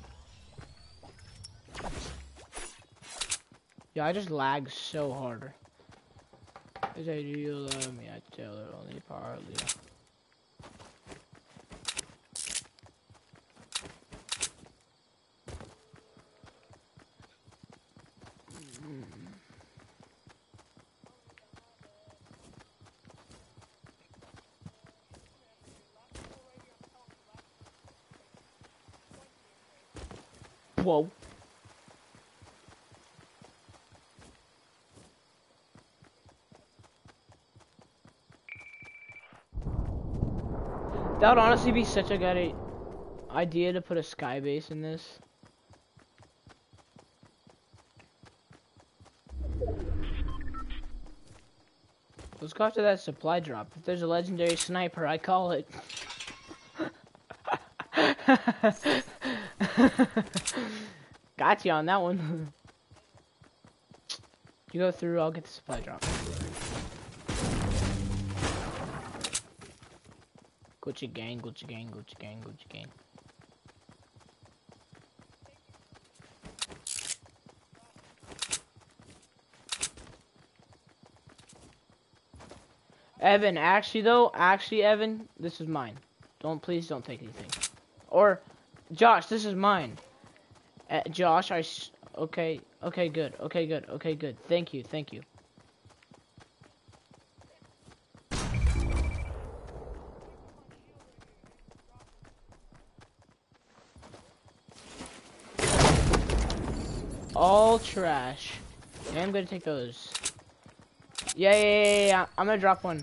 S1: Yeah, I just lag so hard. Is I do you love me? I tell her only partly. Whoa. That would honestly be such a good idea to put a sky base in this. Let's go after that supply drop. If there's a legendary sniper, I call it. [LAUGHS] [LAUGHS] Got you on that one. [LAUGHS] you go through, I'll get the supply drop. Gucci gang, Gucci gang, Gucci gang, Gucci gang. Evan, actually though, actually Evan, this is mine. Don't please don't take anything. Or Josh, this is mine. Uh, Josh, I okay, okay, good, okay, good, okay, good. Thank you, thank you. All trash. Yeah, I'm gonna take those. Yeah, yeah, yeah, yeah. I'm gonna drop one.